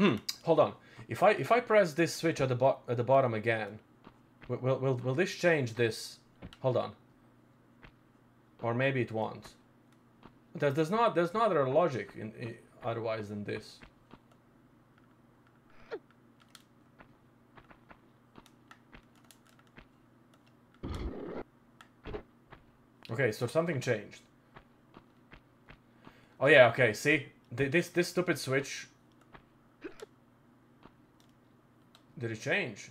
Hmm. Hold on. If I if I press this switch at the bo at the bottom again, will will will this change this? Hold on. Or maybe it won't. There, there's not there's no other logic in, in otherwise than this. Okay, so something changed. Oh yeah, okay, see? This this stupid switch Did it change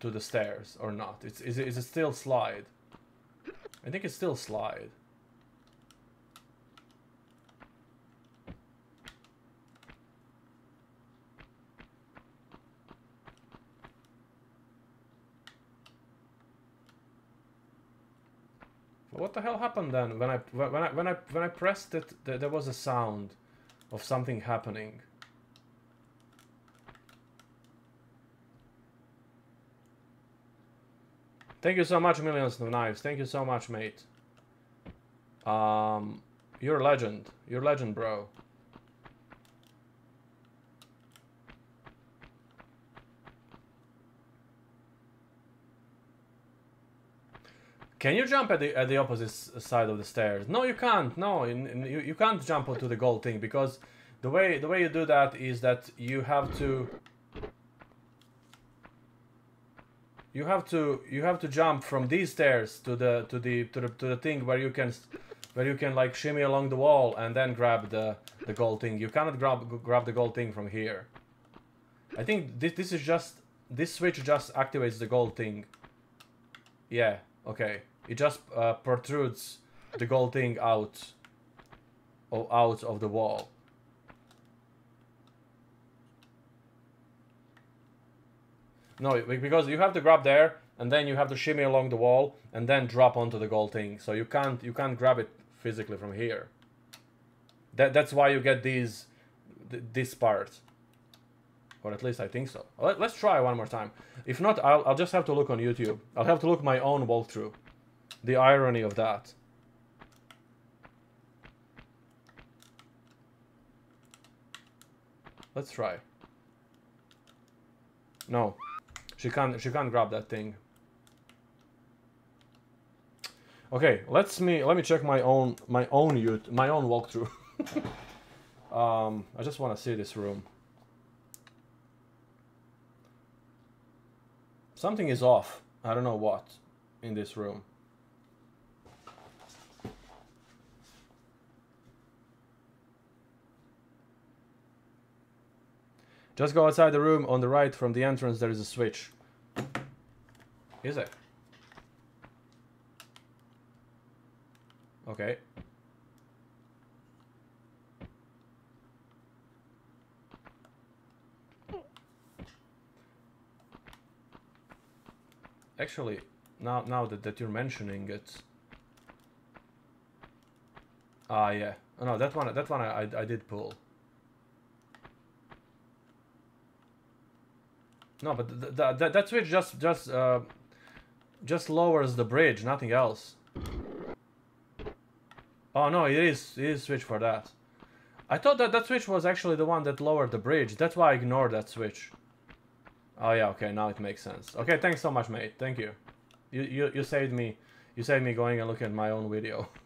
to the stairs or not? It's, is, it, is it still slide? I think it's still slide. What the hell happened then? When I when I when I when I pressed it, there, there was a sound of something happening. Thank you so much, millions of knives. Thank you so much, mate. Um, you're a legend. You're a legend, bro. Can you jump at the at the opposite side of the stairs? No, you can't. No, you, you can't jump onto the gold thing because the way the way you do that is that you have to you have to you have to jump from these stairs to the to the to the to the thing where you can where you can like shimmy along the wall and then grab the the gold thing. You cannot grab grab the gold thing from here. I think this this is just this switch just activates the gold thing. Yeah. Okay. It just uh, protrudes the gold thing out, or out of the wall. No, because you have to grab there, and then you have to shimmy along the wall, and then drop onto the gold thing. So you can't you can't grab it physically from here. That that's why you get these th this part. Or at least I think so. Let, us try one more time. If not, I'll, I'll just have to look on YouTube. I'll have to look my own walkthrough. The irony of that. Let's try. No. She can't she can't grab that thing. Okay, let's me let me check my own my own ute my own walkthrough. um I just wanna see this room. Something is off. I don't know what in this room. Just go outside the room on the right from the entrance there is a switch. Is it? Okay. Actually, now now that, that you're mentioning it. Ah, yeah. Oh, no, that one that one I, I, I did pull. No, but th th th that switch just just uh, just lowers the bridge, nothing else. Oh no, it is it is switch for that. I thought that that switch was actually the one that lowered the bridge. That's why I ignored that switch. Oh yeah, okay, now it makes sense. Okay, thanks so much, mate. Thank you. You you you saved me. You saved me going and looking at my own video.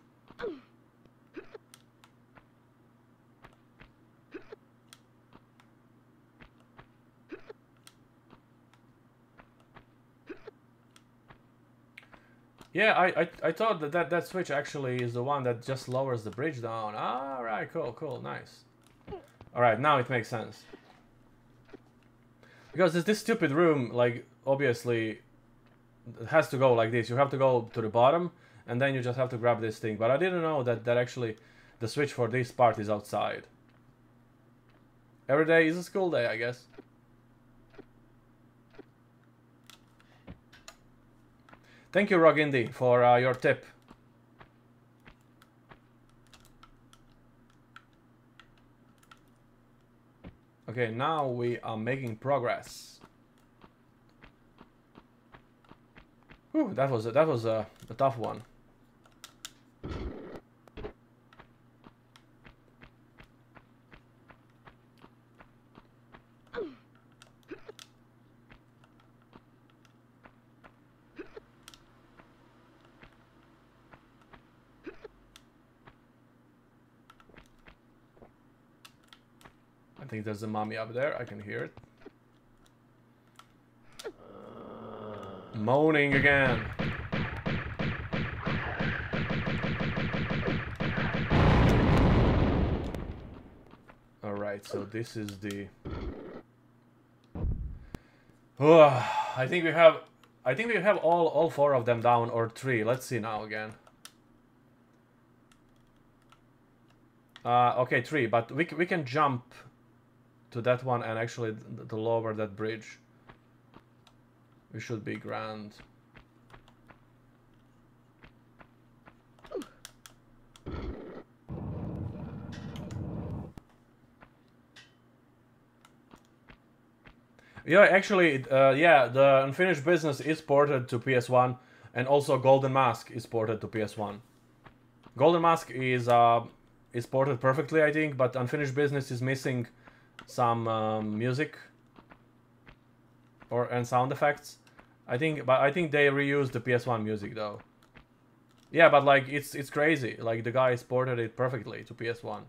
Yeah, I, I, I thought that, that that switch actually is the one that just lowers the bridge down. All right, cool, cool, nice. All right, now it makes sense. Because this, this stupid room, like, obviously has to go like this. You have to go to the bottom, and then you just have to grab this thing. But I didn't know that, that actually the switch for this part is outside. Every day is a school day, I guess. Thank you, Rogindi, for uh, your tip. Okay, now we are making progress. Whew, that was a, that was a, a tough one. I think there's a mummy up there. I can hear it. Moaning again. Alright, so this is the... Oh, I think we have... I think we have all, all four of them down, or three. Let's see now again. Uh, okay, three, but we, we can jump to that one and actually the lower that bridge we should be grand Yeah, actually, uh, yeah, the Unfinished Business is ported to PS1, and also Golden Mask is ported to PS1. Golden Mask is uh, is ported perfectly, I think, but Unfinished Business is missing some um, music or and sound effects. I think, but I think they reused the PS1 music though. Yeah, but like it's it's crazy. Like the guy ported it perfectly to PS1.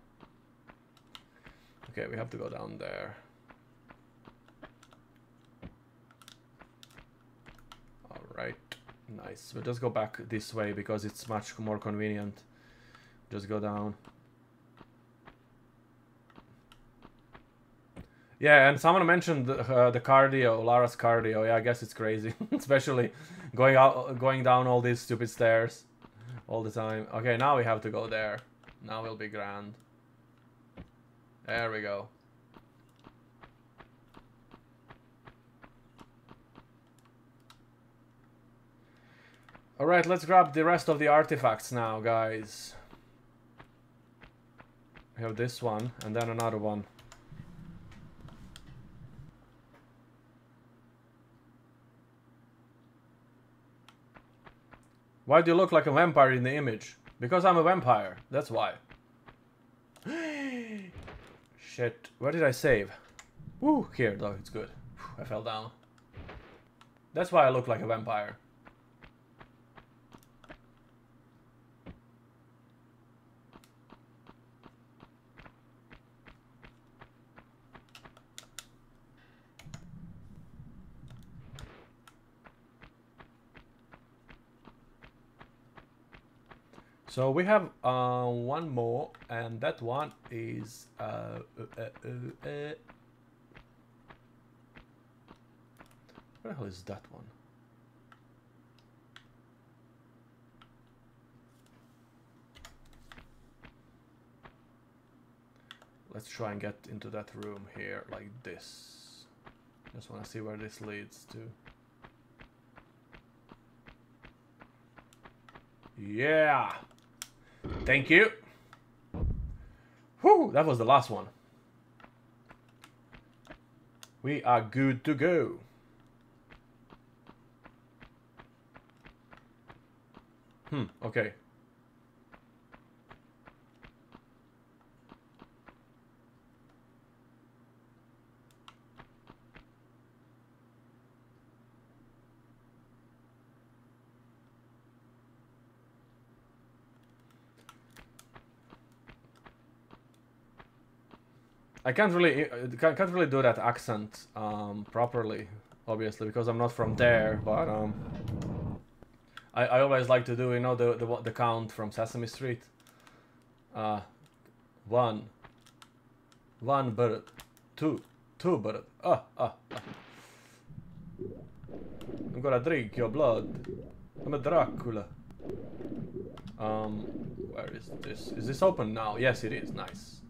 Okay, we have to go down there. Alright, nice. We'll just go back this way because it's much more convenient. Just go down. Yeah, and someone mentioned the, uh, the cardio, Lara's cardio. Yeah, I guess it's crazy, especially going out, going down all these stupid stairs all the time. Okay, now we have to go there. Now we'll be grand. There we go. Alright, let's grab the rest of the artifacts now, guys. We have this one, and then another one. Why do you look like a vampire in the image? Because I'm a vampire, that's why. Shit, where did I save? Woo, here though, it's good. I fell down. That's why I look like a vampire. So we have uh, one more, and that one is uh, uh, uh, uh, uh. where the hell is that one? Let's try and get into that room here like this. Just want to see where this leads to. Yeah. Thank you. Whew, that was the last one. We are good to go. Hmm, okay. I can't really uh, can't, really do that accent um, properly, obviously, because I'm not from there. But um, I, I always like to do you know the the the count from Sesame Street. Uh, one. One bird, two, two bird. Ah ah ah. I'm gonna drink your blood. I'm a Dracula. Um, where is this? Is this open now? Yes, it is. Nice.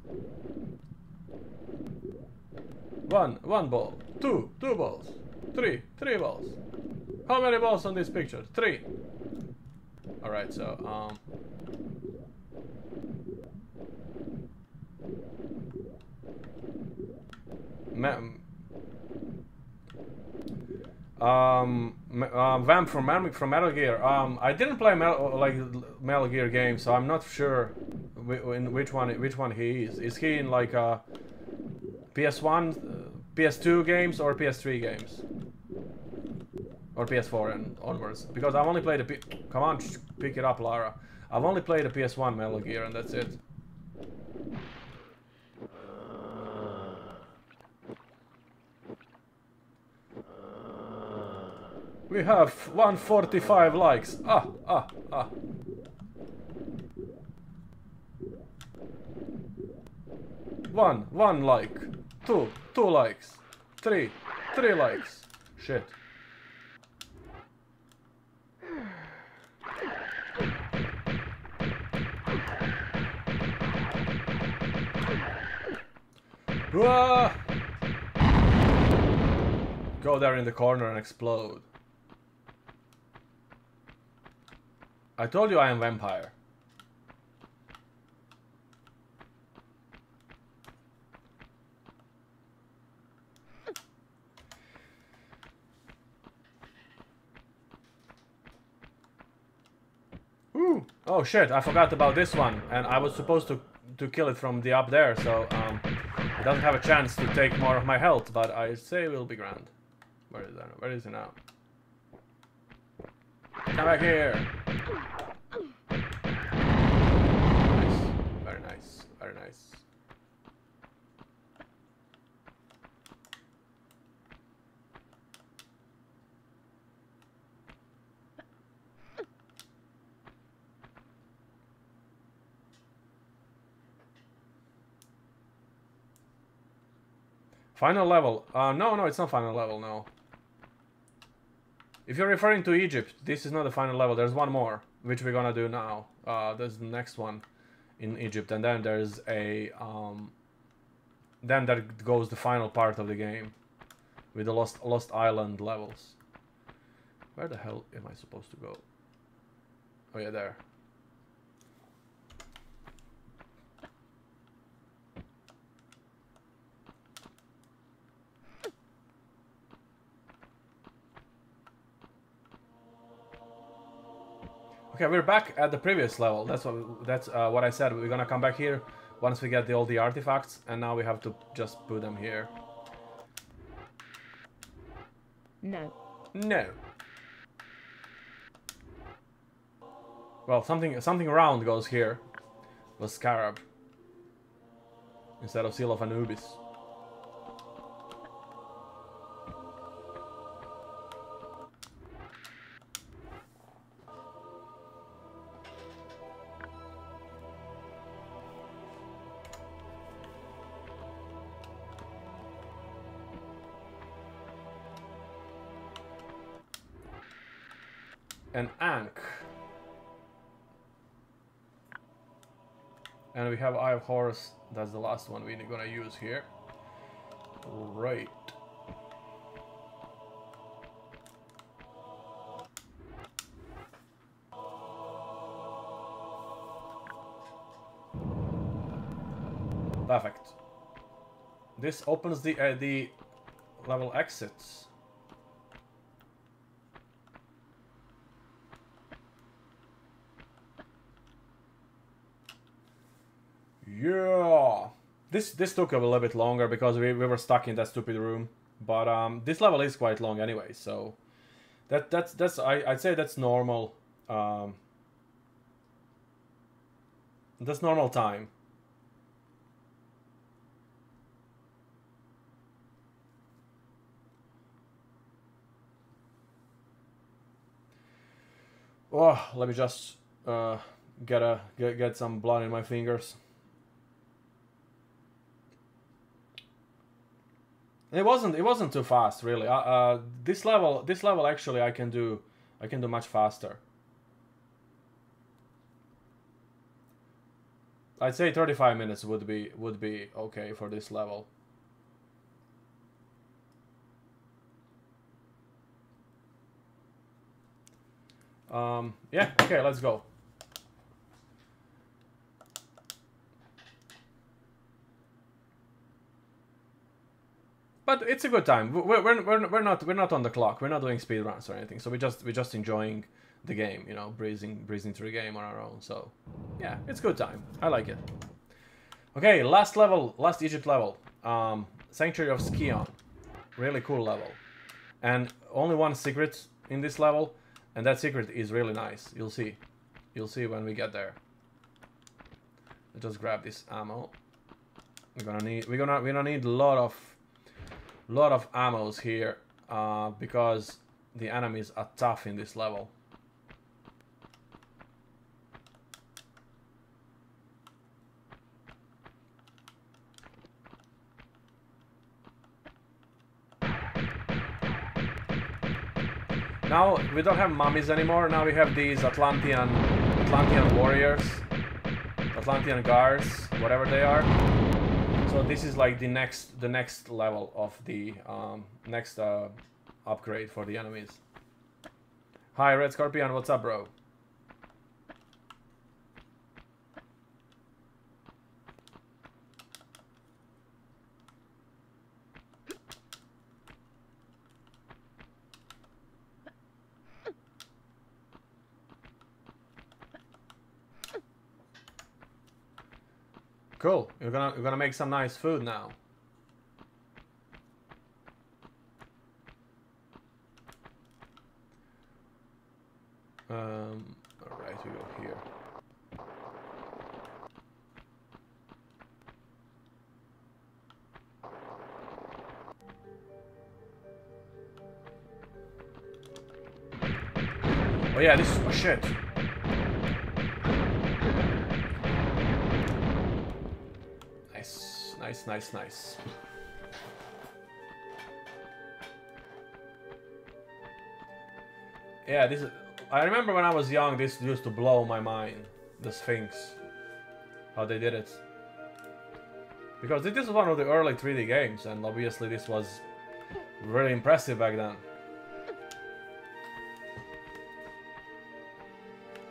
One, one ball. Two, two balls. Three, three balls. How many balls on this picture? Three. Alright, so, um... um, uh, Vamp from from Metal Gear. Um, I didn't play Metal, like Metal Gear games, so I'm not sure in which one which one he is. Is he in like a PS1, uh, PS2 games or PS3 games? Or PS4 and onwards? Because I've only played a P Come on, pick it up, Lara. I've only played a PS1 Metal Gear and that's it. We have 145 likes. Ah, ah, ah. One, one like. Two, two likes. Three, three likes. Shit. Go there in the corner and explode. I told you I am vampire. Oh shit, I forgot about this one. And I was supposed to, to kill it from the up there, so um, it doesn't have a chance to take more of my health, but I say it will be grand. Where is that? Where is it now? Come back here! Nice. Very nice. Very nice. Final level. Uh, no, no, it's not final level, no. If you're referring to Egypt, this is not the final level. There's one more, which we're gonna do now. Uh, there's the next one in Egypt, and then there's a... Um, then there goes the final part of the game with the Lost, Lost Island levels. Where the hell am I supposed to go? Oh yeah, there. Okay, we're back at the previous level. That's what that's uh, what I said. We're gonna come back here once we get the, all the artifacts, and now we have to just put them here. No. No. Well, something something round goes here. The Scarab instead of Seal of Anubis. Have Eye of Horus, that's the last one we're gonna use here. Right. Perfect. This opens the uh, the level exits. Yeah. This this took a little bit longer because we, we were stuck in that stupid room. But um, this level is quite long anyway, so that that's that's I, I'd say that's normal. Um, that's normal time. Oh, let me just uh, get a get, get some blood in my fingers. It wasn't it wasn't too fast really. Uh, uh, this level this level actually I can do I can do much faster. I'd say 35 minutes would be would be okay for this level. Um, yeah, okay, let's go. But it's a good time. We're, we're, we're, not we're not on the clock. We're not doing speed runs or anything. So we just we're just enjoying the game. You know, breezing breezing through the game on our own. So yeah, it's good time. I like it. Okay, last level, last Egypt level. Um, Sanctuary of Scion, really cool level, and only one secret in this level, and that secret is really nice. You'll see, you'll see when we get there. Let's just grab this ammo. We're gonna need we're gonna we're gonna need a lot of lot of ammos here uh, because the enemies are tough in this level. Now we don't have mummies anymore. Now we have these Atlantean Atlantean warriors, Atlantean guards, whatever they are. So this is like the next the next level of the um, next uh, upgrade for the enemies. Hi Red Scorpion, what's up bro? Cool. You're gonna you're gonna make some nice food now. Um, all right, we go here. Oh yeah, this is oh shit. Nice, nice, nice. Yeah, this is. I remember when I was young, this used to blow my mind. The Sphinx, how they did it. Because this is one of the early 3D games, and obviously this was really impressive back then.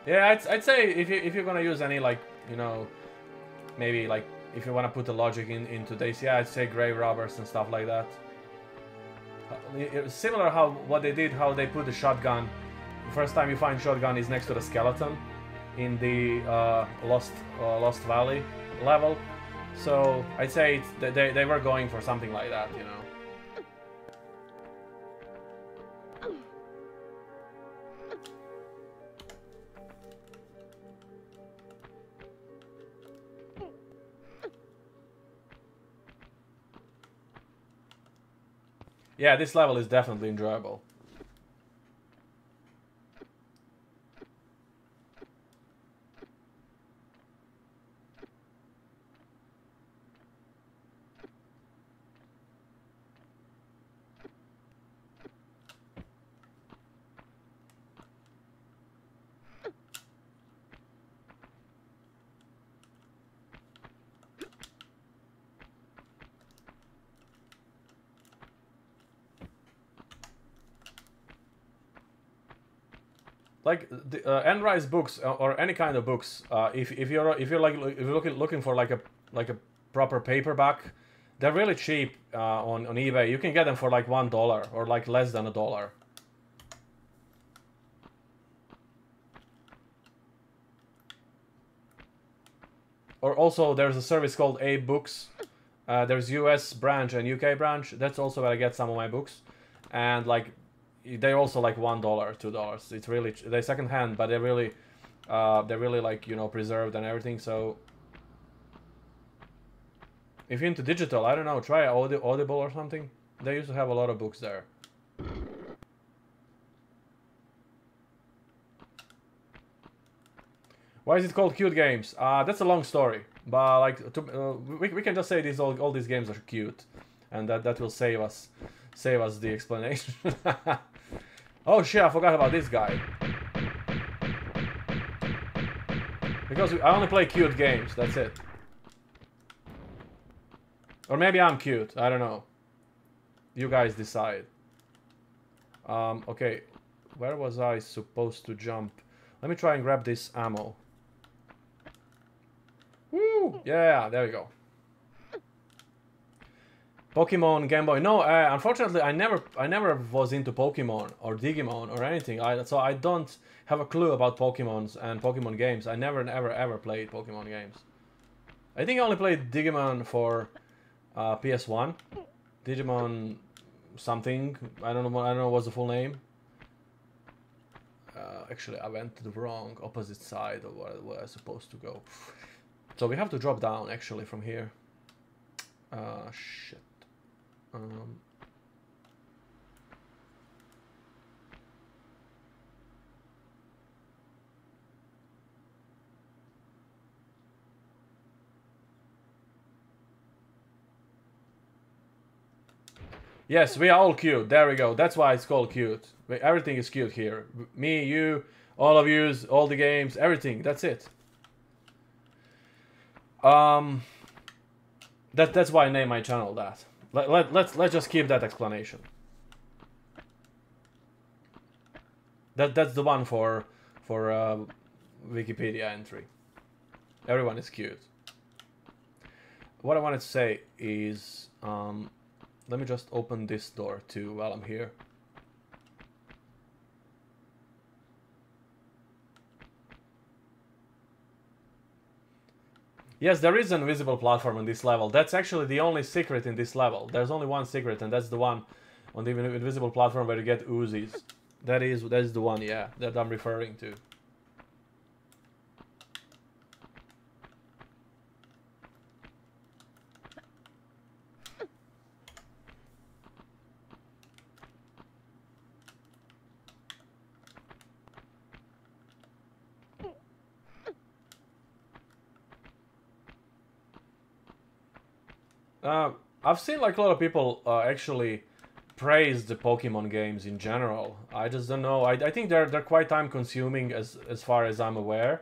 Yeah, I'd, I'd say if you if you're gonna use any like you know, maybe like if you want to put the logic in into this, yeah, I'd say grave robbers and stuff like that. Uh, it was similar how what they did, how they put the shotgun. The first time you find shotgun is next to the skeleton in the uh, Lost uh, Lost Valley level. So I'd say they they were going for something like that, you know. Yeah, this level is definitely enjoyable. Like the uh, books uh, or any kind of books, uh, if if you're if you're like if you're looking looking for like a like a proper paperback, they're really cheap uh, on on eBay. You can get them for like one dollar or like less than a dollar. Or also, there's a service called AbeBooks. Uh, there's US branch and UK branch. That's also where I get some of my books, and like they're also like one dollar, two dollars. It's really they're second hand, but they're really uh, they're really like you know preserved and everything. So if you're into digital, I don't know, try Audi Audible or something. They used to have a lot of books there. Why is it called cute games? Uh, that's a long story, but like to, uh, we, we can just say these all, all these games are cute, and that that will save us save us the explanation. oh shit, I forgot about this guy. Because I only play cute games, that's it. Or maybe I'm cute, I don't know. You guys decide. Um, okay, where was I supposed to jump? Let me try and grab this ammo. Woo! Yeah, there we go. Pokemon Game Boy. No, uh, unfortunately, I never, I never was into Pokemon or Digimon or anything. I, so I don't have a clue about Pokemons and Pokemon games. I never, ever, ever played Pokemon games. I think I only played Digimon for uh, PS1. Digimon something. I don't know. I don't know what's the full name. Uh, actually, I went to the wrong opposite side of where, where I was supposed to go. So we have to drop down actually from here. Uh, shit. Um, Yes, we are all cute. There we go. That's why it's called cute. Everything is cute here. Me, you, all of yous, all the games, everything. That's it. Um, that that's why I name my channel that. Let, let, let's, let's just keep that explanation. That, that's the one for, for uh, Wikipedia entry. Everyone is cute. What I wanted to say is, um, let me just open this door too while I'm here. Yes, there is an invisible platform on this level. That's actually the only secret in this level. There's only one secret, and that's the one on the invisible platform where you get Uzis. That is that is the one, yeah, that I'm referring to. Uh, I've seen like a lot of people uh, actually praise the Pokemon games in general. I just don't know. I, I think they're they're quite time consuming as as far as I'm aware,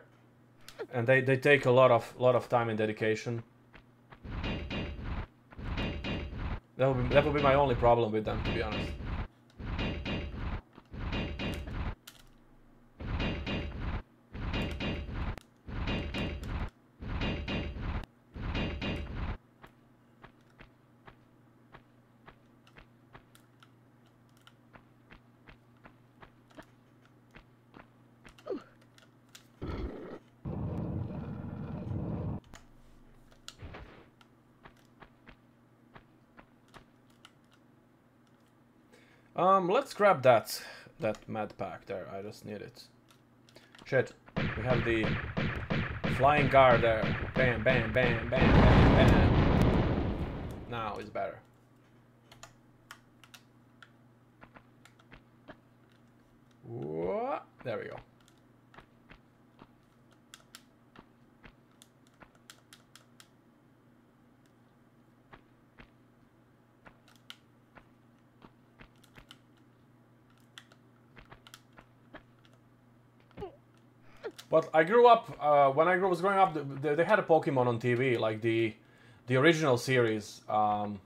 and they, they take a lot of lot of time and dedication. That would be, that would be my only problem with them, to be honest. Um, let's grab that that med pack there. I just need it. Shit, we have the flying guard there. Bam, bam, bam, bam, bam, bam. Now it's better. Whoa, there we go. But I grew up uh, when I was growing up. They, they had a Pokemon on TV, like the the original series. Um,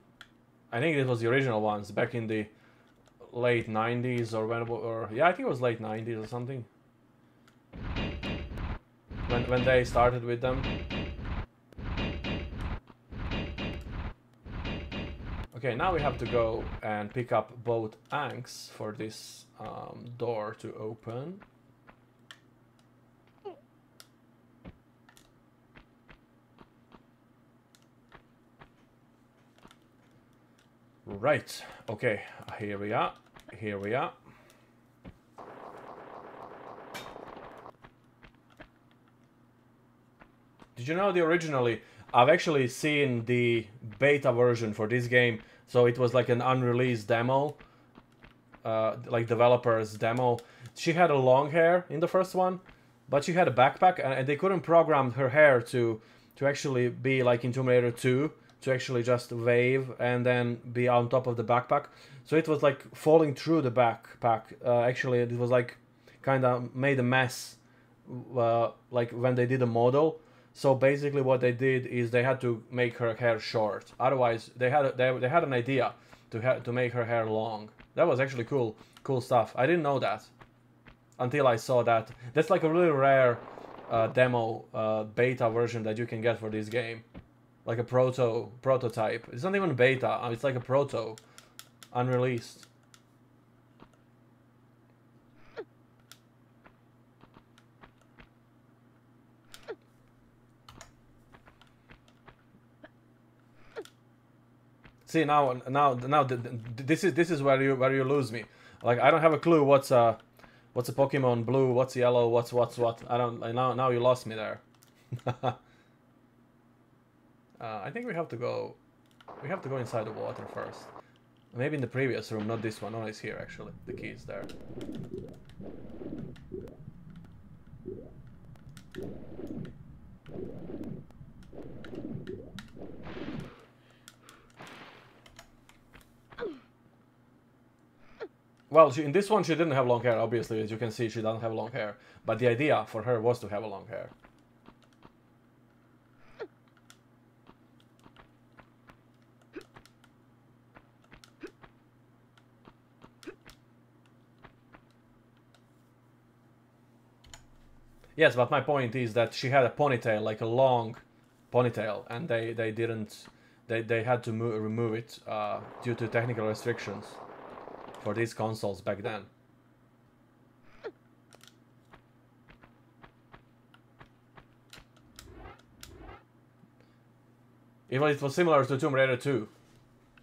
I think it was the original ones back in the late '90s or when, or yeah, I think it was late '90s or something. When when they started with them. Okay, now we have to go and pick up both Ankhs for this um, door to open. Right, okay, here we are, here we are. Did you know the originally, I've actually seen the beta version for this game, so it was like an unreleased demo, uh, like developer's demo. She had a long hair in the first one, but she had a backpack, and, they couldn't program her hair to to actually be like in Tomb Raider 2, to actually just wave and then be on top of the backpack. So it was like falling through the backpack. Uh, actually, it was like kind of made a mess, uh, like when they did a model. So basically, what they did is they had to make her hair short. Otherwise, they had they, they had an idea to ha- to make her hair long. That was actually cool, cool stuff. I didn't know that until I saw that. That's like a really rare uh, demo uh, beta version that you can get for this game like a proto prototype. It's not even beta. uh, It's like a proto, unreleased. See now, now, now, th- th- this is this is where you where you lose me. Like I don't have a clue what's a what's a Pokemon blue, what's yellow, what's what's what. I don't. Now now you lost me there. Uh, I think we have to go. We have to go inside the water first. Maybe in the previous room, not this one. Oh, it's here actually. The key is there. Well, she, in this one, she didn't have long hair. Obviously, as you can see, she doesn't have long hair. But the idea for her was to have a long hair. Yes, but my point is that she had a ponytail, like a long ponytail, and they, they didn't, they, they had to mo- remove it uh, due to technical restrictions for these consoles back then. Even it was similar to Tomb Raider 2.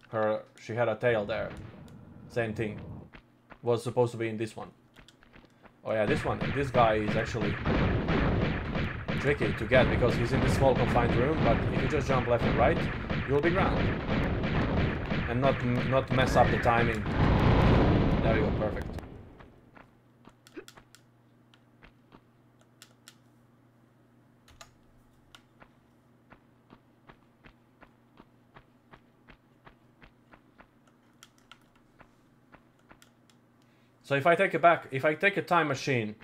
Her, she had a tail there. Same thing. Was supposed to be in this one. Oh yeah, this one, this guy is actually tricky to get because he's in this small confined room, but if you just jump left and right, you'll be ground. And not not mess up the timing. There you go, perfect. So if I take it back, if I take a time machine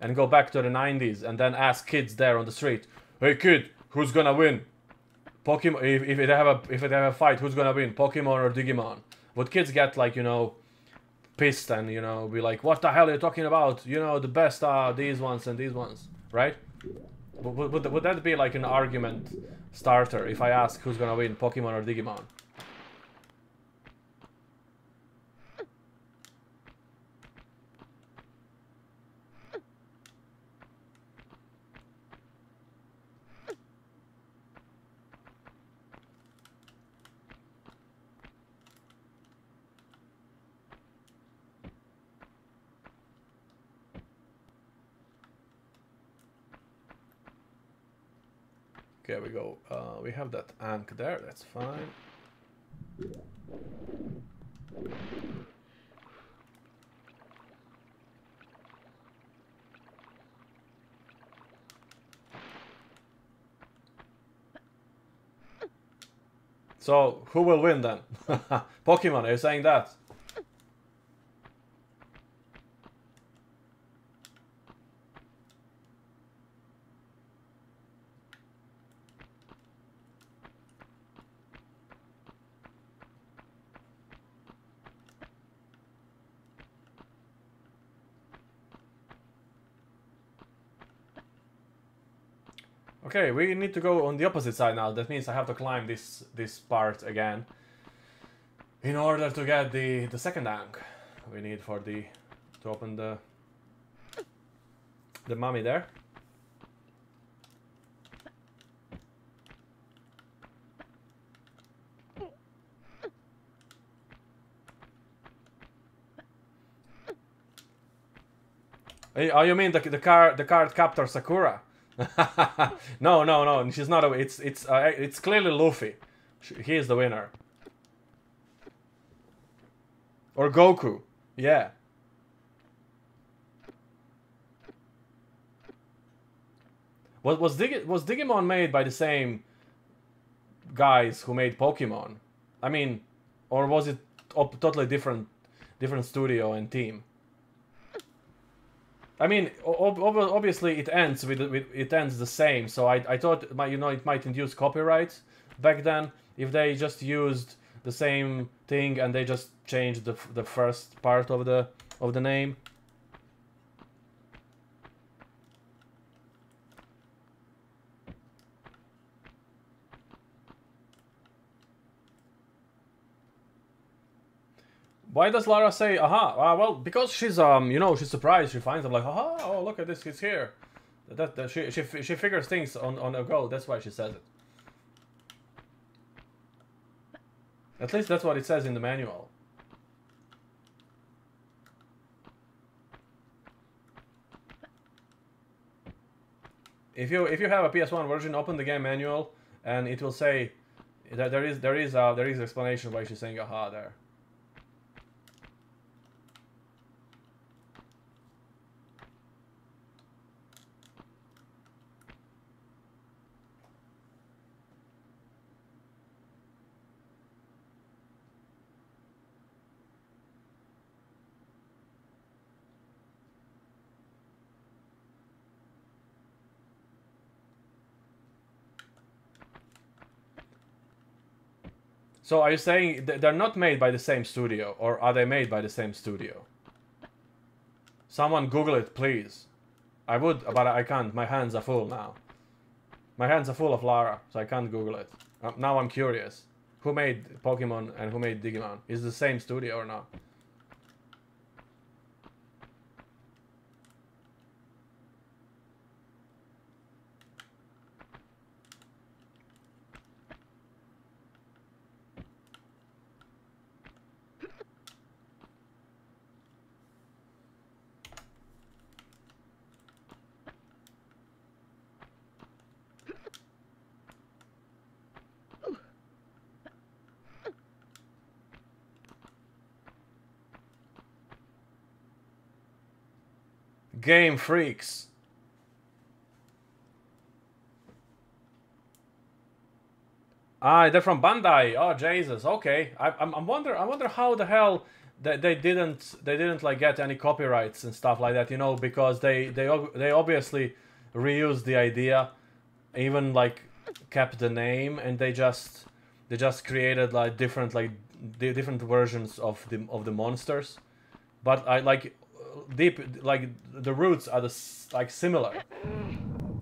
and go back to the 90s and then ask kids there on the street, "Hey kid, who's gonna win? Pokemon if, if they have a if they have a fight, who's gonna win? Pokemon or Digimon?" Would kids get like, you know, pissed and, you know, be like, "What the hell are you talking about? You know, the best are these ones and these ones." Right? Would, would, would that be like an argument starter if I ask who's gonna win, Pokemon or Digimon? Go. Uh, we have that Ankh there, that's fine. So, who will win then? Pokemon, are you saying that? Okay, we need to go on the opposite side now. That means I have to climb this this part again. In order to get the the second Ankh we need for the to open the the mummy there. Eh, oh, you mean the the car the Cardcaptor Sakura? no, no, no. She's not a. It's it's uh, it's clearly Luffy. He is the winner. Or Goku. Yeah. What was Dig was Digimon made by the same guys who made Pokemon? I mean, or was it totally different, different studio and team? I mean, ob obviously it ends with, with, it ends the same. So I I thought you know it might induce copyright back then if they just used the same thing and they just changed the the first part of the of the name. Why does Lara say, aha? Uh, well, because she's, um, you know, she's surprised. She finds them like, aha, oh, look at this, he's here. That, that she, she, she figures things on, on a go. That's why she says it. At least that's what it says in the manual. If you if you have a PS1 version, open the game manual, and it will say that there is there is uh, there is explanation why she's saying aha there. So are you saying they're not made by the same studio, or are they made by the same studio? Someone Google it, please. I would, but I can't. My hands are full now. My hands are full of Lara, so I can't Google it. Uh, now I'm curious. Who made Pokemon and who made Digimon? Is the same studio or not? Game Freaks. Ah, they're from Bandai. Oh Jesus. Okay. I, I'm, I'm wonder. I wonder how the hell they, they didn't they didn't like get any copyrights and stuff like that. You know, because they they they obviously reused the idea, even like kept the name, and they just they just created like different like different versions of the of the monsters. But I like deep like the roots are the like similar.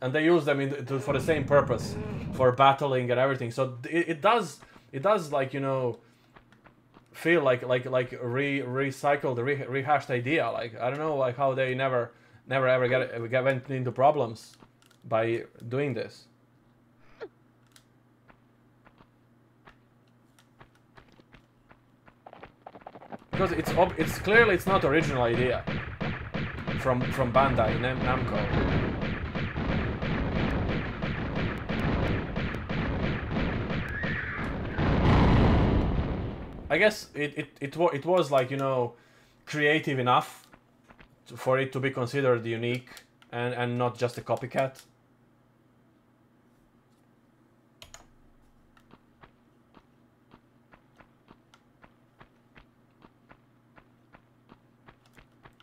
And they use them in to, for the same purpose for battling and everything. So it, it does it does like you know feel like like like re recycled re, rehashed idea. Like i don't know like how they never never ever get, get went into problems by doing this. Because it's it's clearly it's not original idea from from Bandai Nam- Namco. I guess it it it, it was like you know creative enough for it to be considered unique and and not just a copycat.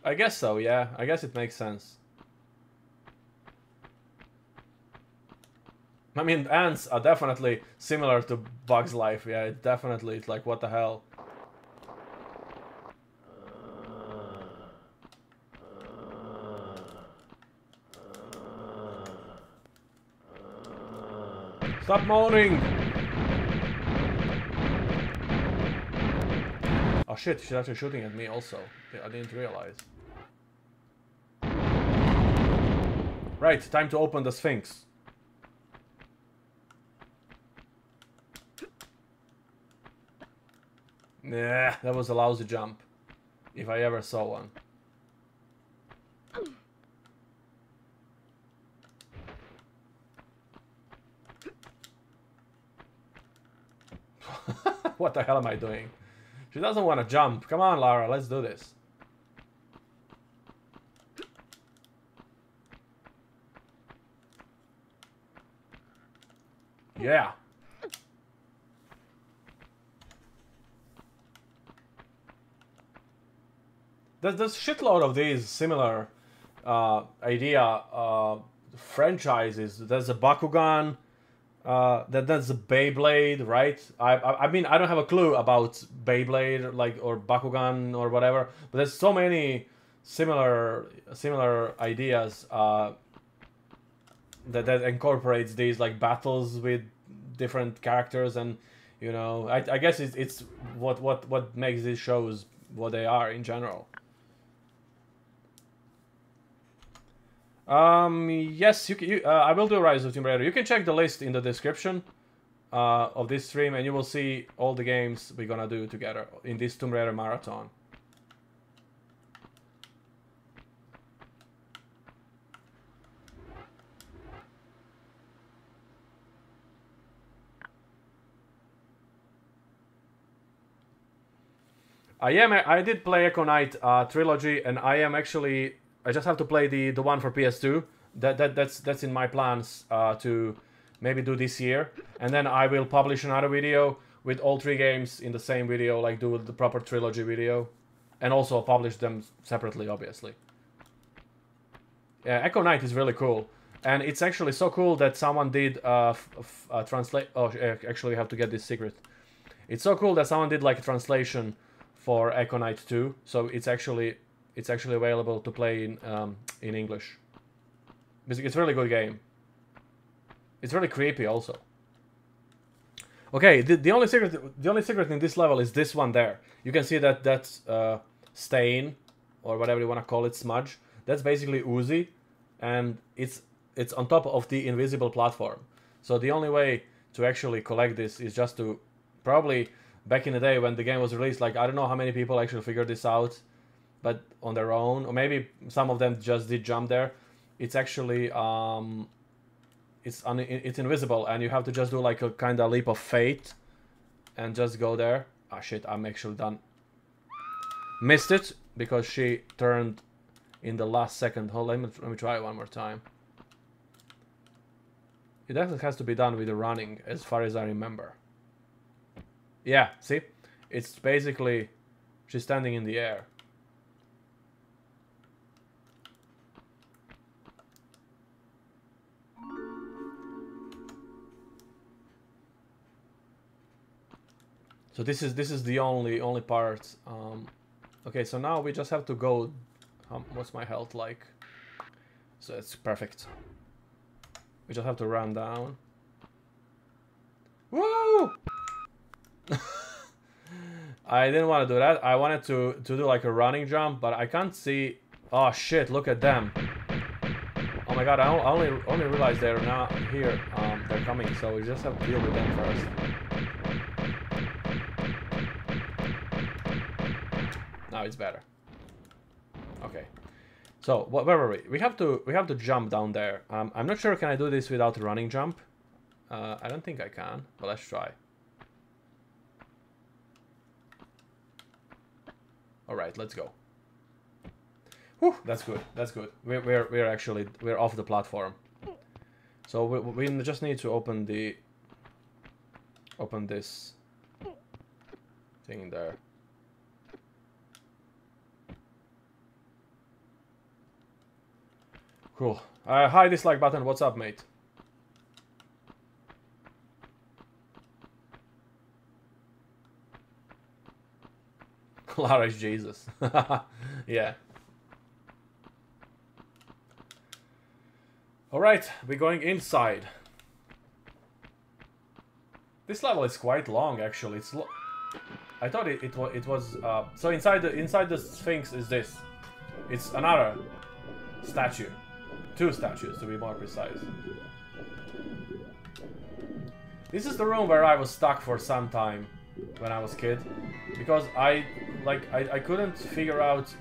I guess so, yeah. I guess it makes sense. I mean, ants are definitely similar to Bug's Life. Yeah, it definitely. It's like, what the hell? Stop moaning! Oh shit, she's actually shooting at me also. I didn't realize. Right, time to open the Sphinx. Yeah, that was a lousy jump. If I ever saw one. what the hell am I doing? She doesn't want to jump. Come on, Lara, let's do this. Yeah. There's, there's shitload of these similar uh, idea uh, franchises. There's a Bakugan. Uh, that that's a Beyblade, right? I, I I mean I don't have a clue about Beyblade like or Bakugan or whatever, but there's so many similar similar ideas uh, that that incorporates these like battles with different characters and you know I, I guess it's it's what what what makes these shows what they are in general. Um, yes, you, can, you uh, I will do Rise of Tomb Raider. You can check the list in the description uh, of this stream, and you will see all the games we're gonna do together in this Tomb Raider marathon. I am. I did play Echo Night uh, trilogy, and I am actually. I just have to play the the one for PS2. That that that's that's in my plans uh, to maybe do this year, and then I will publish another video with all three games in the same video, like do the proper trilogy video, and also publish them separately, obviously. Yeah, Echo Night is really cool, and it's actually so cool that someone did uh, uh translate. Oh, actually, we have to get this secret. It's so cool that someone did like a translation for Echo Night 2, so it's actually it's actually available to play in um, in English. It's it's a really good game. It's really creepy also. Okay, the, the only secret the only secret in this level is this one there. You can see that that's uh, stain or whatever you want to call it, smudge. That's basically Uzi, and it's it's on top of the invisible platform. So the only way to actually collect this is just to probably back in the day when the game was released, like I don't know how many people actually figured this out, but on their own, or maybe some of them just did jump there. It's actually um, it's un- it's invisible, and you have to just do like a kind of leap of fate, and just go there. Ah shit, I'm actually done. Missed it because she turned in the last second. Hold, let me let me try it one more time. It actually has to be done with the running, as far as I remember. Yeah, see, it's basically she's standing in the air. So this is this is the only only part. Um, okay, so now we just have to go. Um, what's my health like? So it's perfect. We just have to run down. Woo! I didn't want to do that. I wanted to to do like a running jump, but I can't see. Oh shit! Look at them. Oh my god! I only only realized they're not here. Um, they're coming, so we just have to deal with them first. Now it's better. Okay. So wh where were we? We have to we have to jump down there. Um, I'm not sure can I do this without a running jump. Uh, I don't think I can, but let's try. All right, let's go. Whew, that's good. That's good. We're we're we're actually we're off the platform. So we we just need to open the open this thing there. Cool. Uh, hi, dislike button. What's up, mate? Lara is Jesus. yeah. Alright, we're going inside. This level is quite long, actually. It's lo I thought it, it, was, it was... Uh, so inside the, inside the Sphinx is this. It's another statue. Two statues, to be more precise. This is the room where I was stuck for some time when I was kid. Because I, like, I, I couldn't figure out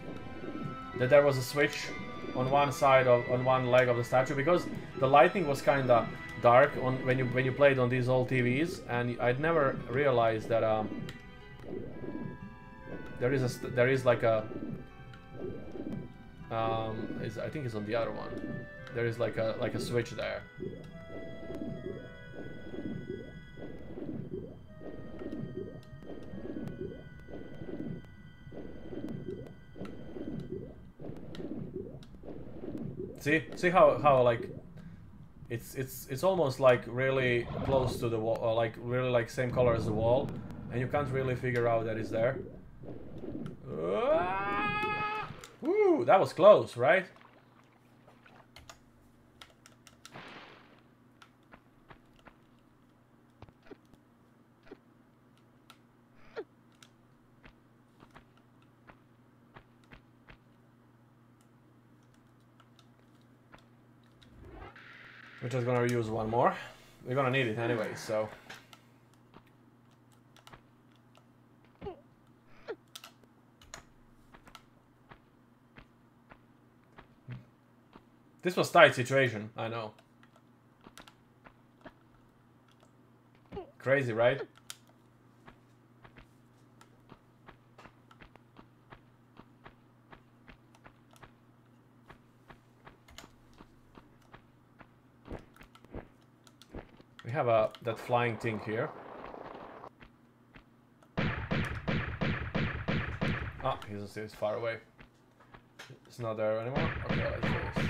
that there was a switch on one side of, on one leg of the statue because the lighting was kinda dark on when you when you played on these old TVs and I'd never realized that um there is a there is like a um, is, I think it's on the other one. There is like a like a switch there. See, see how how like it's it's it's almost like really close to the wall, like really like same color as the wall, and you can't really figure out that it's there. Ah! Woo, that was close, right? We're just gonna use one more. We're gonna need it anyway, so... This was tight situation, I know. Crazy, right? We have a that flying thing here. Ah, he's, he's far away. It's not there anymore. Okay, let's do this.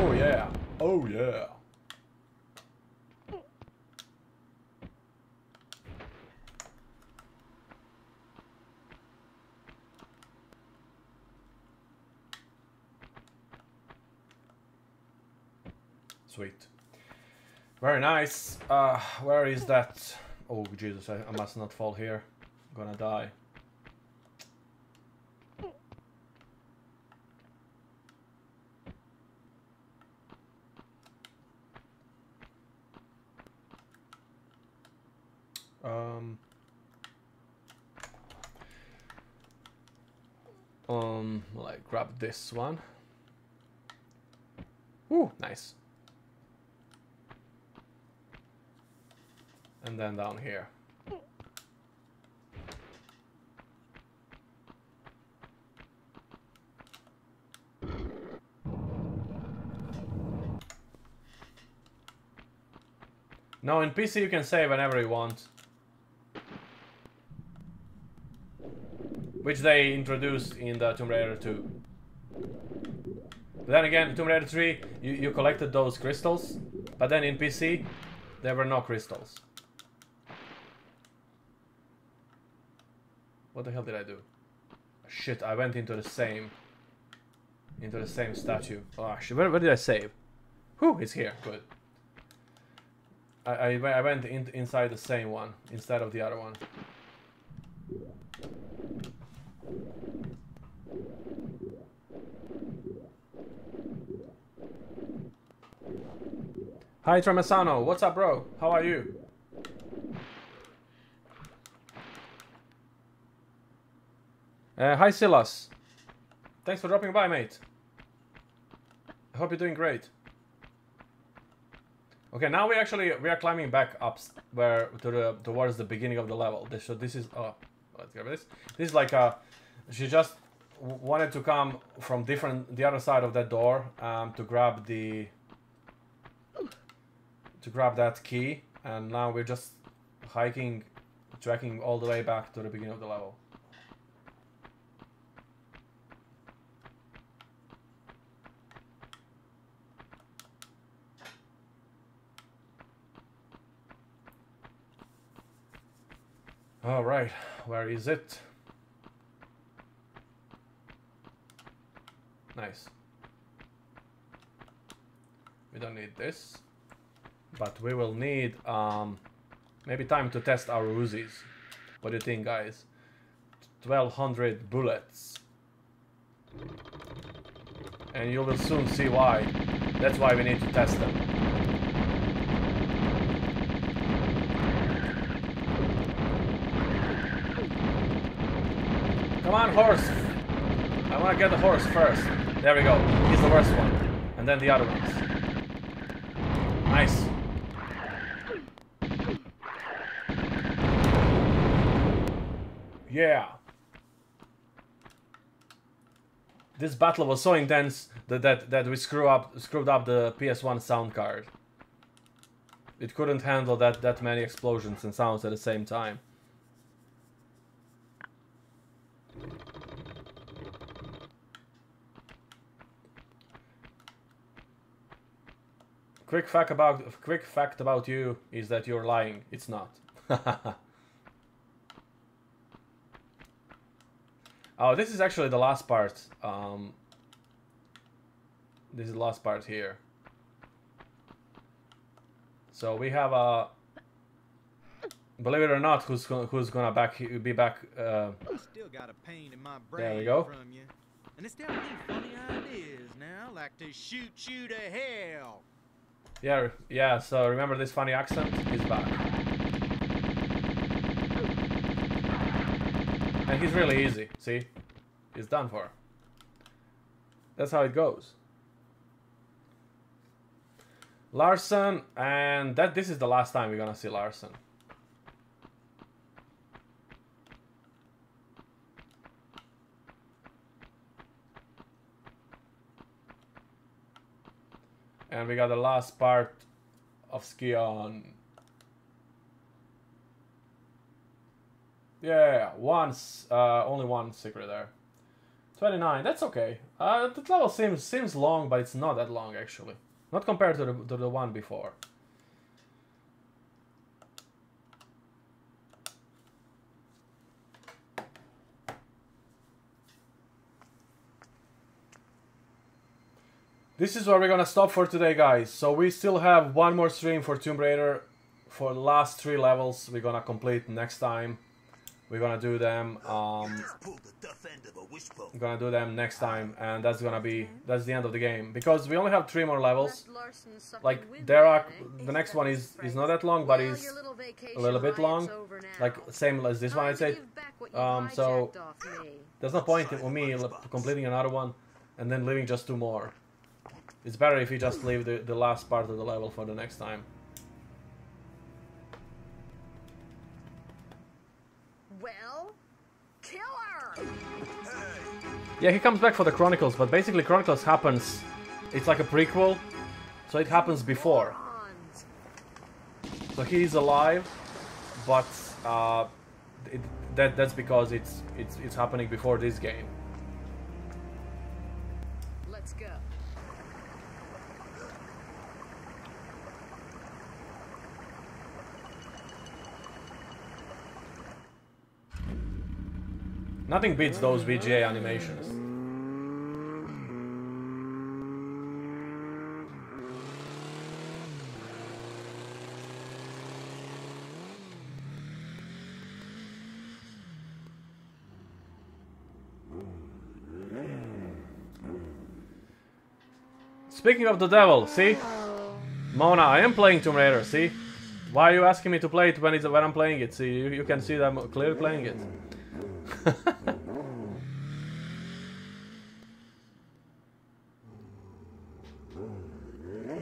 Oh yeah. Oh yeah. Sweet. Very nice. Uh, where is that? Oh, Jesus, I, I must not fall here. I'm gonna die. Um, um, like grab this one. Ooh, nice. and then down here. No, in PC you can save whenever you want. Which they introduced in the Tomb Raider 2. But then again, Tomb Raider 3, you, you collected those crystals, but then in PC, there were no crystals. What the hell did I do? Shit, I went into the same... Into the same statue. Oh shit, where, where did I save? Whew, it's here, good. I, I, I went in, inside the same one, instead of the other one. Hi Tremasano, what's up bro? How are you? Uh, hi Silas. Thanks for dropping by mate. I hope you're doing great. Okay, now we actually we are climbing back up where to the towards the beginning of the level. This, so this is oh, let's grab this. This is like a she just wanted to come from different the other side of that door um, to grab the to grab that key, and now we're just hiking, tracking all the way back to the beginning of the level. All right, where is it? Nice. We don't need this. But we will need um, maybe time to test our Uzis. What do you think, guys? 1200 bullets. And you will soon see why. That's why we need to test them. On, horse! I want to get the horse first. There we go. He's the worst one. And then the other ones. Nice. Yeah. This battle was so intense that that, that we screw up screwed up the PS1 sound card. It couldn't handle that that many explosions and sounds at the same time. Quick fact about quick fact about you is that you're lying. It's not. oh, this is actually the last part. Um, this is the last part here. So we have a. Believe it or not, who's gonna, who's gonna back be back? Uh, Still got a pain in my brain There we go. from you. And it's still any funny ideas now, like to shoot you to hell. Yeah, yeah, so remember this funny accent? He's back. And he's really easy, see? He's done for. That's how it goes. Larson, and that this is the last time we're gonna see Larson. And we got the last part of Scion. Yeah, once, uh, only one secret there. 29, that's okay. Uh, the level seems seems long, but it's not that long actually. Not compared to the, to the one before. This is where we're gonna stop for today, guys. So we still have one more stream for Tomb Raider for the last three levels. We're gonna complete next time. We're gonna do them. Um, we're gonna do them next time, and that's gonna be that's the end of the game because we only have three more levels. Like there are the next one is is not that long, but is a little bit long, like same as this one, I'd say. Um, so there's no point in me completing another one and then leaving just two more. It's better if you just leave the, the last part of the level for the next time. Well, killer! Yeah, he comes back for the Chronicles, but basically Chronicles happens... It's like a prequel, so it happens before. So he's alive, but uh, it, that that's because it's it's it's happening before this game. Let's go. Nothing beats those VGA animations. Speaking of the devil, see? Mona, I am playing Tomb Raider, see? Why are you asking me to play it when, it's, when I'm playing it? See, you, you can see that I'm clearly playing it.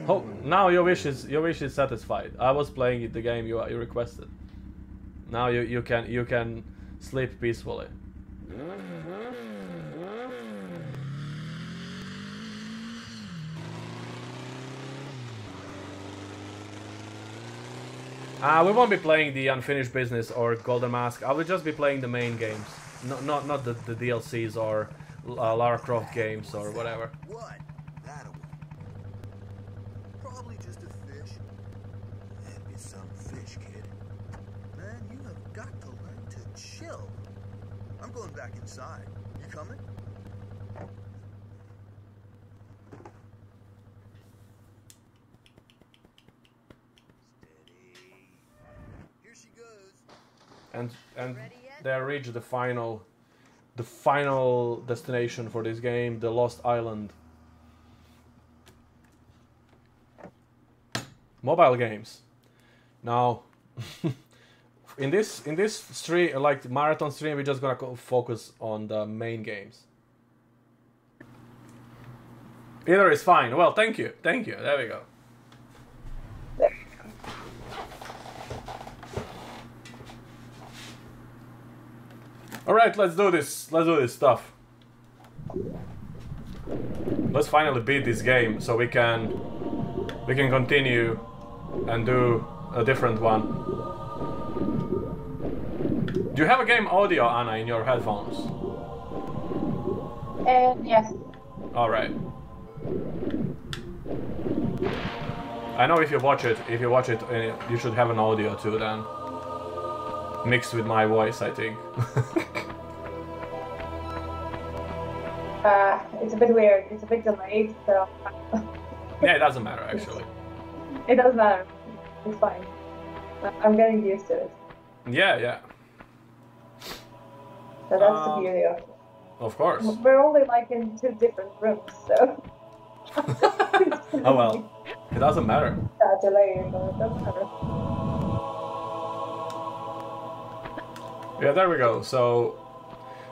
Oh, now your wish is your wish is satisfied. I was playing the game you you requested. Now you you can you can sleep peacefully. Uh, we won't be playing the Unfinished Business or Golden Mask. I will just be playing the main games. Not not, not the, the DLCs or uh, Lara Croft games or whatever. What? That. Probably just a fish. That'd be some fish, kid. Man, you have got to learn to chill. I'm going back inside. You coming? Steady. Here she goes. And and Ready? They reach the final the final destination for this game, the Lost Island. Mobile games. Now in this in this stream like marathon stream we're just gonna focus on the main games. Either is fine. Well, thank you. Thank you. There we go. All right, let's do this. Let's do this stuff. Let's finally beat this game so we can we can continue and do a different one. Do you have a game audio, Ana, in your headphones? Uh, yes. All right. I know if you watch it, if you watch it, uh, you should have an audio too then. Mixed with my voice, I think. Uh, it's a bit weird. It's a bit delayed, so yeah, it doesn't matter actually. it doesn't matter. It's fine. I'm getting used to it. Yeah, yeah, So that's Um, the beauty of it. of course. We're only like in two different rooms, so. Oh well, it doesn't matter. Delay, so it doesn't matter. Yeah, there we go. So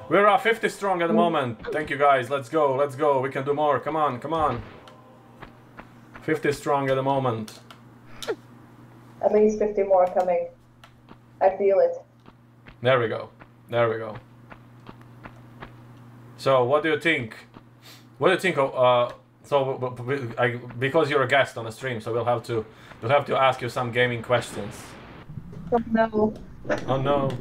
we're uh, 50 strong at the moment. Thank you guys. Let's go. Let's go. We can do more. Come on. Come on. 50 strong at the moment. At least 50 more coming. I feel it. There we go. There we go. So, what do you think? What do you think of? Uh, so, I, because you're a guest on the stream, so we'll have to we'll have to ask you some gaming questions. No. Oh no.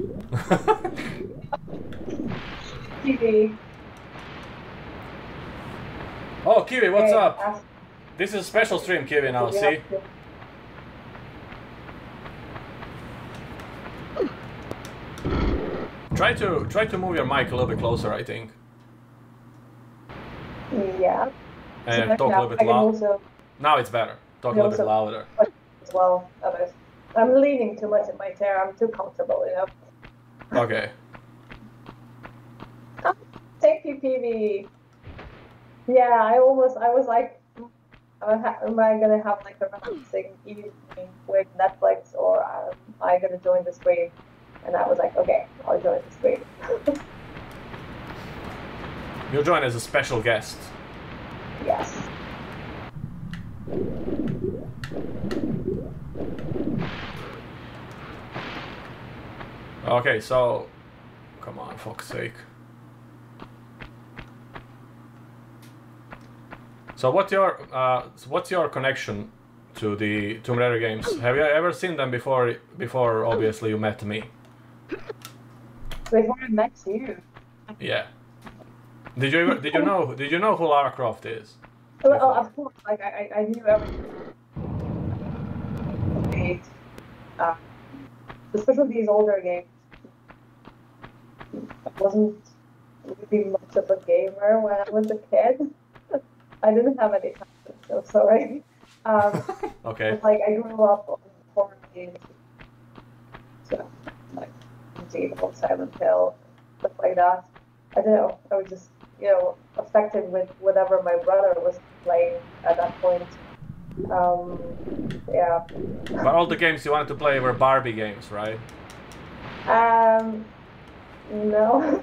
TV. oh, Kiwi, what's Hey, up? ask- This is a special stream, Kiwi. Now, see. Try to try to move your mic a little bit closer. I think. Yeah. And So talk a little bit louder. Now it's better. Talk a little bit louder. as well. Others. I'm leaning too much in my chair. I'm too comfortable, you know. Okay. Oh, thank you, PV. Yeah, I almost, I was like, am I, ha- am I gonna have like a relaxing evening with Netflix or um, am I gonna join the stream? And I was like, okay, I'll join the stream. You'll join as a special guest. yes. Okay, so come on, fuck's sake. So what's your uh, what's your connection to the Tomb Raider games. Have you ever seen them before? Before, obviously, you met me. Before I met you. Yeah. Did you ever, did you know did you know who Lara Croft is? Well, oh, of course, like I, I knew everything. Uh, especially these older games. I wasn't really much of a gamer when I was a kid. I didn't have any time, so sorry. Um, Okay. but, like I grew up on horror games, so like Evil, Silent Hill, stuff like that. I don't know. I was just you know affected with whatever my brother was playing at that point. Um, yeah. But all the games you wanted to play were Barbie games, right? Um, no.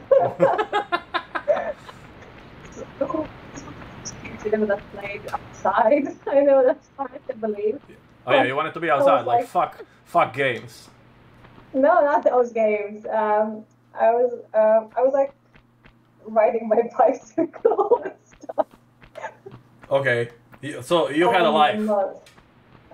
to them that played outside. I know that's hard to believe. Oh yeah, you wanted to be outside, like fuck, fuck games. No, not those games. Um, I was um, I was like riding my bicycle and stuff. Okay, so you had a Um, life. not-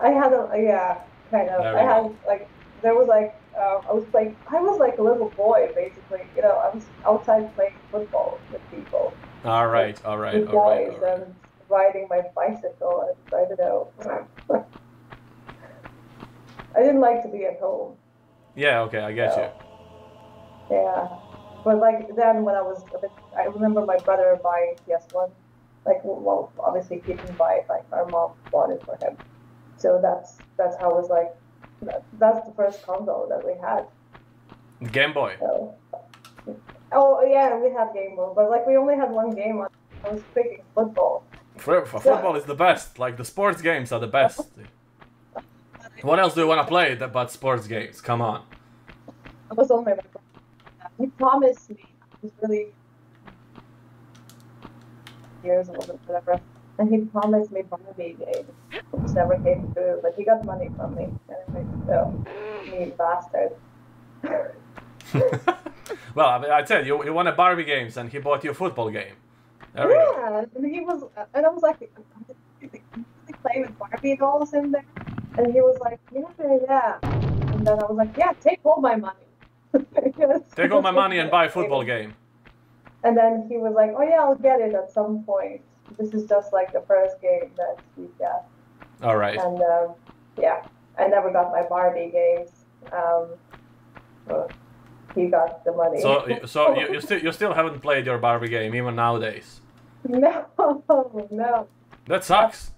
I had a yeah, kind of. I had like there was like uh, I was like I was like a little boy basically. You know, I was outside playing football with people, All right, all right, with all right. boys, and riding my bicycle. And I don't know. I didn't like to be at home. Yeah, okay, I get you. Yeah, but like then when I was a bit, I remember my brother buying PS1. Like, well, obviously he didn't buy it. Like our mom bought it for him. So that's that's how it was like. That, that's the first console that we had. Game Boy. So. Oh yeah, we had Game Boy, but like we only had one game. On, I was picking football. For, for football is the best. Like the sports games are the best. What else do you want to play that but sports games? Come on. I was only. He promised me. I was really years old whatever. And he promised me Barbie games, which never came through. But he got money from me anyway. So, me bastard. Well, I, mean, I said you you wanted Barbie games and he bought you a football game. There yeah, and he was, and I was like, did he play with Barbie dolls in there, and he was like, yeah, yeah. And then I was like, yeah, take all my money. Take all my money and buy a football game. And then he was like, oh yeah, I'll get it at some point. This is just like the first game that we got. All right. And um, yeah, I never got my Barbie games. Um, he got the money. So so you, you still you still haven't played your Barbie game even nowadays. no, no, That sucks.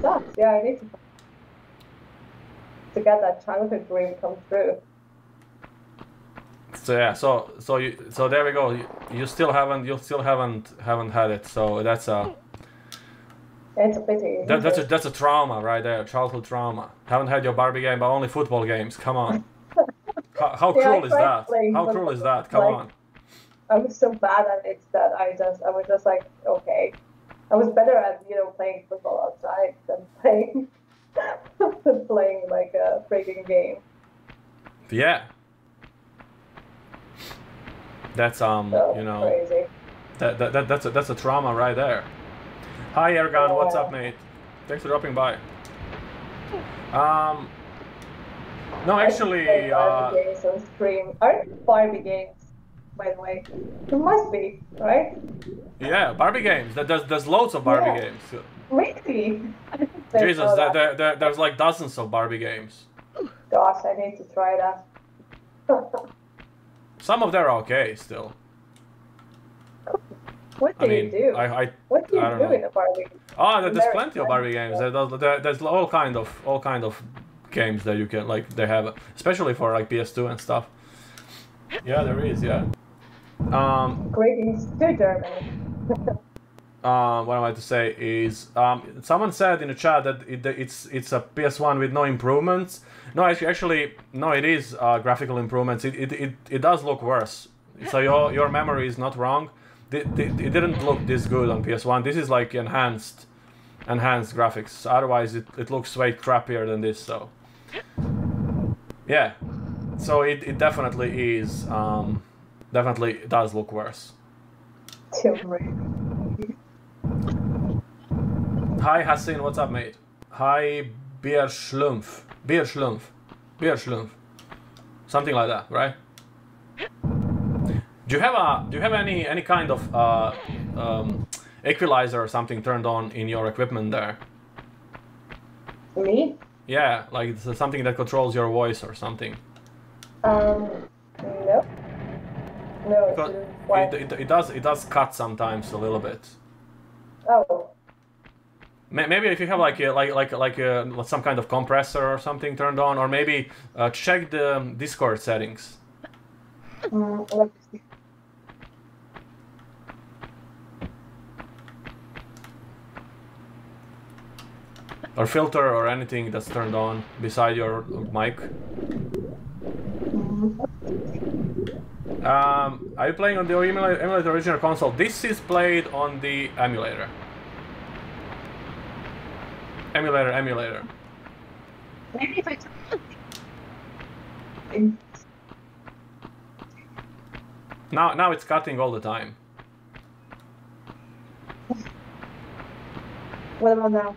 sucks. Yeah, I need to to get that childhood dream come true. So yeah, so so you so there we go. You, you still haven't you still haven't haven't had it. So that's a It's a pity. that, that's a that's a trauma right there, childhood trauma. Haven't had your Barbie game, but only football games. Come on. How, how Yeah, cruel is that? How cruel is that? Come like- on. I was so bad at it that I just I was just like okay. I was better at you know playing football outside than playing than playing like a freaking game. Yeah. That's um So you know crazy. that, that, that that's a that's a trauma right there. Hi Ergan, what's up mate? Thanks for dropping by. Um no actually uh Barbie games on stream. Aren't Barbie games, by the way? It must be right. yeah, Barbie games. There- There's there's loads of Barbie Yeah. games. Maybe. I didn't think Jesus, there, that- there, there, there's like dozens of Barbie games. Gosh, I need to try that. Some of them are okay still. what do I mean, you do? I, I what do you do know. in a Barbie? Oh, there's plenty of Barbie games. There- There's, there- there's all kind of all kind of games that you can like they have, especially for like PS2 and stuff. Yeah, there is. Yeah. Um, Greetings to Germany. uh, what I wanted to say is, um, someone said in the chat that it, it's it's a PS1 with no improvements. No, actually, no, it is uh, graphical improvements. It, it, it, it does look worse. So your your memory is not wrong. It, it, it didn't look this good on PS1. This is like enhanced enhanced graphics. Otherwise, it, it looks way crappier than this. So yeah, so it, it definitely is. Um, definitely does look worse. Hi Hassan, what's up, mate? Hi Beer Schlumpf. Beer Schlumpf. Beer Schlumpf. Something like that, right? Do you have a do you have any any kind of uh, um, equalizer or something turned on in your equipment there? Me? Yeah, like it's something that controls your voice or something. Um, no. No, it Because didn't. Why? it, it, does it does cut sometimes a little bit. Oh, Maybe if you have like a, like like like a, some kind of compressor or something turned on, or maybe uh, check the Discord settings. or filter or anything that's turned on beside your mic. Um, are you playing on the emulator original console? This is played on the emulator. Emulator, emulator. Maybe if I Now, now it's cutting all the time. What about now?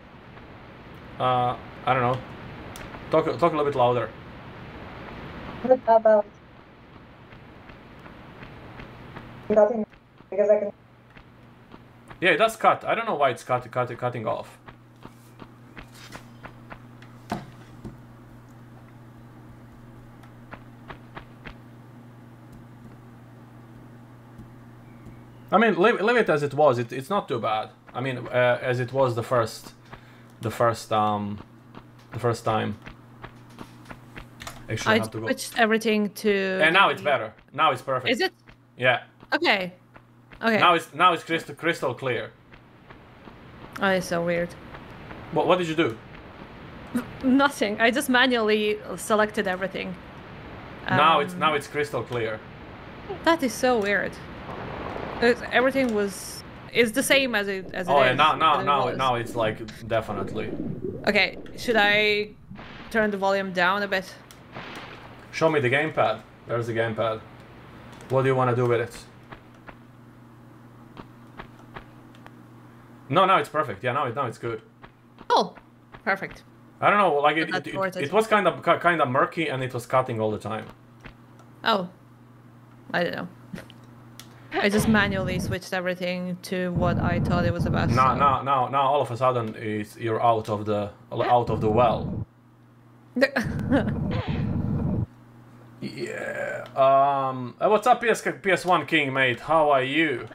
Uh, I don't know. Talk, talk a little bit louder. What about nothing? Because I can. Yeah, it does cut. I don't know why it's cut, cut, cutting off. I mean, leave, leave it as it was. It, it's not too bad. I mean, uh, as it was the first, the first, um, the first time. Actually, I I have to go. switched everything to. And now it's better. Now it's perfect. Is it? Yeah. Okay. Okay. Now it's now it's crystal crystal clear. Oh, it's so weird. What what did you do? Nothing. I just manually selected everything. now it's Um, now it's crystal clear. That is so weird. It's, everything was is the same as it as Oh it yeah, is, now now it now now it's like definitely. Okay, should I turn the volume down a bit? Show me the gamepad. There's the gamepad. What do you want to do with it? No, no, it's perfect. Yeah, now it now it's good. Oh, perfect. I don't know, like it, it, it, it was kind of kind of murky and it was cutting all the time. Oh, I don't know. I just manually switched everything to what I thought it was about. Now so- now now now all of a sudden it's you're out of the out of the well. Yeah. Um. uh, What's up, PS PS1 King, mate? How are you?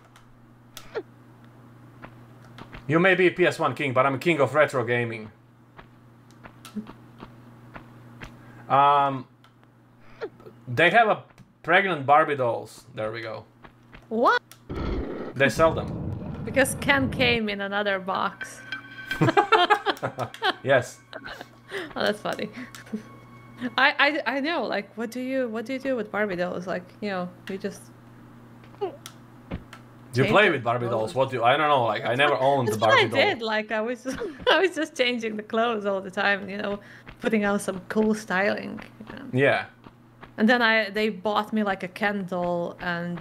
You may be PS1 King, but I'm king of retro gaming. Um. They have a pregnant Barbie dolls. There we go. What? They sell them. Because Ken came in another box. Yes. Oh, that's funny. I, I I know. Like, what do you what do you do with Barbie dolls? Like, you know, you just You play with Barbie oh. dolls. What do I don't know? Like I never owned the I Barbie doll. did. Like, I was just I was just changing the clothes all the time. You know, putting out some cool styling. you know. Yeah. And then I they bought me like a Ken doll, and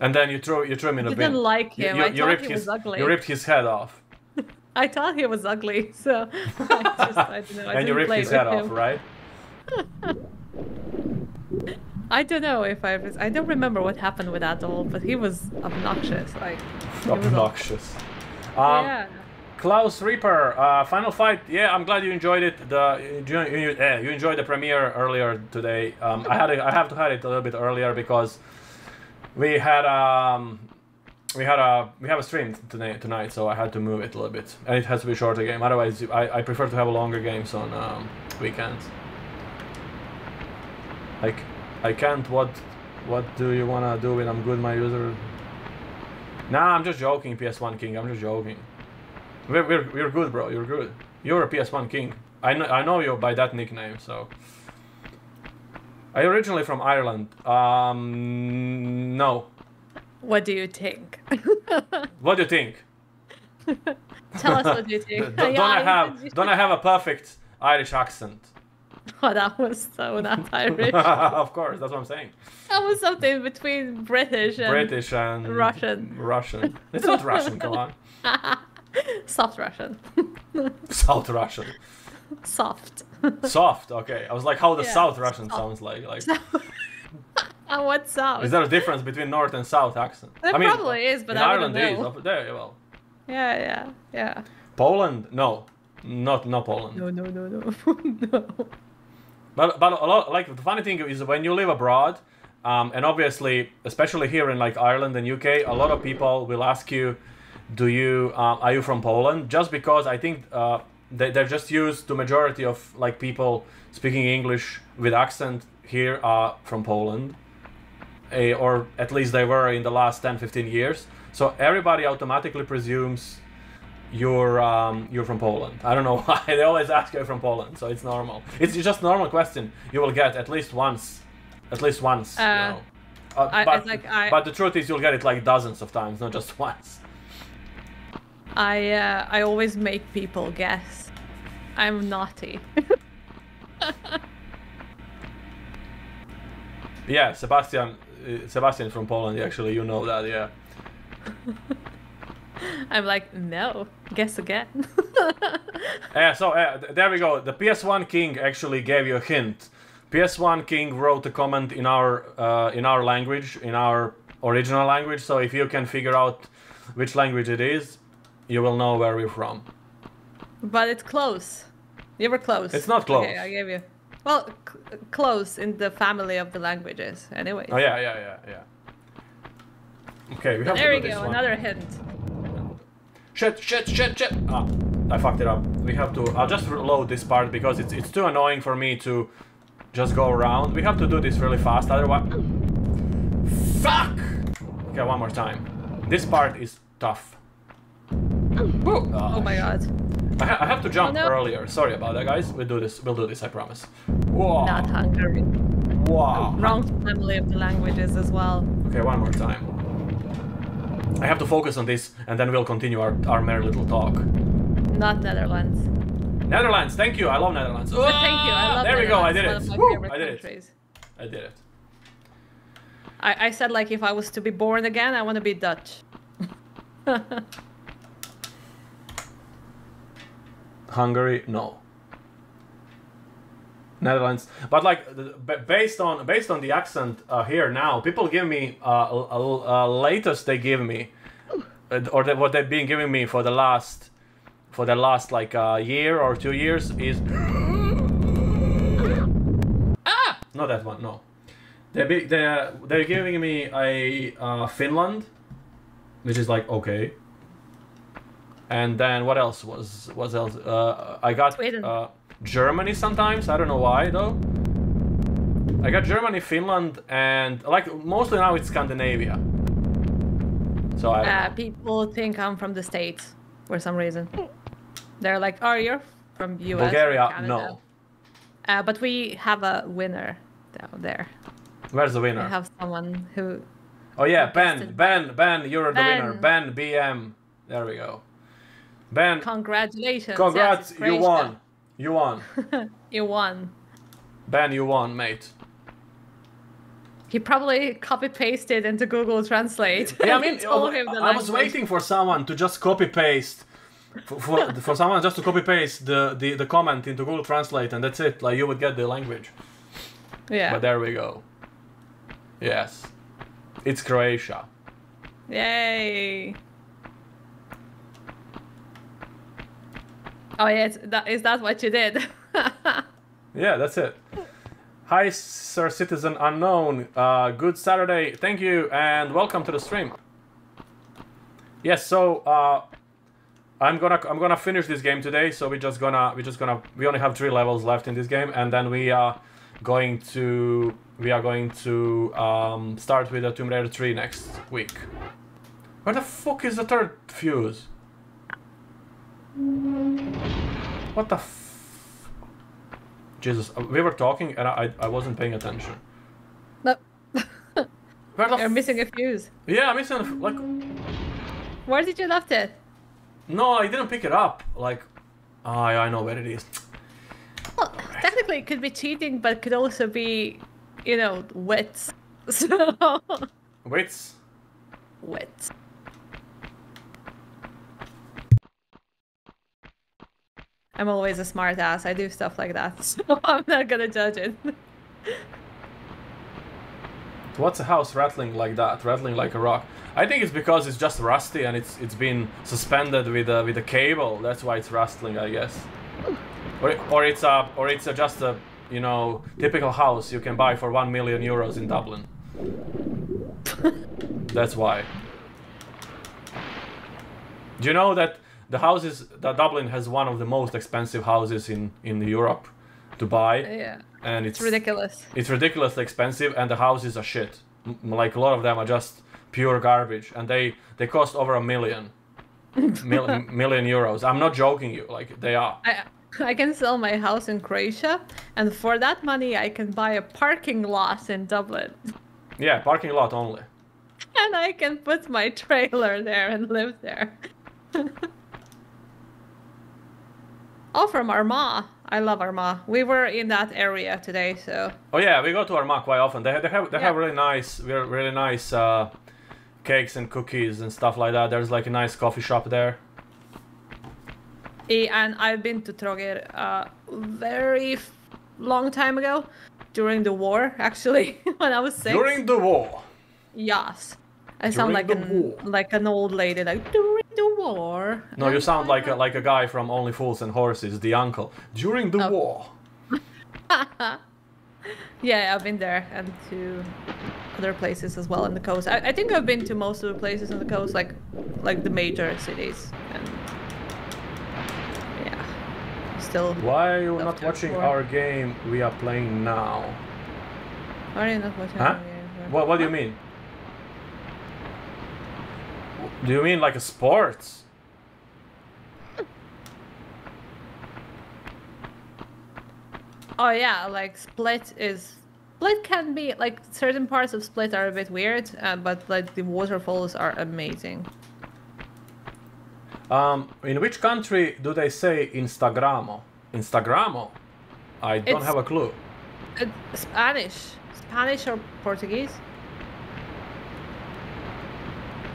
And then you threw you threw him in a bin. Didn't like You- him. You, I you thought ripped he his was ugly. you ripped his head off. I thought he was ugly. So I just I don't know. I and you ripped his head him. off, right? I don't know if I was. I don't remember what happened with that doll, but he was obnoxious. Like he was Obnoxious. Um, yeah. Klaus Reaper, uh, final fight. Yeah, I'm glad you enjoyed it. The you, you, you enjoyed the premiere earlier today. Um, I had a, I have to had it a little bit earlier because we had um we had a we have a stream tonight tonight, so I had to move it a little bit, and it has to be a shorter game. Otherwise, I, I prefer to have longer games on um, weekends. Like I can't. What what do you wanna do when I'm good, my user? Nah, I'm just joking, PS1 King. I'm just joking. We're, we're, we're good, bro. You're good. You're a PS1 King. I know, I know you by that nickname, so. Are you originally from Ireland? Um, no. What do you think? What do you think? Tell us what you think. don't, Yeah, I have don't I have a perfect Irish accent? Oh, that was so not Irish. of course, that's what I'm saying. that was something between British and British and Russian. Russian. It's not Russian. Come on, soft Russian. Soft Russian. Soft. Soft. Okay. I was like, how the Yeah, South Russian soft. sounds like. Like, and what's soft? is there a difference between North and South accent? There I mean, probably is, but in I Ireland there is. know. Up there, well. Yeah, yeah, yeah. Poland? No, not not Poland. No, no, no, no, no. But but a lot like the funny thing is when you live abroad, um, and obviously especially here in like Ireland and UK, a lot of people will ask you, "Do you uh, are you from Poland?" Just because I think uh, they they're just used the majority of like people speaking English with accent here are from Poland, eh, or at least they were in the last 10, 15 years. So everybody automatically presumes you're um, you're from Poland. I don't know why they always ask you from Poland, so it's normal. It's just normal question you will get at least once, at least once. you Uh, know. Uh, I- but, like I- but the truth is, you'll get it like dozens of times, not just once. I uh, I always make people guess. I'm naughty. Yeah, Sebastian, uh, Sebastian from Poland. Actually, you know that, yeah. I'm like, no, guess again. Yeah, so uh, there we go. The PS1 King actually gave you a hint. PS1 King wrote a comment in our uh, in our language, in our original language. So if you can figure out which language it is, you will know where we're from. but it's close. You were close. It's not close. Okay, I gave you. Well, c- close in the family of the languages. Anyway. Oh yeah, yeah, yeah, yeah. Okay, we have There to do this go. one. Another hint. Shit, shit, shit, shit. Ah, I fucked it up. We have to. I'll just reload this part because it's it's too annoying for me to just go around. We have to do this really fast, otherwise. Fuck. Okay, one more time. This part is tough. Woo. Oh ah, my god. I, ha- I have to jump Oh, no. earlier. Sorry about that, guys. We'll do this. We'll do this. I promise. Whoa. Not Hungary. Wow. Oh, wrong family of the languages as well. Okay, one more time. I have to focus on this, and then we'll continue our, our merry little talk. Not Netherlands. Netherlands, thank you. I love Netherlands. But thank you. I love There we go. I did it. One of my Woo, I did it. I did it. I, I said like if I was to be born again, I want to be Dutch. Hungary, no. Netherlands, but like based on based on the accent uh, here now, people give me uh, latest they give me, uh, or the, what they've been giving me for the last for the last like uh, year or two years is ah not that one no they be, they they're giving me a uh, Finland, which is like okay. And then what else was was else? Uh, I got uh, Germany sometimes. I don't know why though. I got Germany, Finland, and like mostly now it's Scandinavia. So I Uh, people think I'm from the States for some reason. They're like, oh, you're from US. Bulgaria, no. Uh, but we have a winner down there. Where's the winner? We have someone who. Oh yeah, Ben, Ben, Ben, you're the winner. Ben. Ben BM. There we go. Ben, Congratulations. congrats, yes, you won. You won. You won. Ben, you won, mate. He probably copy pasted into Google Translate. Yeah, I mean, told him the I was waiting for someone to just copy paste, for, for, for someone just to copy paste the, the, the comment into Google Translate, and that's it. Like you would get the language. Yeah. But there we go. Yes, it's Croatia. Yay. Oh yeah, that, is that what you did? Yeah, that's it. Hi, Sir Citizen Unknown. Uh, good Saturday. Thank you, and welcome to the stream. Yes, so uh, I'm gonna I'm gonna finish this game today. So we're just gonna we're just gonna we only have three levels left in this game, and then we are going to we are going to um, start with the Tomb Raider 3 next week. Where the fuck is the third fuse? What the f- Jesus, uh, we were talking and I, I wasn't paying attention. no, Where the you're missing a fuse. Yeah, I'm missing, a f- like, Where did you left it? no, I didn't pick it up. Like, ah, yeah, I know where it is. Well, technically it could be cheating, but it could also be, you know, wits. So Wait, wits. I'm always a smart ass. I do stuff like that, so I'm not gonna judge it. What's a house rattling like that? Rattling like a rock? I think it's because it's just rusty and it's it's been suspended with a with a cable. That's why it's rustling, I guess. Or, or it's a or it's a, just a you know typical house you can buy for one million euros in Dublin. That's why. Do you know that the houses that Dublin has one of the most expensive houses in in Europe to buy? yeah, and it's ridiculous. it's ridiculously expensive and the houses are shit. M- like a lot of them are just pure garbage and they they cost over a million. Mil- million euros. I'm not joking you like they are. I I can sell my house in Croatia, and for that money, I can buy a parking lot in Dublin, yeah parking lot only. And I can put my trailer there and live there. oh, from Armagh. I love Armagh. We were in that area today, so oh yeah we go to Armagh quite often they, they have they have really nice really really nice uh, cakes and cookies and stuff like that there's like a nice coffee shop there and I've been to Trogir a very f- long time ago, during the war, actually, when I was six. during the war Yes. I sound like an war. like an old lady, like during the war. no you sound like a, like a guy from only fools and horses the uncle during Oh. the war Yeah, I've been there and to other places as well on the coast. I, I think I've been to most of the places on the coast, like like the major cities. And yeah, still. why are you not watching explore. our game we are playing now Why are you not watching? Huh? What, what do you mean? Do you mean like a sports? Oh yeah, like Split is Split can be like certain parts of Split are a bit weird, uh, but like the waterfalls are amazing. Um, in which country do they say Instagramo? Instagramo? I don't It's- have a clue. Spanish, Spanish or Portuguese?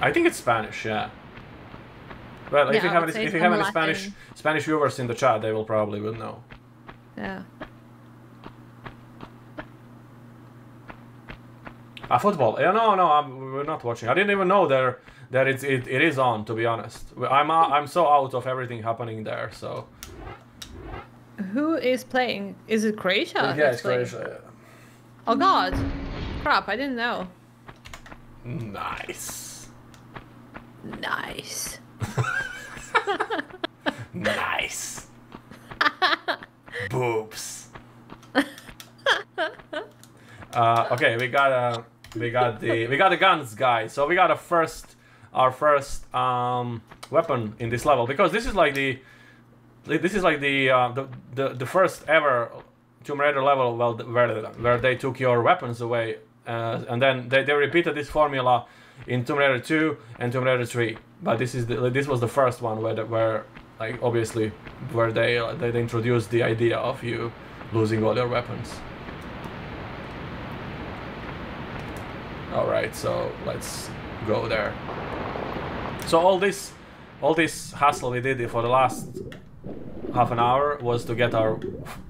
I think it's Spanish, yeah. Well, if Yeah, you have any, if you have any Spanish Spanish viewers in the chat, they will probably will know. Yeah. Ah, football? Yeah, no, no, I'm, we're not watching. I didn't even know there that it's it, it is on. To be honest, I'm uh, I'm so out of everything happening there. So Who is playing? Is it Croatia? yeah, it's playing? Croatia. Oh God! Crap! I didn't know. Nice. Nice. Nice. Boobs. uh, okay, we got uh, we got the we got the guns, guys. So we got a first our first um, weapon in this level because this is like the this is like the uh, the, the the first ever Tomb Raider level well, where where they took your weapons away uh, and then they, they repeated this formula in Tomb Raider 2 and Tomb Raider 3 but this is the, this was the first one where the, where like obviously where they uh, they introduced the idea of you losing all your weapons. All right so let's go there. So all this all this hassle we did for the last half an hour was to get our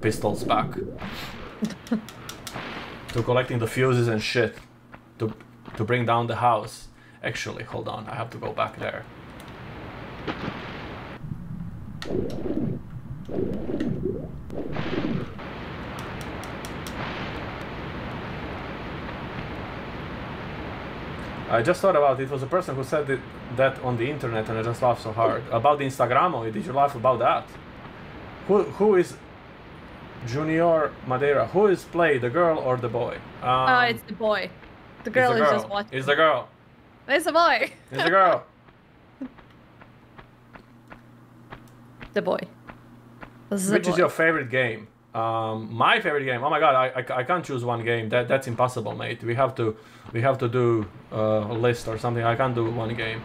pistols back. To collecting the fuses and shit to bring down the house actually hold on i have to go back there I just thought about it. It was a person who said it, that on the internet, and I just laughed so hard about the Instagramo. Did you laugh about that? Who who is Junior Madeira? Who is play the girl or the boy? Um, oh, it's the boy. The girl the is just watching. It's the girl. It's a boy. It's a girl. The boy. This the Which is your favorite game? Um, my favorite game. Oh my god, I, I, I can't choose one game. That that's impossible, mate. We have to we have to do uh, a list or something. I can't do one game.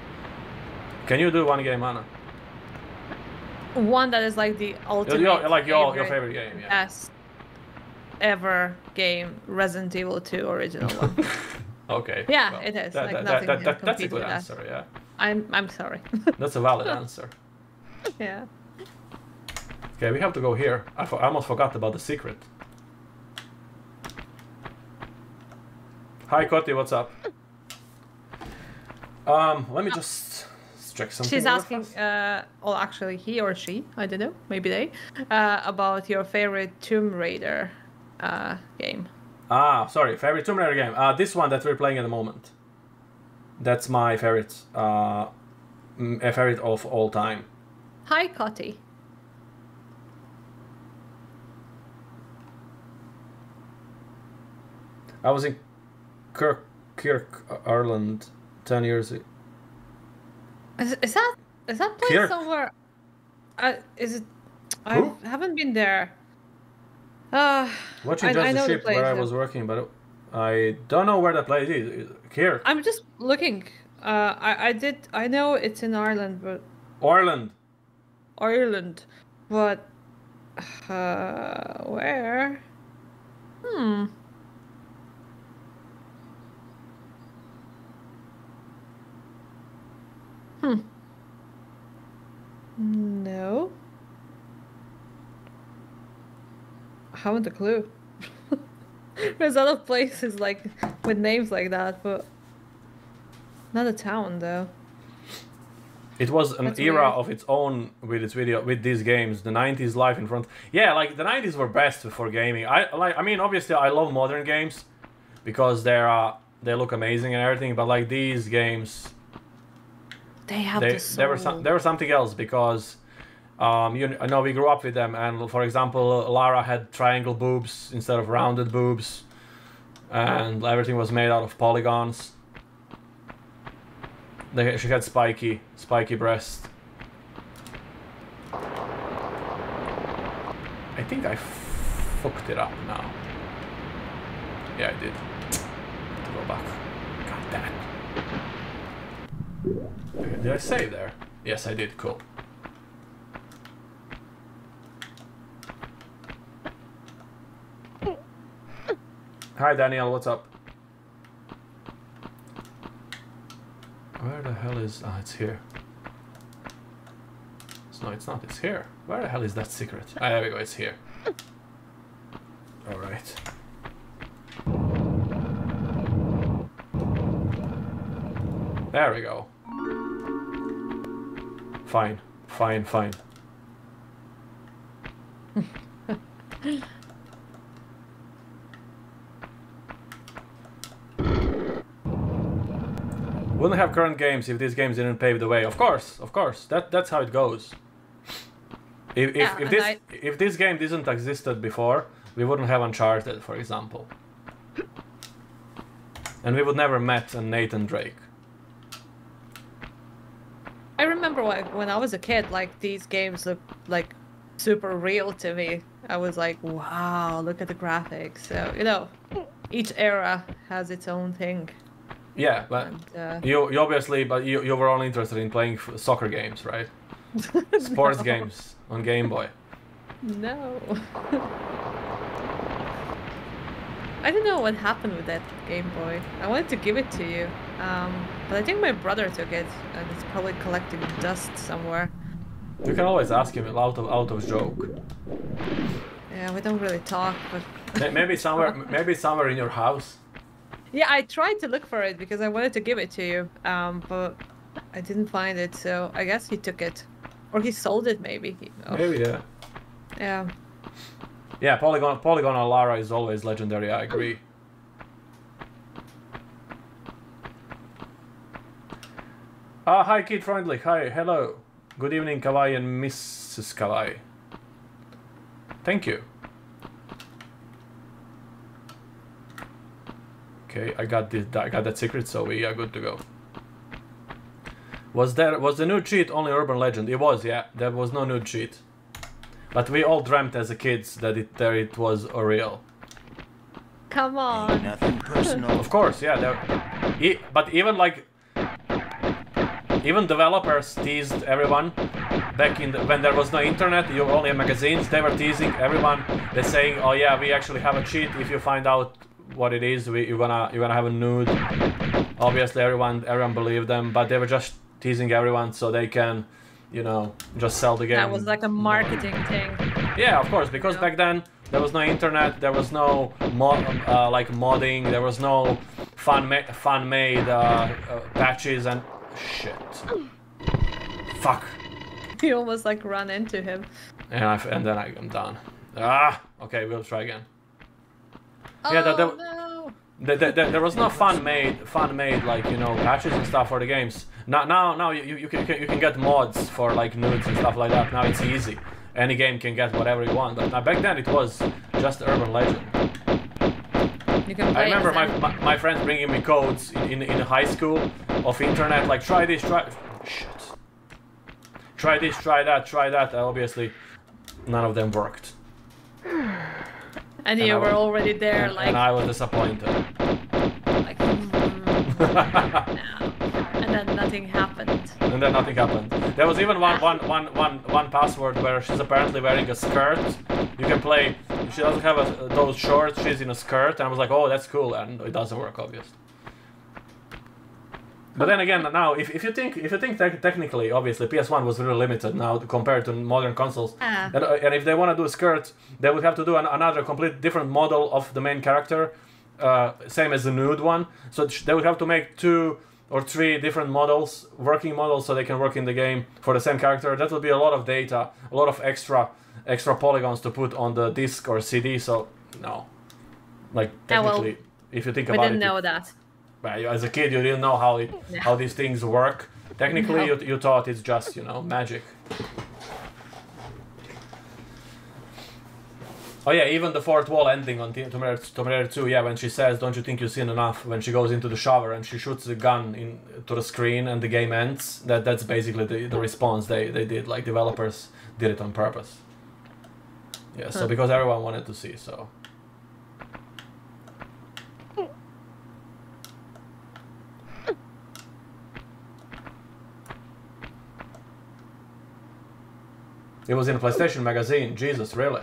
Can you do one game, Ana? One that is like the ultimate. your- like your- your favorite game, yeah. Best ever game, Resident Evil 2 original one. Okay. Yeah, well, it is. That, Like, that, nothing that, that, that's a good answer. Yeah, I'm I'm sorry. that's a valid answer. yeah. Okay, we have to go here. I, fo- I almost forgot about the secret. Hi, Cotty, what's up? Um, let me just check something. She's asking, uh, well, actually, he or she, I don't know, maybe they, uh, about your favorite Tomb Raider uh, game. Ah, sorry, favorite Tomb Raider game. Uh, this one that we're playing at the moment. That's my favorite. Uh, a favorite of all time. Hi, Cotty. I was in Kirk, Kirk, Ireland, ten years. ago. Is, is that is that place Kirk. somewhere? Uh, is it? Who? I haven't been there. Uh, Watching I, just I the ship the where I was working, but I don't know where that place is. Here, I'm just looking. Uh, I I did. I know it's in Ireland, but Ireland. Ireland, but uh, where? Hmm. Hmm. No. I haven't a clue. There's other places like with names like that, but not a town though. It was an That's era weird. of its own with its video with these games. The '90s life in front. Yeah, like the '90s were best for gaming. I like. I mean, obviously, I love modern games because they are they look amazing and everything. But like these games, They have they the they were some, they were something else because um you know we grew up with them and for example Lara had triangle boobs instead of rounded boobs and everything was made out of polygons they, she had spiky spiky breast I think I fucked it up now yeah I did to go back god damn it did I save there? Yes, I did. Cool. Hi, Daniel. What's up? Where the hell is... Ah, it's here. No, it's not. It's here. Where the hell is that secret? Ah, there we go. It's here. Alright. There we go. Fine. Fine, fine. Wouldn't have current games if these games didn't pave the way. Of course, of course. That that's how it goes. If if, Yeah, if this I- if this game didn't existed before, we wouldn't have Uncharted, for example. And we would never met a Nathan Drake. I remember like when I was a kid, like these games looked like super real to me. I was like, wow, look at the graphics. So you know, each era has its own thing. Yeah, but And, uh, you, you obviously, but you, you were only interested in playing f- soccer games, right? Sports No. games on Game Boy. No. I don't know what happened with that Game Boy. I wanted to give it to you, um, but I think my brother took it, and it's probably collecting dust somewhere. You can always ask him out of out of joke. Yeah, we don't really talk, but Maybe somewhere, maybe somewhere in your house. Yeah, I tried to look for it because I wanted to give it to you, um, but I didn't find it. So I guess he took it, or he sold it maybe. Oh, Maybe yeah. Yeah. Yeah, Polygon Polygon on Lara is always legendary. I agree. Ah, hi, Kid Friendly. Hi, hello. Good evening, Kawaii and Mrs. Kawaii. Thank you. Okay, I got this. I got that secret, so we are good to go. Was there was the new cheat only urban legend? It was, yeah. There was no new cheat. But we all dreamt as a kids that it there it was a real. Come on. Nothing personal. Of course, yeah. There, e- but even like, even developers teased everyone back in the, when there was no internet. You only had magazines. They were teasing everyone. They're saying, "Oh yeah, we actually have a cheat. If you find out what it is, we, you're gonna you're gonna have a nude." Obviously, everyone everyone believed them, but they were just teasing everyone so they can you know, just sell the game. That was like a marketing thing. Yeah, of course, because back then there was no internet, there was no mod, uh, like modding, there was no fan ma- fan made uh, uh, patches and shit. Fuck. You almost like run into him. And I f- and then I, I'm done. Ah, okay, we'll try again. Yeah, that- Oh that- no! There, there, there there was no fan made fun made like you know patches and stuff for the games. Now, now, now you, you, you can, you can get mods for like nudes and stuff like that. Now it's easy. Any game can get whatever you want. But now back then it was just urban legend. I remember my, my, my friends bringing me codes in, in, in high school of internet, like try this, try shit, try this, try that, try that. Obviously, none of them worked, and and you I were was- already there, like, and I was disappointed. like, mm, no. and then nothing happened. and then nothing happened. There was even one, one, one, one, one password where she's apparently wearing a skirt. You can play. She doesn't have a, those shorts. She's in a skirt, and I was like, oh, that's cool, and it doesn't work, obviously. But then again, now if, if you think if you think tec- technically, obviously PS1 was really limited now compared to modern consoles. Ah. And, uh, and if they want to do a skirt, they would have to do an, another complete different model of the main character, uh, same as the nude one. So they would have to make two or three different models, working models, so they can work in the game for the same character. That would be a lot of data, a lot of extra extra polygons to put on the disc or CD. So no, like well, technically, if you think about it, We didn't know that. As a kid, you didn't know how it, Yeah. how these things work. Technically, No. you, you thought it's just you know magic. Oh yeah, even the fourth wall ending on Tomb Raider, Tomb Raider 2, yeah, when she says, "Don't you think you've seen enough?" When she goes into the shower and she shoots the gun in to the screen and the game ends. That that's basically the, the response they, they did. Like developers did it on purpose. Yeah, so because everyone wanted to see, so It was in PlayStation magazine. Jesus, really?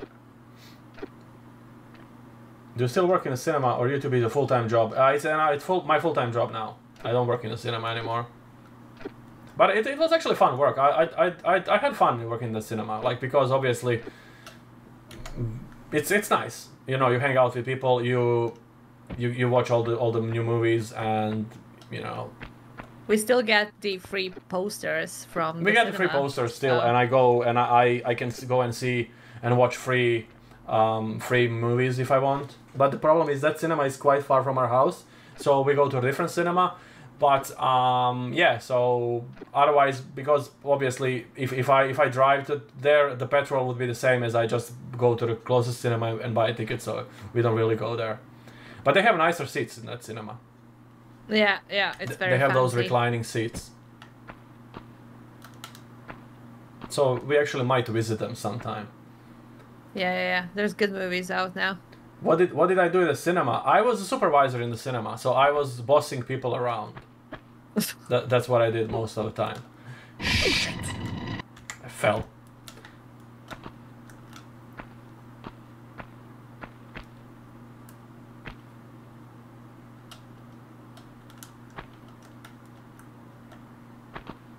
Do you still work in a cinema, or YouTube is a full-time job? Uh, it's, uh, it's full, my full-time job now. I don't work in a cinema anymore. But it, it was actually fun work. I, I, I, I, I had fun working in the cinema, like because obviously it's it's nice. You know, you hang out with people, you you, you watch all the all the new movies, and you know We still get the free posters from. we the get the free posters still, so- and I go and I I can go and see and watch free um, free movies if I want. But the problem is that cinema is quite far from our house, so we go to a different cinema. But um, yeah, so otherwise, because obviously, if, if I if I drive to there, the petrol would be the same as I just go to the closest cinema and buy a ticket. So we don't really go there. But they have nicer seats in that cinema. Yeah, yeah, it's very. they have those reclining seats. So we actually might visit them sometime. Yeah, yeah, yeah. There's good movies out now. What did what did I do in the cinema? I was a supervisor in the cinema, so I was bossing people around. that, that's what I did most of the time. Shit. I fell.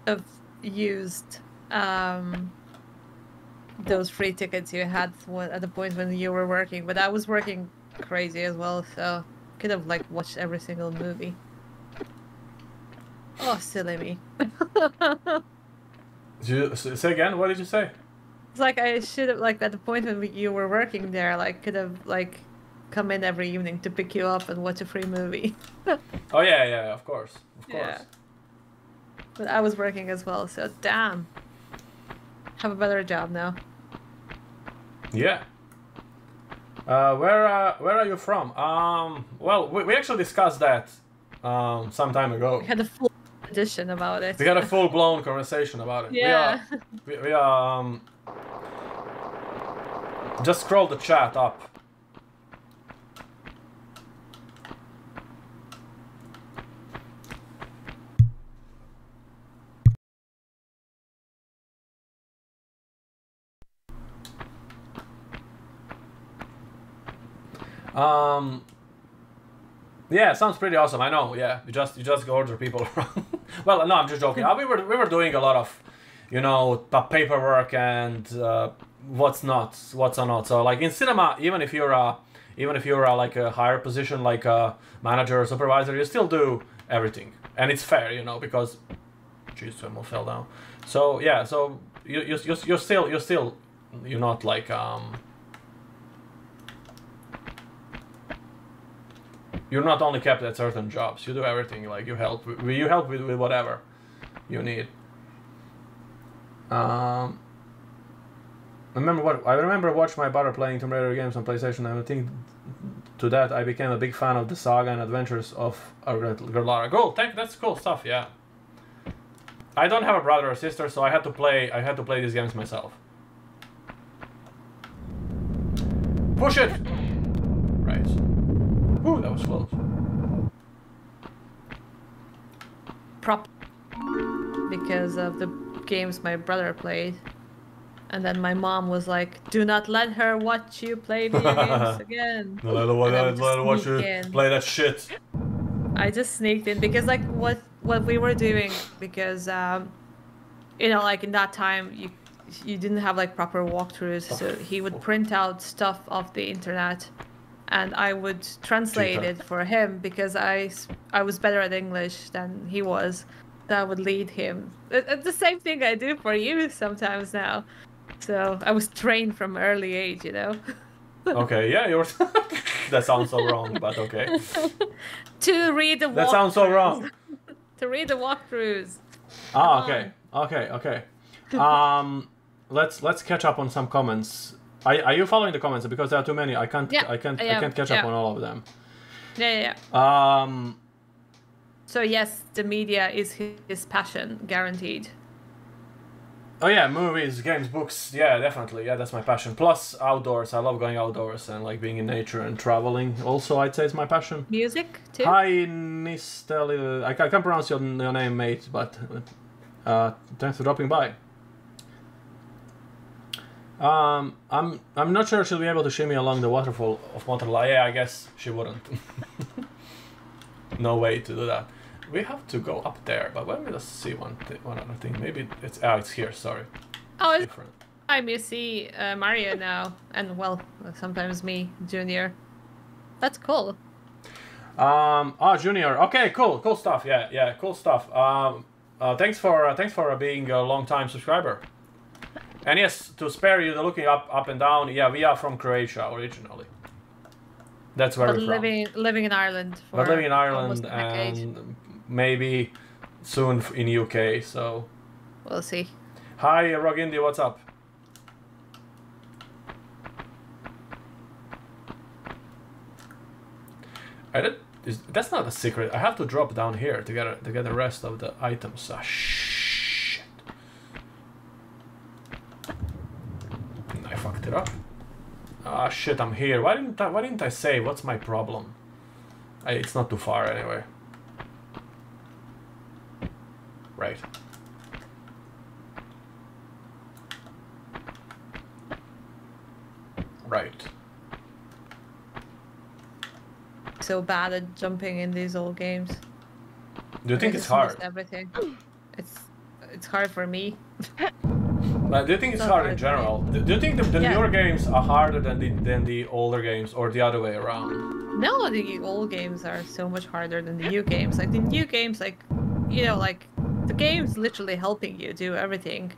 I've used um, those free tickets you had at the point when you were working, but I was working crazy as well, so could have like watched every single movie. Oh, silly me. Did you, say again? What did you say? It's like I should have like at the point when we, you were working there, like could have like come in every evening to pick you up and watch a free movie. Oh yeah, yeah, of course, of course. Yeah. But I was working as well, so damn. Have a better job now. Yeah. Uh, where uh, where are you from? Um, well, we, we actually discussed that um, some time ago. We had a full edition about it. We had a full blown conversation about it. Yeah. We, are, we, we um just scroll the chat up. Um, yeah, sounds pretty awesome. I know. Yeah, you just you just order people around. well, no, I'm just joking. Uh, we were we were doing a lot of, you know, paperwork and uh, what's not, what's not. So like in cinema, even if you're a, even if you're a, like a higher position, like a manager or supervisor, you still do everything, and it's fair, you know, because, jeez, almost fell down. So yeah, so you you you're, you're still you're still you're not like um. You're not only kept at certain jobs. You do everything. Like you help. with- You help with, with whatever you need. Um, I remember what I remember watching my brother playing Tomb Raider games on PlayStation, and I think to that I became a big fan of the saga and adventures of Gerlara. Cool, thank that's cool stuff. Yeah. I don't have a brother or sister, so I had to play. I had to play these games myself. Push it. Right. Ooh, that was close. prop because of the games my brother played. And then my mom was like, "Do not let her watch you play video games again." No, let her, And I let, let her watch you in. play that shit. I just sneaked in because like what what we were doing because um, you know like in that time you you didn't have like proper walkthroughs, so he would print out stuff off the internet, and I would translate it for him because I, I was better at English than he was. That would lead him. It's the same thing I do for you sometimes now. So I was trained from early age, you know. Okay, yeah, yours. that sounds so wrong, but okay. to read the That sounds so wrong. to read the walkthroughs. Ah, okay, okay, okay. Um, let's let's catch up on some comments. Are, are you following the comments? Because there are too many. I can't. Yeah, I can't. I I, can't catch up on all of them. Yeah, yeah, yeah. Um, So yes, the media is his, his passion, guaranteed. oh yeah, movies, games, books. Yeah, definitely. Yeah, that's my passion. Plus outdoors. I love going outdoors and like being in nature and traveling. Also, I'd say it's my passion. Music too. Hi, Nistel. I I can't pronounce your, your name, mate, but uh, thanks for dropping by. Um, I'm I'm not sure she'll be able to shimmy along the waterfall of Monterla. Yeah, I guess she wouldn't. no way to do that. We have to go up there, but let me just see one th- one other thing. Maybe it's ah, it's here. Sorry, oh, it's different. time you see uh, Mario now, and well, sometimes me, Junior. That's cool. Um, oh, Junior. Okay, cool, cool stuff. Yeah, yeah, cool stuff. Um, uh, thanks for uh, thanks for uh, being a long time subscriber. And yes, to spare you the looking up up and down. Yeah, we are from Croatia originally. That's where But we're from. living living in Ireland for but living in Ireland and maybe soon in UK. So, We'll see. hi, Rogindi, what's up? I did, is, that's not a secret. I have to drop down here to get a, to get the rest of the items. Ah, shit. I fucked it up. Ah shit, I'm here. Why didn't I, why didn't I say? What's my problem? I, it's not too far anyway. Right. Right. So bad at jumping in these old games. Do you I think it's hard? Everything. It's it's hard for me. Like, do you think it's Not hard in general? Do do you think the, the Yeah. newer games are harder than the than the older games, or the other way around? No, the old games are so much harder than the new games. Like the new games, like you know, like the game's literally helping you do everything.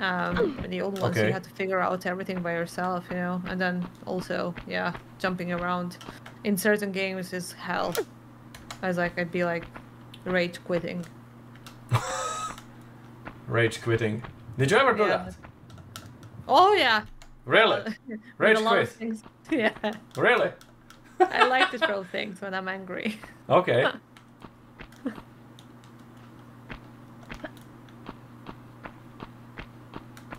Um, and the old ones Okay. you had to figure out everything by yourself, you know. And then also, yeah, jumping around in certain games is hell. I was like, I'd be like rage quitting. Rage quitting. Did you ever do Yeah. that? Oh yeah. Really? Rage a lot of quit. Yeah. Really? I like to throw things when I'm angry. Okay.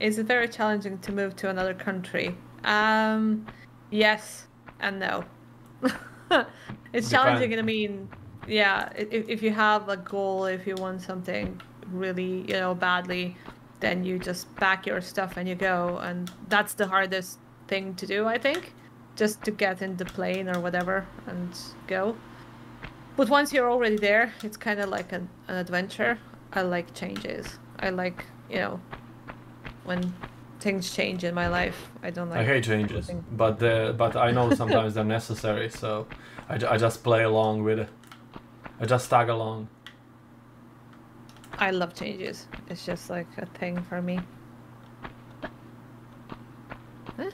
Is it very challenging to move to another country? Um, yes and no. it's challenging. I mean, yeah. If if you have a goal, if you want something really, you know, badly, then you just pack your stuff and you go, and that's the hardest thing to do, I think. Just to get in the plane or whatever and go. But once you're already there, it's kind of like an, an adventure. I like changes. I like, you know, when things change in my life. I don't like. I hate changes, everything. but the but I know sometimes they're necessary, so I, I just play along with it. I just tag along. I love changes. It's just like a thing for me. Huh?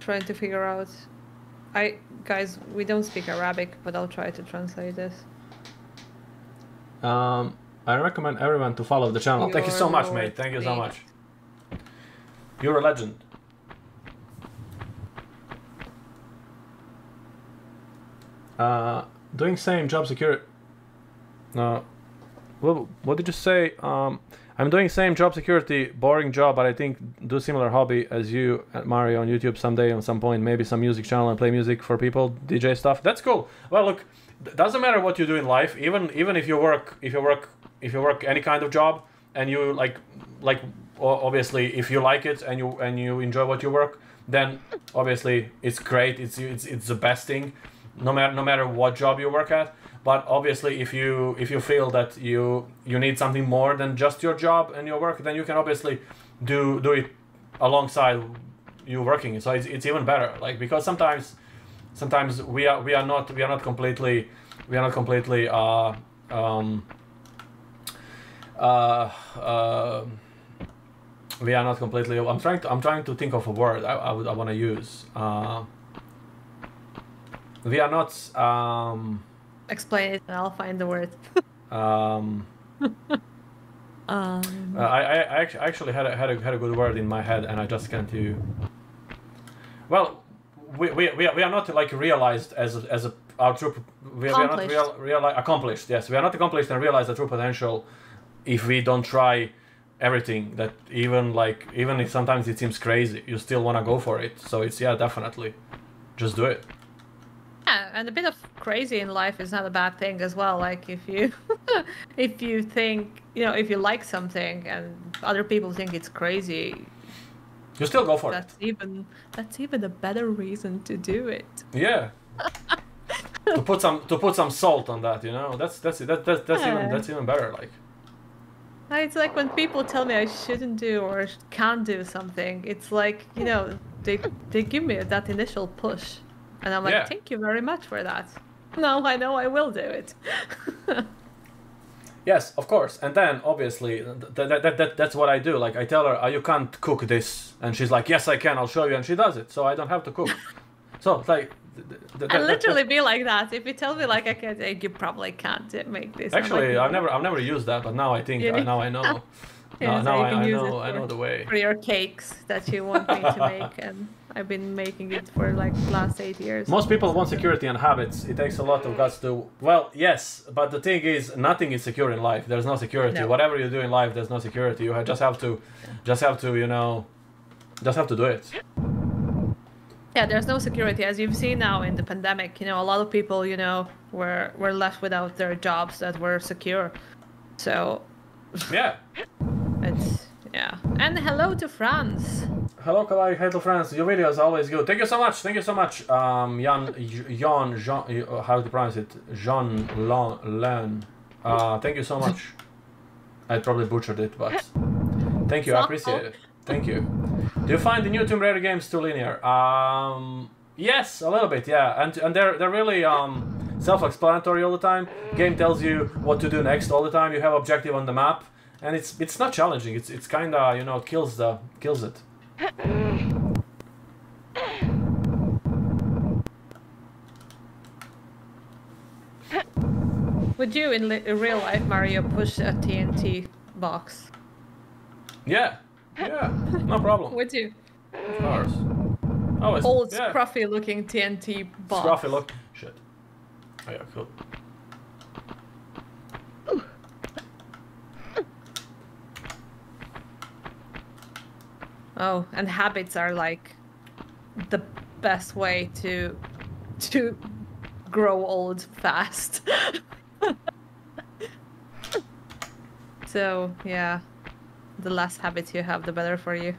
Trying to figure out. I guys, we don't speak Arabic, but I'll try to translate this. Um, I recommend everyone to follow the channel. Thank you so much, mate. Thank you so King. much. You're a legend. Uh, doing same job security. No. What, what did you say? Um, I'm doing same job security, boring job, but I think do similar hobby as you at Mario on YouTube someday on some point. Maybe some music channel and play music for people, DJ stuff. That's cool. Well, look, doesn't matter what you do in life. Even even if you work, if you work, if you work any kind of job, and you like, like obviously, if you like it and you and you enjoy what you work, then obviously it's great. It's it's it's the best thing, no matter no matter what job you work at. But obviously, if you if you feel that you you need something more than just your job and your work, then you can obviously do do it alongside you working. So it's, it's even better. Like because sometimes sometimes we are we are not we are not completely we are not completely uh um uh uh we are not completely i'm trying to i'm trying to think of a word i, I would i want to use uh we are not um Explain it, and I'll find the word. um um, uh, I, I I actually had a, had a had a good word in my head and I just can't do. Well, we, we, we, are, we are not like realized as a, as a our true we, we are not Accomplished. real, real accomplished. Yes, we are not accomplished and realize the true potential if we don't try everything. That even like even if sometimes it seems crazy, you still want to go for it. So it's yeah, definitely, just do it. Yeah, and a bit of crazy in life is not a bad thing as well. Like if you if you think you know if you like something and other people think it's crazy, You still go for it. that's even that's even a better reason to do it. Yeah. to put some to put some salt on that, you know, that's that's that, that that's even that's even better. Like. It's like when people tell me I shouldn't do or can't do something. It's like you know they they give me that initial push, and I'm like, Yeah. thank you very much for that. Now I know I will do it. Yes, of course. And then obviously that, that, that, that that's what I do. Like I tell her, oh, you can't cook this, and she's like, yes, I can. I'll show you, and she does it. So I don't have to cook. so it's like. th- I literally be like that. If you tell me like I can't, you probably can't make this. Actually, like, I've never I've never used that, but now I think uh, now I know. Yeah, now so you I, I know I know the way. for your cakes that you want me to make, and I've been making it for like last eight years. Most people want security and habits. It takes a lot of guts to. Well, yes, but the thing is, nothing is secure in life. There's no security. No. Whatever you do in life, there's no security. You just have to, just have to, you know, just have to do it. Yeah, there's no security as you've seen now in the pandemic. You know, a lot of people, you know, were were left without their jobs that were secure. So Yeah. Yeah. And hello to France. Hello, Kawaii. Hello, friends. Your video is always good. Thank you so much. Thank you so much. Um, Jan, Jan, Jean, uh, how to pronounce it? Jean Lon, Len. Uh, thank you so much. I probably butchered it, but thank you. I appreciate it. Thank you. Do you find the new Tomb Raider games too linear? Um, yes, a little bit, yeah. And and they're they're really um self-explanatory all the time. Game tells you what to do next all the time. You have objective on the map, and it's it's not challenging. It's it's kind of you know kills the kills it. Would you in, in real life, Mario, push a TNT box? Yeah, yeah, no problem. Would you? Of course. Oh, it's Old yeah. scruffy looking TNT box. Scruffy look. Shit. Oh yeah, cool. Oh, and habits are like the best way to to grow old fast. so, yeah. The less habits you have, the better for you.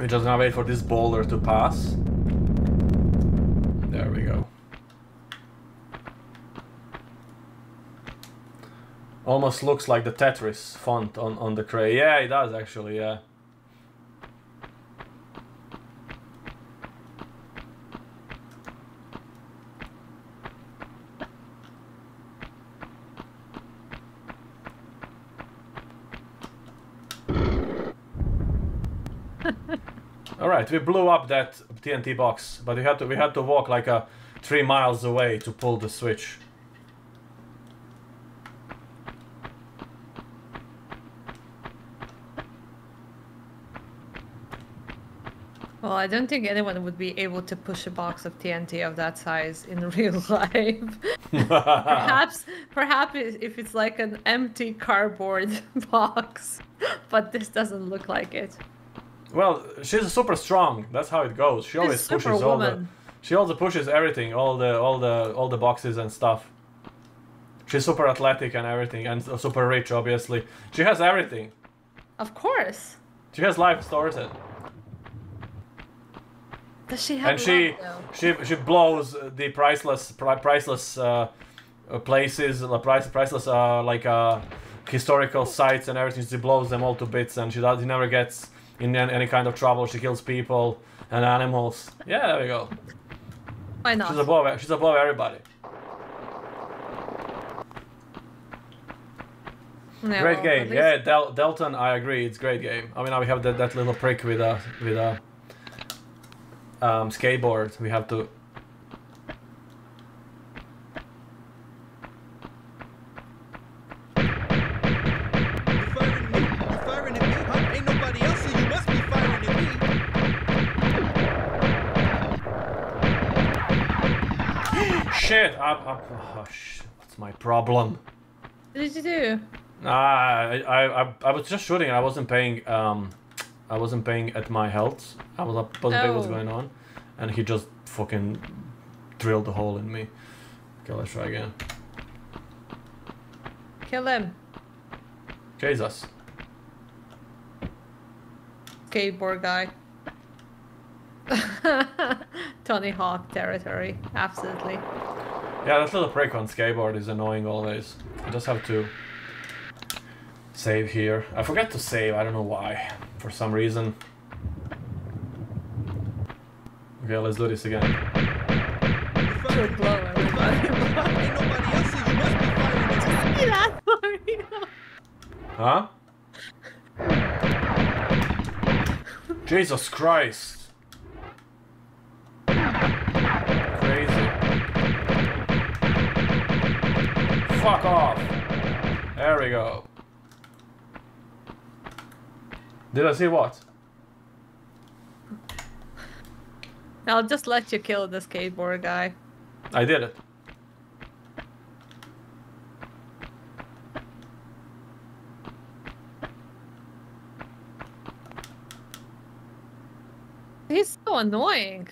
We're just gonna wait for this boulder to pass. There we go. Almost looks like the Tetris font on, on the crate. Yeah, it does actually, yeah. All right, we blew up that TNT box, but we had to we had to walk like a three miles away to pull the switch. Well, I don't think anyone would be able to push a box of TNT of that size in real life. perhaps, perhaps if it's like an empty cardboard box, but this doesn't look like it. Well, she's super strong. That's how it goes. She always pushes all the. She also pushes everything, all the all the all the boxes and stuff. She's super athletic and everything, and super rich. Obviously, she has everything. Of course. She has life sorted. Does she have and she she she blows the priceless pri- priceless uh, uh, places uh, price, priceless uh, like uh, historical sites and everything. She blows them all to bits and she does she never gets in an- any kind of trouble. She kills people and animals. Yeah there we go. Why not? she's above she's above everybody. Yeah, great game. yeah Del- Delton I agree it's a great game. I mean now we have that, that little prick with a with a um, skateboard we have to Firing at me, huh? Ain't nobody else, so you must be firing at me. shit I, I, oh, shit what's my problem What did you do? Ah, I, I, I, I was just shooting. I wasn't paying. Um, I wasn't paying at my health. I was up, wasn't paying what's Oh. going on, and he just fucking drilled a hole in me. Okay, let's try again. Kill him. Jesus. Okay, Skateboard guy. Tony Hawk territory. Absolutely. Yeah, that little prick on skateboard is annoying always. I just have to save here. I forgot to save. I don't know why. For some reason. Okay, let's do this again. Huh? Jesus Christ. Crazy. Fuck off. There we go. Did I see what? I'll just let you kill the skateboard guy. I did it. He's so annoying.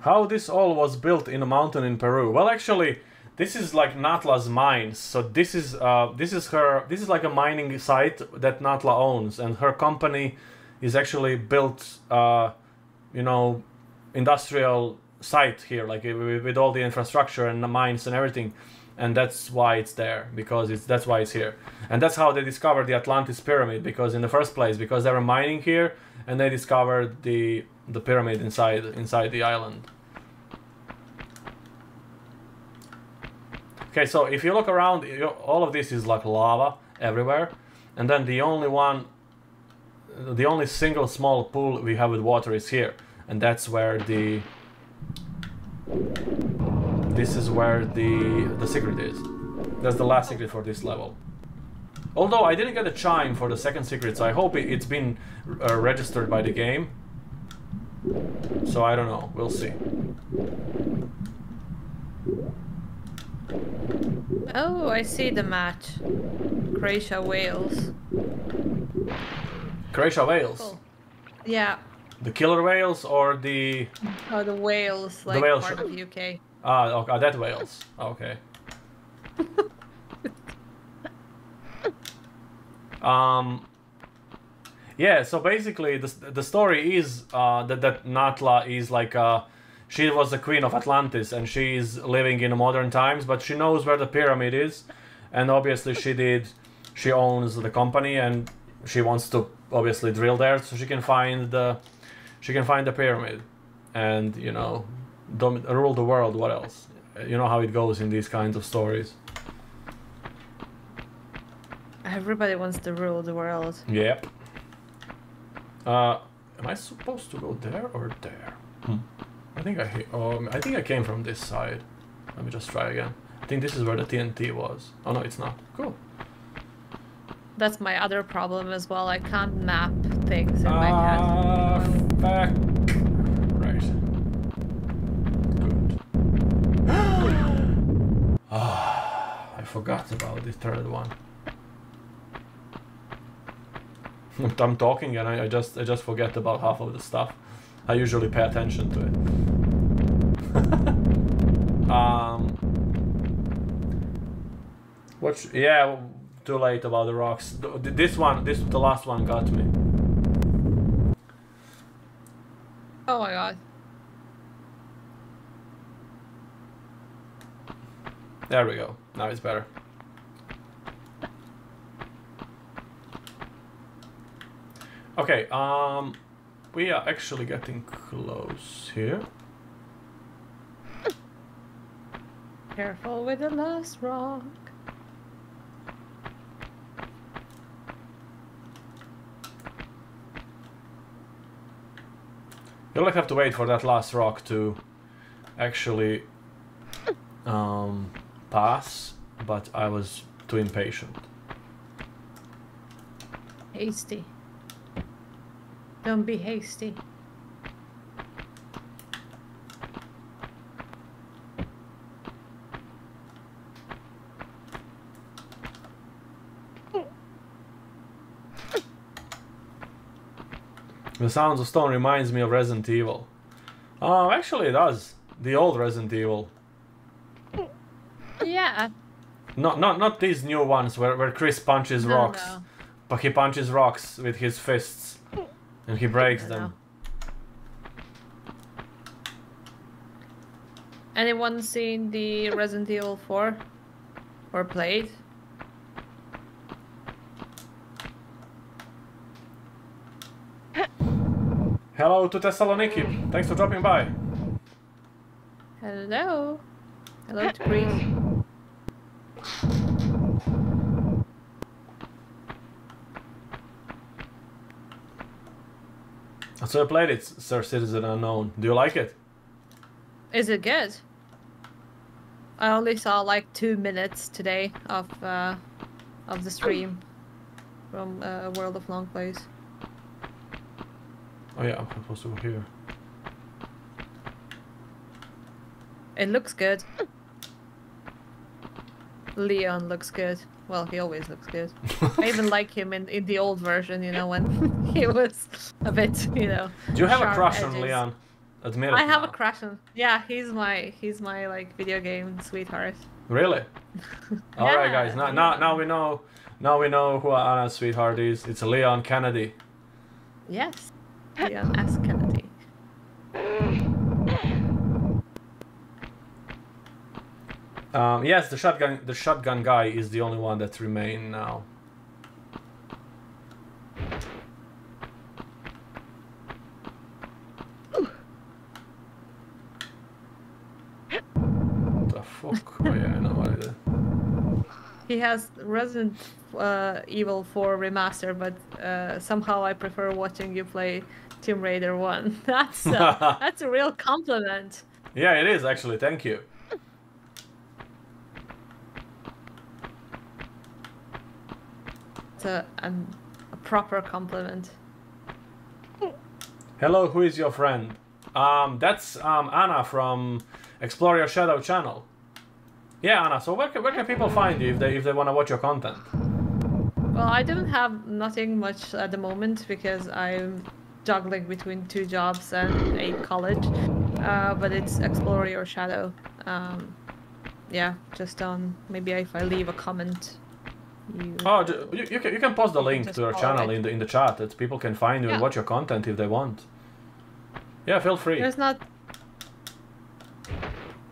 How this all was built in a mountain in Peru? Well, actually, this is like Natla's mines. So this is uh, this is her. This is like a mining site that Natla owns, and her company is actually built. Uh, you know, industrial site here, like with all the infrastructure and the mines and everything, and that's why it's there because it's that's why it's here, and that's how they discovered the Atlantis pyramid because in the first place because they were mining here and they discovered the the pyramid inside inside the island. Okay, so if you look around, all of this is like lava everywhere, and then the only one, the only single small pool we have with water is here, and that's where the. This is where the the secret is. That's the last secret for this level. Although I didn't get a chime for the second secret, so I hope it, it's been uh, registered by the game. So I don't know. We'll see. Oh, I see the match. Croatia, Wales. Croatia whales. Cool. Yeah. The killer whales or the Oh, the Wales, like Wales part show. of UK. ah okay, ah, that whales. Okay. um. Yeah. So basically, the the story is uh, that that Natla is like uh, she was the queen of Atlantis and she is living in modern times, but she knows where the pyramid is, and obviously she did. She owns the company, and she wants to obviously drill there so she can find the, she can find the pyramid, and you know, dom- rule the world. What else? You know how it goes in these kinds of stories. Everybody wants to rule the world. Yep. Uh, am I supposed to go there or there? Hmm. I think I um, I think I came from this side. Let me just try again. I think this is where the TNT was. Oh no, it's not. Cool. That's my other problem as well. I can't map things in my Ah, head. back. Right. Good. Ah, I forgot about the third one. I'm talking and I, I just I just forget about half of the stuff. I usually pay attention to it. um. What? Yeah, too late about the rocks. This one, this the last one got me. Oh my god. There we go. Now it's better. Okay, um, we are actually getting close here. Careful with the last rock. You'll have to wait for that last rock to actually um, pass, but I was too impatient. Hasty. Don't be hasty. The Sounds of Stone reminds me of Resident Evil. Um, actually, it does. The old Resident Evil. Yeah. Not not not these new ones where, where Chris punches No, rocks. no. But he punches rocks with his fists. And he breaks them. Anyone seen the Resident Evil 4? Or played? Hello to Thessaloniki. Thanks for dropping by. Hello. Hello to Greece. So I played it, Sir Citizen Unknown. Do you like it? Is it good? I only saw like two minutes today of uh, of the stream from uh, World of Long Plays. Oh yeah, I'm supposed to go here. It looks good. Leon looks good. Well, he always looks good. I even like him in, in the old version, you know, when he was a bit, you know. Do you have a crush on. Leon? Admit it. I have now. a crush on. Yeah, he's my he's my like video game sweetheart. Really? All right, Yeah, guys. Now, now, now we know. Now we know who Ana's sweetheart is. It's Leon Kennedy. Yes, Leon S. Kennedy. Um, yes, the shotgun. The shotgun guy is the only one that remain now. the fuck? Oh yeah, I know what I did. He has Resident uh, Evil 4 remaster, but uh, somehow I prefer watching you play Tomb Raider 1. That's a, that's a real compliment. Yeah, it is actually. Thank you. It's a, an, a proper compliment. Hello, who is your friend? Um, that's um Ana from Explore Your Shadow channel. Yeah, Ana. So where can, where can people find you if they if they want to watch your content? Well, I don't have nothing much at the moment because I'm juggling between two jobs and a college. Uh, but it's Explore Your Shadow. Um, yeah, just on maybe if I leave a comment, you. Oh, you, you, can, you can post the link to your follow channel it. in the in the chat that people can find you and watch your content if they want. Yeah, feel free. There's not.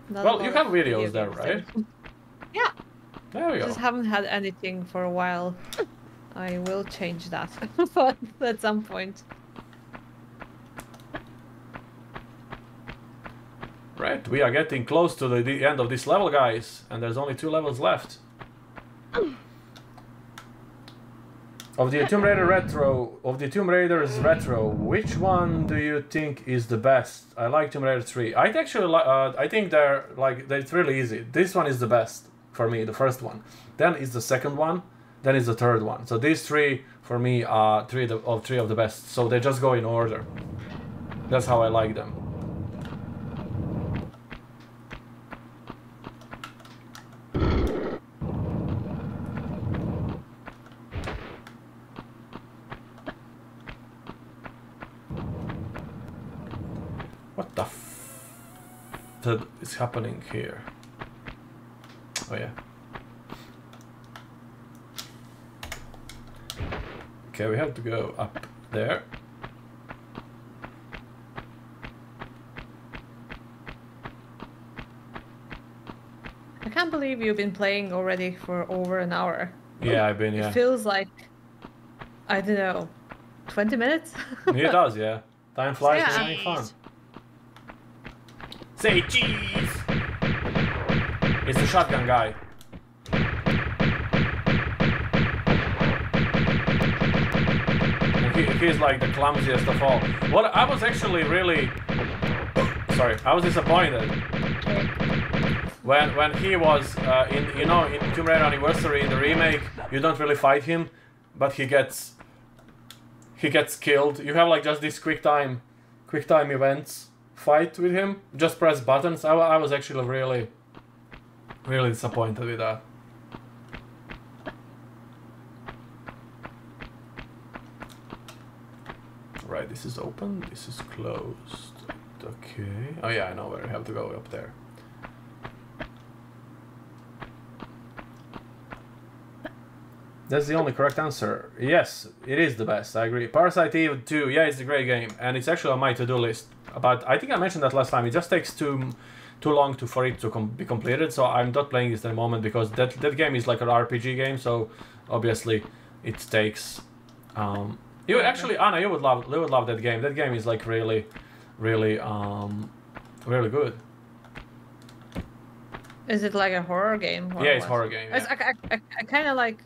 not Well, you have videos video there, right? Yeah. There we go. Just haven't had anything for a while. I will change that but at some point. Right, we are getting close to the, the end of this level, guys, and there's only two levels left. Of the Tomb Raider retro, of the Tomb Raiders retro, which one do you think is the best? I like Tomb Raider 3. I actually like. Uh, I think they're like they're, it's really easy. This one is the best for me, the first one. Then is the second one. Then is the third one. So these three for me are three of, the, of three of the best. So they just go in order. That's how I like them. What the f that is happening here? Oh yeah. Okay, we have to go up there. I can't believe you've been playing already for over an hour. Yeah, I've been yeah. It feels like I don't know, twenty minutes. it does, yeah. Time flies Yeah. when having fun. Say cheese! It's the shotgun guy. He, he's like the clumsiest of all. What I was actually really sorry, I was disappointed when when he was uh, in you know in Tomb Raider Anniversary in the remake. You don't really fight him, but he gets he gets killed. You have like just these quick time quick time events fight with him. Just press buttons. I, I was actually really really disappointed with that. Right, this is open, this is closed. Okay. Oh yeah, I know where I have to go up there. That's the only correct answer. Yes, it is the best. I agree. Parasite Eve 2, yeah, it's a great game, and it's actually on my to-do list. But I think I mentioned that last time. It just takes too too long to for it to com- be completed. So I'm not playing this at the moment because that that game is like an RPG game. So obviously it takes. Um, you actually Ana, you would love you would love that game. That game is like really, really, um, really good. Is it like a horror game? Yeah, it's horror game, It's- I, I, I, I kind of like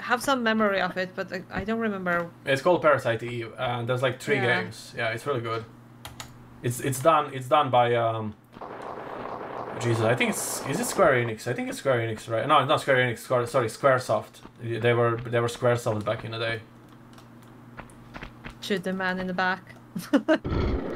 have some memory of it, but I, I don't remember. It's called Parasite Eve, and there's like three Yeah. games. Yeah, it's really good. It's it's done it's done by um. Jesus, I think it's is it Square Enix? I think it's Square Enix, right? No, not Square Enix. Square, sorry, SquareSoft. They were they were SquareSoft back in the day. Shoot the man in the back.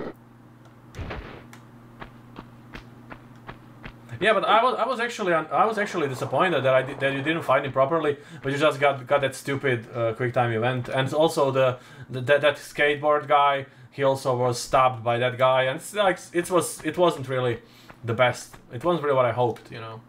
Yeah, but I was I was actually I was actually disappointed that I did, that you didn't find it properly, but you just got got that stupid uh, quick time event, and also the, the that, that skateboard guy. He also was stabbed by that guy, and it's like it was it wasn't really the best. It wasn't really what I hoped, you know.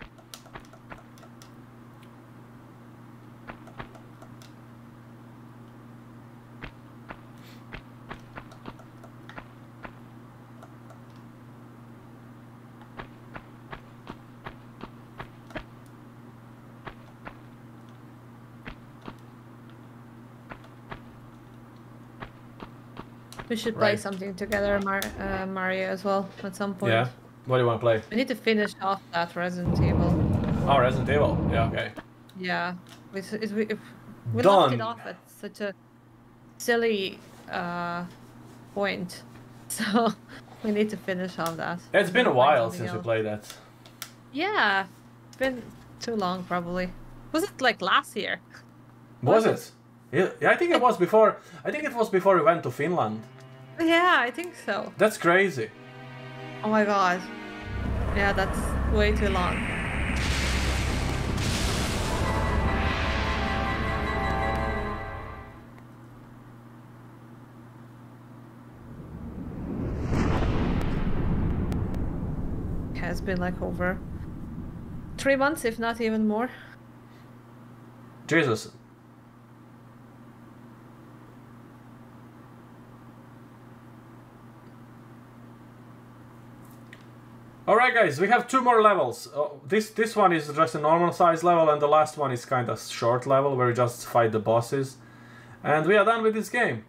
We should play Right. something together, Mar- uh, Mario, as well, at some point. Yeah. What do you want to play? We need to finish off that Resident Evil. Oh, Resident Evil. Yeah. Okay. Yeah. We, s- we, if we left it off at such a silly uh, point. So we need to finish off that. It's been a while since we played that. Yeah. It's been too long, probably. Was it like last year? Was Was it? Yeah, yeah, I think it was before. I think it was before we went to Finland. Yeah, I think so. That's crazy. Oh my god. Yeah, that's way too long. Has been like over three months, if not even more. Jesus. All right, guys, we have two more levels. Uh, this this one is just a normal size level, and the last one is kind of short level where you just fight the bosses, and we are done with this game.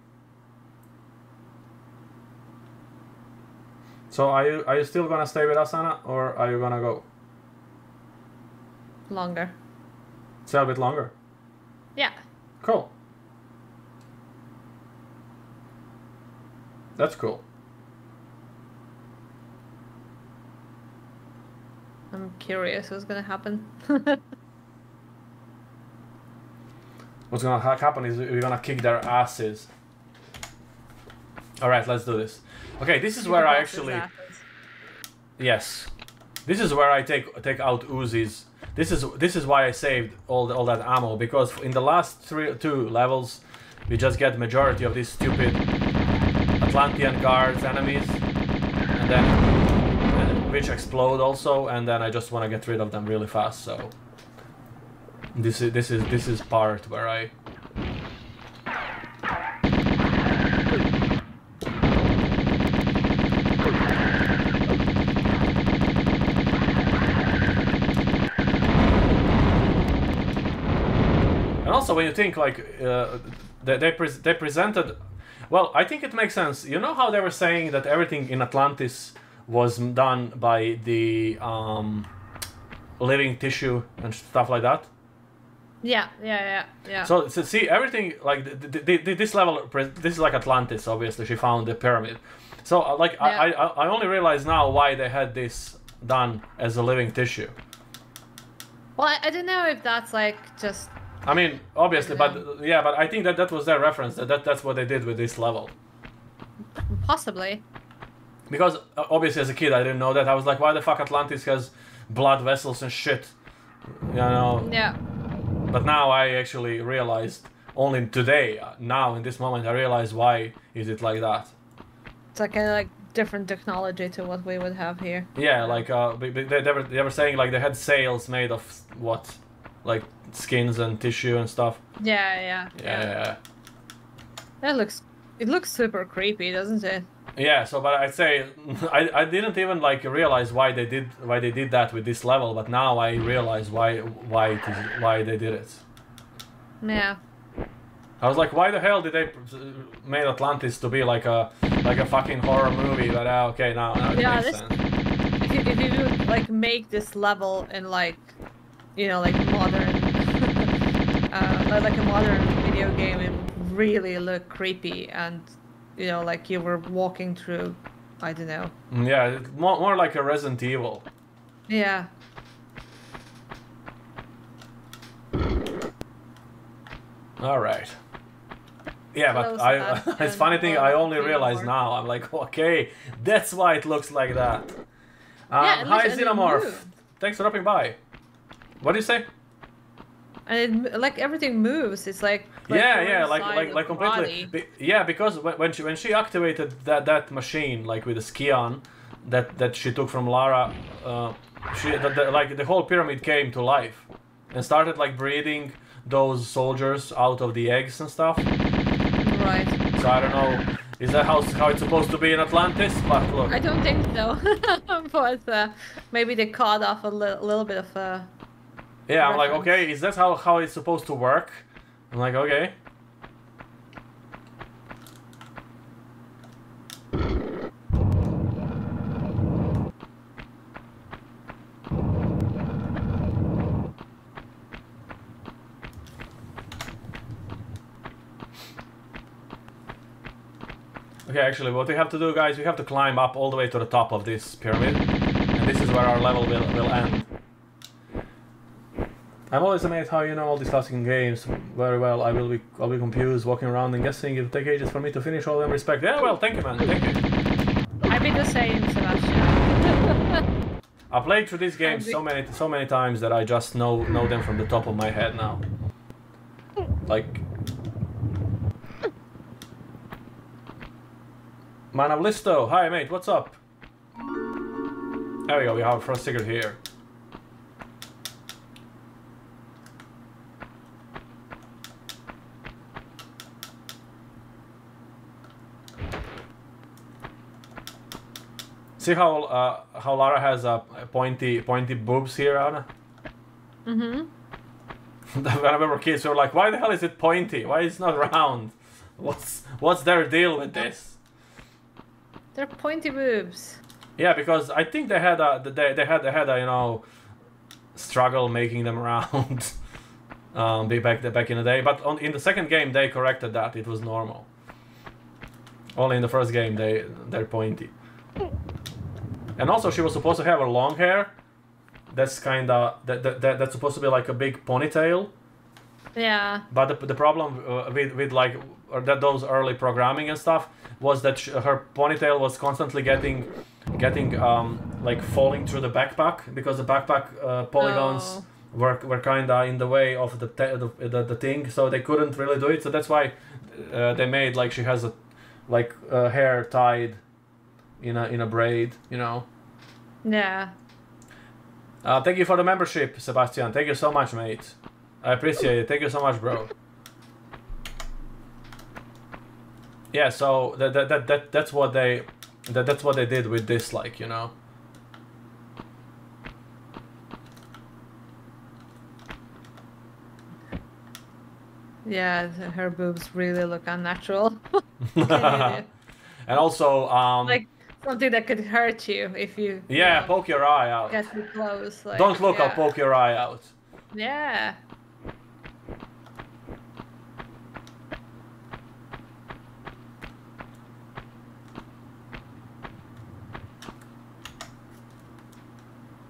So are you are you still gonna stay with us, Ana, or are you gonna go? Longer. Stay a bit longer. Yeah. Cool. That's cool. I'm curious what's gonna happen. What's gonna happen is we're gonna kick their asses. All right, let's do this. Okay, this is where I actually. Yes, this is where I take take out Uzis. This is this is why I saved all the, all that ammo because in the last three two levels, we just get majority of these stupid Atlantean guards enemies, and then explode also, and then I just want to get rid of them really fast. So this is this is this is part where I. And also, when you think like uh, they they, pres they presented, well, I think it makes sense. You know how they were saying that everything in Atlantis was done by the um, living tissue and stuff like that. Yeah, yeah, yeah, yeah. So, so see everything like th- th- th- th- this level. This is like Atlantis. Obviously, she found the pyramid. So uh, like I, I I I only realize now why they had this done as a living tissue. well, I, I don't know if that's like just I mean, obviously, but uh, yeah, but I think that that was their reference. That, that that's what they did with this level. possibly. Because uh, obviously, as a kid, I didn't know that. I was like, why the fuck Atlantis has blood vessels and shit, you know? Yeah. But now I actually realized only today, uh, now in this moment, I realize why is it like that. It's like a like different technology to what we would have here. Yeah, like uh, they, they were they were saying like they had sails made of what, like skins and tissue and stuff. Yeah, yeah. Yeah, yeah. yeah. That looks it looks super creepy, doesn't it? Yeah, so but I'd say I, I didn't even like realize why they did why they did that with this level, but now I realize why why it is, why they did it. Yeah. I was like, why the hell did they uh, made Atlantis to be like a like a fucking horror movie? But uh, okay, now, now it Yeah, makes this- sense. If you, if you like make this level in like you know like modern uh like- like a modern video game it really look creepy and you know like you were walking through I don't know. Yeah, more more like a Resident Evil. Yeah. All right. Yeah, but I it's funny thing. I only three realize now. I'm like, okay, that's why it looks like that. Um, Yeah, hi, looks- Xenomorph. Thanks for dropping by. What do you say? And it, like everything moves. It's like, like yeah, yeah, like like like completely. Be, yeah, because when, she when she activated that that machine like with the Scion, that that she took from Lara, uh, she the, the, like the whole pyramid came to life, and started like breathing those soldiers out of the eggs and stuff. Right. So I don't know. Is that how how it's supposed to be in Atlantis? But look, I don't think so. but uh, maybe they caught off a li- little bit of. Uh, yeah, I'm like, okay, is that how how it's supposed to work? I'm like, okay. Okay, actually, what we have to do, guys, we have to climb up all the way to the top of this pyramid, and this is where our level will, will end. I'm always amazed how you know all these classic games very well. I will be I'll be confused walking around and guessing it'll take ages for me to finish all them respect. Yeah, well, thank you, man. Thank you. I'd be the same, Sebastian. I played through these games so many so many times that I just know know them from the top of my head now. Like Man of Listo, hi mate, what's up? There we go, we have a first secret here. See how uh, how Lara has a uh, pointy pointy boobs here, Ana. Mm-hmm. when we were kids, we were like, "Why the hell is it pointy? Why is it not round? What's what's their deal with this?" They're pointy boobs. Yeah, because I think they had a they, they had they had a you know struggle making them round. um, back back in the day, but on in the second game they corrected that. It was normal. Only in the first game they they're pointy. And also she was supposed to have her long hair. That's kind of that, that, that that's supposed to be like a big ponytail. Yeah. But the, the problem uh, with with like or that those early programming and stuff was that sh- her ponytail was constantly getting getting um, like falling through the backpack because the backpack uh, polygons Oh. were, were kind of in the way of the, the, the the thing so they couldn't really do it so that's why uh, they made like she has a like uh, hair tied in a in a braid you know? Yeah. uh, thank you for the membership Sebastian. Thank you so much mate. I appreciate it. Thank you so much bro. Yeah so that, that, that, that that's what they that, that's what they did with this like you know? Yeah, her boobs really look unnatural. and also um like something that could hurt you if you yeah poke your eye out get too close. Like, don't look yeah. i'll poke your eye out Yeah.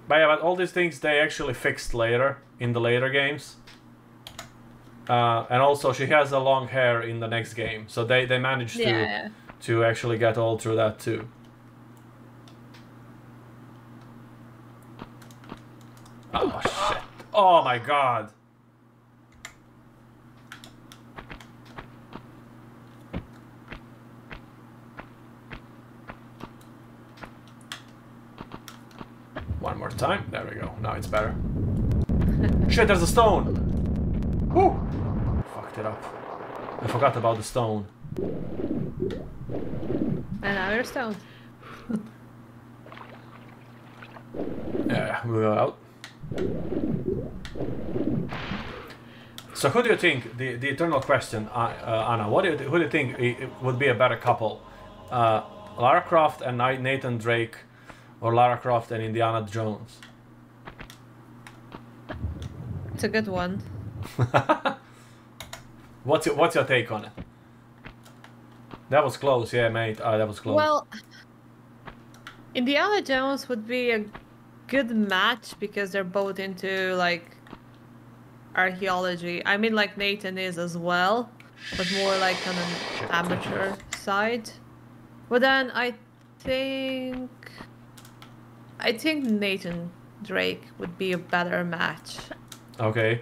but yeah but all these things they actually fixed later in the later games uh, and also she has a long hair in the next game so they they managed to to actually get all through that too oh shit oh my god One more time. There we go. Now it's better. Shit, there's a stone! Whew! Fucked it up. I forgot about the stone. Another stone. Yeah, we'll go out. So who do you think, the, the eternal question, uh, uh, Ana, what do you, who do you think i- would be a better couple? Uh, Lara Croft and Nathan Drake, or Lara Croft and Indiana Jones? It's a good one. What's your, what's your take on it? That was close, yeah, mate. Uh, that was close. Well, Indiana Jones would be a good match because they're both into like archaeology. I mean, like Nathan is as well, but more like on an amateur side. But then I think I think Nathan Drake would be a better match okay.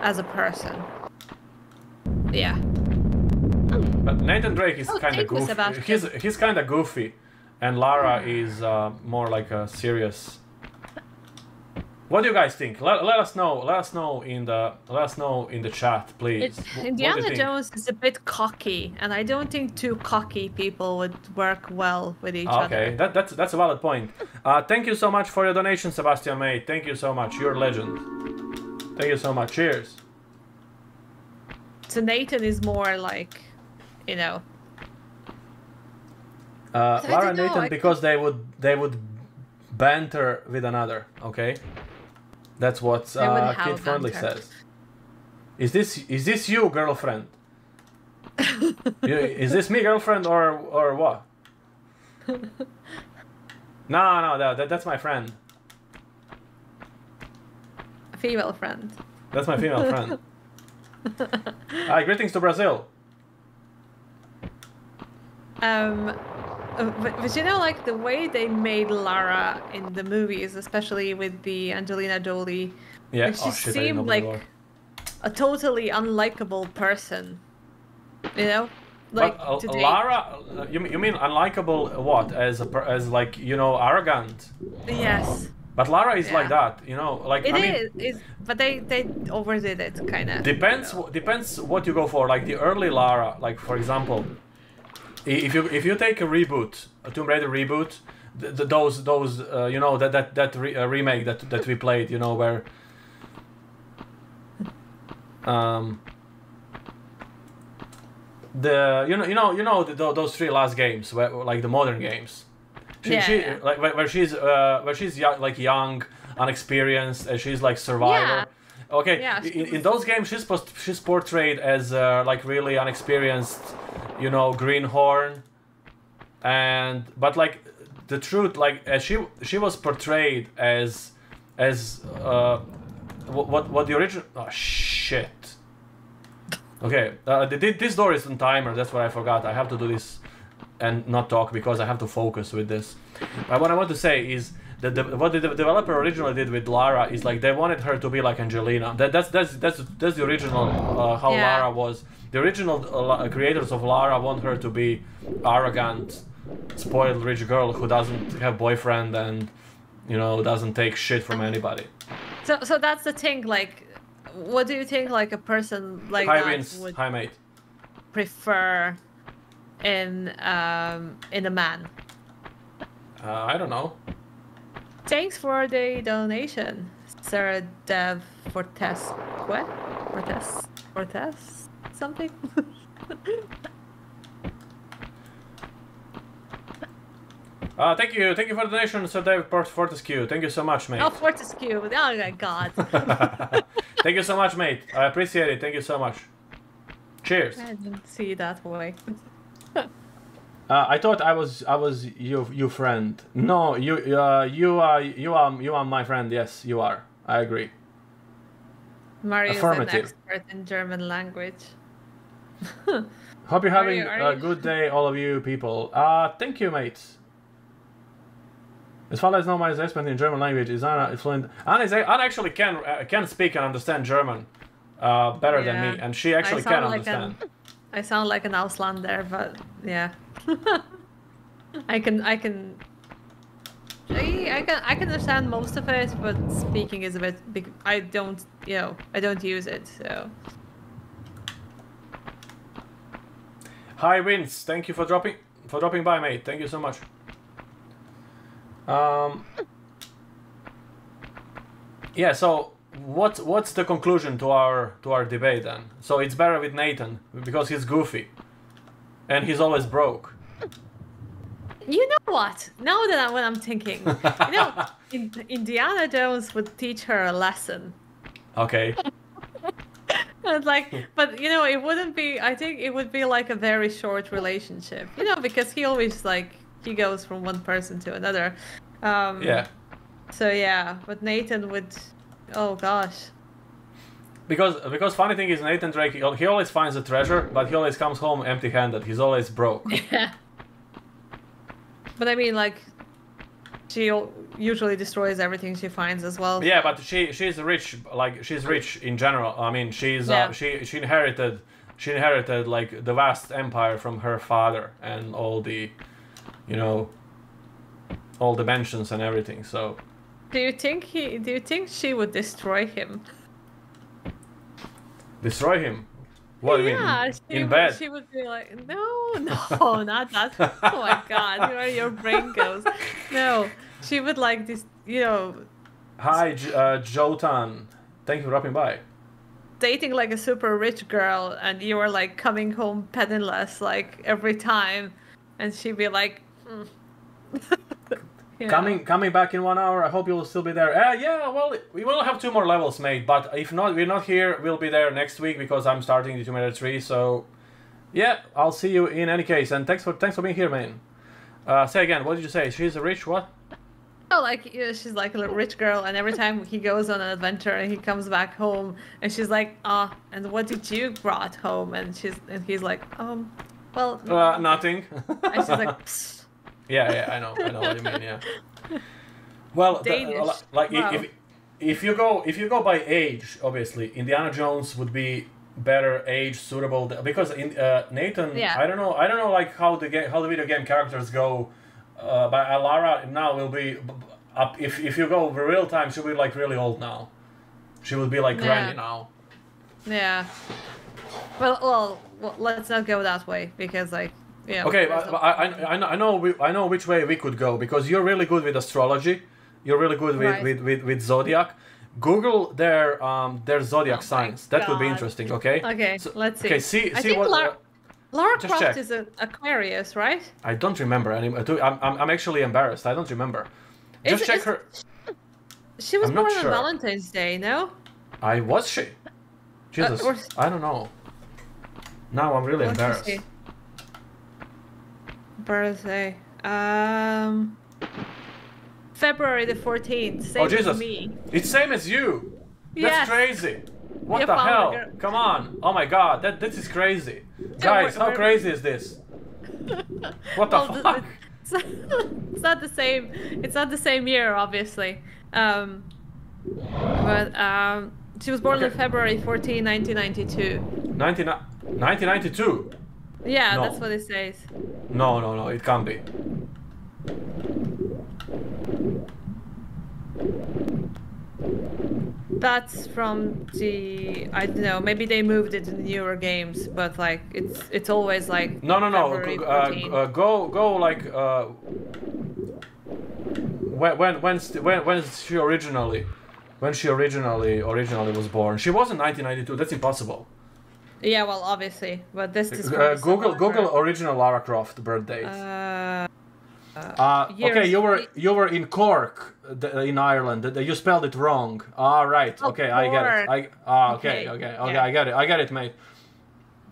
as a person. Yeah. But Nathan Drake is Oh, kind of goofy. He's he's kind of goofy, and Lara is uh, more like a serious. What do you guys think? Let, let us know. Let us know in the let us know in the chat, please. It, Wh- what do you Indiana? Jones is a bit cocky, and I don't think two cocky people would work well with each other. Okay, that, that's that's a valid point. Uh, thank you so much for your donation, Sebastian May. Thank you so much. You're a legend. Thank you so much. Cheers. So Nathan is more like, you know, Uh, Lara and Nathan because they would they would banter with another. Okay, that's what uh, Kid Friendly banter. says. Is this is this you, girlfriend? You- is this me, girlfriend, or or what? No, no, that, that that's my friend. a female friend. That's my female friend. Hi, greetings to Brazil. Um, but, but you know, like the way they made Lara in the movies, especially with the Angelina Jolie, Yeah. like, she oh! Seemed like a totally unlikable person. You know, like but, uh, today. Lara, uh, you mean, you mean unlikable? What as a as like you know arrogant? Yes, But Lara is like that, you know. Like it I mean, is. But they they overdid it, kind of. Depends. wh- Depends what you go for. Like the early Lara, like for example, if you if you take a reboot, a Tomb Raider reboot, the, the, those those uh, you know that that that re, uh, remake that that we played, you know where. Um, the you know you know you know the, those three last games where like the modern games she, Yeah, she yeah. like where, where she's uh where she's young, like young unexperienced and she's like survivor okay Yeah, she in, in those games she's post- she's portrayed as uh, like really unexperienced you know greenhorn. And but like the truth like as she she was portrayed as as uh what what, what the original oh shit. Okay uh, th- th- this door is on timer that's what i forgot. I have to do this and not talk because i have to focus with this. But what i want to say is that the, what the developer originally did with lara is like they wanted her to be like angelina. That, that's that's that's that's the original uh, how Yeah. lara was the original creators of lara want her to be arrogant spoiled rich girl who doesn't have boyfriend and you know doesn't take shit from anybody So so that's the thing. Like, what do you think? Like a person like hi that Vince would hi mate prefer in um in a man? uh, i don't know Thanks for the donation, Sarah Dev Fortes. What? Fortes? Fortes? Something? uh, thank you thank you for the donation sir david Port- fortescue thank you so much mate oh, Fortescue. Oh my god. thank you so much mate i appreciate it thank you so much cheers I didn't see that way. Uh, I thought I was I was you you friend. No, you uh, you are you are you are my friend. Yes, you are. I agree. Mario is an expert in German language. Hope you're having you- a good day, all of you people. Uh, thank you, mates. As far as I know, my assessment in German language is Ana is fluent. Ana, is, Ana actually can uh, can speak and understand German uh, better than me, and she actually can like understand. An, I sound like an Auslander, but yeah. I can I can I, I can I can understand most of it, but speaking is a bit. bec- I don't you know I don't use it, so Hi, Vince. Thank you for dropping for dropping by, mate. Thank you so much. Um. Yeah. So, what's what's the conclusion to our to our debate then? So it's better with Nathan because he's goofy, and he's always broke. You know what? Now that I, what I'm thinking, you know, in, Indiana Jones would teach her a lesson. Okay. And like, but you know, it wouldn't be. I think it would be like a very short relationship. You know, because he always like he goes from one person to another. Um, Yeah. So yeah, but Nathan would. Oh gosh. Because because funny thing is Nathan Drake he he always finds a treasure, but he always comes home empty-handed. He's always broke. Yeah. But I mean, like, she usually destroys everything she finds as well. Yeah, but she she's rich. Like she's rich in general. I mean, she's Yeah. uh, she she inherited she inherited like the vast empire from her father and all the, you know, all the mansions and everything. So Do you think he? Do you think she would destroy him? destroy him. What do you yeah, mean? she In would, bed. She would be like, no, no, not that. Oh my god, where your brain goes. No, she would like this. You know, Hi, uh, Jotan. Thank you for dropping by. dating like a super rich girl, and you are like coming home penniless like every time, and she'd be like. "Mm." Coming coming back in one hour. I hope you'll still be there. Uh, yeah, well, we will have two more levels, mate. But if not, we're not here. We'll be there next week because I'm starting the Raider 3. So, yeah, I'll see you in any case. And thanks for thanks for being here, man. Uh, say again. What did you say? She's a rich what? Oh, like you know, she's like a little rich girl, and every time he goes on an adventure and he comes back home, and she's like, "Ah, and what did you brought home?" And she's and he's like, "Um, well," Uh, nothing. and she's like, Psst. Yeah, yeah, I know, I know what you mean. Yeah. Well, the- like Wow. if if you go if you go by age, obviously Indiana Jones would be better age suitable because in uh, Nathan, Yeah. I don't know, I don't know like how the game how the video game characters go. Uh, but Alara now will be b- b- up if if you go real time, she'll be like really old now. She will be like Yeah. granny now. yeah. Well, well, well, let's not go that way because like Yeah. Okay, but I, I, I know- I know we, I know which way we could go because you're really good with astrology. You're really good with, Right. with, with, with zodiac. Google their um their zodiac Oh signs. That would be interesting. Okay. Okay, So- let's see. Okay. See I see what. Lara, uh, Lara just Croft check. is an Aquarius, right? I don't remember any. I do- I'm, I'm, I'm actually embarrassed. I don't remember. Just Is- check is- her. She was I'm born sure. on Valentine's Day, no? I was she. Jesus. or- I don't know. Now I'm really embarrassed. Birthday. Um. February the 14th. Same Oh Jesus! as me. It's same as you. That's Yes. crazy. What the hell? girl. Come on! Oh my God! That this is crazy. Guys, how crazy is this? What the Well, fuck? It's not, it's not the same. It's not the same year, obviously. Um, but um, she was born on February 14, 1992. 19, 1992. Yeah, No. that's what it says. No, no, no. It can't be. That's from the I don't know. Maybe they moved it in newer games, but like it's it's always like No, no, no. February uh, uh, go, go. Like, uh, when, when, when's, when, when's she originally? When she originally, originally was born? She was in 1992. That's impossible. Yeah, well, obviously, but this is Uh, Google. Google original Lara Croft birth date. Uh, Uh, okay, you were you were in Cork, in Ireland. You spelled it wrong. All right. Oh, Okay, I get it. I ah, okay, Okay, okay, okay. yeah. I get it. I get it, mate.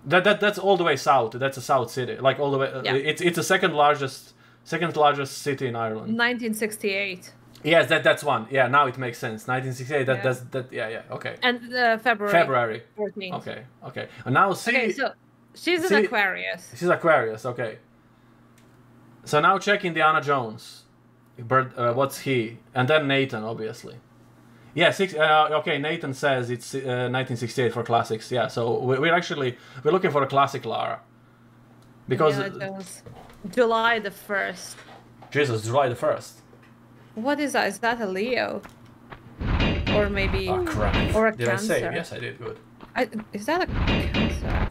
That, that that's all the way south. That's a south city, like all the way. uh, Yeah. It's it's the second largest second largest city in Ireland. 1968 Yes, that that's one. Yeah, now it makes sense. 1968. That Yeah. that's that. Yeah, yeah. Okay. and uh, February. February. 14th. Okay, okay. And now see. Okay, so she's an Aquarius. She's Aquarius, okay. So now check Indiana Jones. Bird, uh, what's he? And then Nathan, obviously. Yeah, six. Uh, okay, Nathan says it's uh, 1968 for classics. Yeah, so we- we're actually we're looking for a classic Lara. Because Jones. July the first. Jesus, July the first. What is that? Is that a Leo? Or maybe Oh crap! or a did Cancer? I say? Yes, I did. Good. I, is that a Cancer?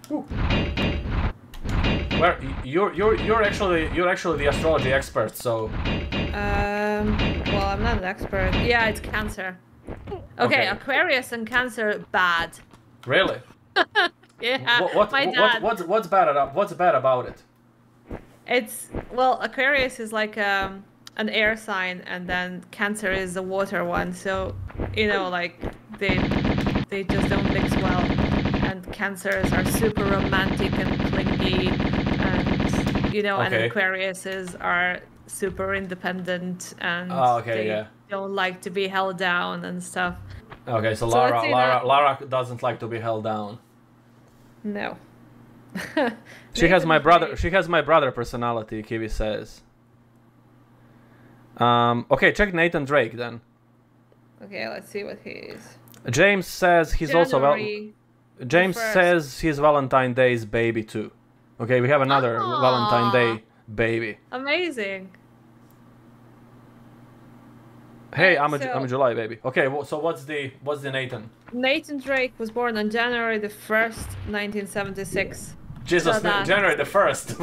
Where you're you're you're actually you're actually the astrology expert. So Um, well, I'm not an expert. Yeah, it's Cancer. Okay, Okay. Aquarius and Cancer bad. really, Yeah, what what, my what dad. what's bad about what's bad about it? It's well, Aquarius is like um, an air sign, and then Cancer is a water one. So you know, like they they just don't mix well. And Cancers are super romantic and clingy, and you know, Okay. and Aquariuses are super independent and Oh, okay, they yeah. don't like to be held down and stuff. Okay, so So Lara let's Lara Lara doesn't like to be held down. No. She has my brother. She has my brother personality. Kiwi says. Um, okay, check Nathan Drake then. Okay, let's see what he is. James says he's also well. James first. says he's Valentine Day's baby too. Okay, we have another Aw. Valentine Day baby. Amazing. Hey, I'm a, so- I'm a July baby. Okay, wh- so what's the what's the Nathan? Nathan Drake was born on January the 1st, 1976. Jesus, So January the first.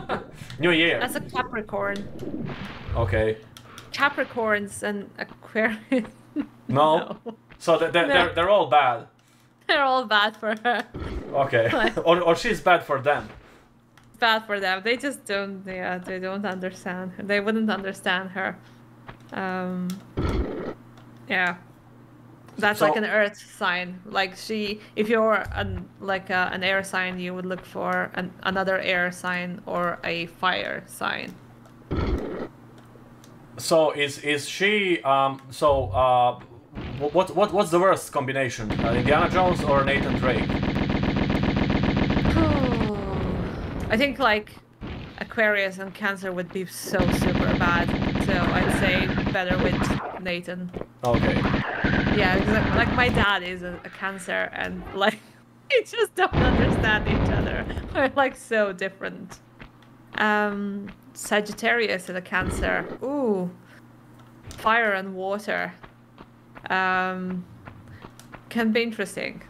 New Year. That's a Capricorn. Okay. Capricorns and Aquarius. No. So they're, they're, No. they're, they're all bad. They're all bad for her. Okay. Like- or, or she's bad for them. Bad for them. They just don't, yeah, they don't understand her. They wouldn't understand her. Um, yeah. That's like an earth sign. Like she, if you're an, like a, an air sign, you would look for an, another air sign or a fire sign. So is is she um so uh what what what's the worst combination? Uh, Indiana Jones or Nathan Drake? I think like Aquarius and Cancer would be so super bad. So I'd say better with Nathan. Okay. Yeah, because like- my dad is a, a Cancer and like we just don't understand each other. We're like so different. Um, Sagittarius and a Cancer. Ooh, fire and water. Um, can be interesting.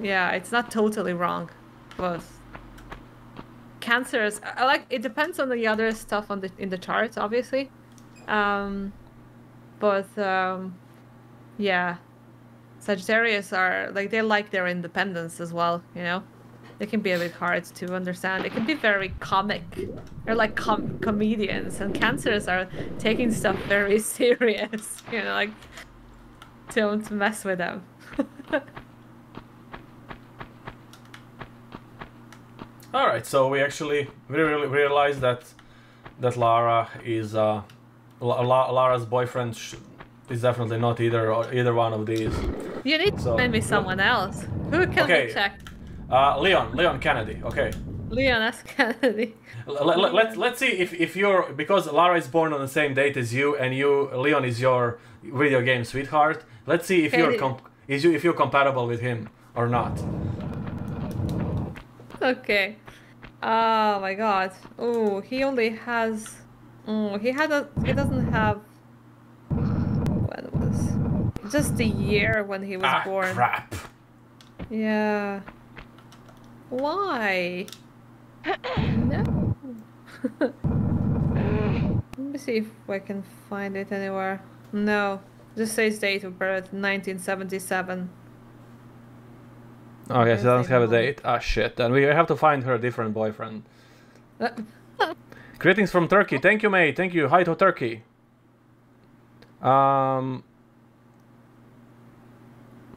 Yeah, it's not totally wrong, but Cancers, I I like it depends on the other stuff on the in the charts, obviously. Um, but um, yeah, Sagittarius are like they like their independence as well. You know, they can be a bit hard to understand. It can be very comic. They're like com- comedians, and Cancers are taking stuff very serious. You know, like don't mess with them. All right, so we actually we really realized that that Lara is uh, La- La- Lara's boyfriend sh- is definitely not either either one of these. You need So- to find me someone else. Who can Okay. we check? Uh, Leon, Leon Kennedy. Okay, Leon S. Kennedy. L- let's let's see if, if you're because Lara is born on the same date as you, and you Leon is your video game sweetheart. Let's see if you're comp- is you if you're compatible with him or not. Okay. Oh my god. Oh, he only has. Oh, he had a. He doesn't have. When was just the year when he was Ah, born? crap. Yeah. Why? no. Let me see if I can find it anywhere. No. Just says date of birth 1977. Okay, Yes, she doesn't have a date. Ah, shit. Then we have to find her a different boyfriend. Greetings from Turkey. Thank you, mate. Thank you. Hi to Turkey. Um,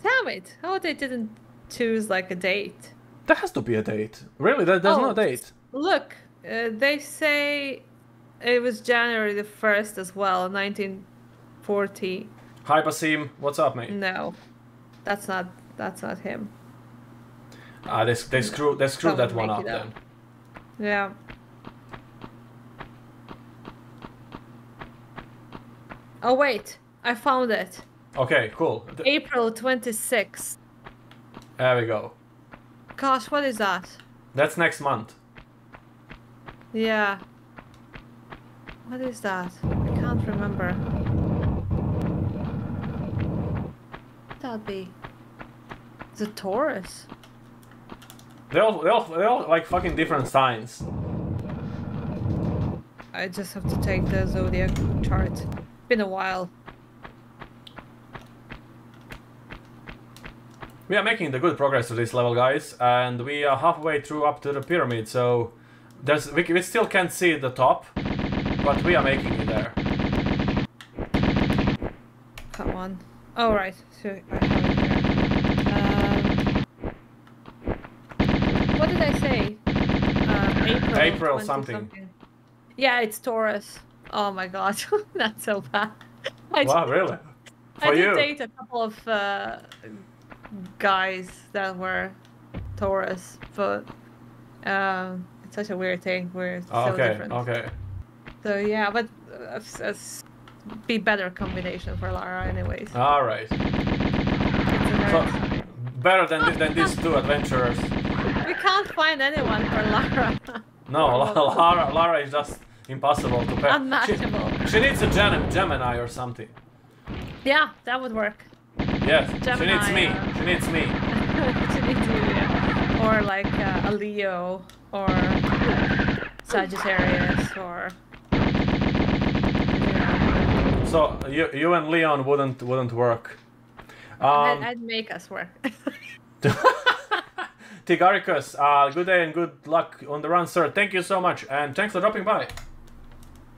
Damn it! How they didn't choose like a date? There has to be a date. Really? There, there's no Oh. date. Look, uh, they say it was January the 1st as well, 1940. Hi, Basim. What's up, mate? No, that's not that's not him. Ah, they, they screw they screwed that one up up. then. Yeah. Oh wait, I found it. Okay, cool. April 26th. There we go. Gosh, what is that? That's next month. Yeah. What is that? I can't remember. What that be? the Taurus. They all they all they all like fucking different signs. I just have to take the zodiac chart. Been a while. We are making the good progress to this level, guys, and we are halfway through up to the pyramid. So there's we, we still can't see the top, but we are making it there. Come on. Oh right, so I have it here. Um, what did I say? Uh, April. April 20 something. Yeah, it's Taurus. Oh my god, that's so bad. I Wow, really? I did you? date a couple of uh, guys that were Taurus, but um, it's such a weird thing. We're so Oh, okay, different. okay. So yeah, but uh, it's, it's be better combination for Lara, anyways. All right. So better than than these two adventurers. We can't find anyone for Lara. No, Lara Lara is just impossible to pair. Unmatchable. She, she needs a Gem- Gemini or something. yeah, that would work. Yes, she needs me. uh, She needs me. To be do, yeah. Or like uh, a Leo or Sagittarius or So you you and Leon wouldn't wouldn't work. I'd, Um, I'd make us work. Tigaricus, uh, good day and good luck on the run, sir. Thank you so much, and thanks for dropping by.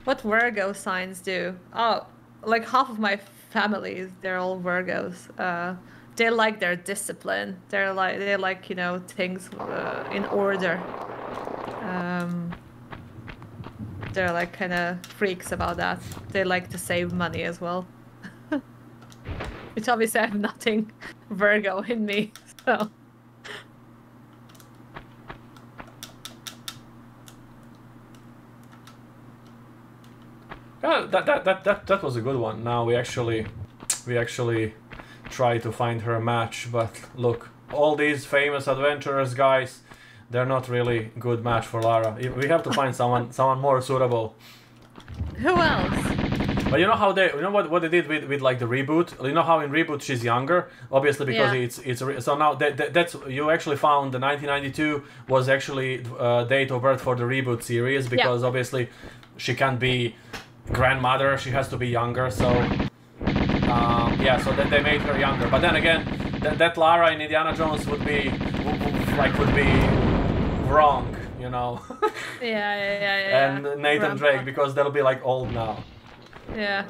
what Virgo signs do? Oh, like half of my family, they're all Virgos. Uh, they like their discipline. They're like they like you know things uh, in order. Um, they're like kind of freaks about that. They like to save money as well. Which obviously I have nothing Virgo in me, so. Yeah, that, that, that, that, that was a good one. Now we actually we actually try to find her a match, but look, all these famous adventurers guys, they're not really good match for Lara. We have to find someone someone more suitable. Who else? But you know how they, you know what, what they did with, with like the reboot. You know how in reboot she's younger, obviously because Yeah. it's it's a so now that, that, that's you actually found the 1992 was actually uh, date of birth for the reboot series because obviously she can't be grandmother. She has to be younger. So um, yeah, so then they made her younger. But then again, that, that Lara in Indiana Jones would be like would be wrong, you know. Yeah, yeah, yeah, yeah. and Nathan Grandpa. Drake because they'll be like old now. Yeah.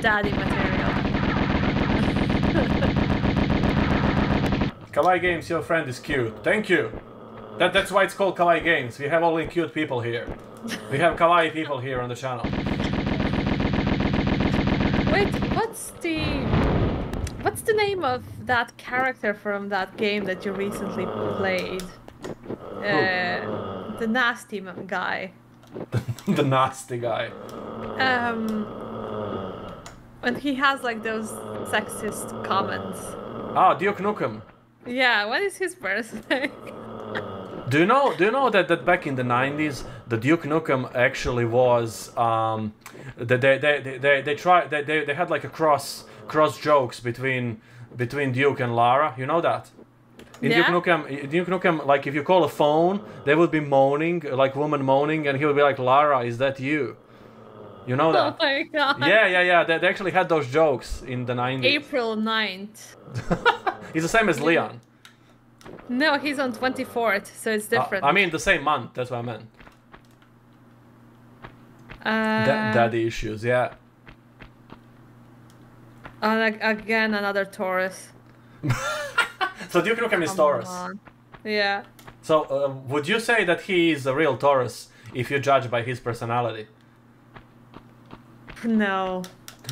Daddy material. Kawaii Games, your friend is cute. Thank you. That, that's why it's called Kawaii Games. We have only cute people here. We have kawaii people here on the channel. Wait, what's the what's the name of that character from that game that you recently played? Uh, the nasty guy. the nasty guy. Um, when he has like those sexist comments. Ah, Duke Nukem. Yeah, what is his birthday? Do you know? Do you know that, that back in the '90s, the Duke Nukem actually was um, they they they they, they tried they, they they had like a cross cross jokes between between Duke and Lara. You know that. In Duke Nukem, Duke Nukem, like if you call a phone, they would be moaning, like woman moaning, and he would be like, "Lara, is that you?" You know that? oh that? my god. Yeah, yeah, yeah. They, they actually had those jokes in the 90s. April 9th. He's the same as Leon. No, he's on 24th, so it's Uh, different. I mean, the same month. That's what I meant. uh, Da- daddy issues, yeah. and ag- again, another Taurus. So Duke Nukem is Come Taurus. on. Yeah. So uh, would you say that he is a real Taurus if you judge by his personality? No.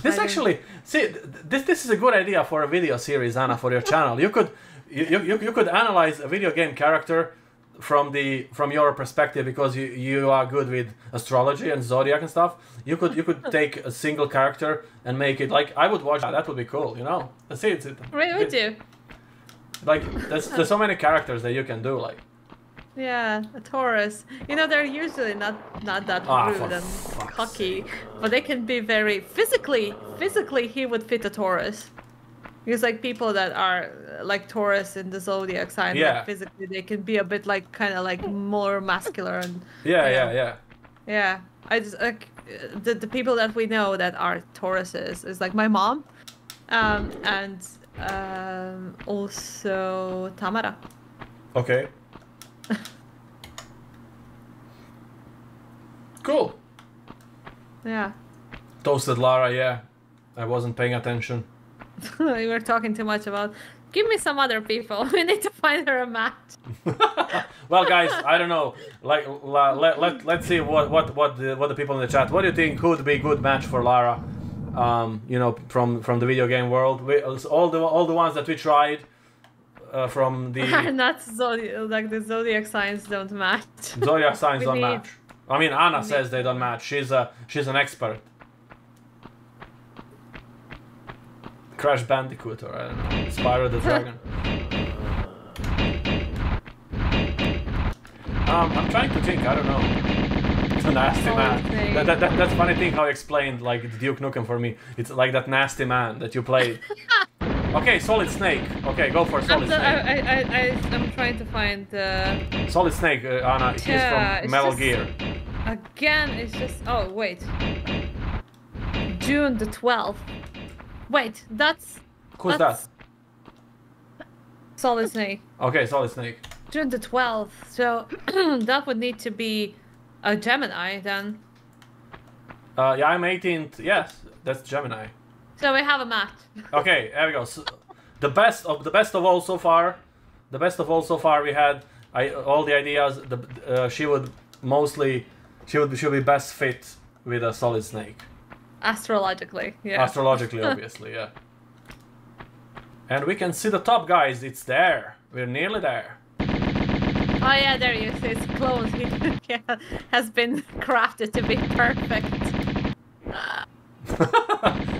This I don't- actually, see, this this is a good idea for a video series, Ana, for your channel. You could, you, you, you could analyze a video game character from the from your perspective because you, you are good with astrology and zodiac and stuff. You could you could take a single character and make it like I would watch that. That would be cool, you know. See, it's it, Really, would you? like there's there's so many characters that you can do. Like Yeah, a Taurus. You know, they're usually not not that Ah, rude and cocky, but they can be very physically. Physically, he would fit a Taurus. Because like people that are like Taurus in the zodiac sign, Yeah. like physically they can be a bit like kind of like more muscular and yeah, yeah, know. yeah. Yeah, I just like the the people that we know that are Tauruses is like my mom, um, and um, also Tamara. Okay. cool. Yeah, Toasted Lara, yeah. I wasn't paying attention. we were talking too much about. Give me some other people. We need to find her a match. Well, guys, I don't know. Like, la, let, let, let's see what what what the, what the people in the chat. What do you think could be a good match for Lara? Um, you know, from from the video game world. We, all the all the ones that we tried uh, from the Not zodiac. Like the zodiac signs don't match. zodiac signs don't need- match. I mean, Ana says they don't match. She's a she's an expert. Crash Bandicoot or I don't know, Spyro the Dragon. um, I'm trying to think. I don't know. It's a nasty man. That, that, that, that's funny thing how you explained like Duke Nukem for me. It's like that nasty man that you played. okay, Solid Snake. Okay, go for I'm, Solid Snake. I, I, I, I'm trying to find the. Solid Snake, uh, Ana. He's Yeah, from Metal just- Gear. Again, it's just. Oh, wait. June the 12th. Wait, that's Who's That's- that? Solid Snake. Okay, Solid Snake. June the 12th. So that would need to be a Gemini then. Uh, yeah, I'm 18th. Yes, that's Gemini. So we have a match. Okay, there we go. So, the best of the best of all so far. The best of all so far. We had I all the ideas. The uh, she would mostly she would she would be best fit with a solid snake. Astrologically, yeah. Astrologically, obviously, yeah. And we can see the top, guys. It's there. We're nearly there. Oh yeah, there you see. It's close. yeah, has been crafted to be perfect.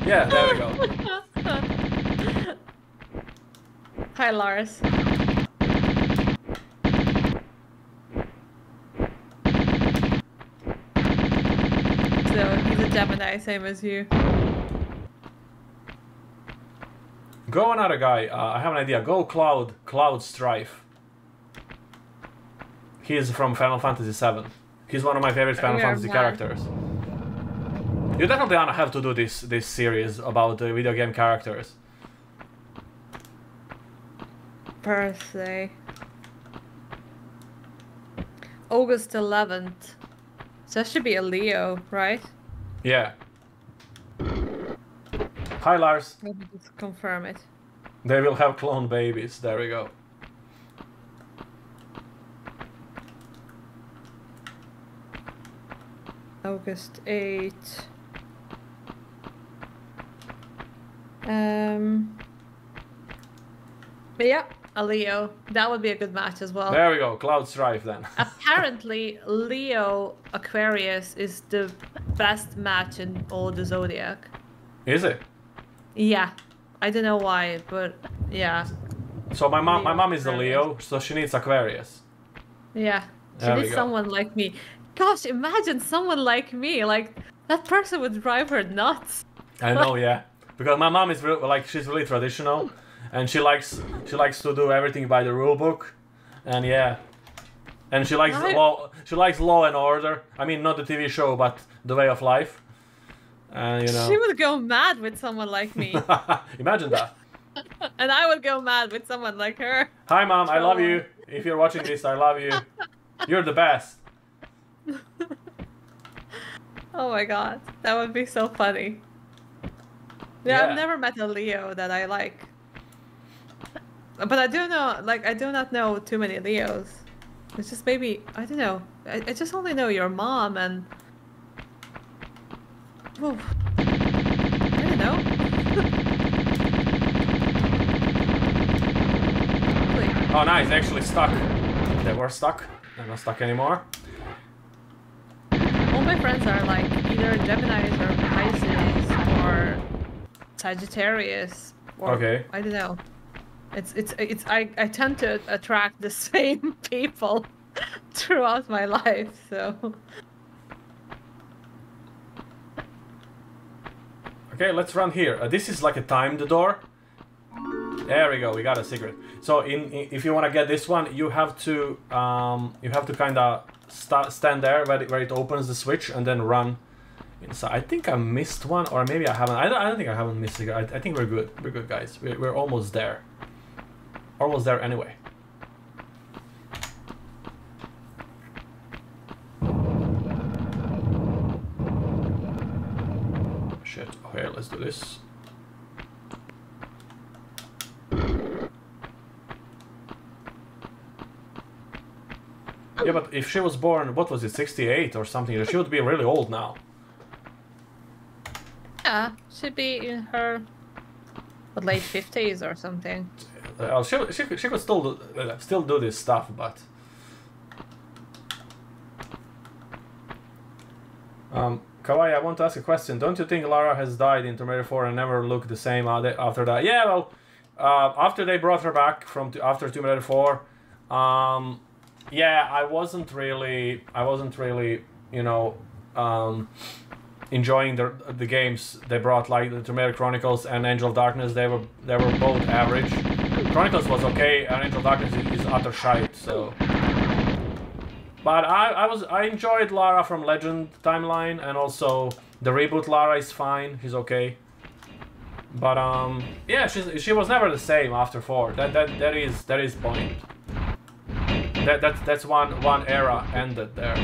Yeah, there we go. Hi, Lars. So Gemini, same as you. Go another guy. Uh, I have an idea. Go Cloud. Cloud Strife. He's from Final Fantasy VII. He's one of my favorite Final Fantasy characters. You definitely have to do this this series about the video game characters. Birthday. August 11th. So that should be a Leo, right? Yeah. Hi Lars. Let me just confirm it. They will have clone babies. There we go. August 8th. Um. But yeah, a Leo. That would be a good match as well. There we go. Cloud Strife then. Apparently, Leo Aquarius is the best match in all the zodiac. Is it? Yeah, I don't know why, but yeah, So my mom, my mom is a Leo, so she needs Aquarius. yeah. She There needs someone like me. Gosh, imagine someone like me. Like that person would drive her nuts. I know, yeah. Because my mom is real, like she's really traditional, and she likes she likes to do everything by the rule book, and yeah, and she likes law. She likes Law and Order. I mean, not the TV show, but the way of life. And you know, She would go mad with someone like me, imagine that. and I would go mad with someone like her. Hi, mom. I love you. If you're watching this, I love you. You're the best. Oh my god, that would be so funny. Yeah, Yeah. I've never met a Leo that I like. But I do know, like, I do not know too many Leos. It's just maybe, I don't know. I, I just only know your mom and. Oof. I don't know. Oh, nice. Actually stuck. They were stuck. They're not stuck anymore. All my friends are like either Geminis or Pisces or Sagittarius or Okay. I don't know. It's it's it's I, I tend to attract the same people throughout my life, so Okay, let's run here. Uh, this is like a timed door. There we go. We got a secret. So, in, in if you want to get this one, you have to um, you have to kind of sta stand there where it, where it opens the switch and then run inside. I think I missed one, or maybe I haven't. I don't, I don't think I haven't missed it. I, I think we're good. We're good, guys. We're, we're almost there. Almost there anyway. Shit. Okay, let's do this. Yeah, but if she was born, what was it, 68 or something? She would be really old now. Yeah, she'd be in her what, late fifties or something. Uh, she, she, could- she could still do, uh, still do this stuff, but... Um, Kawaii, I want to ask a question. Don't you think Lara has died in Tomb Raider 4 and never looked the same after that? Yeah, well, uh, after they brought her back from after Tomb Raider 4, um, yeah, I wasn't really, I wasn't really, you know, um, enjoying the the games they brought, like the Tomb Raider Chronicles and Angel of Darkness. They were they were both average. Chronicles was okay, and of Darkness is, is utter shite. So, but I I was I enjoyed Lara from Legend timeline, and also the reboot Lara is fine. She's okay. But um, yeah, she's, she was never the same after four. That that that is that is point. That that's that's one one era ended there.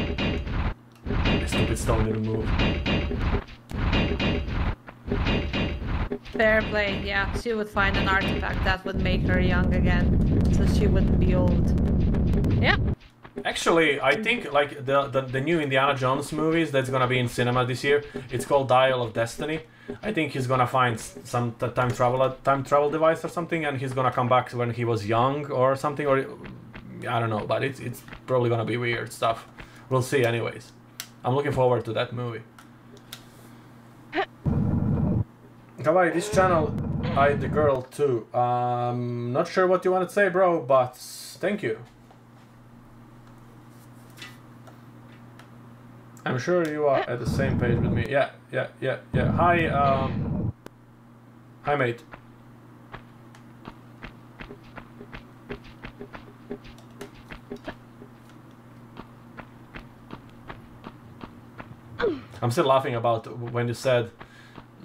Stupid stone didn't move. Fair play, yeah. She would find an artifact that would make her young again, so she wouldn't be old. Yeah. Actually, I think like the, the the new Indiana Jones movies that's gonna be in cinema this year. It's called Dial of Destiny. I think he's gonna find some t- time travel uh, time travel device or something, and he's gonna come back when he was young or something. Or I don't know, but it's it's probably gonna be weird stuff. We'll see, anyways. I'm looking forward to that movie. Kawaii, this channel, I the girl too. Um, not sure what you want to say, bro, but thank you. I'm sure you are at the same page with me. Yeah, yeah, yeah, yeah. Hi, um, hi, mate. I'm still laughing about when you said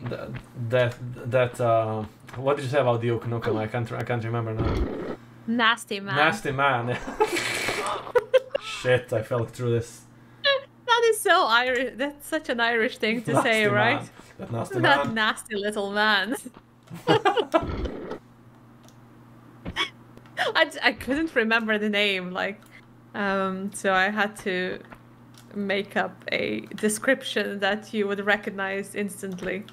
that that that. Uh, what did you say about the Nukem? I can't I can't remember now. Nasty man. Nasty man. Shit, I fell through this. That is so Irish. That's such an Irish thing to say, Nasty right? That nasty That man. nasty little man. I, I couldn't remember the name, like, um, so I had to make up a description that you would recognize instantly,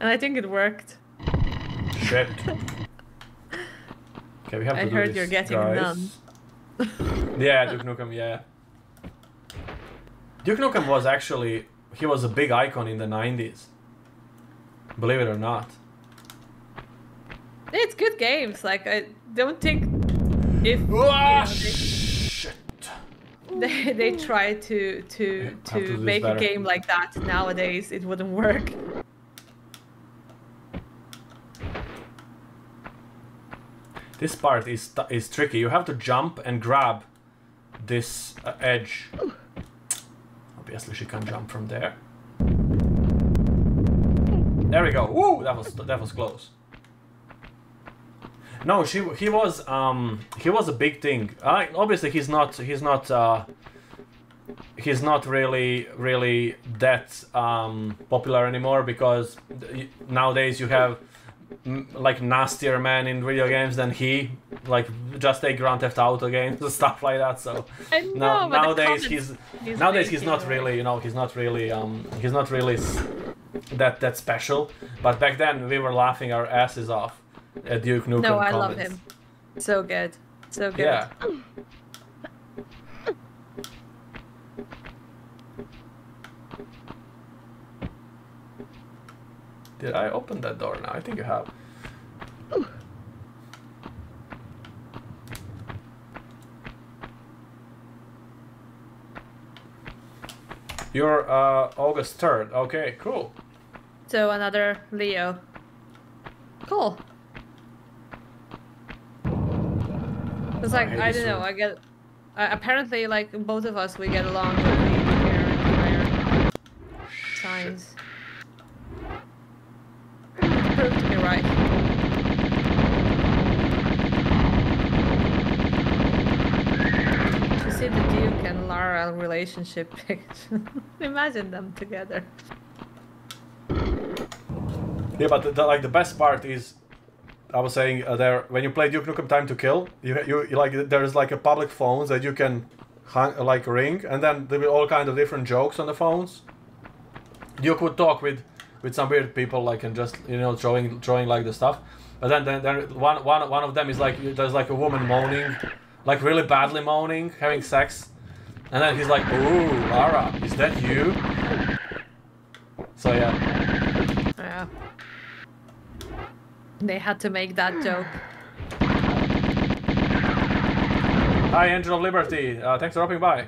and I think it worked. Shit. Okay, we have to I do heard this, you're getting guys. none. Yeah, Duke Nukem, yeah. Duke Nukem was actually he was a big icon in the 90s. Believe it or not. It's good games. Like I don't think if Ah, they, they they try to to to to make a game like that nowadays, it wouldn't work. This part is is tricky. You have to jump and grab this uh, edge. Obviously, she can jump from there. There we go. Woo! That was that was close. No, she he was um he was a big thing. Uh, obviously, he's not he's not uh, he's not really really that um, popular anymore because nowadays you have like nastier men in video games than he. Like just take Grand Theft Auto games and stuff like that. So now know, the nowadays he's he's nowadays he's not really you know he's not really um he's not really that that special. But back then we were laughing our asses off at Duke Nukem. No, I love him. So good, so good. Yeah. Did I open that door now? I think you have. You're uh, August 3rd. Okay, cool. So another Leo. Cool. It's like hate I don't know. I get. Uh, apparently, like both of us, we get along with the signs. Proved be right. To see the Duke and Lara relationship picture. Imagine them together. Yeah, but the, the- like the best part is, I was saying uh, there when you play Duke Nukem Time to Kill, you, you like there's like a public phones that you can hang, like ring, and then there will all kind of different jokes on the phones. Duke would talk with with some weird people like and just you know drawing drawing like the stuff, but then then, then one one one of them is like there's like a woman moaning, like really badly moaning, having sex, and then he's like, "Ooh, Lara, is that you?" So yeah. Yeah. They had to make that joke. Hi, Angel of Liberty. Uh, thanks for dropping by.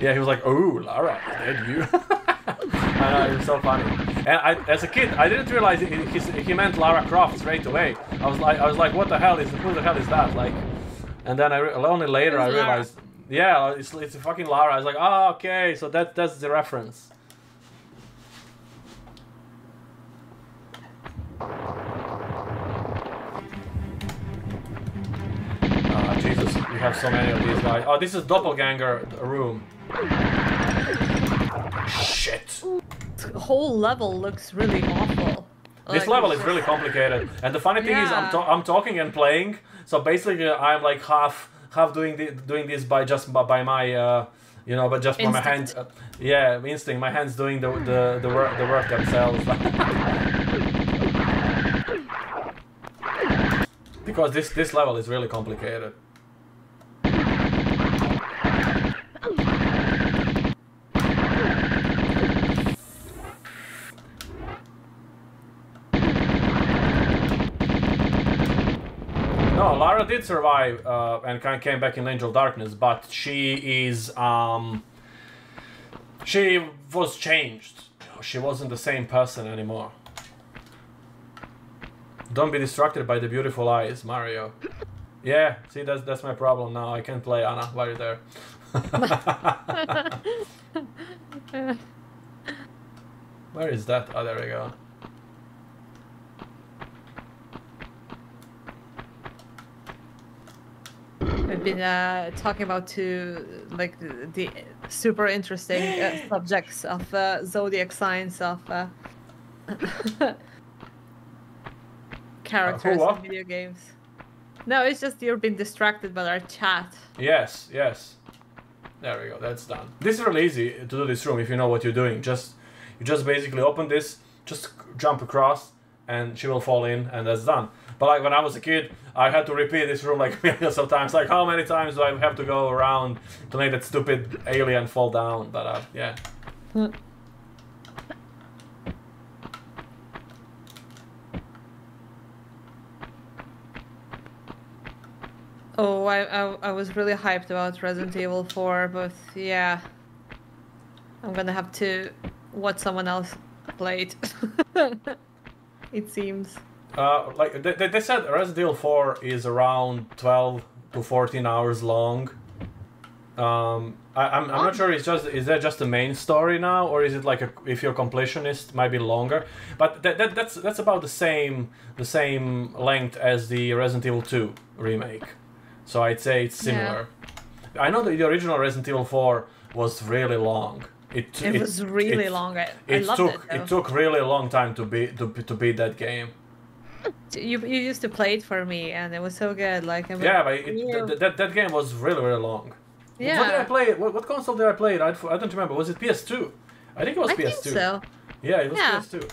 Yeah, he was like, "Oh, Lara, is that you?" I know it was so funny. And I, as a kid, I didn't realize he, he, he meant Lara Croft straight away. I was like, I was like, "What the hell is? Who the hell is that?" Like, and then I re- only later I realized, yeah, it's it's fucking Lara. I was like, "Oh, okay, so that that's the reference." Ah, Jesus, we have so many of these guys. Oh, this is doppelganger room. Shit. The whole level looks really awful. This Like- level is really complicated, and the funny thing is, I'm, Yeah. I'm talking and playing, so basically I'm like half half doing the, doing this by just by, by my uh, you know, but just by my hands. Uh, yeah, instinct. My hands doing the the the work the work themselves. because this this level is really complicated. Did survive uh, and kind of came back in Angel Darkness, but she is um, She was changed. She wasn't the same person anymore. Don't be distracted by the beautiful eyes, Mario. Yeah, see that's that's my problem now. I can't play Ana while you're there. Where is that? Oh, there we go. We've been uh, talking about two like the, the super interesting uh, subjects of uh, zodiac signs of uh, characters in video games. No, it's just you're being distracted by our chat. Yes, yes. There we go. That's done. This is really easy to do this room if you know what you're doing. Just you just basically open this, just jump across, and she will fall in, and that's done. But like when I was a kid, I had to repeat this room like millions of times. Like how many times do I have to go around to make that stupid alien fall down? But uh, yeah. Oh, I, I I was really hyped about Resident Evil 4, but yeah, I'm gonna have to watch someone else play it. it seems. Uh, like they, they- said, Resident Evil 4 is around 12 to 14 hours long. Um, I, I'm, I'm not sure. It's just is that just the main story now, or is it like a, if you're completionist, might be longer. But that, that that's that's about the same the same length as the Resident Evil 2 remake. So I'd say it's similar. Yeah. I know that the original Resident Evil 4 was really long. It It, was really it- long. I, I It loved took it. It took really a long time to be to, to beat that game. You you used to play it for me, and it was so good. Like I Yeah, but it, th- that, that game was really, really long. Yeah. What did I play? What, what console did I play it? I, I don't remember. Was it PS2? I think it was I PS2. think so. Yeah, it was Yeah. PS2.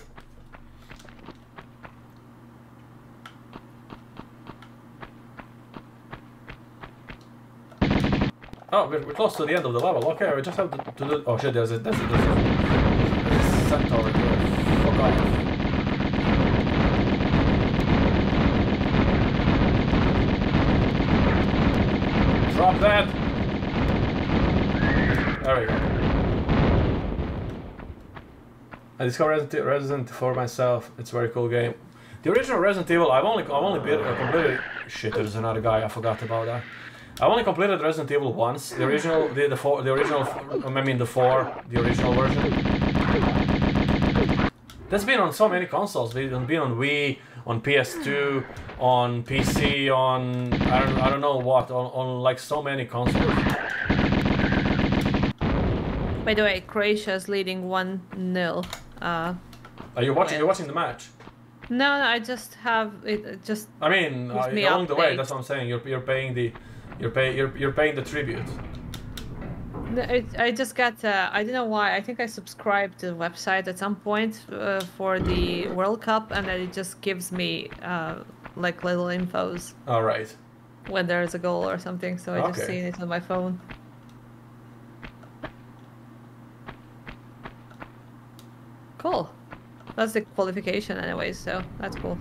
Oh, we're, we're close to the end of the level. Okay, we just have to, to do. Oh shit, there's a there's a, there's a, there's a centaur here. Fuck off. Drop that. There we go. I discovered Resident, for myself. It's a very cool game. The original Resident Evil, I've only I've only been, uh, completed. Shit, there's another guy. I forgot about that. I only completed Resident Evil once. The original, the the four, the original. I mean the four, the original version. That's been on so many consoles. It's been on Wii, on PS2, on PC, on I don't I don't know what, on, on like so many consoles. By the way, Croatia is leading one 0 Uh, Are you watching? You're watching the match. no, no, I just have it. Just I mean, uh, me along the way, that's what I'm saying. You're, you're paying the, you're pay you're, you're paying the tribute. No, it, I just got. Uh, I don't know why. I think I subscribed to the website at some point uh, for the World Cup, and then it just gives me uh, like little infos All right. when there's a goal or something. So I just Okay. seen it on my phone. Cool. That's the qualification, anyways. So that's cool.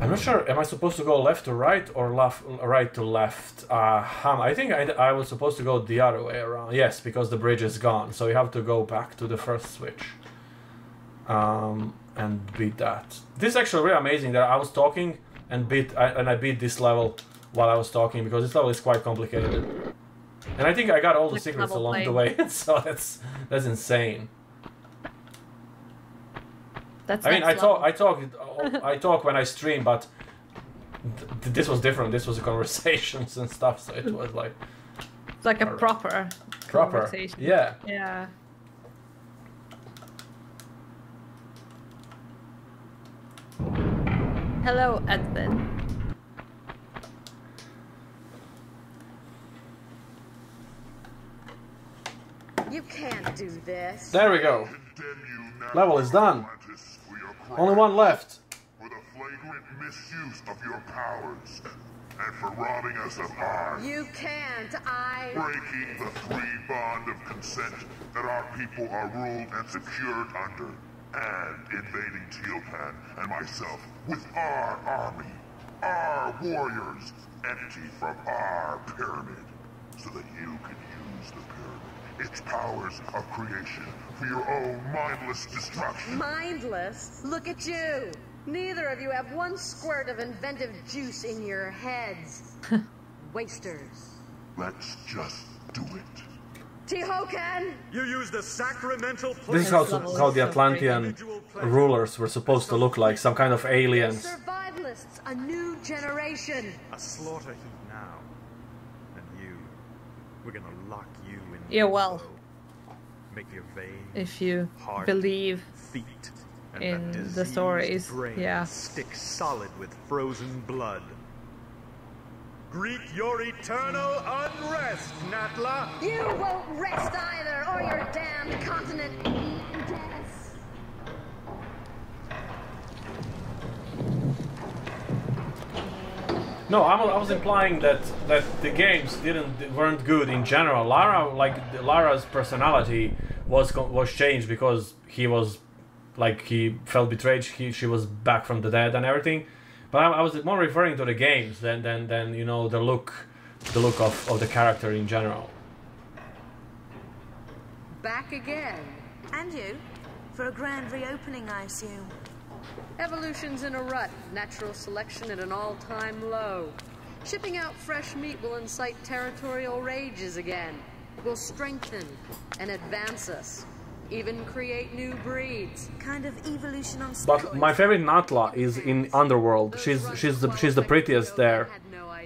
I'm not sure. Am I supposed to go left to right or left right to left? Uh, hum, I think I, I was supposed to go the other way around. Yes, because the bridge is gone, so you have to go back to the first switch. Um, and beat that. This is actually really amazing that I was talking and beat I, and I beat this level while I was talking because this level is quite complicated. And I think I got all the secrets along the way, so that's that's insane. That's. I mean, I talk. I talk, I talk when I stream, but th- this was different. This was a conversations and stuff, so it was like It's like a proper. proper. Conversation. Yeah. Yeah. Hello, Edwin. You can't do this. There we go. Level is done. Only one left. For the flagrant misuse of your powers, and for robbing us of ours. You can't. I. Breaking the free bond of consent that our people are ruled and secured under, and invading Tihocan and myself with our army, our warriors, empty from our pyramid. so that you can use the pyramid, its powers of creation, for your own mindless destruction. Mindless? Look at you! Neither of you have one squirt of inventive juice in your heads. Wasters. Let's just do it. Tihocan! You use the sacramental This is how, how the Atlantean rulers were supposed to look like, some kind of aliens. Survivalists, a new generation. A slaughter heap now. And you, we're gonna lock you in. Yeah, well, Make your veins, if you heart, believe feet, and in the stories, yeah. stick solid with frozen blood. Greet your eternal unrest, Natla! You won't rest either, or your damned continent death. No, I was, I was implying that that the games didn't weren't good in general. Lara, like Lara's personality was was changed because he was like he felt betrayed. He she was back from the dead and everything. But I, I was more referring to the games than than than you know the look, the look of, of the character in general. Back again. And you? For a grand reopening, I assume. Evolution's in a rut, natural selection at an all time low. Shipping out fresh meat will incite territorial rages again, will strengthen and advance us, even create new breeds. Kind of evolution on But my favorite Natla is in Underworld. She's she's the she's the prettiest there.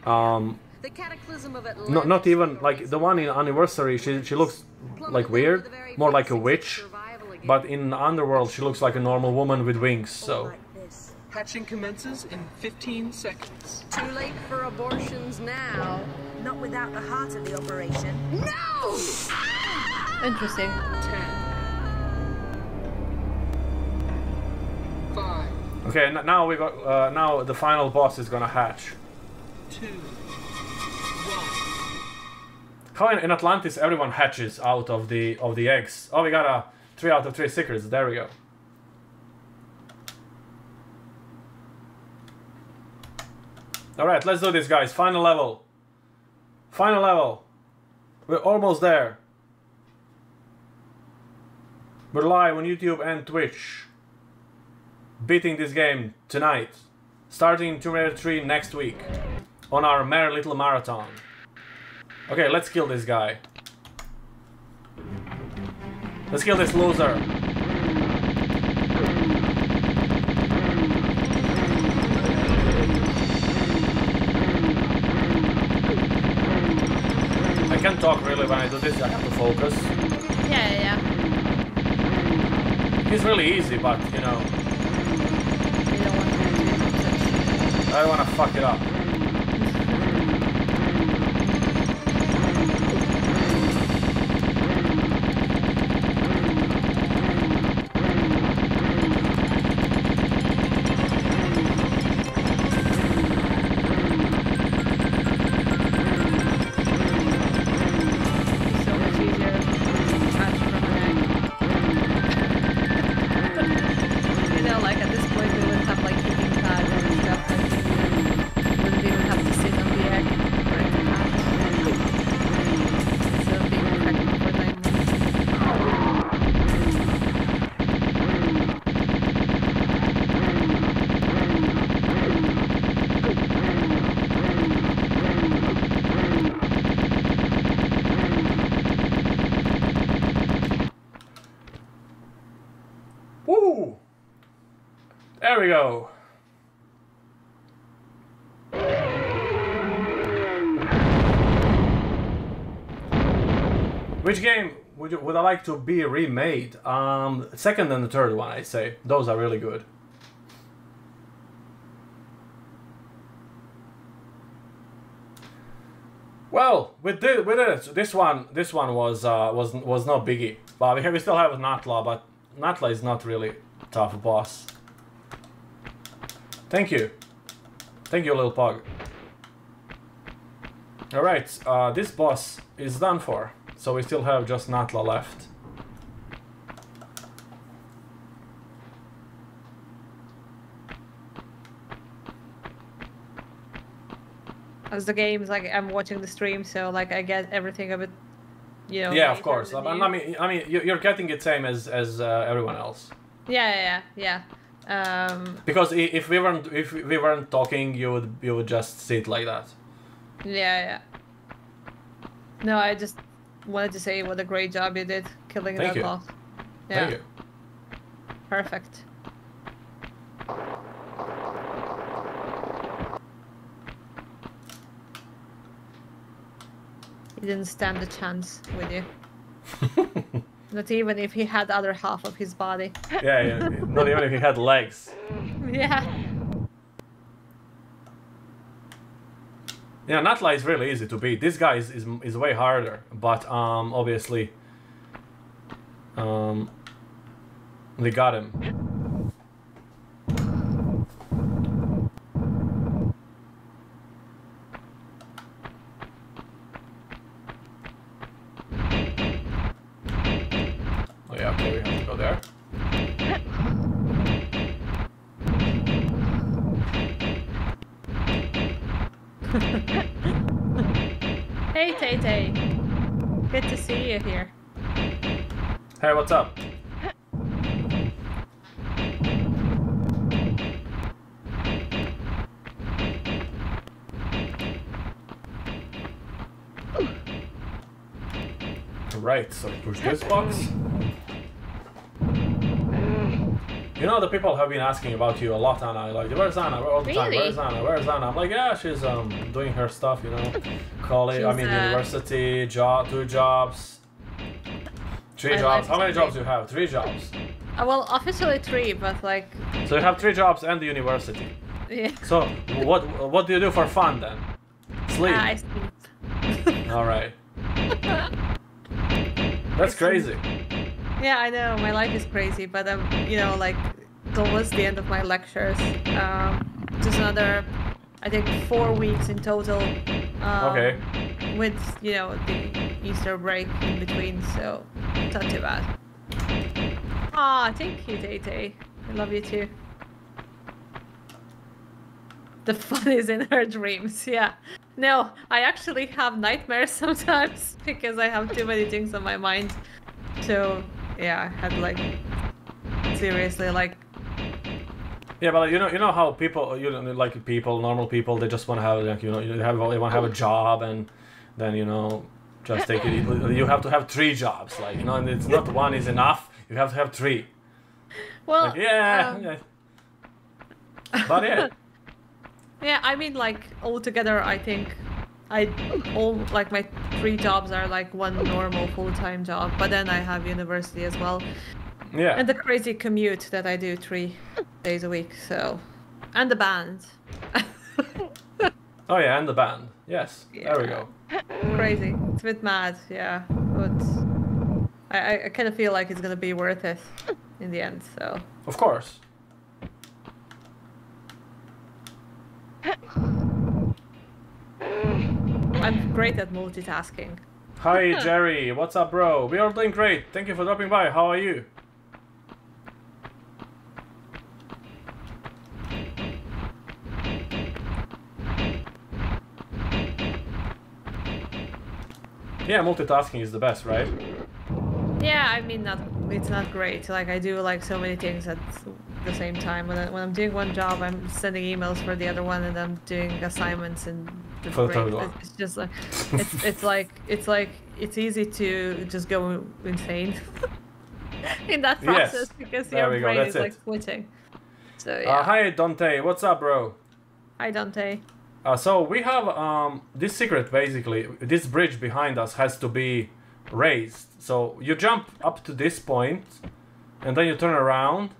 Um, The cataclysm of Atlantis. not not even like the one in Anniversary. She she looks like weird, more like a witch. But in Underworld, she looks like a normal woman with wings. So Hatching commences in 15 seconds. Too late for abortions now. Not without the heart of the operation. No! Interesting. Five, okay, now we got uh, now the final boss is gonna hatch. two, How in, in Atlantis everyone hatches out of the of the eggs? Oh, we got a three out of three secrets. There we go. All right, let's do this, guys. Final level. Final level. We're almost there. We're live on YouTube and Twitch. Beating this game tonight. Starting Tomb Raider 3 next week. On our Merry Little Marathon. Okay, let's kill this guy. Let's kill this loser. I can't talk really when I do this, I have to focus. Yeah, yeah, yeah. It's really easy, but you know. I don't want to fuck it up. There we go. Which game would you, would I like to be remade? Um, second and the third one, I'd say. Those are really good. Well, with this, with this, this one, this one was uh, was was not biggie, but we, have, we still have Natla, but Natla is not really tough boss. Thank you, thank you, little pug. All right, uh, this boss is done for, so we still have just Natla left. as the games like I'm watching the stream, so like I get everything of it, you know. yeah, of course. I mean, I mean, you- you're getting it same as as uh, everyone else. Yeah, yeah, yeah. Um, Because if we weren't if we weren't talking, you would you would just sit like that. yeah, yeah. No, I just wanted to say what a great job you did killing Thank that you. boss. Yeah, Thank you. perfect. He didn't stand a chance with you. Not even if he had the other half of his body. Yeah, yeah. Not even if he had legs. yeah. Yeah, Natla is really easy to beat. This guy is, is, is way harder, but um, obviously, um, we got him. Oh yeah, okay, we have to go there. Hey Tay Tay. Good to see you here. Hey, what's up? Right, so push this box. You know, the people have been asking about you a lot, Anna. Like, where's Anna? All the time. Where's Anna? Where's Anna? I'm like, yeah, she's um doing her stuff, you know, college. I mean, uh, university, job, two jobs, three My jobs. How many jobs do you have? Three jobs. Uh, well, officially three, but like, So you have three jobs and the university. yeah. So what what do you do for fun then? Sleep. Ah, I sleep. All right. That's crazy. Yeah, I know my life is crazy, but I'm, you know, like it's almost the end of my lectures. Um, just another, I think, four weeks in total. Um, Okay. With you know the Easter break in between, so not too bad. Ah, thank you, Tay Tay. I love you too. The fun is in her dreams. Yeah. No, I actually have nightmares sometimes because I have too many things on my mind. So yeah, I had like seriously like Yeah, but you know, you know how people, you know, like people, normal people, they just want to have, like, you know, you have, they want to have a job, and then you know, just take it. You have to have three jobs, like you know, and it's not one is enough. You have to have three. well Like, yeah, um, yeah. But yeah, yeah, I mean like altogether I think I all like my three jobs are like one normal full-time job, but then I have university as well. yeah. And the crazy commute that I do three days a week, so and the band. Oh yeah, and the band. Yes, there we go. crazy. It's a bit mad, yeah. But I, I, I kind of feel like it's gonna be worth it in the end. So Of course. I'm great at multitasking. Hi Jerry, what's up, bro? We are doing great. Thank you for dropping by. How are you? Yeah, multitasking is the best, right? Yeah, I mean, not it's not great. Like I do like so many things at the same time. When, I, when I'm doing one job, I'm sending emails for the other one, and I'm doing assignments and the break. It's just like it's it's like it's like it's easy to just go insane in that Yes, process because there your we go, brain is it. like switching. So Uh, yeah. hi Dante, what's up, bro? Hi Dante. Uh, so we have um, this secret basically. This bridge behind us has to be raised. So you jump up to this point, and then you turn around,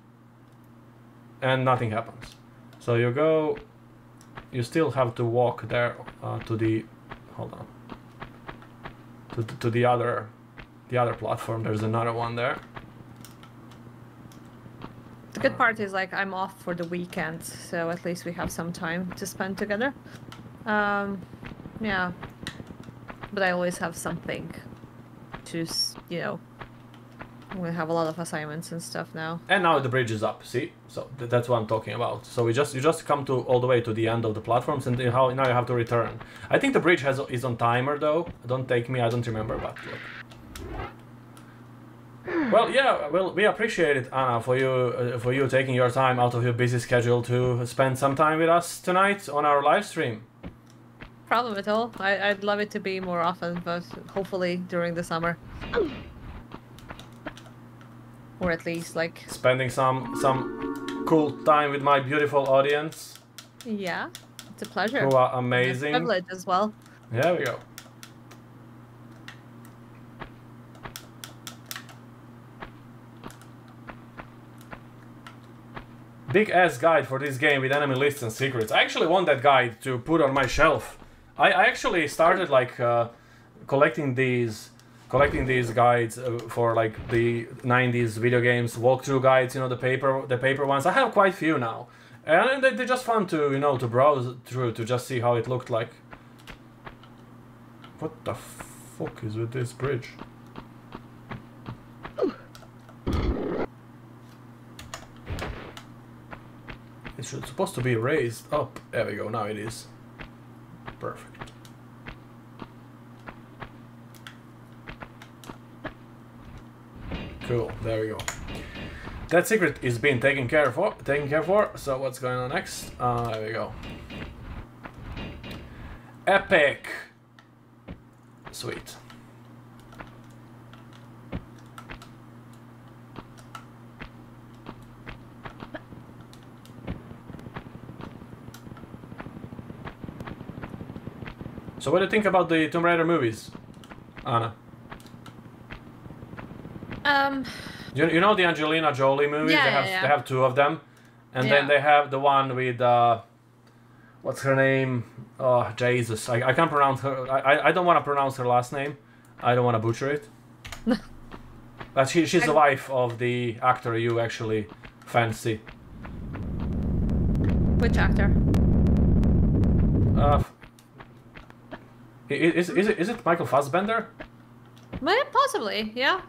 and nothing happens. So you go. You still have to walk there uh, to the. Hold on. To, to, to the other, the other platform. There's another one there. The good part is like I'm off for the weekend, so at least we have some time to spend together. Um, yeah, but I always have something to, you know, We have a lot of assignments and stuff now. And now the bridge is up. See, so th- that's what I'm talking about. So we just you just come to all the way to the end of the platforms, and then how now you have to return. I think the bridge has is on timer though. Don't take me. I don't remember, but look. Well, yeah. Well, we appreciate it, Anna, for you uh, for you taking your time out of your busy schedule to spend some time with us tonight on our live stream. Problem at all. I, I'd love it to be more often, but hopefully during the summer. Or at least like Spending some some cool time with my beautiful audience, yeah, it's a pleasure. who are amazing. privilege as well. There we go. Big ass guide for this game with enemy lists and secrets. I actually want that guide to put on my shelf. I, I actually started like uh, collecting these collecting these guides uh, for like the 90s video games walkthrough guides you know the paper the paper ones i have quite few now and they, they're just fun to you know to browse through to just see how it looked like what the fuck is with this bridge? It's supposed to be raised up. There we go, now it is. Perfect. Cool, there we go. That secret is being taken care for. Taken care for. So what's going on next? Uh, there we go. Epic. Sweet. So what do you think about the Tomb Raider movies, Anna? Um, You, you know the Angelina Jolie movies? Yeah, they have yeah, yeah. they have two of them, and Yeah. then they have the one with uh, what's her name? Oh Jesus, I, I can't pronounce her. I I, I don't want to pronounce her last name. I don't want to butcher it. but she she's the wife of the actor you actually fancy. which actor? Uh, i- i- is is it is it Michael Fassbender? Possibly, yeah.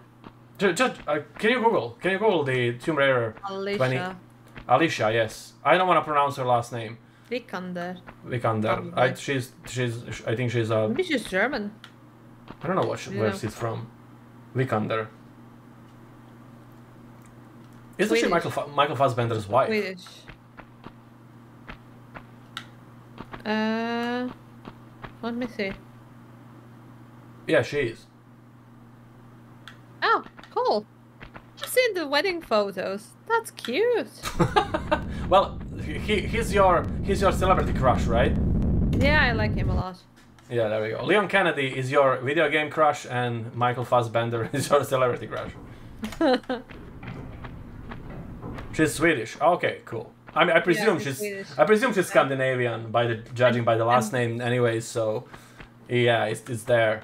Just, uh, can you Google? Can you Google the Tomb Raider? Alicia. Alicia, yes. I don't want to pronounce her last name. Vikander. Vikander. I, she's she's I think she's a Maybe she's German. I don't know what she, where she's from. Vikander. Isn't she Michael Fa- Michael Fassbender's wife? Swedish. Uh, let me see. Yeah, she is. Oh, seen the wedding photos. That's cute. Well, he he's your he's your celebrity crush, right? yeah, I like him a lot. Yeah, there we go. Leon Kennedy is your video game crush, and Michael Fassbender is your celebrity crush. She's Swedish. Okay, cool. I mean, I presume she's she's Swedish. I presume she's Scandinavian by the judging by the last name, anyway. So, yeah, it's, it's there.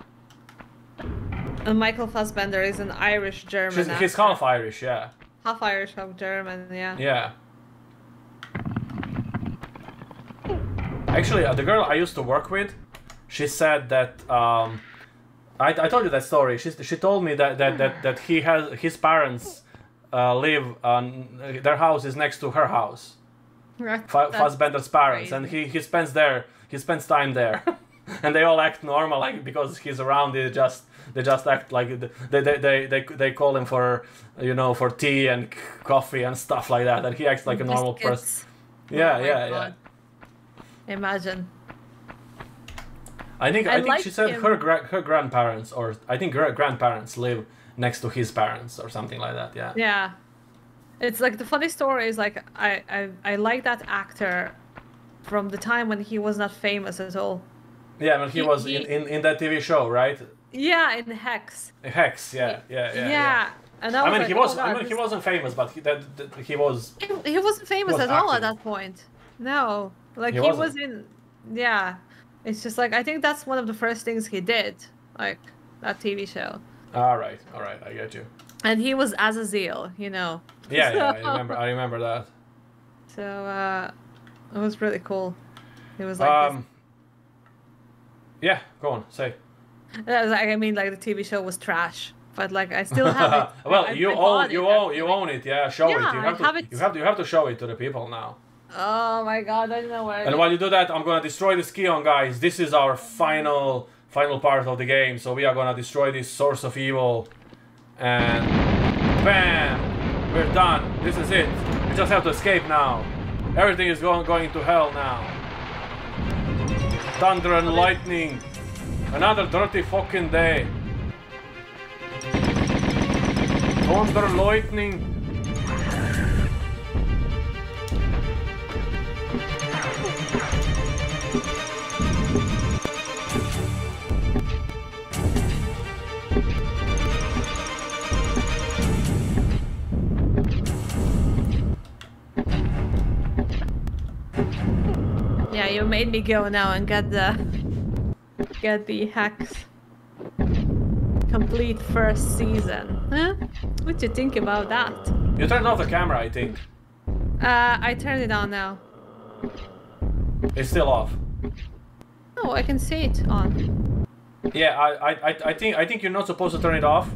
And Michael Fassbender is an Irish German. She's, actor. he's half Irish, yeah. half Irish, half German. Yeah. Yeah. Actually, uh, the girl I used to work with, she said that um, I, I told you that story. She she told me that that that, that he has his parents uh, live on their house is next to her house. Right. That's Fassbender's parents, and he he spends there. He spends time there, and they all act normal, like because he's around. They just they just act like they they they they, they call him for you know for tea and coffee and stuff like that, and he acts like a normal person. Yeah, Oh yeah, yeah. Imagine. I think I, I think she said him. her gra- her grandparents or I think her grandparents live next to his parents or something like that. Yeah. Yeah. It's like the funny story is like I, I I like that actor from the time when he was not famous at all. Yeah, but he, He- was he- in, in, in that TV show, right? Yeah, in Hex. Hex. Yeah, yeah, yeah. Yeah. And I, I mean, like, he oh was. God, I mean, he this- wasn't famous, but he, that, that he was. He, he wasn't famous was at all at that point. No, like He he, wasn't. in. Yeah, it's just like I think that's one of the first things he did, like that TV show, All right, all right, I get you. and he was Azazel, you know. Yeah, yeah, I remember. I remember that. So uh, it was really cool. It was like this- Um. Yeah, go on, say. Like, I mean, like the TV show was trash but like I still have it. well, I- you I own you it, own you own it. Yeah, show it. Yeah, You I have to have it. you have to you have to show it to the people now. Oh my god, I don't know where. And while you do that, I'm gonna destroy this Scion, guys. This is our final final part of the game. So we are gonna destroy this source of evil, and bam, we're done. This is it. We just have to escape now. Everything is going going to hell now. Thunder and lightning. Another dirty fucking day. Thunder, lightning. Yeah, you made me go now and get the get the Hex. Complete first season. Huh? What do you think about that? You turned off the camera, I think. Uh, I turned it on now. It's still off. Oh, I can see it on. Yeah, I, I, I- think I think you're not supposed to turn it off,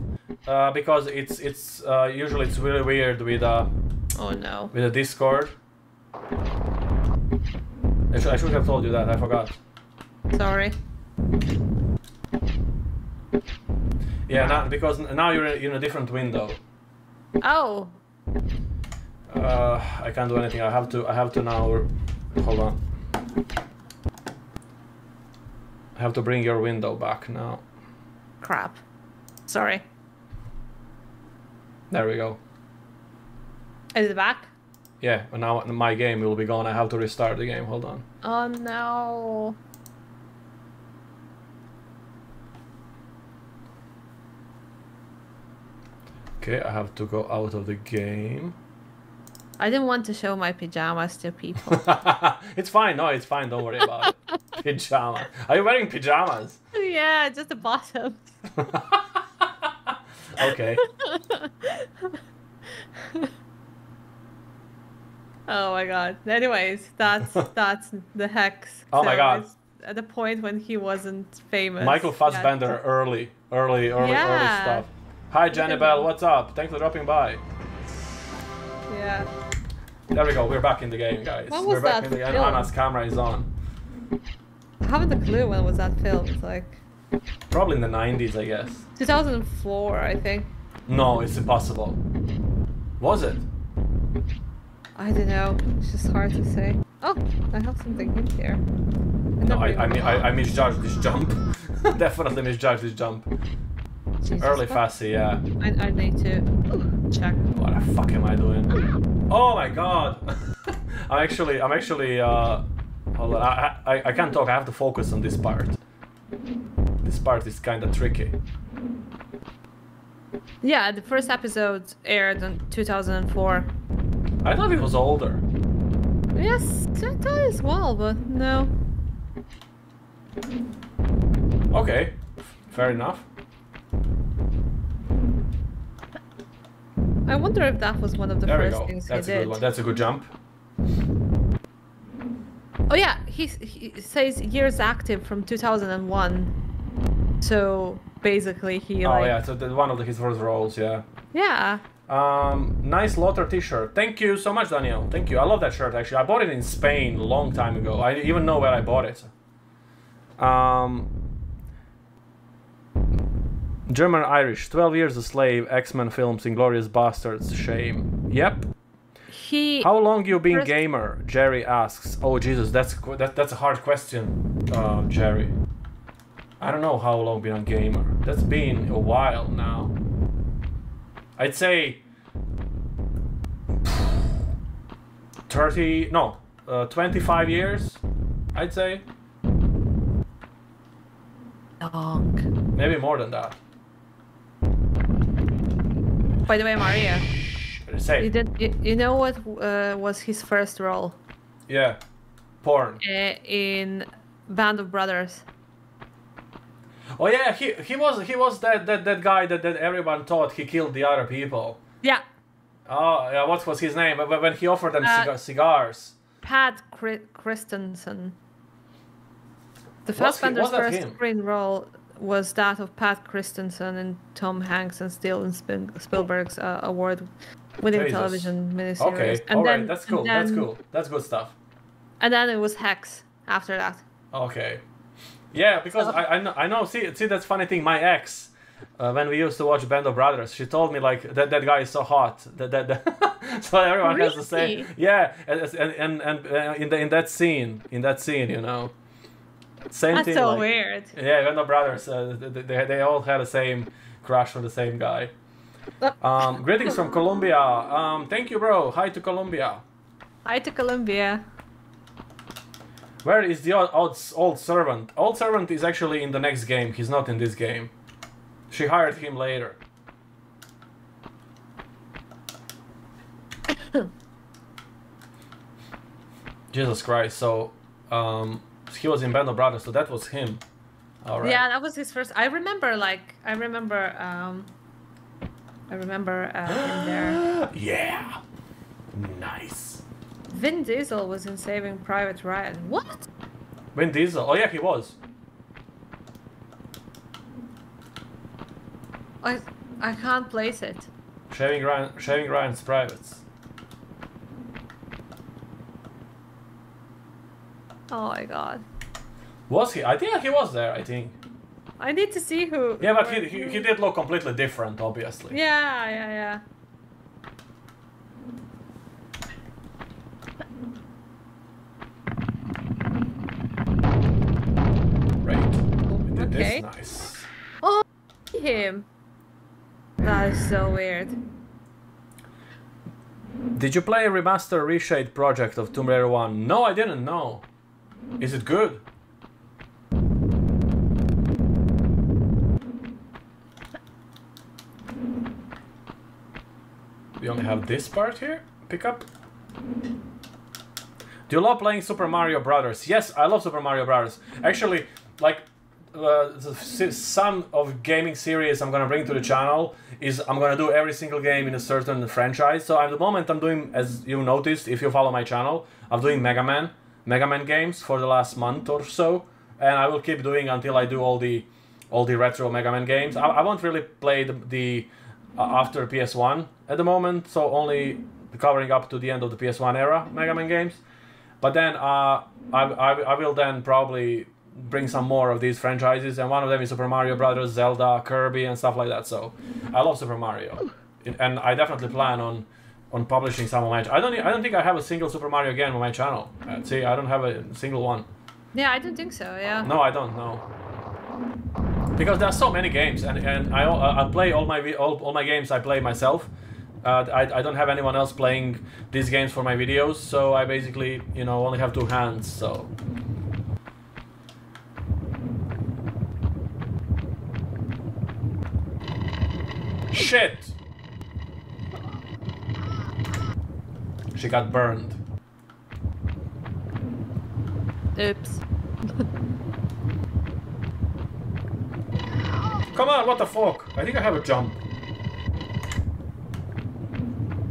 uh, because it's it's uh, usually it's really weird with uh Oh no. with the Discord. I should, I should have told you that. I forgot. Sorry. Yeah, now, because now you're in a different window. Oh, Uh, I can't do anything. I have to. I have to now. Hold on. I have to bring your window back now. crap. Sorry. There we go. Is it back? Yeah, but now my game will be gone. I have to restart the game. Hold on. Oh no. Okay, I have to go out of the game. I didn't want to show my pajamas to people. it's fine. No, it's fine. Don't worry about it. Pajama. Are you wearing pajamas? yeah, just the bottom. Okay. oh my god. Anyways, that's that's the hex. Oh my God. At the point when he wasn't famous. Michael. Fassbender, early, early, early, early Yeah. stuff. Hi, Jenny Bell. What's up? Thanks for dropping by. Yeah. There we go. We're back in the game, guys. When We're was back that in the game. Anna's camera is on. I haven't a clue when was that filmed. Like Probably in the 90s, I guess. 2004, I think. No, it's impossible. Was it? I don't know. It's just hard to say. Oh, I have something in here. No, I, I, mi- I, I misjudged this jump. Definitely misjudged this jump. Jesus, Early Fassy, yeah. I, I need to check. What the fuck am I doing? Oh my god! I'm actually, I'm actually, uh, hold on, I, I, I can't talk, I have to focus on this part. This part is kinda tricky. Yeah, the first episode aired in 2004. I thought it was older. Yes, I thought as well, but no. Okay, fair enough. I wonder if that was one of the there first things That's he a did. good one. That's a good jump. Oh yeah, he, he says years active from 2001. So basically he oh like yeah, so the, one of the, his first roles, yeah. yeah. Um, nice Lotter t-shirt. Thank you so much, Daniel. Thank you. I love that shirt actually. I bought it in Spain a long time ago. I even know where I bought it. Um, German Irish. Twelve years a slave. X-Men films. Inglourious Basterds. Shame. Yep. He How long you been gamer? Jerry asks. Oh Jesus, that's that, that's a hard question, uh, Jerry. I don't know how long been a gamer. That's been a while now. I'd say 30, no, uh, 25 years. I'd say long. maybe more than that. By the way, Maria, Say you did you, you know what uh, was his first role yeah, porn. uh, in Band of Brothers? Oh yeah, he he was he was that that, that guy that, that everyone thought he killed the other people. Yeah, Oh yeah, what was his name? When he offered them Uh, cigar- cigars. Pat Christenson. The Was first he- was first him? screen role was that of Pat Christenson and Tom Hanks and Steven Spielberg's uh, award-winning Jesus. television miniseries. Okay, and alright, then, that's and cool. That's cool. That's good stuff. And then it was Hex after that. Okay. Yeah, because I, I know I know. See, see, that's funny thing. My ex, uh, when we used to watch Band of Brothers, she told me like that that guy is so hot. That that, that so everyone has the same. Yeah, and and and, and uh, in the in that scene, in that scene, you know. Same That's thing. so like- weird. Yeah, of Brothers. Uh, they, they all had the same crush on the same guy. Um, greetings from Colombia. Um, thank you, bro. Hi to Colombia. Hi to Colombia. Where is the old, old, old servant? Old servant is actually in the next game. He's not in this game. She hired him later. Jesus Christ! So, um, he was in Band of Brothers, so that was him. All right. Yeah, that was his first. I remember, like, I remember, um, I remember uh, him there. Yeah. Nice. Vin Diesel was in Saving Private Ryan. What? Vin Diesel. Oh yeah, he was. I I can't place it. Shaving Ryan, Shaving Ryan's privates. Oh my god. Was he? I think he was there. I think. I need to see who. Yeah, but he, he, he did look completely different, obviously. Yeah, yeah, yeah. Right. Okay. this. Nice. Oh, him. That is so weird. Did you play remaster reshade project of Tomb Raider 1? No, I didn't know. Is it good? We only have this part here. Pick up. Do you love playing Super Mario Brothers? Yes, I love Super Mario Brothers. Actually, like uh, some of gaming series I'm gonna bring to the channel is I'm gonna do every single game in a certain franchise. So at the moment I'm doing, as you noticed, if you follow my channel, I'm doing Mega Man, Mega Man games for the last month or so, and I will keep doing until I do all the all the retro Mega Man games. I, I won't really play the, the uh, after PS1 at the moment, so only covering up to the end of the PS1 era Mega Man games. But then uh, I, I, I will then probably bring some more of these franchises, and one of them is Super Mario Brothers, Zelda, Kirby, and stuff like that. So I love Super Mario, and I definitely plan on on publishing some of my. I don't I don't think I have a single Super Mario game on my channel. Uh, see, I don't have a single one. Yeah, I don't think so. Yeah. No, I don't know. Because there are so many games, and, and I, I play all my all, all my games. I play myself. Uh, I, I don't have anyone else playing these games for my videos, so I basically you know only have two hands. So shit. She got burned. Oops. Come on, what the fuck? I think I have a jump.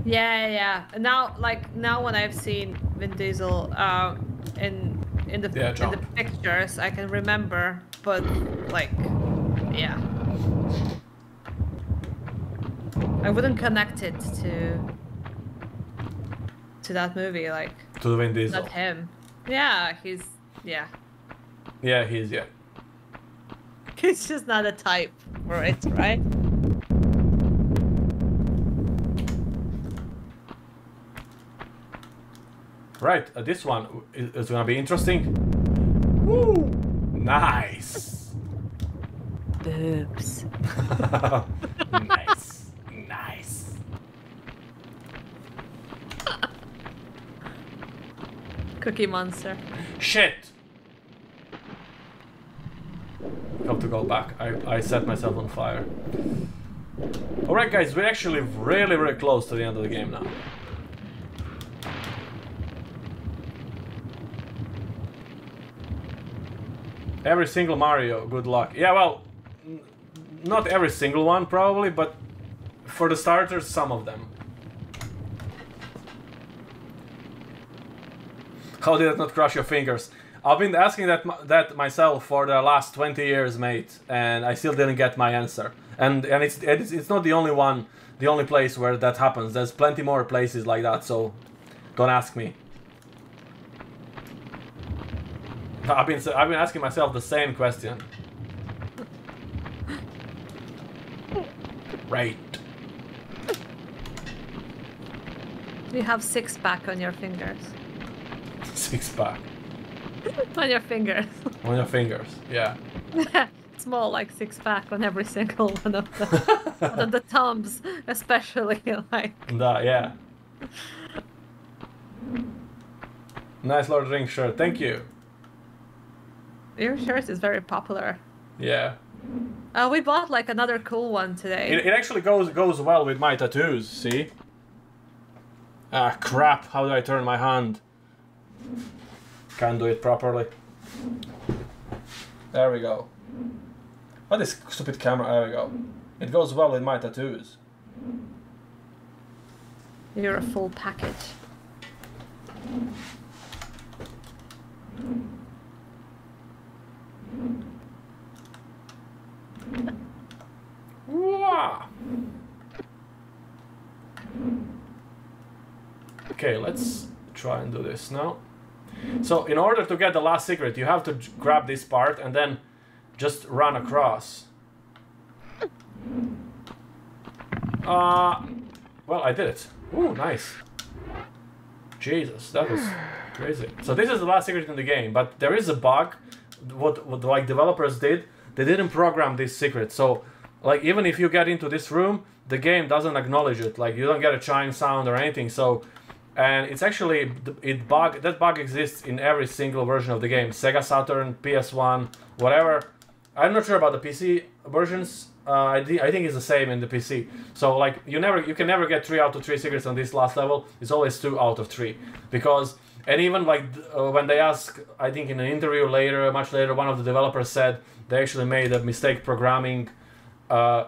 Yeah, yeah. Now, like now, when I've seen Vin Diesel um, in in the Yeah, in the pictures, I can remember, but like, yeah, I wouldn't connect it to to that movie. Like, To the Vin Diesel. not him. Yeah, he's yeah, Yeah, he's yeah. he's just not a type for it, right? Right, uh, this one is, gonna be interesting. Woo! Nice. Boobs. Nice. Cookie Monster. Shit. Have to go back. I, I set myself on fire. Alright guys, we're actually really really close to the end of the game now. Every single Mario, good luck. Yeah, well, not every single one probably, but for the starters, some of them. How did it not crush your fingers? I've been asking that that myself for the last 20 years, mate, and I still didn't get my answer. And and it's it's, it's not the only one, the only place where that happens. There's plenty more places like that. So don't ask me. I've been I've been asking myself the same question. Right. You have six pack on your fingers. Six pack on your fingers. on your fingers. Yeah. Small, like six pack on every single one of the, one of the thumbs, especially like. Da, yeah. Nice Lord Ring shirt. Thank you. Your shirt is very popular. Yeah. Uh, we bought like another cool one today. It, it actually goes goes well with my tattoos, see? Ah, crap. How do I turn my hand? Can't do it properly. There we go. Oh, what is stupid camera? There we go. It goes well with my tattoos. You're a full package. Wah! Okay, let's try and do this now. So in order to get the last secret, you have to grab this part and then just run across. Uh, well, I did it. Ooh, nice. Jesus, that was crazy. So this is the last secret in the game, but there is a bug. What what like developers did, they didn't program this secret. So like even if you get into this room, the game doesn't acknowledge it. Like you don't get a chime sound or anything. So and it's actually it bug that bug exists in every single version of the game. Sega Saturn, PS1, whatever. I'm not sure about the PC versions. Uh, I, thi- I think it's the same in the PC. So like you never you can never get three out of three secrets on this last level. It's always two out of three because and even like uh, when they ask, I think in an interview later, much later, one of the developers said they actually made a mistake programming uh,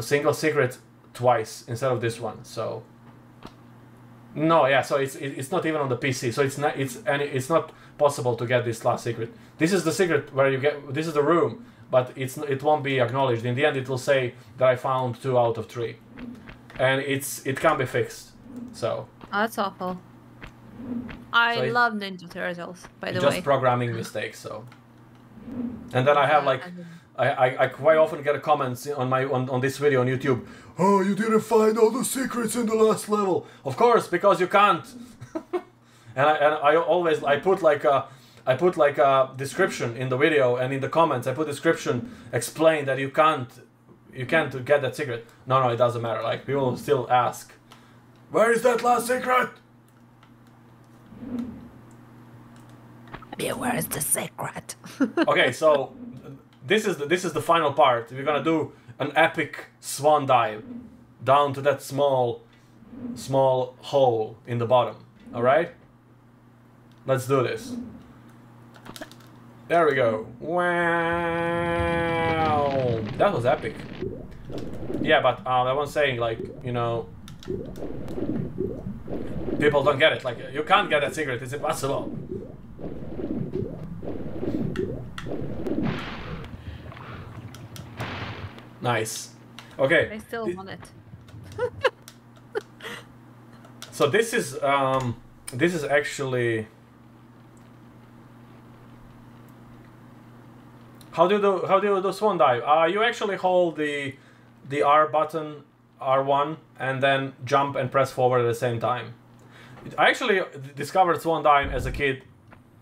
single secret twice instead of this one. So no, yeah. So it's it's not even on the PC. So it's not it's and it's not possible to get this last secret. This is the secret where you get. This is the room, but it's it won't be acknowledged. In the end, it will say that I found two out of three, and it's it can be fixed. So Oh, that's awful. I So it- love Ninja Turtles, by the just way. Just programming mistakes. So and then I have uh, like. I, I, I quite often get comments on my on, on this video on YouTube. Oh, you didn't find all the secrets in the last level. Of course, because you can't. and I and I always I put like a I put like a description in the video and in the comments I put description explain that you can't you can't get that secret. No, no, it doesn't matter. Like people still ask, where is that last secret? Yeah, where is the secret? okay, so this is the, this is the final part. We're gonna do an epic swan dive down to that small small hole in the bottom. All right, let's do this. There we go. Wow, that was epic. Yeah, but um, I was saying like you know. People don't get it. Like you can't get that secret. It's impossible. Nice. Okay. I still want it. So this is um this is actually how do you do how do you do swan dive? Uh, you actually hold the the R button R1 and then jump and press forward at the same time. I actually discovered swan dive as a kid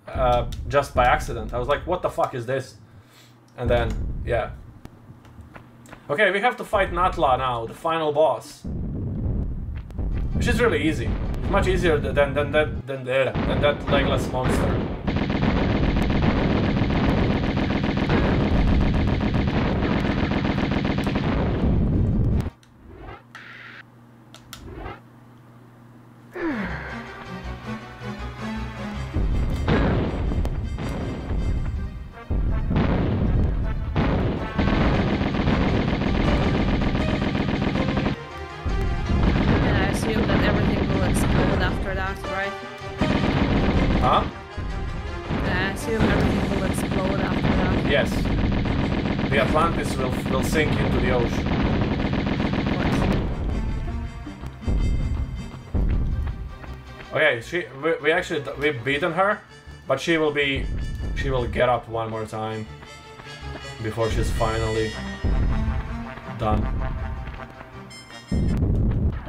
uh, just by accident. I was like, what the fuck is this? And then yeah. Okay, we have to fight Natla now, the final boss. Which is really easy. Much easier than than than than, than, than that legless monster. She we, we actually we've beaten her, but she will be she will get up one more time before she's finally done.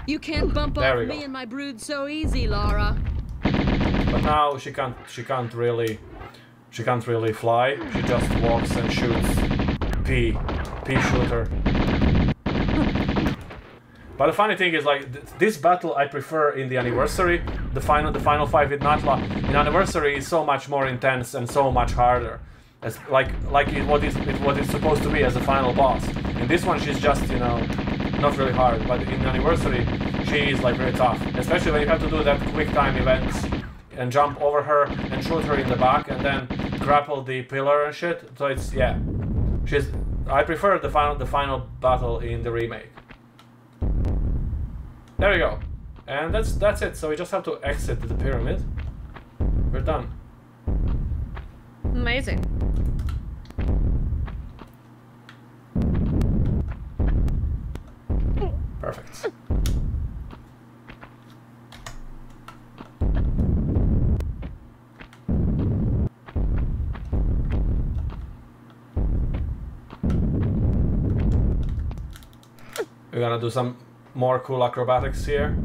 You can't bump There off go. me and my brood so easy, Lara. But now she can't she can't really she can't really fly. She just walks and shoots. P P shooter. But the funny thing is like th this battle I prefer in the anniversary. The final the final fight with Natla in anniversary is so much more intense and so much harder. As like like it, what is it, what it's supposed to be as a final boss. In this one she's just you know not really hard, but in anniversary she is like very tough. Especially when you have to do that quick time events and jump over her and shoot her in the back and then grapple the pillar and shit. So it's yeah. She's I prefer the final the final battle in the remake. There we go. And that's that's it. So we just have to exit the pyramid. We're done. Amazing. Perfect. We're gonna do some more cool acrobatics here.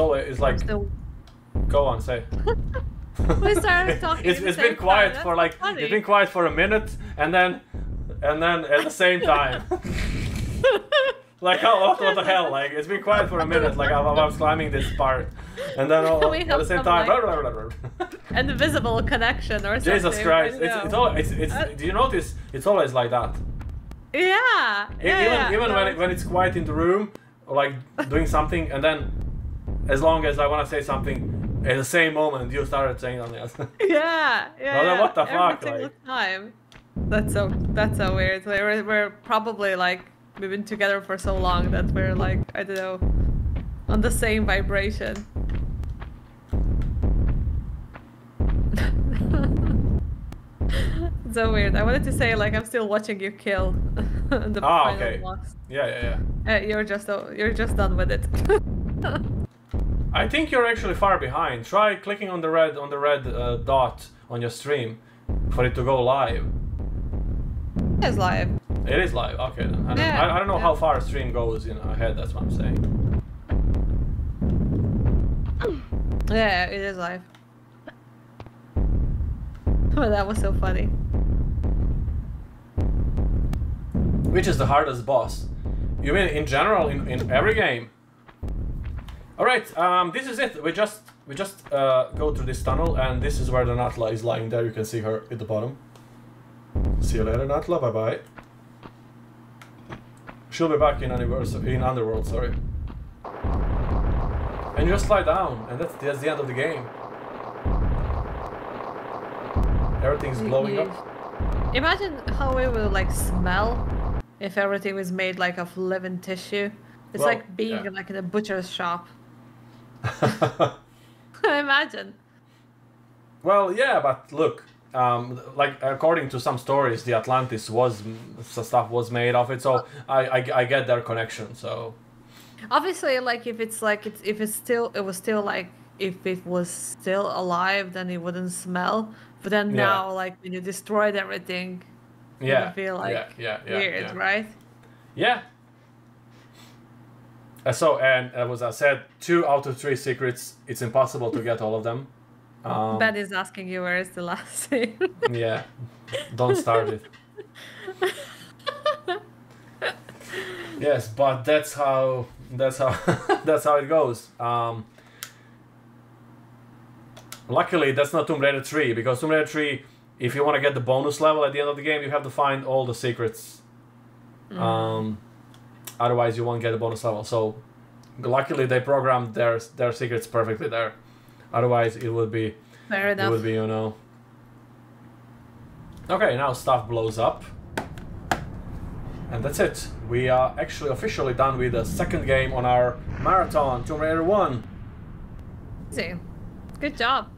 It's always it's like. Go on, say. We started talking. it's it's been quiet time. for like funny. it's been quiet for a minute and then and then at the same time. like oh, what, what the hell? Like it's been quiet for a minute. Like I, I was climbing this part, and then all, at the same time. like- An invisible connection or something. Jesus Christ! It's it's all it's, it's Uh, do you notice? It's always like that. Yeah. Yeah, even yeah, even no, when it, when it's quiet in the room, or like doing something, and then as long as I want to say something, at the same moment you started saying something else. Yeah, yeah. Yeah. what the Every fuck, single like- time. That's so that's so weird. Like, We're, we're probably like we've been together for so long that we're like I don't know on the same vibration. so weird. I wanted to say like I'm still watching you kill the Ah, final okay. boss. yeah, yeah, yeah. Uh, you're just uh, you're just done with it. I think you're actually far behind. Try clicking on the red on the red uh, dot on your stream for it to go live. it's live. It is live. Okay, then. I don't, Yeah, I, I don't know yeah. how far a stream goes you know, ahead. That's what I'm saying. Yeah, it is live. But that was so funny. Which is the hardest boss? You mean in general in, in every game? All right. Um, this is it. We just we just uh, go through this tunnel, and this is where the Natla is lying there. You can see her at the bottom. See you later, Natla. Bye bye. She'll be back in anniversary in Underworld. Sorry. And you just slide down, and that's that's the end of the game. Everything's blowing You- up. Imagine how it will like smell if everything was made like of living tissue. It's Well, like being yeah. like in a butcher's shop. Imagine. Well, yeah, but look, um, like according to some stories, the Atlantis was stuff was made of it, so I, I, I get their connection. So Obviously, like if it's like it's if it's still it was still like if it was still alive, then it wouldn't smell. But then Yeah. now, like when you destroyed everything, Yeah, feel like yeah, yeah, yeah, weird, yeah. right? yeah, so, and uh, as I said, two out of three secrets. It's impossible to get all of them. Um, Ben is asking you where is the last scene. yeah, don't start it. yes, but that's how that's how that's how it goes. Um, luckily, that's not Tomb Raider 3 because Tomb Raider 3, if you want to get the bonus level at the end of the game, you have to find all the secrets. Mm. Um, otherwise, you won't get the bonus level. So, luckily, they programmed their their secrets perfectly there. Otherwise, it would be Fair it would be you know. Okay, now stuff blows up. And that's it. We are actually officially done with the second game on our marathon, Tomb Raider 1. Easy. Good job.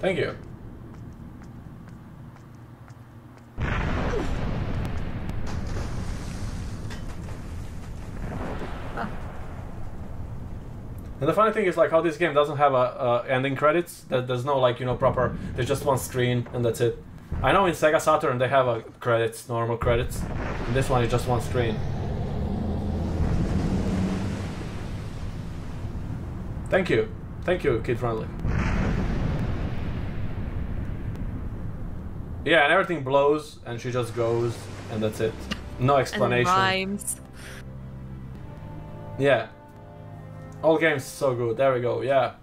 Thank you. And the funny thing is like how this game doesn't have a, a ending credits. That there's no like you know proper. There's just one screen and that's it. I know in Sega Saturn they have a credits, normal credits. And this one is just one screen. Thank you, thank you, kid friendly. Yeah, and everything blows, and she just goes, and that's it. No explanation. And rhymes. Yeah. Oh, All games so good. There we go. Yeah.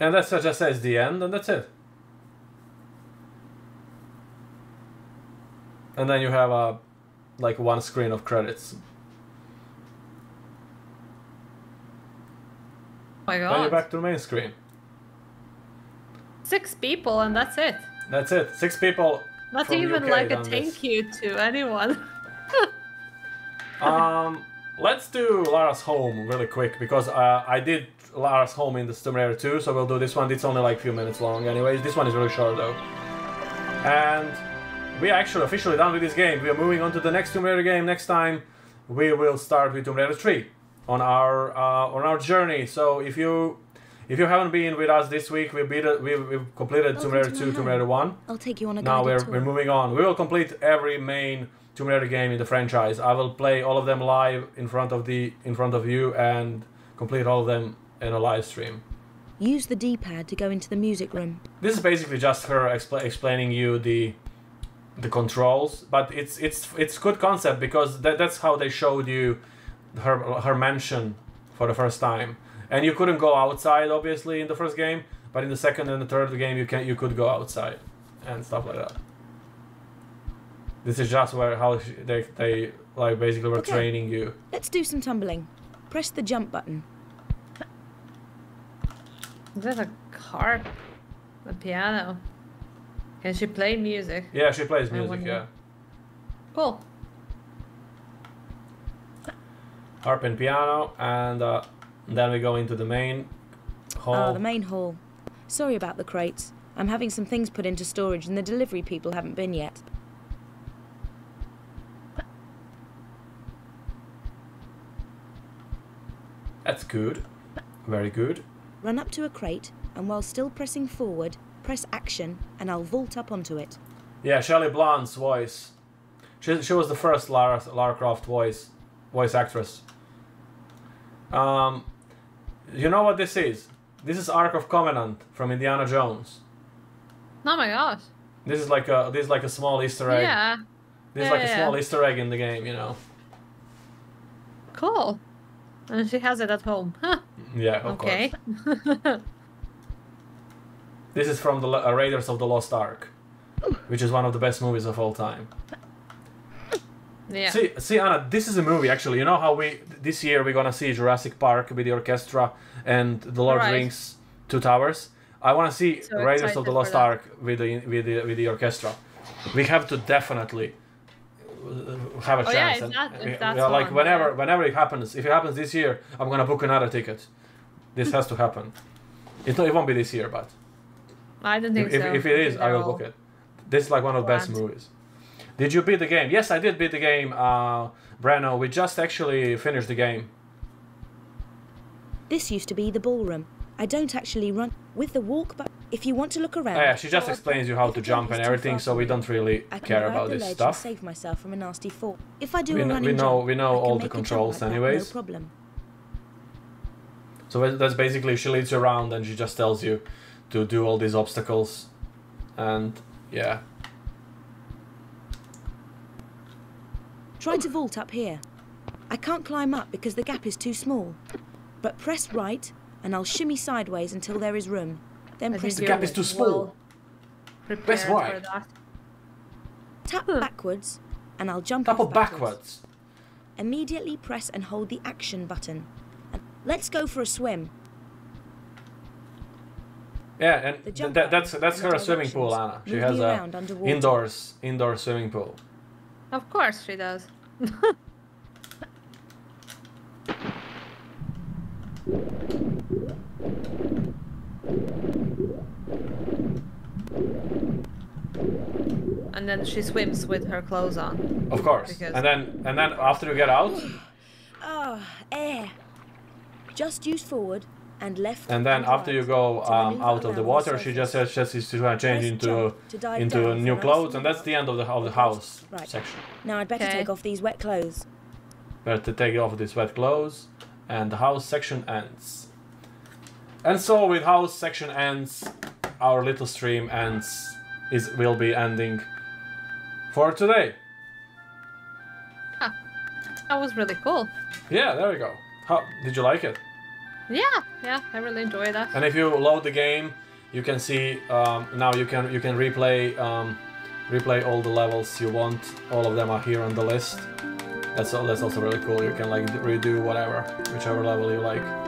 And that's just says the end, and that's it. And then you have a like one screen of credits. Oh my god. Then you're back to the main screen. Six people and that's it. That's it. Six people. Not even UK like a thank this. you to anyone. um, let's do Lara's home really quick because uh, I did Lara's home in the Tomb Raider 2, so we'll do this one. It's only like a few minutes long, anyways. This one is really short though. And we are actually officially done with this game. We are moving on to the next Tomb Raider game. Next time, we will start with Tomb Raider 3 on our uh, on our journey. So if you if you haven't been with us this week, we beat it, we we've completed oh, Tomb Raider 2, my Tomb. Raider 1. I'll take you on a Now we're, tour. we're moving on. We will complete every main Tomb Raider game in the franchise. I will play all of them live in front of the in front of you and complete all of them in a live stream. Use the D-pad to go into the music room. This is basically just her expla- explaining you the the controls, but it's it's it's good concept because that, that's how they showed you her her mansion for the first time. And you couldn't go outside obviously in the first game, but in the second and the third game you can you could go outside and stuff like that. This is just where how they they like basically were Okay. training you. Let's do some tumbling. Press the jump button. Is that a harp? A piano? Can she play music? Yeah, she plays music. Yeah, Cool. harp and piano, and uh, then we go into the main hall. Ah, the main hall. Sorry about the crates. I'm having some things put into storage and the delivery people haven't been yet. That's good. Very good. Run up to a crate and while still pressing forward, press action and I'll vault up onto it. Yeah, Shelley Blond's voice. She, she was the first Lara, Lara Croft voice voice actress. Um, you know what this is? This is Ark of Covenant from Indiana Jones. Oh my gosh. This is like a this is like a small Easter egg. Yeah. This is Yeah, like a small yeah. Easter egg in the game, you know. Cool. And she has it at home. Huh. Yeah, of okay. course. This is from the uh, Raiders of the Lost Ark, which is one of the best movies of all time. Yeah. See, see, Ana, this is a movie actually. You know how we this year we're gonna see Jurassic Park with the orchestra and the Lord of the Right. Rings Two Towers. I want to see So Raiders of the Lost. Ark with the with the with the orchestra. We have to definitely uh, have a Oh, yeah, chance. if and that- if that's we like on, whenever yeah. whenever it happens, if it happens this year, I'm gonna book another ticket. This has to happen. It, it won't be this year, but I don't think if, so. if it is, I will book it. This is like one of the best movies. Did you beat the game? Yes, I did beat the game, uh, Brano. We just actually finished the game. This used to be the ballroom. I don't actually run with the walk, but if you want to look around, Oh, yeah, she just explains you how to jump and everything, so we don't really I care about this stuff. save myself from a nasty fall. If I do We a know- running we know- jump, we know all the make a jump controls like that, anyways. No problem. So that's basically she leads you around and she just tells you to do all these obstacles, and yeah, Try to vault up here. I can't climb up because the gap is too small. But press right, and I'll shimmy sideways until there is room. Then I press think the gap is too small. Press right. Tap backwards, and I'll jump Tap off backwards. Immediately press and hold the action button. And let's go for a swim. Yeah, and th- that's that's and the her swimming pool. Ana. She Move has me a underwater. indoors indoor swimming pool. Of course she does. and then she swims with her clothes on. Of course. Because- And then and then after you get out, Ah, air. Just use forward and left. and then after you go um, out of the water, she just says just is to change Press into jump to dive into new clothes, and that's the end of the of the house Right. section. Now I'd better Okay. take off these wet clothes. Better to take off these wet clothes, and the house section ends. And so with house section ends, our little stream ends is will be ending for today. That was really cool. Yeah, there we go. How did you like it? Yeah, yeah, I really enjoy that. And if you load the game, you can see um, now you can you can replay um, replay all the levels you want. All of them are here on the list. That's that's also really cool. You can like redo whatever, whichever level you like.